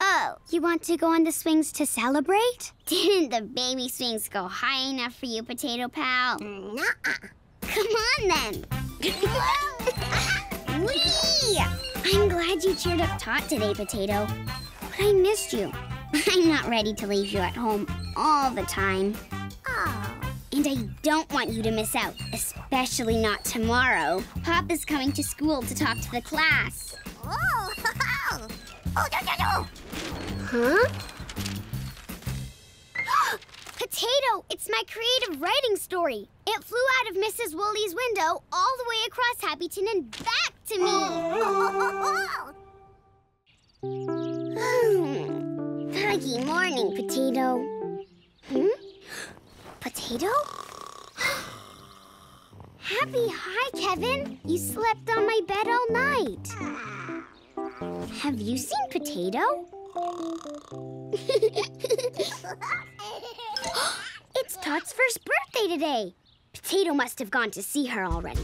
[SPEAKER 1] oh, you want to go on the swings to celebrate? Didn't the baby swings go high enough for you, Potato Pal? Mm, nuh-uh. Come on, then. Whee!
[SPEAKER 8] I'm
[SPEAKER 1] glad you cheered up Tot today, Potato. But I missed you. I'm not ready to leave you at home all the time. Oh. And I don't want you to miss out, especially not tomorrow. Pop is coming to school to talk to the class.
[SPEAKER 8] Oh, oh no, no, no! Huh?
[SPEAKER 1] Potato, it's my creative writing story. It flew out of Mrs. Woolley's window all the way across Happyton and back to me. Oh, Foggy morning, Potato. Hmm? Potato? Happy hi, Kevin. You slept on my bed all night. Have you seen Potato? it's Tot's first birthday today. Potato must have gone to see her already.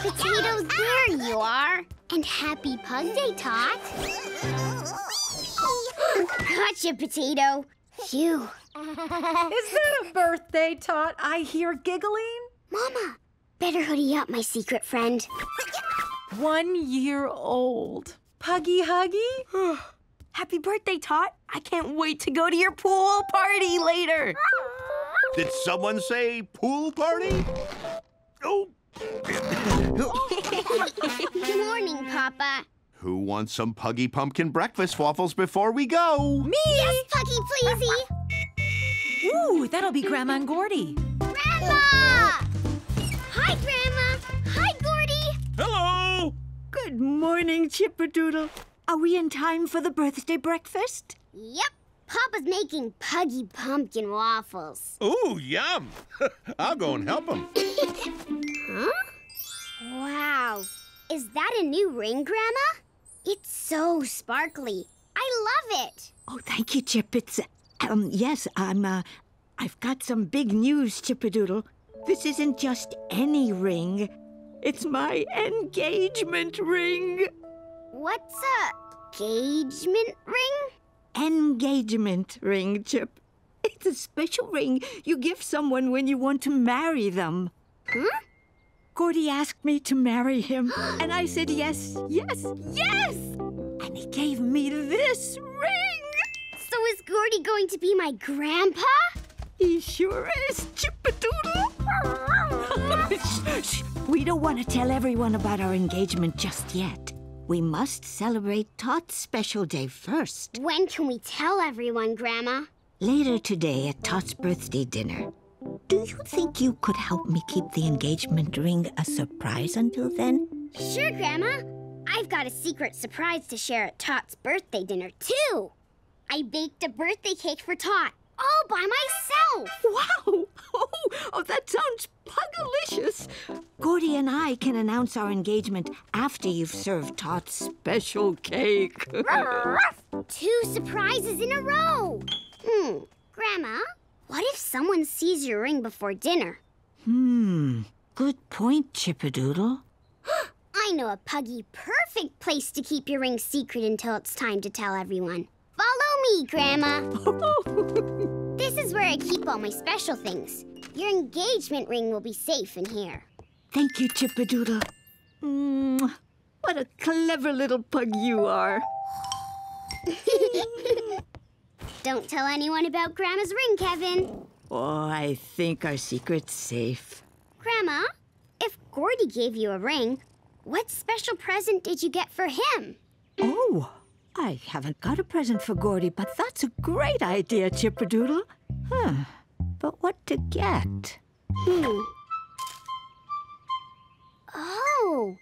[SPEAKER 1] Potato, there you are. And happy Pug Day, Tot. gotcha, Potato. Phew.
[SPEAKER 8] Is
[SPEAKER 1] that a birthday, Tot, I hear giggling? Mama, Better hoodie up, my
[SPEAKER 11] secret friend. One year old. Puggy Huggy? Happy birthday, Tot. I can't wait to go to your pool party later.
[SPEAKER 2] Did someone say pool party? Oh. Good
[SPEAKER 1] morning, Papa.
[SPEAKER 2] Who wants some Puggy Pumpkin breakfast waffles before we go? Me! Yes,
[SPEAKER 5] Puggy pleasey. Ooh, that'll be Grandma and Gordy.
[SPEAKER 13] Grandma! Hi, Grandma. Hi, Gordy. Hello. Good morning, Chippadoodle. Are we in time
[SPEAKER 1] for the birthday breakfast? Yep. Papa's making puggy pumpkin waffles.
[SPEAKER 14] Ooh, yum. I'll go and help him. huh?
[SPEAKER 1] Wow. Is that a new ring, Grandma? It's so sparkly.
[SPEAKER 4] I love it.
[SPEAKER 13] Oh, thank you, Chip. It's, um, yes, I'm, uh, I've got some big news, Chippadoodle. This isn't just any ring. It's my engagement ring. What's a engagement ring? Engagement ring, Chip. It's a special ring you give someone when you want to marry them. Huh? Gordy asked me to marry him, and I said yes, yes, yes! And he gave
[SPEAKER 1] me this ring! So is Gordy going to be my grandpa?
[SPEAKER 13] He sure
[SPEAKER 8] is, Chippadoodle!
[SPEAKER 13] We don't want to tell everyone about our engagement just yet. We must celebrate Tot's special day first. When can we tell everyone, Grandma? Later today at Tot's birthday dinner. Do you think you could help me keep the engagement ring a surprise until then?
[SPEAKER 1] Sure, Grandma. I've got a secret surprise to share at Tot's birthday dinner, too. I baked a birthday cake for Tot, all by myself.
[SPEAKER 13] Wow! Oh, oh that sounds pugalicious. Gordy and I can announce our engagement after you've served Tot's special cake.
[SPEAKER 1] Two surprises in a row. Hmm. Grandma, what if someone sees your ring before dinner?
[SPEAKER 13] Hmm. Good point, Chippadoodle.
[SPEAKER 1] I know a puggy perfect place to keep your ring secret until it's time to tell everyone. Follow me, Grandma. this is where I keep all my special things. Your engagement ring will be safe in here.
[SPEAKER 13] Thank you, Chippadoodle. Mm, what a clever little pug you are.
[SPEAKER 1] Don't tell anyone about Grandma's ring, Kevin.
[SPEAKER 13] Oh, I think our secret's safe.
[SPEAKER 1] Grandma, if Gordy gave you a ring, what special present did you get for him?
[SPEAKER 13] Oh, I haven't got a present for Gordy, but that's a great idea, Chippadoodle. Huh. But what to get? Hmm.
[SPEAKER 1] Oh,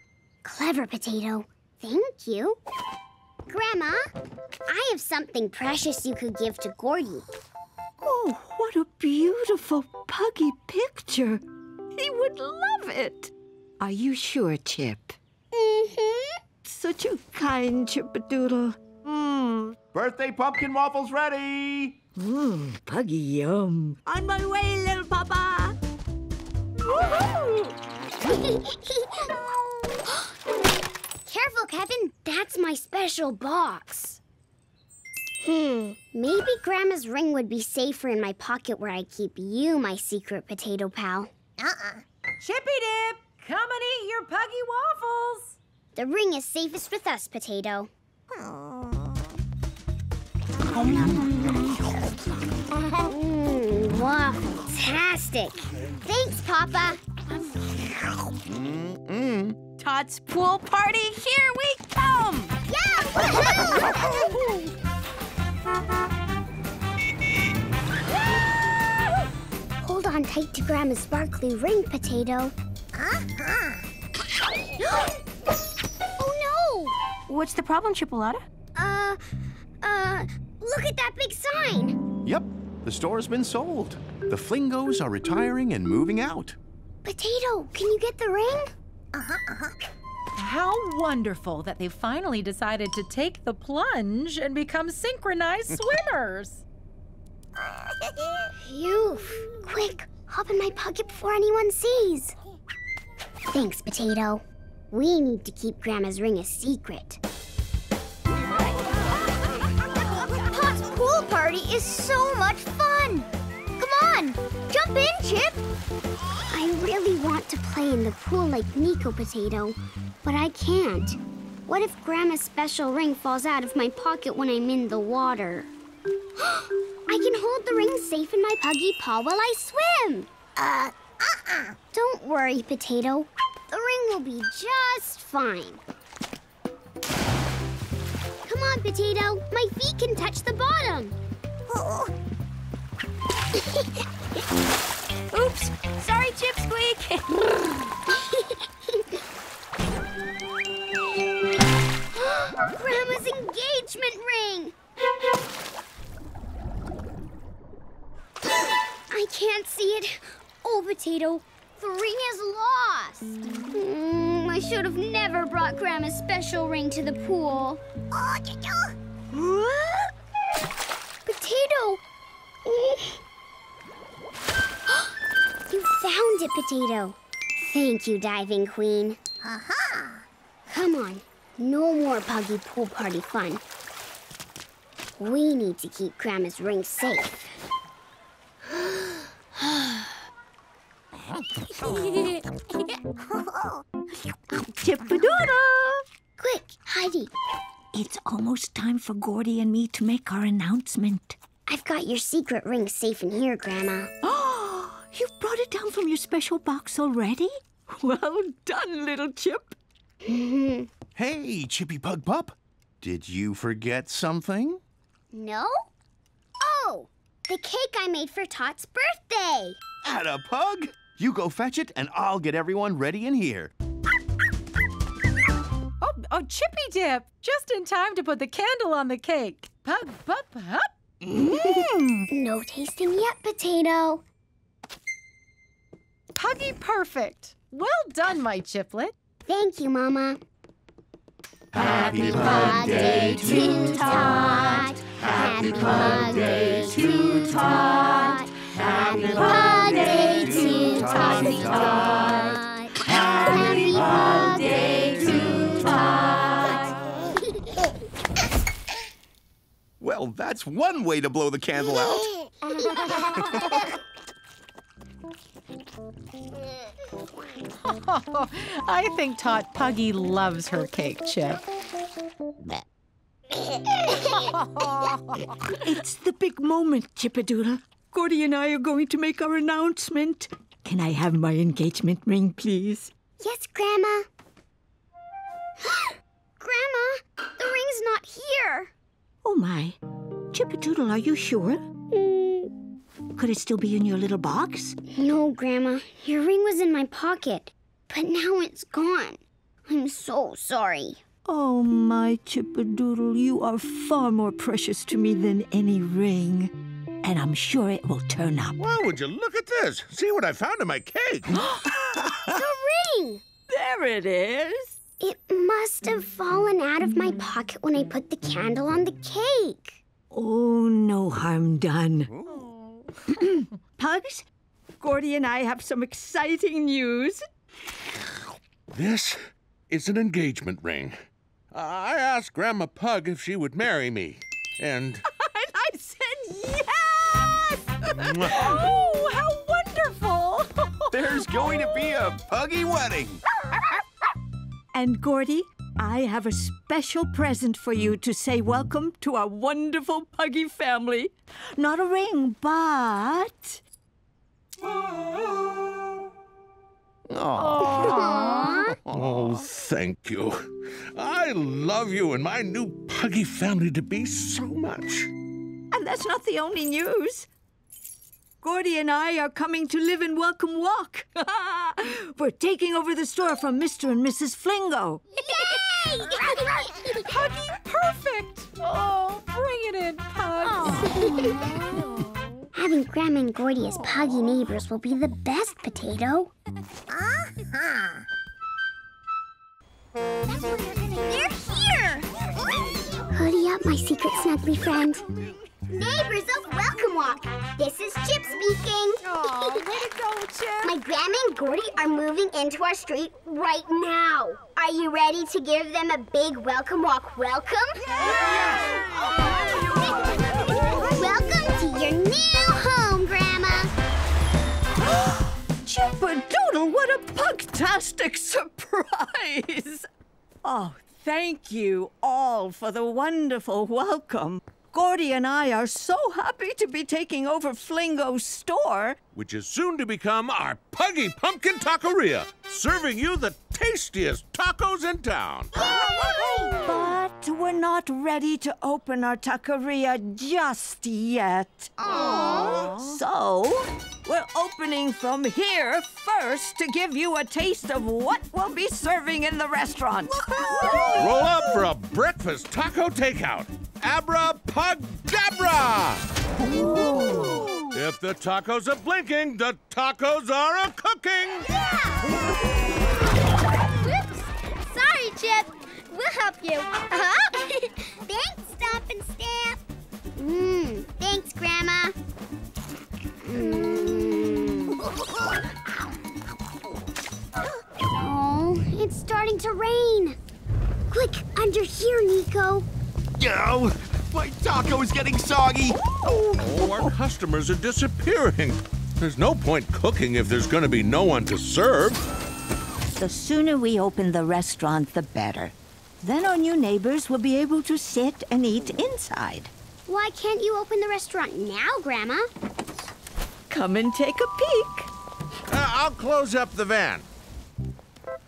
[SPEAKER 1] clever potato. Thank you. Grandma, I have something precious you could give to Gordy. Oh, what a
[SPEAKER 13] beautiful puggy picture.
[SPEAKER 17] He would love it.
[SPEAKER 13] Are you sure, Chip? Mm-hmm. Such a kind Chippadoodle. Mmm, birthday pumpkin waffles ready! Mmm, puggy yum. On my way, little papa!
[SPEAKER 1] Careful, Kevin. That's my special box. Hmm, maybe Grandma's ring would be safer in my pocket where I keep you, my secret potato pal.
[SPEAKER 5] Uh-uh. Chippy Dip, come and eat your puggy waffles.
[SPEAKER 1] The ring is safest with us, Potato. Aww.
[SPEAKER 8] Mm,
[SPEAKER 11] fantastic. Thanks, Papa.
[SPEAKER 2] Mmm. mm
[SPEAKER 11] Tot's pool party, here we come! Yeah!
[SPEAKER 1] Hold on tight to Grandma's sparkly ring, Potato.
[SPEAKER 8] Uh-huh.
[SPEAKER 11] oh, no! What's the problem, Chipoletta? Uh, uh, Look
[SPEAKER 1] at that big sign!
[SPEAKER 2] Yep, the store's been sold. The Flingos are retiring and moving out.
[SPEAKER 5] Potato, can you get the ring? Uh-huh, uh-huh. How wonderful that they finally decided to take the plunge and become synchronized swimmers! Phew!
[SPEAKER 1] Quick, hop in my pocket before anyone sees! Thanks, Potato. We need to keep Grandma's ring a secret.
[SPEAKER 4] party is so much fun! Come on, jump in, Chip! I really want to play in the pool like Nico
[SPEAKER 1] Potato, but I can't. What if Grandma's special ring falls out of my pocket when I'm in the water? I can hold the ring safe in my puggy paw while I swim! Uh, uh-uh. Don't worry, Potato. The ring will be just fine. Come on, Potato. My feet can touch the bottom.
[SPEAKER 8] Oh.
[SPEAKER 6] Oops. Sorry, Chip Squeak. Grandma's engagement
[SPEAKER 1] ring. I can't see it. Oh, potato, the ring is lost. Mm, I should have never brought Grandma's special ring to the pool. Oh, Potato! you found it, Potato. Thank you, Diving Queen.
[SPEAKER 10] Aha!
[SPEAKER 1] Come on, no more Puggy pool party fun. We need to keep Grandma's ring safe.
[SPEAKER 10] Chippadora! Quick, Heidi, it's almost time for
[SPEAKER 13] Gordy and me to make our announcement. I've got your secret ring safe in here, Grandma. Oh, you've brought it down from your special box already? Well done, little Chip. hey, Chippy Pug Pup.
[SPEAKER 2] Did you forget something?
[SPEAKER 1] No. Oh, the cake I made for Tot's
[SPEAKER 2] birthday. a Pug! You go fetch it, and I'll get everyone ready in here.
[SPEAKER 5] Oh, chippy dip! Just in time to put the candle on the cake. Pug, pup, hup!
[SPEAKER 6] Mmm. No
[SPEAKER 5] tasting yet, Potato. Puggy perfect. Well done, my chiplet.
[SPEAKER 1] Thank you, Mama.
[SPEAKER 8] Happy Pug
[SPEAKER 1] Day to
[SPEAKER 2] tot. Happy Pug Day to tot.
[SPEAKER 4] Happy Pug Day to tot.
[SPEAKER 8] Happy Pug Day
[SPEAKER 2] Well, that's one way to blow the candle out.
[SPEAKER 8] Oh,
[SPEAKER 5] I think Tot Puggy loves her cake, Chip.
[SPEAKER 6] it's the
[SPEAKER 13] big moment, Chippadoodle. Gordy and I are going to make our announcement. Can I have my engagement ring, please? Yes, Grandma.
[SPEAKER 6] Grandma, the ring's not
[SPEAKER 4] here.
[SPEAKER 6] Oh my. Chippadoodle, are you sure? Mm. Could it still be in
[SPEAKER 13] your little box?
[SPEAKER 1] No, Grandma. Your ring was in my pocket, but now it's gone. I'm so sorry.
[SPEAKER 13] Oh, my Chippadoodle, you are far more precious to me than any ring. And I'm sure it will turn up.
[SPEAKER 14] Why would you look at this? See what I found in my cake.
[SPEAKER 13] the ring! There
[SPEAKER 1] it is. It must have fallen out of my pocket when I put the candle on the
[SPEAKER 13] cake. Oh, no harm done. Pugs, Gordy and I have some exciting news.
[SPEAKER 14] This is an engagement ring. I asked Grandma Pug if she would marry me, and...
[SPEAKER 8] and I said yes! oh, how wonderful! There's going to be a Puggy wedding.
[SPEAKER 13] And Gordy, I have a special present for you to say welcome to our wonderful Puggy family. Not a ring, but...
[SPEAKER 8] Aww.
[SPEAKER 14] Aww. Oh, thank you. I love you and my new Puggy family to be so much.
[SPEAKER 13] And that's not the only news. Gordy and I are coming to live in Welcome Walk. We're taking over the store from Mr. and Mrs. Flingo.
[SPEAKER 8] Yay! Puggy, perfect! Oh, bring it in, Pugs.
[SPEAKER 1] Having Grandma and Gordy as Puggy neighbors will be the best potato.
[SPEAKER 6] Uh-huh. they are here! Hoodie up, my
[SPEAKER 1] secret snuggly friend. Neighbors of Welcome Walk. This is Chip speaking. Aw, way to go, Chip. My grandma and Gordy are moving into our street right now. Are you ready to give them a big Welcome Walk welcome? yes. welcome to your new home, Grandma.
[SPEAKER 13] Chippadoodle, what a pugtastic
[SPEAKER 8] surprise!
[SPEAKER 13] Oh, thank you all for the wonderful welcome. Gordy and I are so happy to be taking over Flingo's store,
[SPEAKER 14] which is soon to become our Puggy Pumpkin Taqueria, serving you the tastiest tacos in town.
[SPEAKER 13] But we're not ready to open our taqueria just yet. Aww. So, we're opening from here first to give you a taste of what we'll be serving in the restaurant.
[SPEAKER 14] Roll up for a breakfast taco takeout. Abra Abracadabra! If the tacos are blinking, the tacos are a cooking! Yeah! Chip. We'll help you. Uh -huh. thanks, Stomp
[SPEAKER 1] and Stamp. Mmm, thanks, Grandma.
[SPEAKER 8] Mm.
[SPEAKER 1] oh, it's starting to rain. Quick, under here, Nico.
[SPEAKER 8] Yo,
[SPEAKER 2] my taco is getting soggy.
[SPEAKER 14] Oh, our customers are disappearing. There's no point cooking if there's going to be no one to serve. The sooner we
[SPEAKER 13] open the restaurant, the better. Then our new neighbors will be able to sit and eat inside.
[SPEAKER 1] Why can't you open the restaurant now, Grandma?
[SPEAKER 13] Come and take a peek.
[SPEAKER 14] Uh, I'll close up the van.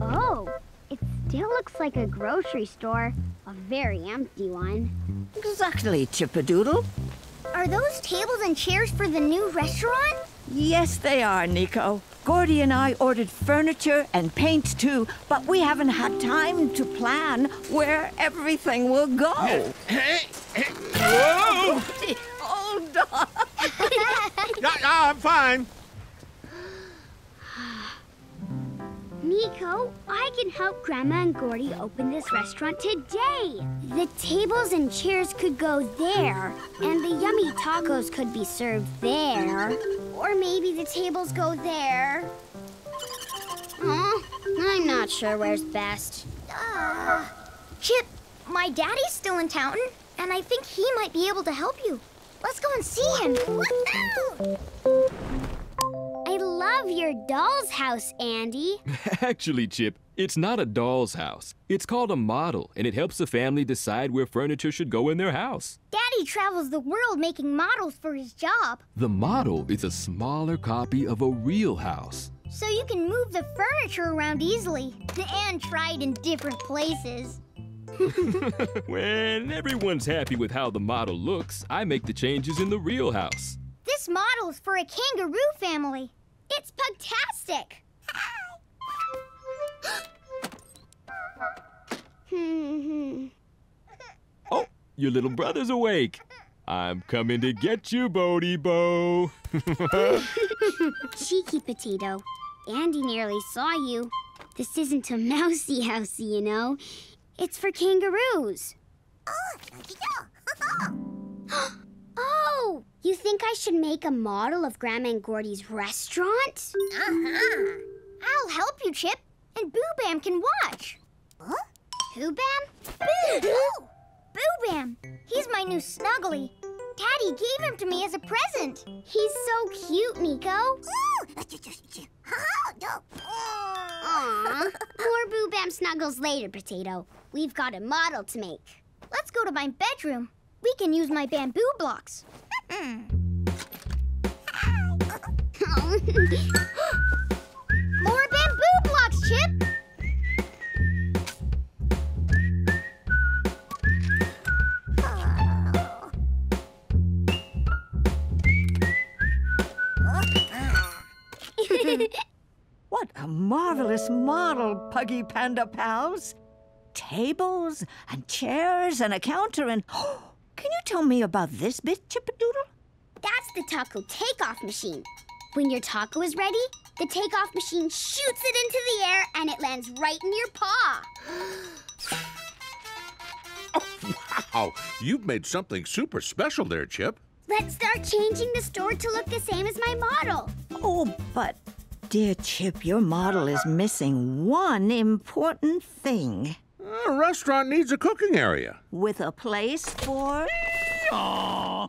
[SPEAKER 1] Oh, it still looks like a grocery store. A very empty one.
[SPEAKER 13] Exactly, Chippadoodle.
[SPEAKER 4] Are those tables and chairs for the new restaurant?
[SPEAKER 13] Yes, they are, Nico. Gordy and I ordered furniture and paint too, but we haven't had time to plan where everything will go. Hey, hey, Whoa! Hold on. yeah, yeah, I'm fine.
[SPEAKER 1] Nico, I can help Grandma and Gordy open this restaurant today. The tables and chairs could go there, and the yummy tacos could be served there. Or maybe
[SPEAKER 4] the tables go there. Huh? I'm not sure where's best. Uh, Chip, my daddy's still in town, and I think he might be able to help you. Let's go and see him.
[SPEAKER 1] I love your doll's house, Andy.
[SPEAKER 16] Actually, Chip, it's not a doll's house. It's called a model, and it helps the family decide where furniture should go in their house.
[SPEAKER 4] Daddy travels the world making models for his job.
[SPEAKER 16] The model is a smaller copy of a real house.
[SPEAKER 4] So you can move the furniture around easily and try it in different places.
[SPEAKER 16] when everyone's happy with how the model looks, I make the changes in the real house.
[SPEAKER 4] This model's for a kangaroo family. It's Pugtastic!
[SPEAKER 16] oh, your little brother's awake. I'm coming to get you, Bodie Bo.
[SPEAKER 1] Cheeky Potato. Andy nearly saw you. This isn't a mousy housey, you know. It's for kangaroos. Oh, you think I should make a model of Grandma and Gordy's
[SPEAKER 4] restaurant? Uh-huh. I'll help you, Chip, and Boo Bam can watch. Huh? Boo Bam? Boo! Boo! Boo Bam! He's my new snuggly. Daddy gave him to me as a present. He's so cute, Nico. More Boo Bam
[SPEAKER 1] snuggles later, Potato. We've got a model to make. Let's go to my bedroom. We
[SPEAKER 4] can use my bamboo blocks. More bamboo blocks, Chip!
[SPEAKER 13] what a marvelous model, Puggy Panda Pals! Tables and chairs and a counter and... Oh, can you tell me about this bit, Chippadoodle? That's the taco takeoff machine. When
[SPEAKER 1] your taco is ready, the takeoff machine shoots it into the air and it lands right in your paw.
[SPEAKER 14] oh, wow! You've made something super special there, Chip.
[SPEAKER 1] Let's start changing the store to look the same as my model.
[SPEAKER 13] Oh, but, dear Chip, your model is missing one important
[SPEAKER 14] thing. A restaurant needs a cooking area. With a place for... a Our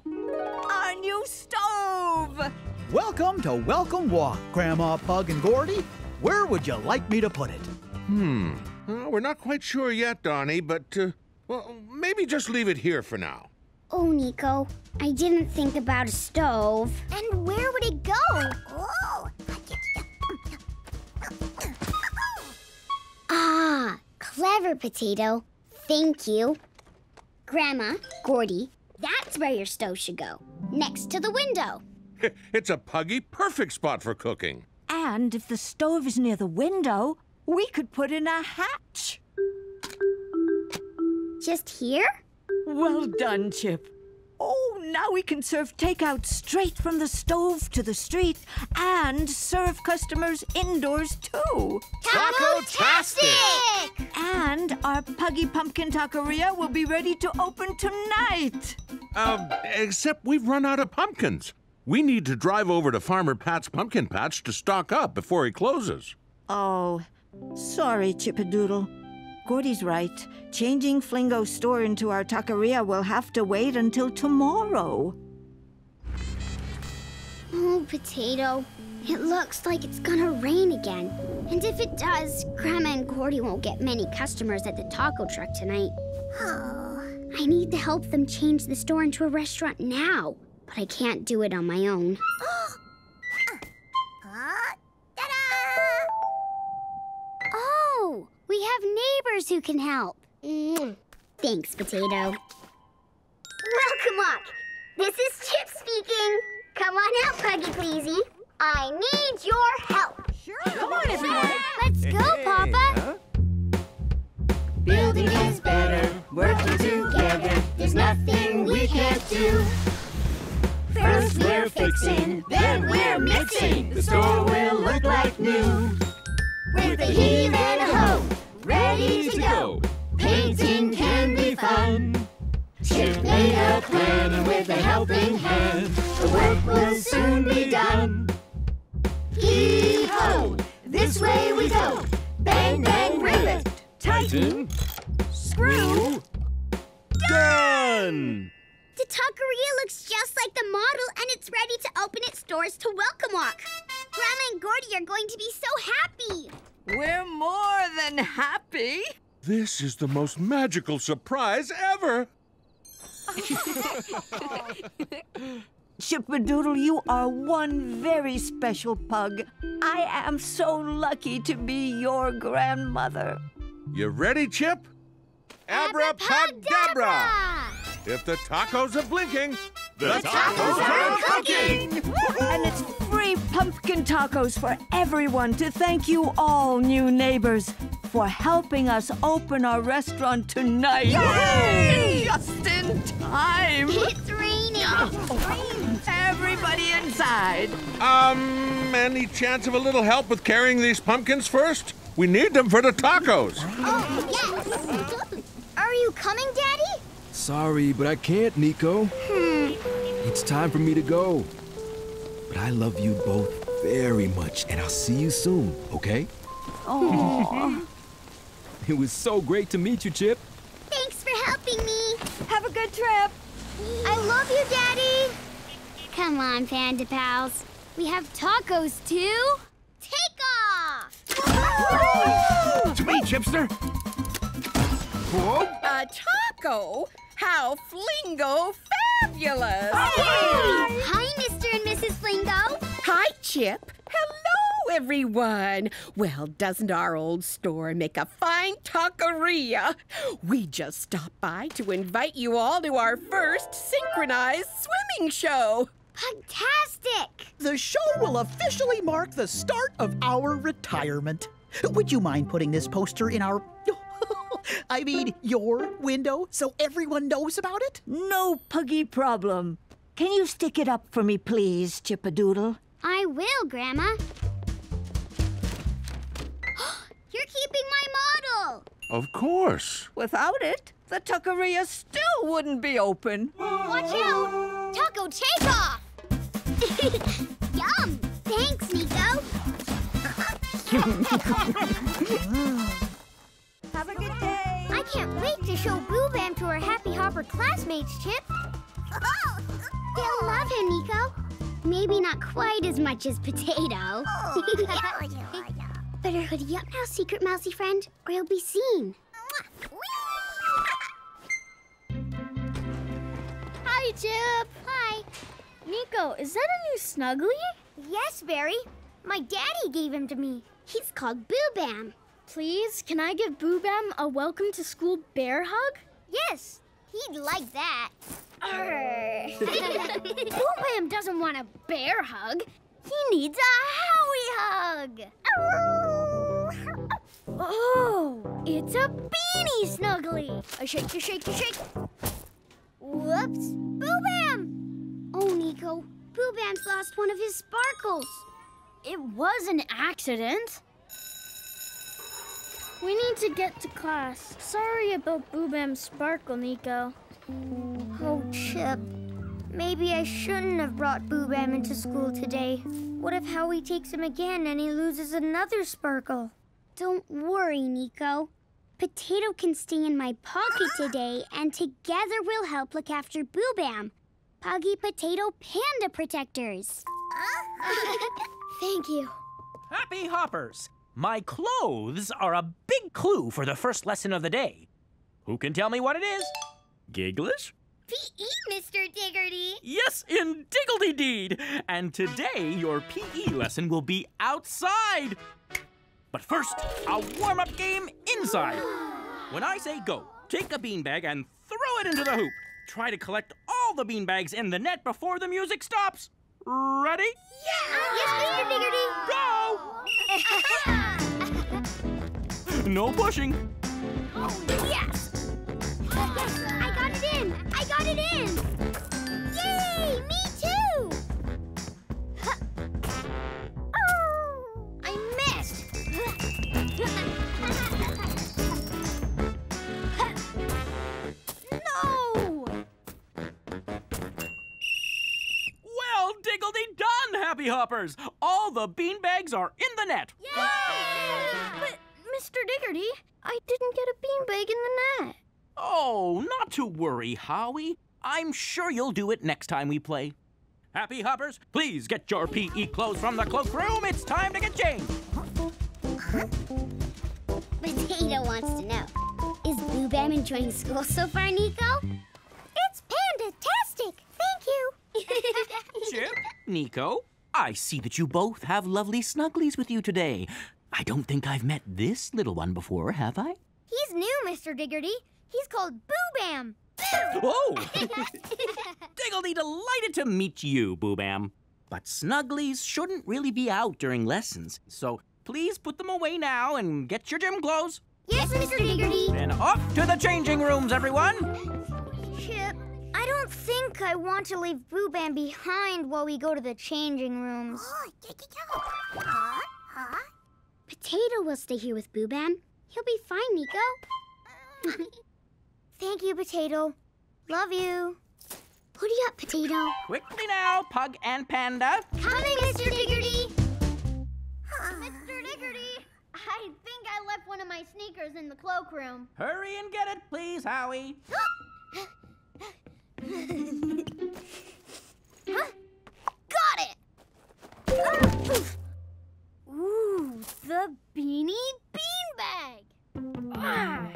[SPEAKER 13] new stove!
[SPEAKER 14] Welcome to
[SPEAKER 12] Welcome Walk, Grandma Pug and Gordy. Where would you like me to put it? Hmm.
[SPEAKER 14] Well, we're not quite sure yet, Donnie, but, uh, well, maybe just leave it here for now.
[SPEAKER 1] Oh, Nico, I didn't think about a stove. And
[SPEAKER 4] where would it go?
[SPEAKER 8] Oh!
[SPEAKER 1] ah, Clever, Potato. Thank you. Grandma, Gordy,
[SPEAKER 13] that's where your stove should go. Next to the window.
[SPEAKER 14] it's a puggy perfect spot for cooking.
[SPEAKER 13] And if the stove is near the window, we could put in a hatch. Just here? Well done, Chip. Oh, now we can serve takeout straight from the stove to the street and serve customers indoors too. Taco-tastic! And our Puggy Pumpkin Taqueria will be ready to open tonight.
[SPEAKER 14] Um, except we've run out of pumpkins. We need to drive over to Farmer Pat's pumpkin patch to stock up before he closes.
[SPEAKER 13] Oh, sorry, Chippadoodle. Gordy's right. Changing Flingo's store into our taqueria will have to wait until tomorrow.
[SPEAKER 1] Oh, Potato. It looks like it's gonna rain again. And if it does, Grandma and Gordy won't get many customers at the taco truck tonight. Oh. I need to help them change the store into a restaurant now, but I can't do it on my own. We have neighbors who can help. Mm. Thanks, Potato. Welcome Walk. This is Chip speaking. Come on out, Puggy Pleasy. I need your help. Sure. Come
[SPEAKER 8] on, everyone. Let's hey, go, Papa. Huh? Building is better, working together. There's nothing we can't do. First we're fixing, then we're mixing.
[SPEAKER 17] The store will look like new. With a heave and a hoe ready to go. Painting can be fun. Chip laid a
[SPEAKER 8] plan and with a helping hand, the work will soon be done. Yee-ho! This way we go. Bang, bang, rivet.
[SPEAKER 17] Tighten. Screw. Done!
[SPEAKER 1] The taqueria looks just like the model and it's ready to open its doors to Welcome Walk. Grandma and Gordy are going to be so happy. We're more than happy.
[SPEAKER 14] This is the most magical surprise ever.
[SPEAKER 13] Chippadoodle, you are one very special pug. I am so lucky to be your grandmother.
[SPEAKER 14] You ready, Chip? Abracadabra! If the tacos are blinking, the, the tacos, tacos, are cooking! and it's free
[SPEAKER 13] pumpkin tacos for everyone to thank you all, new neighbors, for helping us open our restaurant tonight. Yay! Just in time! It's raining! Oh. Everybody inside!
[SPEAKER 14] Um, any chance of a little help with carrying these pumpkins first? We need them for the tacos.
[SPEAKER 4] Oh, yes! you coming, Daddy?
[SPEAKER 14] Sorry, but I can't,
[SPEAKER 16] Nico.
[SPEAKER 4] Hmm.
[SPEAKER 16] It's time for me to go. But I love you both very much, and I'll see you soon, okay?
[SPEAKER 8] Aww.
[SPEAKER 16] it was so great to meet you, Chip.
[SPEAKER 1] Thanks for helping me. Have a good trip. I love you, Daddy. Come on, Panda Pals. We have tacos,
[SPEAKER 3] too. Take
[SPEAKER 2] off! to me, Chipster.
[SPEAKER 3] A taco? How flingo fabulous!
[SPEAKER 8] Oh, hey!
[SPEAKER 3] Hi, Mr. and Mrs. Flingo. Hi, Chip. Hello, everyone. Well, doesn't our old store make a fine taqueria? We just stopped by to invite you all to our first synchronized swimming show. Fantastic! The show will officially
[SPEAKER 12] mark the start of our retirement. Would you mind putting this poster in our
[SPEAKER 13] I mean, your window, so everyone knows about it? No puggy problem. Can you stick it up for me, please, Doodle? I will,
[SPEAKER 1] Grandma. You're keeping my model!
[SPEAKER 14] Of course.
[SPEAKER 13] Without it, the taqueria still wouldn't be open. Watch out! Taco, Takeoff! Yum! Thanks,
[SPEAKER 4] Nico! Have a good day. I can't wait to show Boo Bam to our Happy Hopper classmates, Chip.
[SPEAKER 1] They'll love him, Nico. Maybe not quite as much as Potato. Oh, Better hoodie up now, Secret Mousy friend, or you'll be
[SPEAKER 6] seen. Hi, Chip. Hi. Nico, is that a new Snuggly? Yes, Barry. My daddy gave him to me. He's called Boo Bam. Please, can I give Boo Bam a welcome to school bear hug? Yes, he'd like that. Boo Bam doesn't want a bear hug. He needs a Howie hug. Oh, it's a beanie snuggly. A shake, a shake, a shake. Whoops.
[SPEAKER 1] Boo Bam! Oh, Nico, Boo Bam's lost one of his sparkles.
[SPEAKER 6] It was an accident. We need to get to class. Sorry about Boo Sparkle, Nico. Oh,
[SPEAKER 4] Chip. Maybe I shouldn't have brought Boo Bam into school today. What if Howie takes him again and he loses another Sparkle? Don't worry, Nico.
[SPEAKER 1] Potato can stay in my pocket today, and together we'll help look after Boo Bam. Potato Panda Protectors. Thank you.
[SPEAKER 7] Happy Hoppers! My clothes are a big clue for the first lesson of the day. Who can tell me what it is? Gigglish?
[SPEAKER 1] P.E., Mr. Diggledy.
[SPEAKER 7] Yes, in Diggledy-deed. And today, your P.E. lesson will be outside. But first, a warm-up game inside. When I say go, take a beanbag and throw it into the hoop. Try to collect all the beanbags in the net before the music stops. Ready? Yeah!
[SPEAKER 8] Yes,
[SPEAKER 4] Mr. Diggledy!
[SPEAKER 7] Go! no pushing.
[SPEAKER 4] Yes. Oh, yes! I got it in! I got it in!
[SPEAKER 7] Diggledy done, Happy Hoppers! All the beanbags are in the net! Yay!
[SPEAKER 6] Yeah! But,
[SPEAKER 7] Mr. Diggledy, I didn't get a beanbag in the net. Oh, not to worry, Howie. I'm sure you'll do it next time we play. Happy Hoppers, please get your PE clothes from the cloakroom. It's time to get changed. Huh?
[SPEAKER 1] Potato wants to know, is Boo Bam enjoying school so far, Nico? It's panda-tastic!
[SPEAKER 4] Thank you! Chip?
[SPEAKER 7] Nico? I see that you both have lovely snugglies with you today. I don't think I've met this little one before, have I?
[SPEAKER 4] He's new, Mr. Diggledy. He's called Boo Bam.
[SPEAKER 7] Whoa! Diggledy delighted to meet you, Boo Bam. But snugglies shouldn't really be out during lessons, so please put them away now and get your gym clothes. Yes, Mr. Diggledy. And off to the changing rooms, everyone.
[SPEAKER 8] Chip,
[SPEAKER 4] I don't think I want to leave Boo Bam behind while we go to the changing rooms. Oh, huh? Huh? Potato will stay here with Boo Bam. He'll be fine, Nico. Thank you, Potato. Love you. Hurry up, Potato.
[SPEAKER 7] Quickly now, Pug and Panda. Coming, Mr. Diggledy.
[SPEAKER 6] Mr. Diggledy, I think I left one of my sneakers in the cloakroom.
[SPEAKER 7] Hurry and get it, please, Howie.
[SPEAKER 6] huh? Got it! Ah! Ooh, the beanie beanbag! I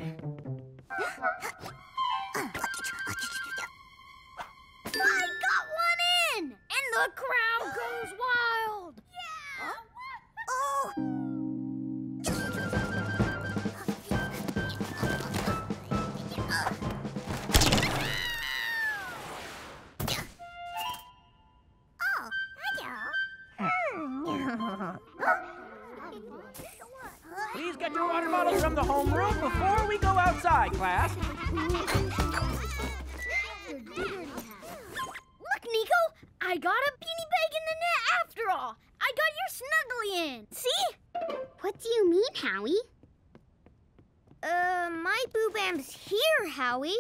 [SPEAKER 6] got one in! And the crowd goes wild! Yeah! Huh? Oh!
[SPEAKER 8] Please get your water bottles from the homeroom
[SPEAKER 7] before we go outside, class. Look,
[SPEAKER 6] Nico, I got a beanie bag in the net after all. I got your
[SPEAKER 4] snuggly in. See? What do you mean, Howie? Uh, my Boo Bam's here, Howie.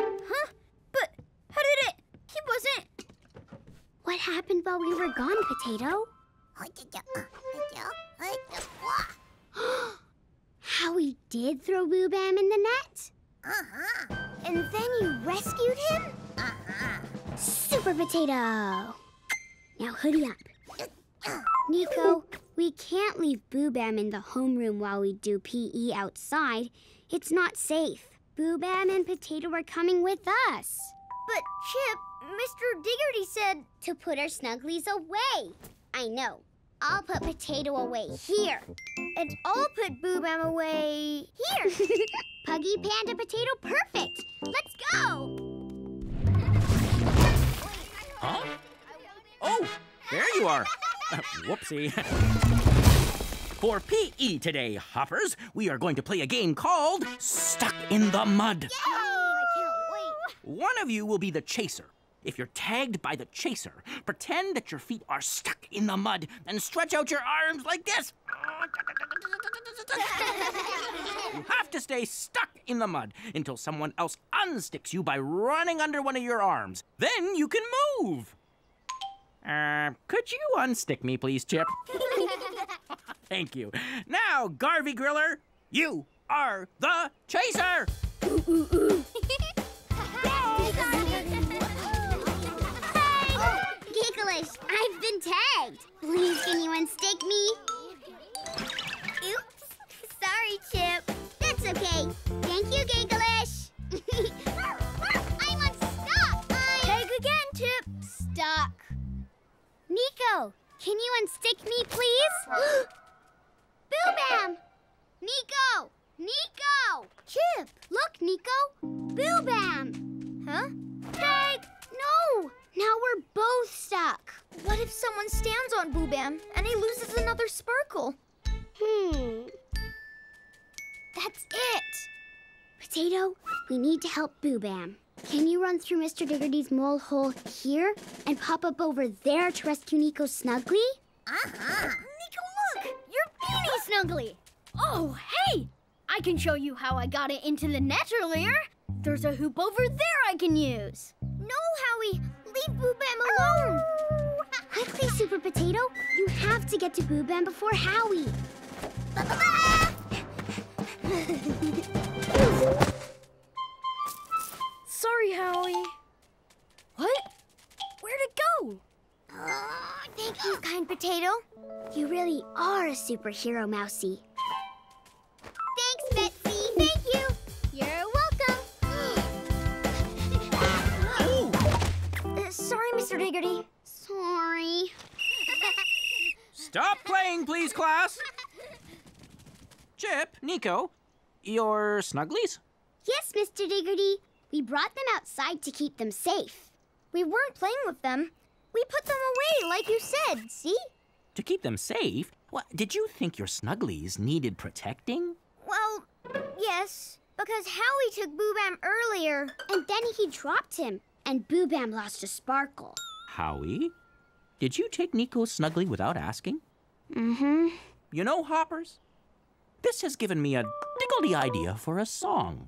[SPEAKER 4] Huh? But how did it?
[SPEAKER 6] He wasn't.
[SPEAKER 1] What happened while we were gone, Potato? Howie did throw Boo Bam in the net?
[SPEAKER 4] Uh-huh. And then you rescued him?
[SPEAKER 1] Uh-huh. Super Potato! Now hoodie up. Nico, we can't leave Boo Bam in the homeroom while we do PE outside. It's not safe. Boo Bam and Potato are coming with us. But, Chip, Mr. Diggledy said... To put our snugglies away. I know, I'll put
[SPEAKER 4] Potato away here. And I'll put Boo Bam away here. Puggy, Panda, Potato, perfect. Let's go.
[SPEAKER 7] Huh? Oh, there you are. Uh, whoopsie. For PE today, Hoppers, we are going to play a game called Stuck in the Mud. Yay!
[SPEAKER 4] Oh,
[SPEAKER 7] One of you will be the chaser, if you're tagged by the chaser, pretend that your feet are stuck in the mud and stretch out your arms like this. you have to stay stuck in the mud until someone else unsticks you by running under one of your arms. Then you can move. Uh, could you unstick me, please, Chip? Thank you. Now, Garvey Griller, you are the
[SPEAKER 11] chaser! Ooh, ooh,
[SPEAKER 8] ooh.
[SPEAKER 1] ticklish. I've been tagged. Please, can you unstick me? Oops. Sorry, Chip. That's okay. Thank you, Gigglish. I'm unstuck. I'm... Tag again, Chip. Stuck. Nico, can you unstick me, please? Boo Bam! Nico! Nico!
[SPEAKER 4] Chip! Look, Nico! Boo Bam! Huh? Tag! No! Now we're both stuck. What if someone stands on Boo Bam and he loses another sparkle? Hmm. That's it.
[SPEAKER 1] Potato, we need to help Boo Bam. Can you run through Mr. Diggledy's mole hole here and pop up over there to rescue Nico Snuggly? Uh-huh.
[SPEAKER 6] Nico, look! You're Beanie Snuggly! Oh, hey! I can show you how I got it into the net earlier. There's a hoop over there I can use. No, Howie leave Boo Bam alone! Quickly, Super Potato. You have to get to Boo Bam before Howie. Ba -ba -ba! Sorry, Howie. What?
[SPEAKER 4] Where'd it go? Oh, thank you, kind potato. You
[SPEAKER 1] really are a superhero, Mousie.
[SPEAKER 4] Mr. Diggledy. Sorry.
[SPEAKER 7] Stop
[SPEAKER 1] playing, please, class. Chip, Nico, your snugglies? Yes, Mr. Diggledy. We brought them outside to keep them safe. We
[SPEAKER 4] weren't playing with them. We put them away, like you said, see?
[SPEAKER 7] To keep them safe? What, did you think your snugglies needed protecting?
[SPEAKER 4] Well, yes,
[SPEAKER 1] because Howie took Boo Bam earlier, and then he dropped him, and Boo Bam lost a sparkle.
[SPEAKER 7] Howie, did you take Nico Snuggly without asking? Mm-hmm. You know, Hoppers, this has given me a diggledy idea for a song.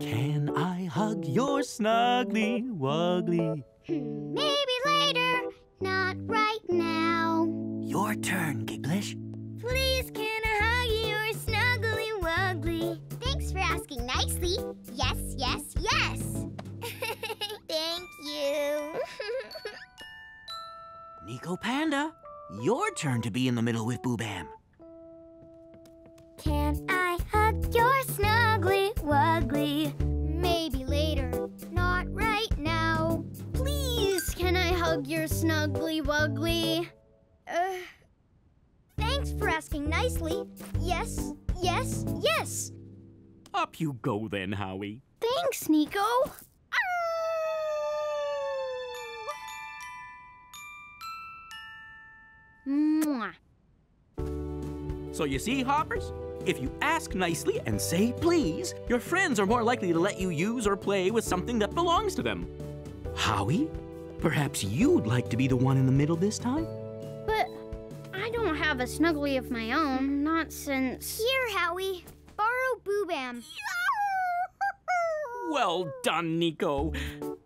[SPEAKER 7] Can I hug your snuggly wuggly?
[SPEAKER 1] Maybe later, not right now.
[SPEAKER 6] Your turn, Gigglish.
[SPEAKER 1] Please, can I hug your snuggly wuggly? Thanks for asking nicely. Yes, yes, yes.
[SPEAKER 10] Thank you.
[SPEAKER 7] Nico Panda, your turn to be in the middle with Boo Bam.
[SPEAKER 10] Can I
[SPEAKER 4] hug your snuggly wuggly? Maybe later, not right now. Please, can I hug your snuggly wuggly? Uh, thanks for asking nicely. Yes, yes, yes.
[SPEAKER 7] Up you go then, Howie.
[SPEAKER 6] Thanks, Nico.
[SPEAKER 8] Mwah.
[SPEAKER 7] So you see, Hoppers? If you ask nicely and say please, your friends are more likely to let you use or play with something that belongs to them. Howie, perhaps you'd like to be the one in the middle this time?
[SPEAKER 6] But I don't have a snuggly of my own, not since... Here, Howie. Borrow Boo Bam.
[SPEAKER 7] well done, Nico.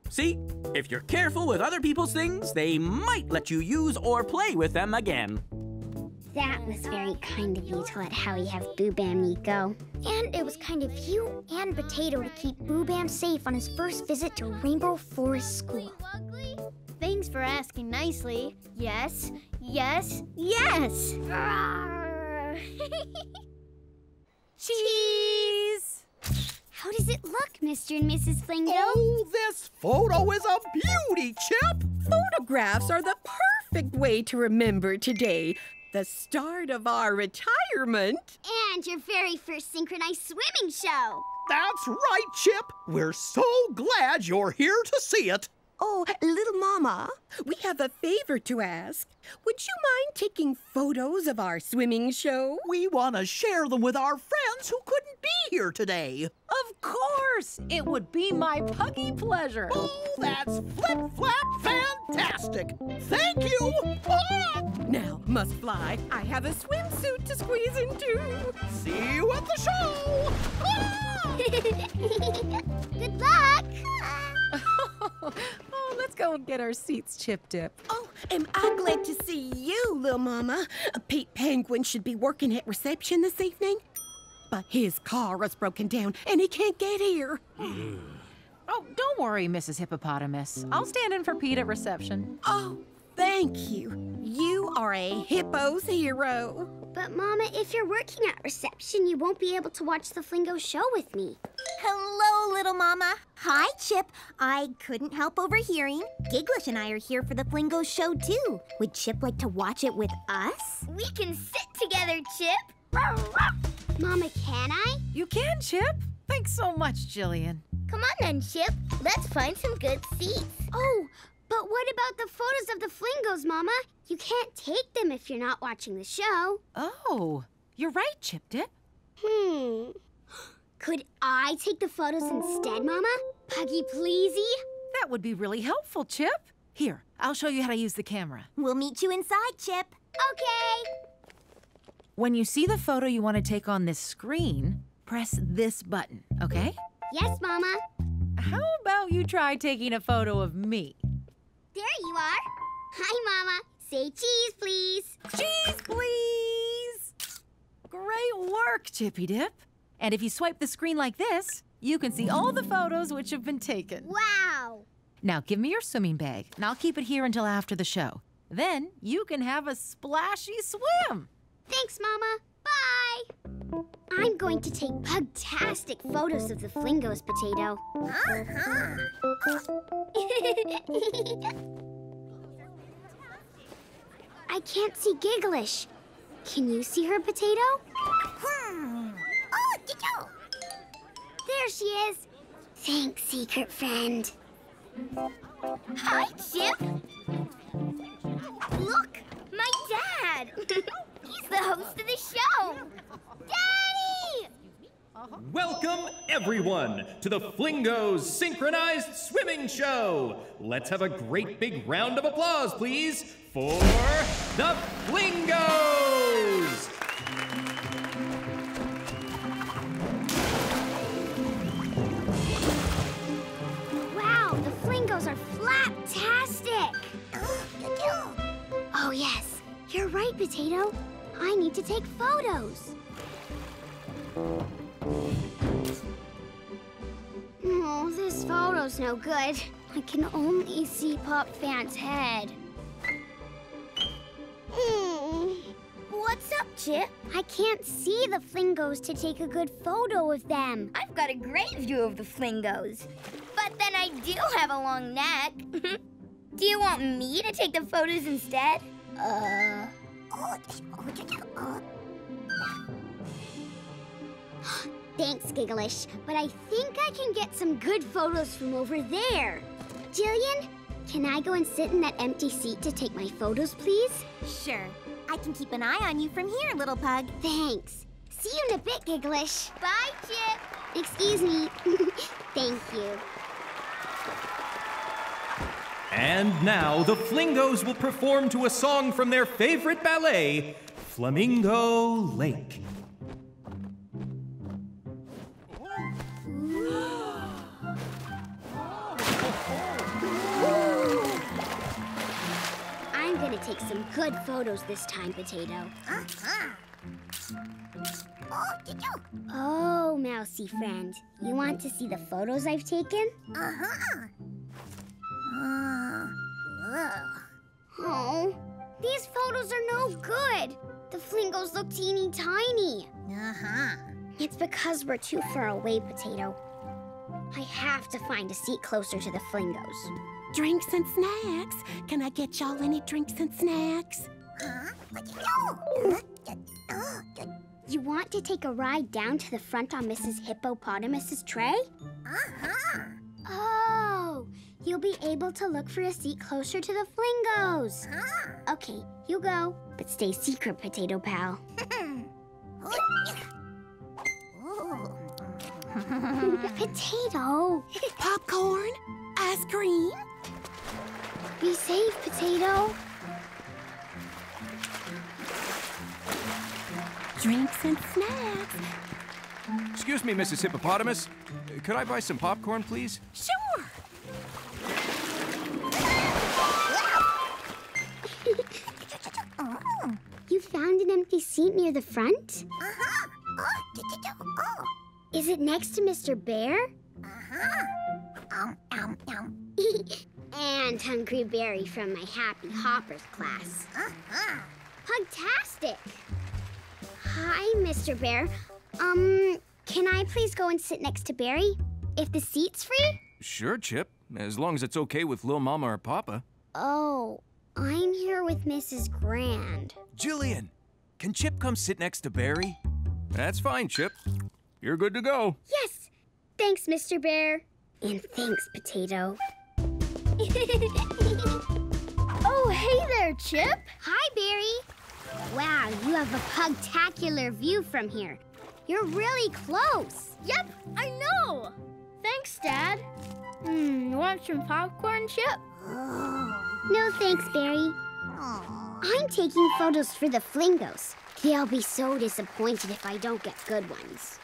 [SPEAKER 7] See, if you're careful with other people's things, they might let you use or play with them again.
[SPEAKER 1] That was very kind of you to let Howie have Boo Bam Nico, go.
[SPEAKER 4] And it was kind of you and Potato to keep Boo Bam safe on his first visit to Rainbow
[SPEAKER 6] Forest School. Thanks for asking nicely. Yes, yes, yes!
[SPEAKER 1] Cheese! How does it look, Mr. and Mrs. Flingo? Oh, this
[SPEAKER 3] photo is a beauty, Chip! Photographs are the perfect way to remember today, the start of our retirement.
[SPEAKER 1] And your very first synchronized swimming show.
[SPEAKER 3] That's right, Chip. We're so glad you're here to see it. Oh, little mama, we have a favor to ask. Would you mind taking photos of our swimming show? We want to share them with our friends who
[SPEAKER 9] couldn't be here today.
[SPEAKER 5] Of course! It would be my puggy pleasure.
[SPEAKER 3] Oh, that's flip-flap fantastic! Thank you! Ah! Now, must fly. I have a swimsuit to squeeze into. See you at the show! Ah! Good luck! oh, let's go and get our seats chip dip. Oh, am I glad to see you, little mama. Pete Penguin should be working at reception this evening. But his car is broken down and he can't get here. oh, don't worry, Mrs.
[SPEAKER 5] Hippopotamus. I'll stand in for Pete at reception. Oh, Thank you. You
[SPEAKER 1] are
[SPEAKER 10] a hippo's hero. But, Mama, if you're working at reception, you won't be able to watch the Flingo show with me. Hello, little mama. Hi, Chip. I couldn't help overhearing. Gigglish and I are here for the Flingo show, too. Would Chip like to watch it with us?
[SPEAKER 1] We can sit together, Chip. mama, can I? You can, Chip. Thanks so much, Jillian. Come on then, Chip. Let's find some good seats. Oh, but what about the photos of the Flingos, Mama? You can't take them if you're not watching the show. Oh, you're right, Chip Hmm.
[SPEAKER 5] Could I take the photos instead, Mama? Puggy pleasey? That would be really helpful, Chip. Here, I'll show you how to use the camera. We'll meet you inside, Chip. Okay. When you see the photo you want to take on this screen, press this button, okay?
[SPEAKER 1] Yes, Mama.
[SPEAKER 5] How about you try taking a photo of me?
[SPEAKER 1] There you are. Hi, Mama. Say cheese, please.
[SPEAKER 5] Cheese, please! Great work, Chippy Dip. And if you swipe the screen like this, you can see all the photos which have been taken.
[SPEAKER 10] Wow!
[SPEAKER 5] Now give me your swimming bag, and I'll keep it here until after the show. Then you can have a splashy swim. Thanks, Mama. Bye! I'm going to take
[SPEAKER 1] pugtastic photos of the Flingos, Potato. Uh -huh. I can't see Gigglish. Can you see her, Potato? Hmm.
[SPEAKER 10] Oh,
[SPEAKER 1] There she is. Thanks, secret friend.
[SPEAKER 8] Hi, Chip.
[SPEAKER 4] Look, my dad. He's the host of the show. Daddy!
[SPEAKER 17] Welcome, everyone, to the Flingos Synchronized Swimming Show! Let's have a great big round of applause, please, for the Flingos!
[SPEAKER 4] Wow, the
[SPEAKER 1] Flingos are tastic! Oh, yes. You're right, Potato. I need to take photos. Oh, this photo's no good. I can only see Pop Fant's head. Hmm. What's up, Chip? I can't see the Flingos to take a good photo of them. I've got a great view of the Flingos. But then I do have a
[SPEAKER 4] long neck. do you want me to take the photos instead? Uh... Oh, oh, oh.
[SPEAKER 1] Thanks, Gigglish, but I think I can get some good photos from over there. Jillian, can I go and sit in that empty seat to take my photos, please? Sure.
[SPEAKER 10] I can keep an eye on you from here, little pug. Thanks. See you in a bit, Gigglish. Bye, Chip. Excuse me. Thank you.
[SPEAKER 17] And now the Flingos will perform to a song from their favorite ballet, Flamingo Lake.
[SPEAKER 1] Take some good photos this time, Potato.
[SPEAKER 8] Uh -huh. Oh,
[SPEAKER 1] did you? Oh, Mousy friend. You want to see the photos I've taken? Uh-huh. Uh, oh, these photos are no good. The Flingos look teeny tiny. Uh-huh. It's because we're too far away, Potato. I have to find a seat closer to the Flingos
[SPEAKER 3] drinks and snacks. Can I get y'all any drinks and snacks? Huh? Oh, you want to take a ride down to the front
[SPEAKER 1] on Mrs. Hippopotamus's tray? Uh-huh. Oh, you'll be able to look for a seat closer to the Flingos. Uh-huh. Okay, you go. But stay secret, Potato Pal. Potato!
[SPEAKER 3] Popcorn, ice
[SPEAKER 1] cream, be safe, Potato.
[SPEAKER 17] Drinks and snacks. Excuse me, Mrs. Hippopotamus. Could I buy some popcorn, please?
[SPEAKER 8] Sure.
[SPEAKER 1] You found an empty seat near the front? Uh-huh. Oh. Is it next to Mr. Bear?
[SPEAKER 10] Uh-huh. Um, um, um.
[SPEAKER 1] and Hungry Berry from my Happy Hoppers class. Uh-huh. Hi, Mr. Bear. Um, can I please go and sit next to Barry? If the seat's free?
[SPEAKER 17] Sure, Chip. As long as it's okay with Lil Mama or Papa.
[SPEAKER 1] Oh, I'm here with Mrs. Grand.
[SPEAKER 17] Jillian, can Chip come sit next to Barry? That's fine, Chip.
[SPEAKER 14] You're good to go.
[SPEAKER 1] Yes! Thanks, Mr. Bear. And thanks, Potato. oh, hey there, Chip. Hi, Barry. Wow, you have a pugtacular view from here. You're really
[SPEAKER 6] close. Yep, I know. Thanks, Dad. Mmm, you want some popcorn, Chip? no thanks, Barry. I'm taking
[SPEAKER 1] photos for the Flingos. They'll be so disappointed if I don't get good ones.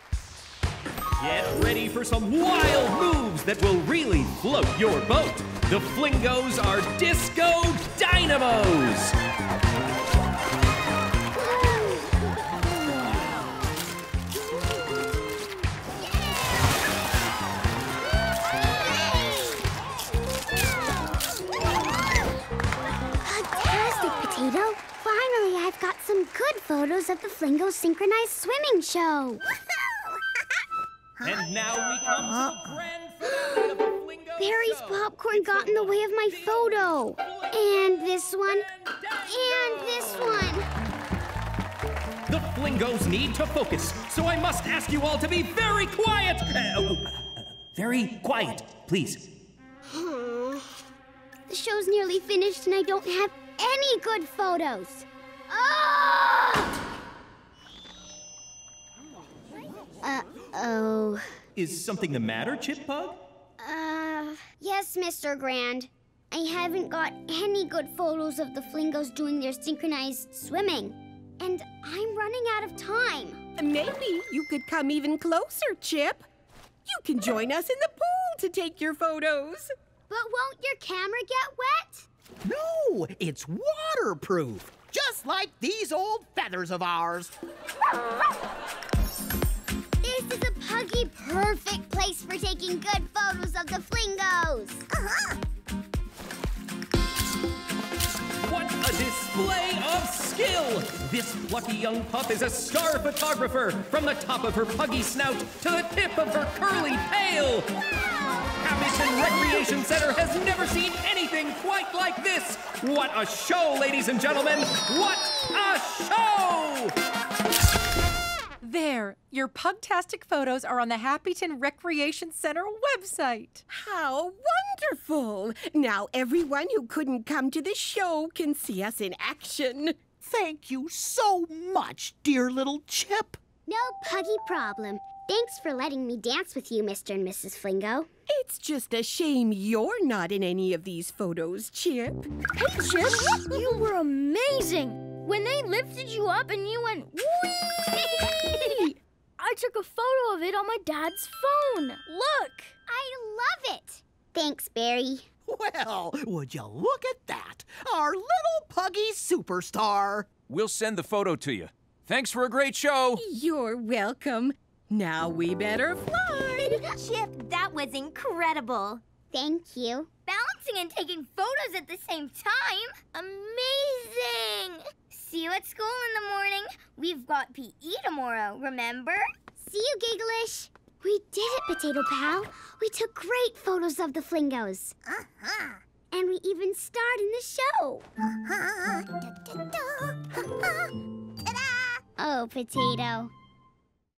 [SPEAKER 17] Get ready for some wild moves that will really float your boat. The Flingos are disco dynamos.
[SPEAKER 1] Fantastic, Potato. Finally, I've got some good photos of the Flingo Synchronized Swimming Show.
[SPEAKER 17] And now we come to the
[SPEAKER 10] grand finale of the Flingo Barry's show. popcorn
[SPEAKER 1] got in the way of my photo. And this one.
[SPEAKER 10] And
[SPEAKER 1] this one.
[SPEAKER 17] The Flingos need to focus, so I must ask you all to be very quiet. uh, uh, uh very quiet, please.
[SPEAKER 1] the show's nearly finished and I don't have any good photos. Oh! Uh-oh.
[SPEAKER 17] Is something the matter, Chip Pug?
[SPEAKER 1] Uh, yes, Mr. Grand. I haven't got any good photos of the Flingos doing their synchronized swimming. And I'm running out of time. Maybe you could come even closer,
[SPEAKER 3] Chip. You can join us in the pool to take your photos. But won't your camera get
[SPEAKER 12] wet? No, it's waterproof,
[SPEAKER 3] just like
[SPEAKER 12] these old feathers of ours.
[SPEAKER 1] Huggy, perfect place for taking good photos of the Flingos. Uh -huh.
[SPEAKER 17] What a display of skill! This plucky young pup is a star photographer, from the top of her puggy snout to the tip of her curly tail. Wow. Happyton Recreation Center has never seen anything quite like this. What a show, ladies and gentlemen! What
[SPEAKER 8] a show!
[SPEAKER 5] There, your pugtastic
[SPEAKER 3] photos are on the Happyton Recreation Center website. How wonderful! Now everyone who couldn't come to the show can see us in action. Thank you so much, dear little Chip. No puggy problem.
[SPEAKER 1] Thanks for letting me dance with you, Mr. and Mrs. Flingo. It's just a shame you're not in
[SPEAKER 3] any of these photos, Chip.
[SPEAKER 6] Hey, Chip, you were amazing. When they lifted you up and you went wee! I took a photo of it on my dad's phone. Look! I love it. Thanks, Barry.
[SPEAKER 17] Well, would you look at that? Our little puggy superstar. We'll send the photo to you. Thanks for a great show.
[SPEAKER 10] You're welcome.
[SPEAKER 17] Now we better
[SPEAKER 10] fly. Chip, that was incredible. Thank you. Balancing and taking photos at the same time? Amazing! See
[SPEAKER 4] you at school in the morning. We've got PE tomorrow, remember? See you, Gigglish.
[SPEAKER 1] We did it, Potato Pal. We took great photos of the Flingos. Uh-huh. And we even starred in the show. Uh-huh.
[SPEAKER 8] Ta-da!
[SPEAKER 1] Oh, Potato.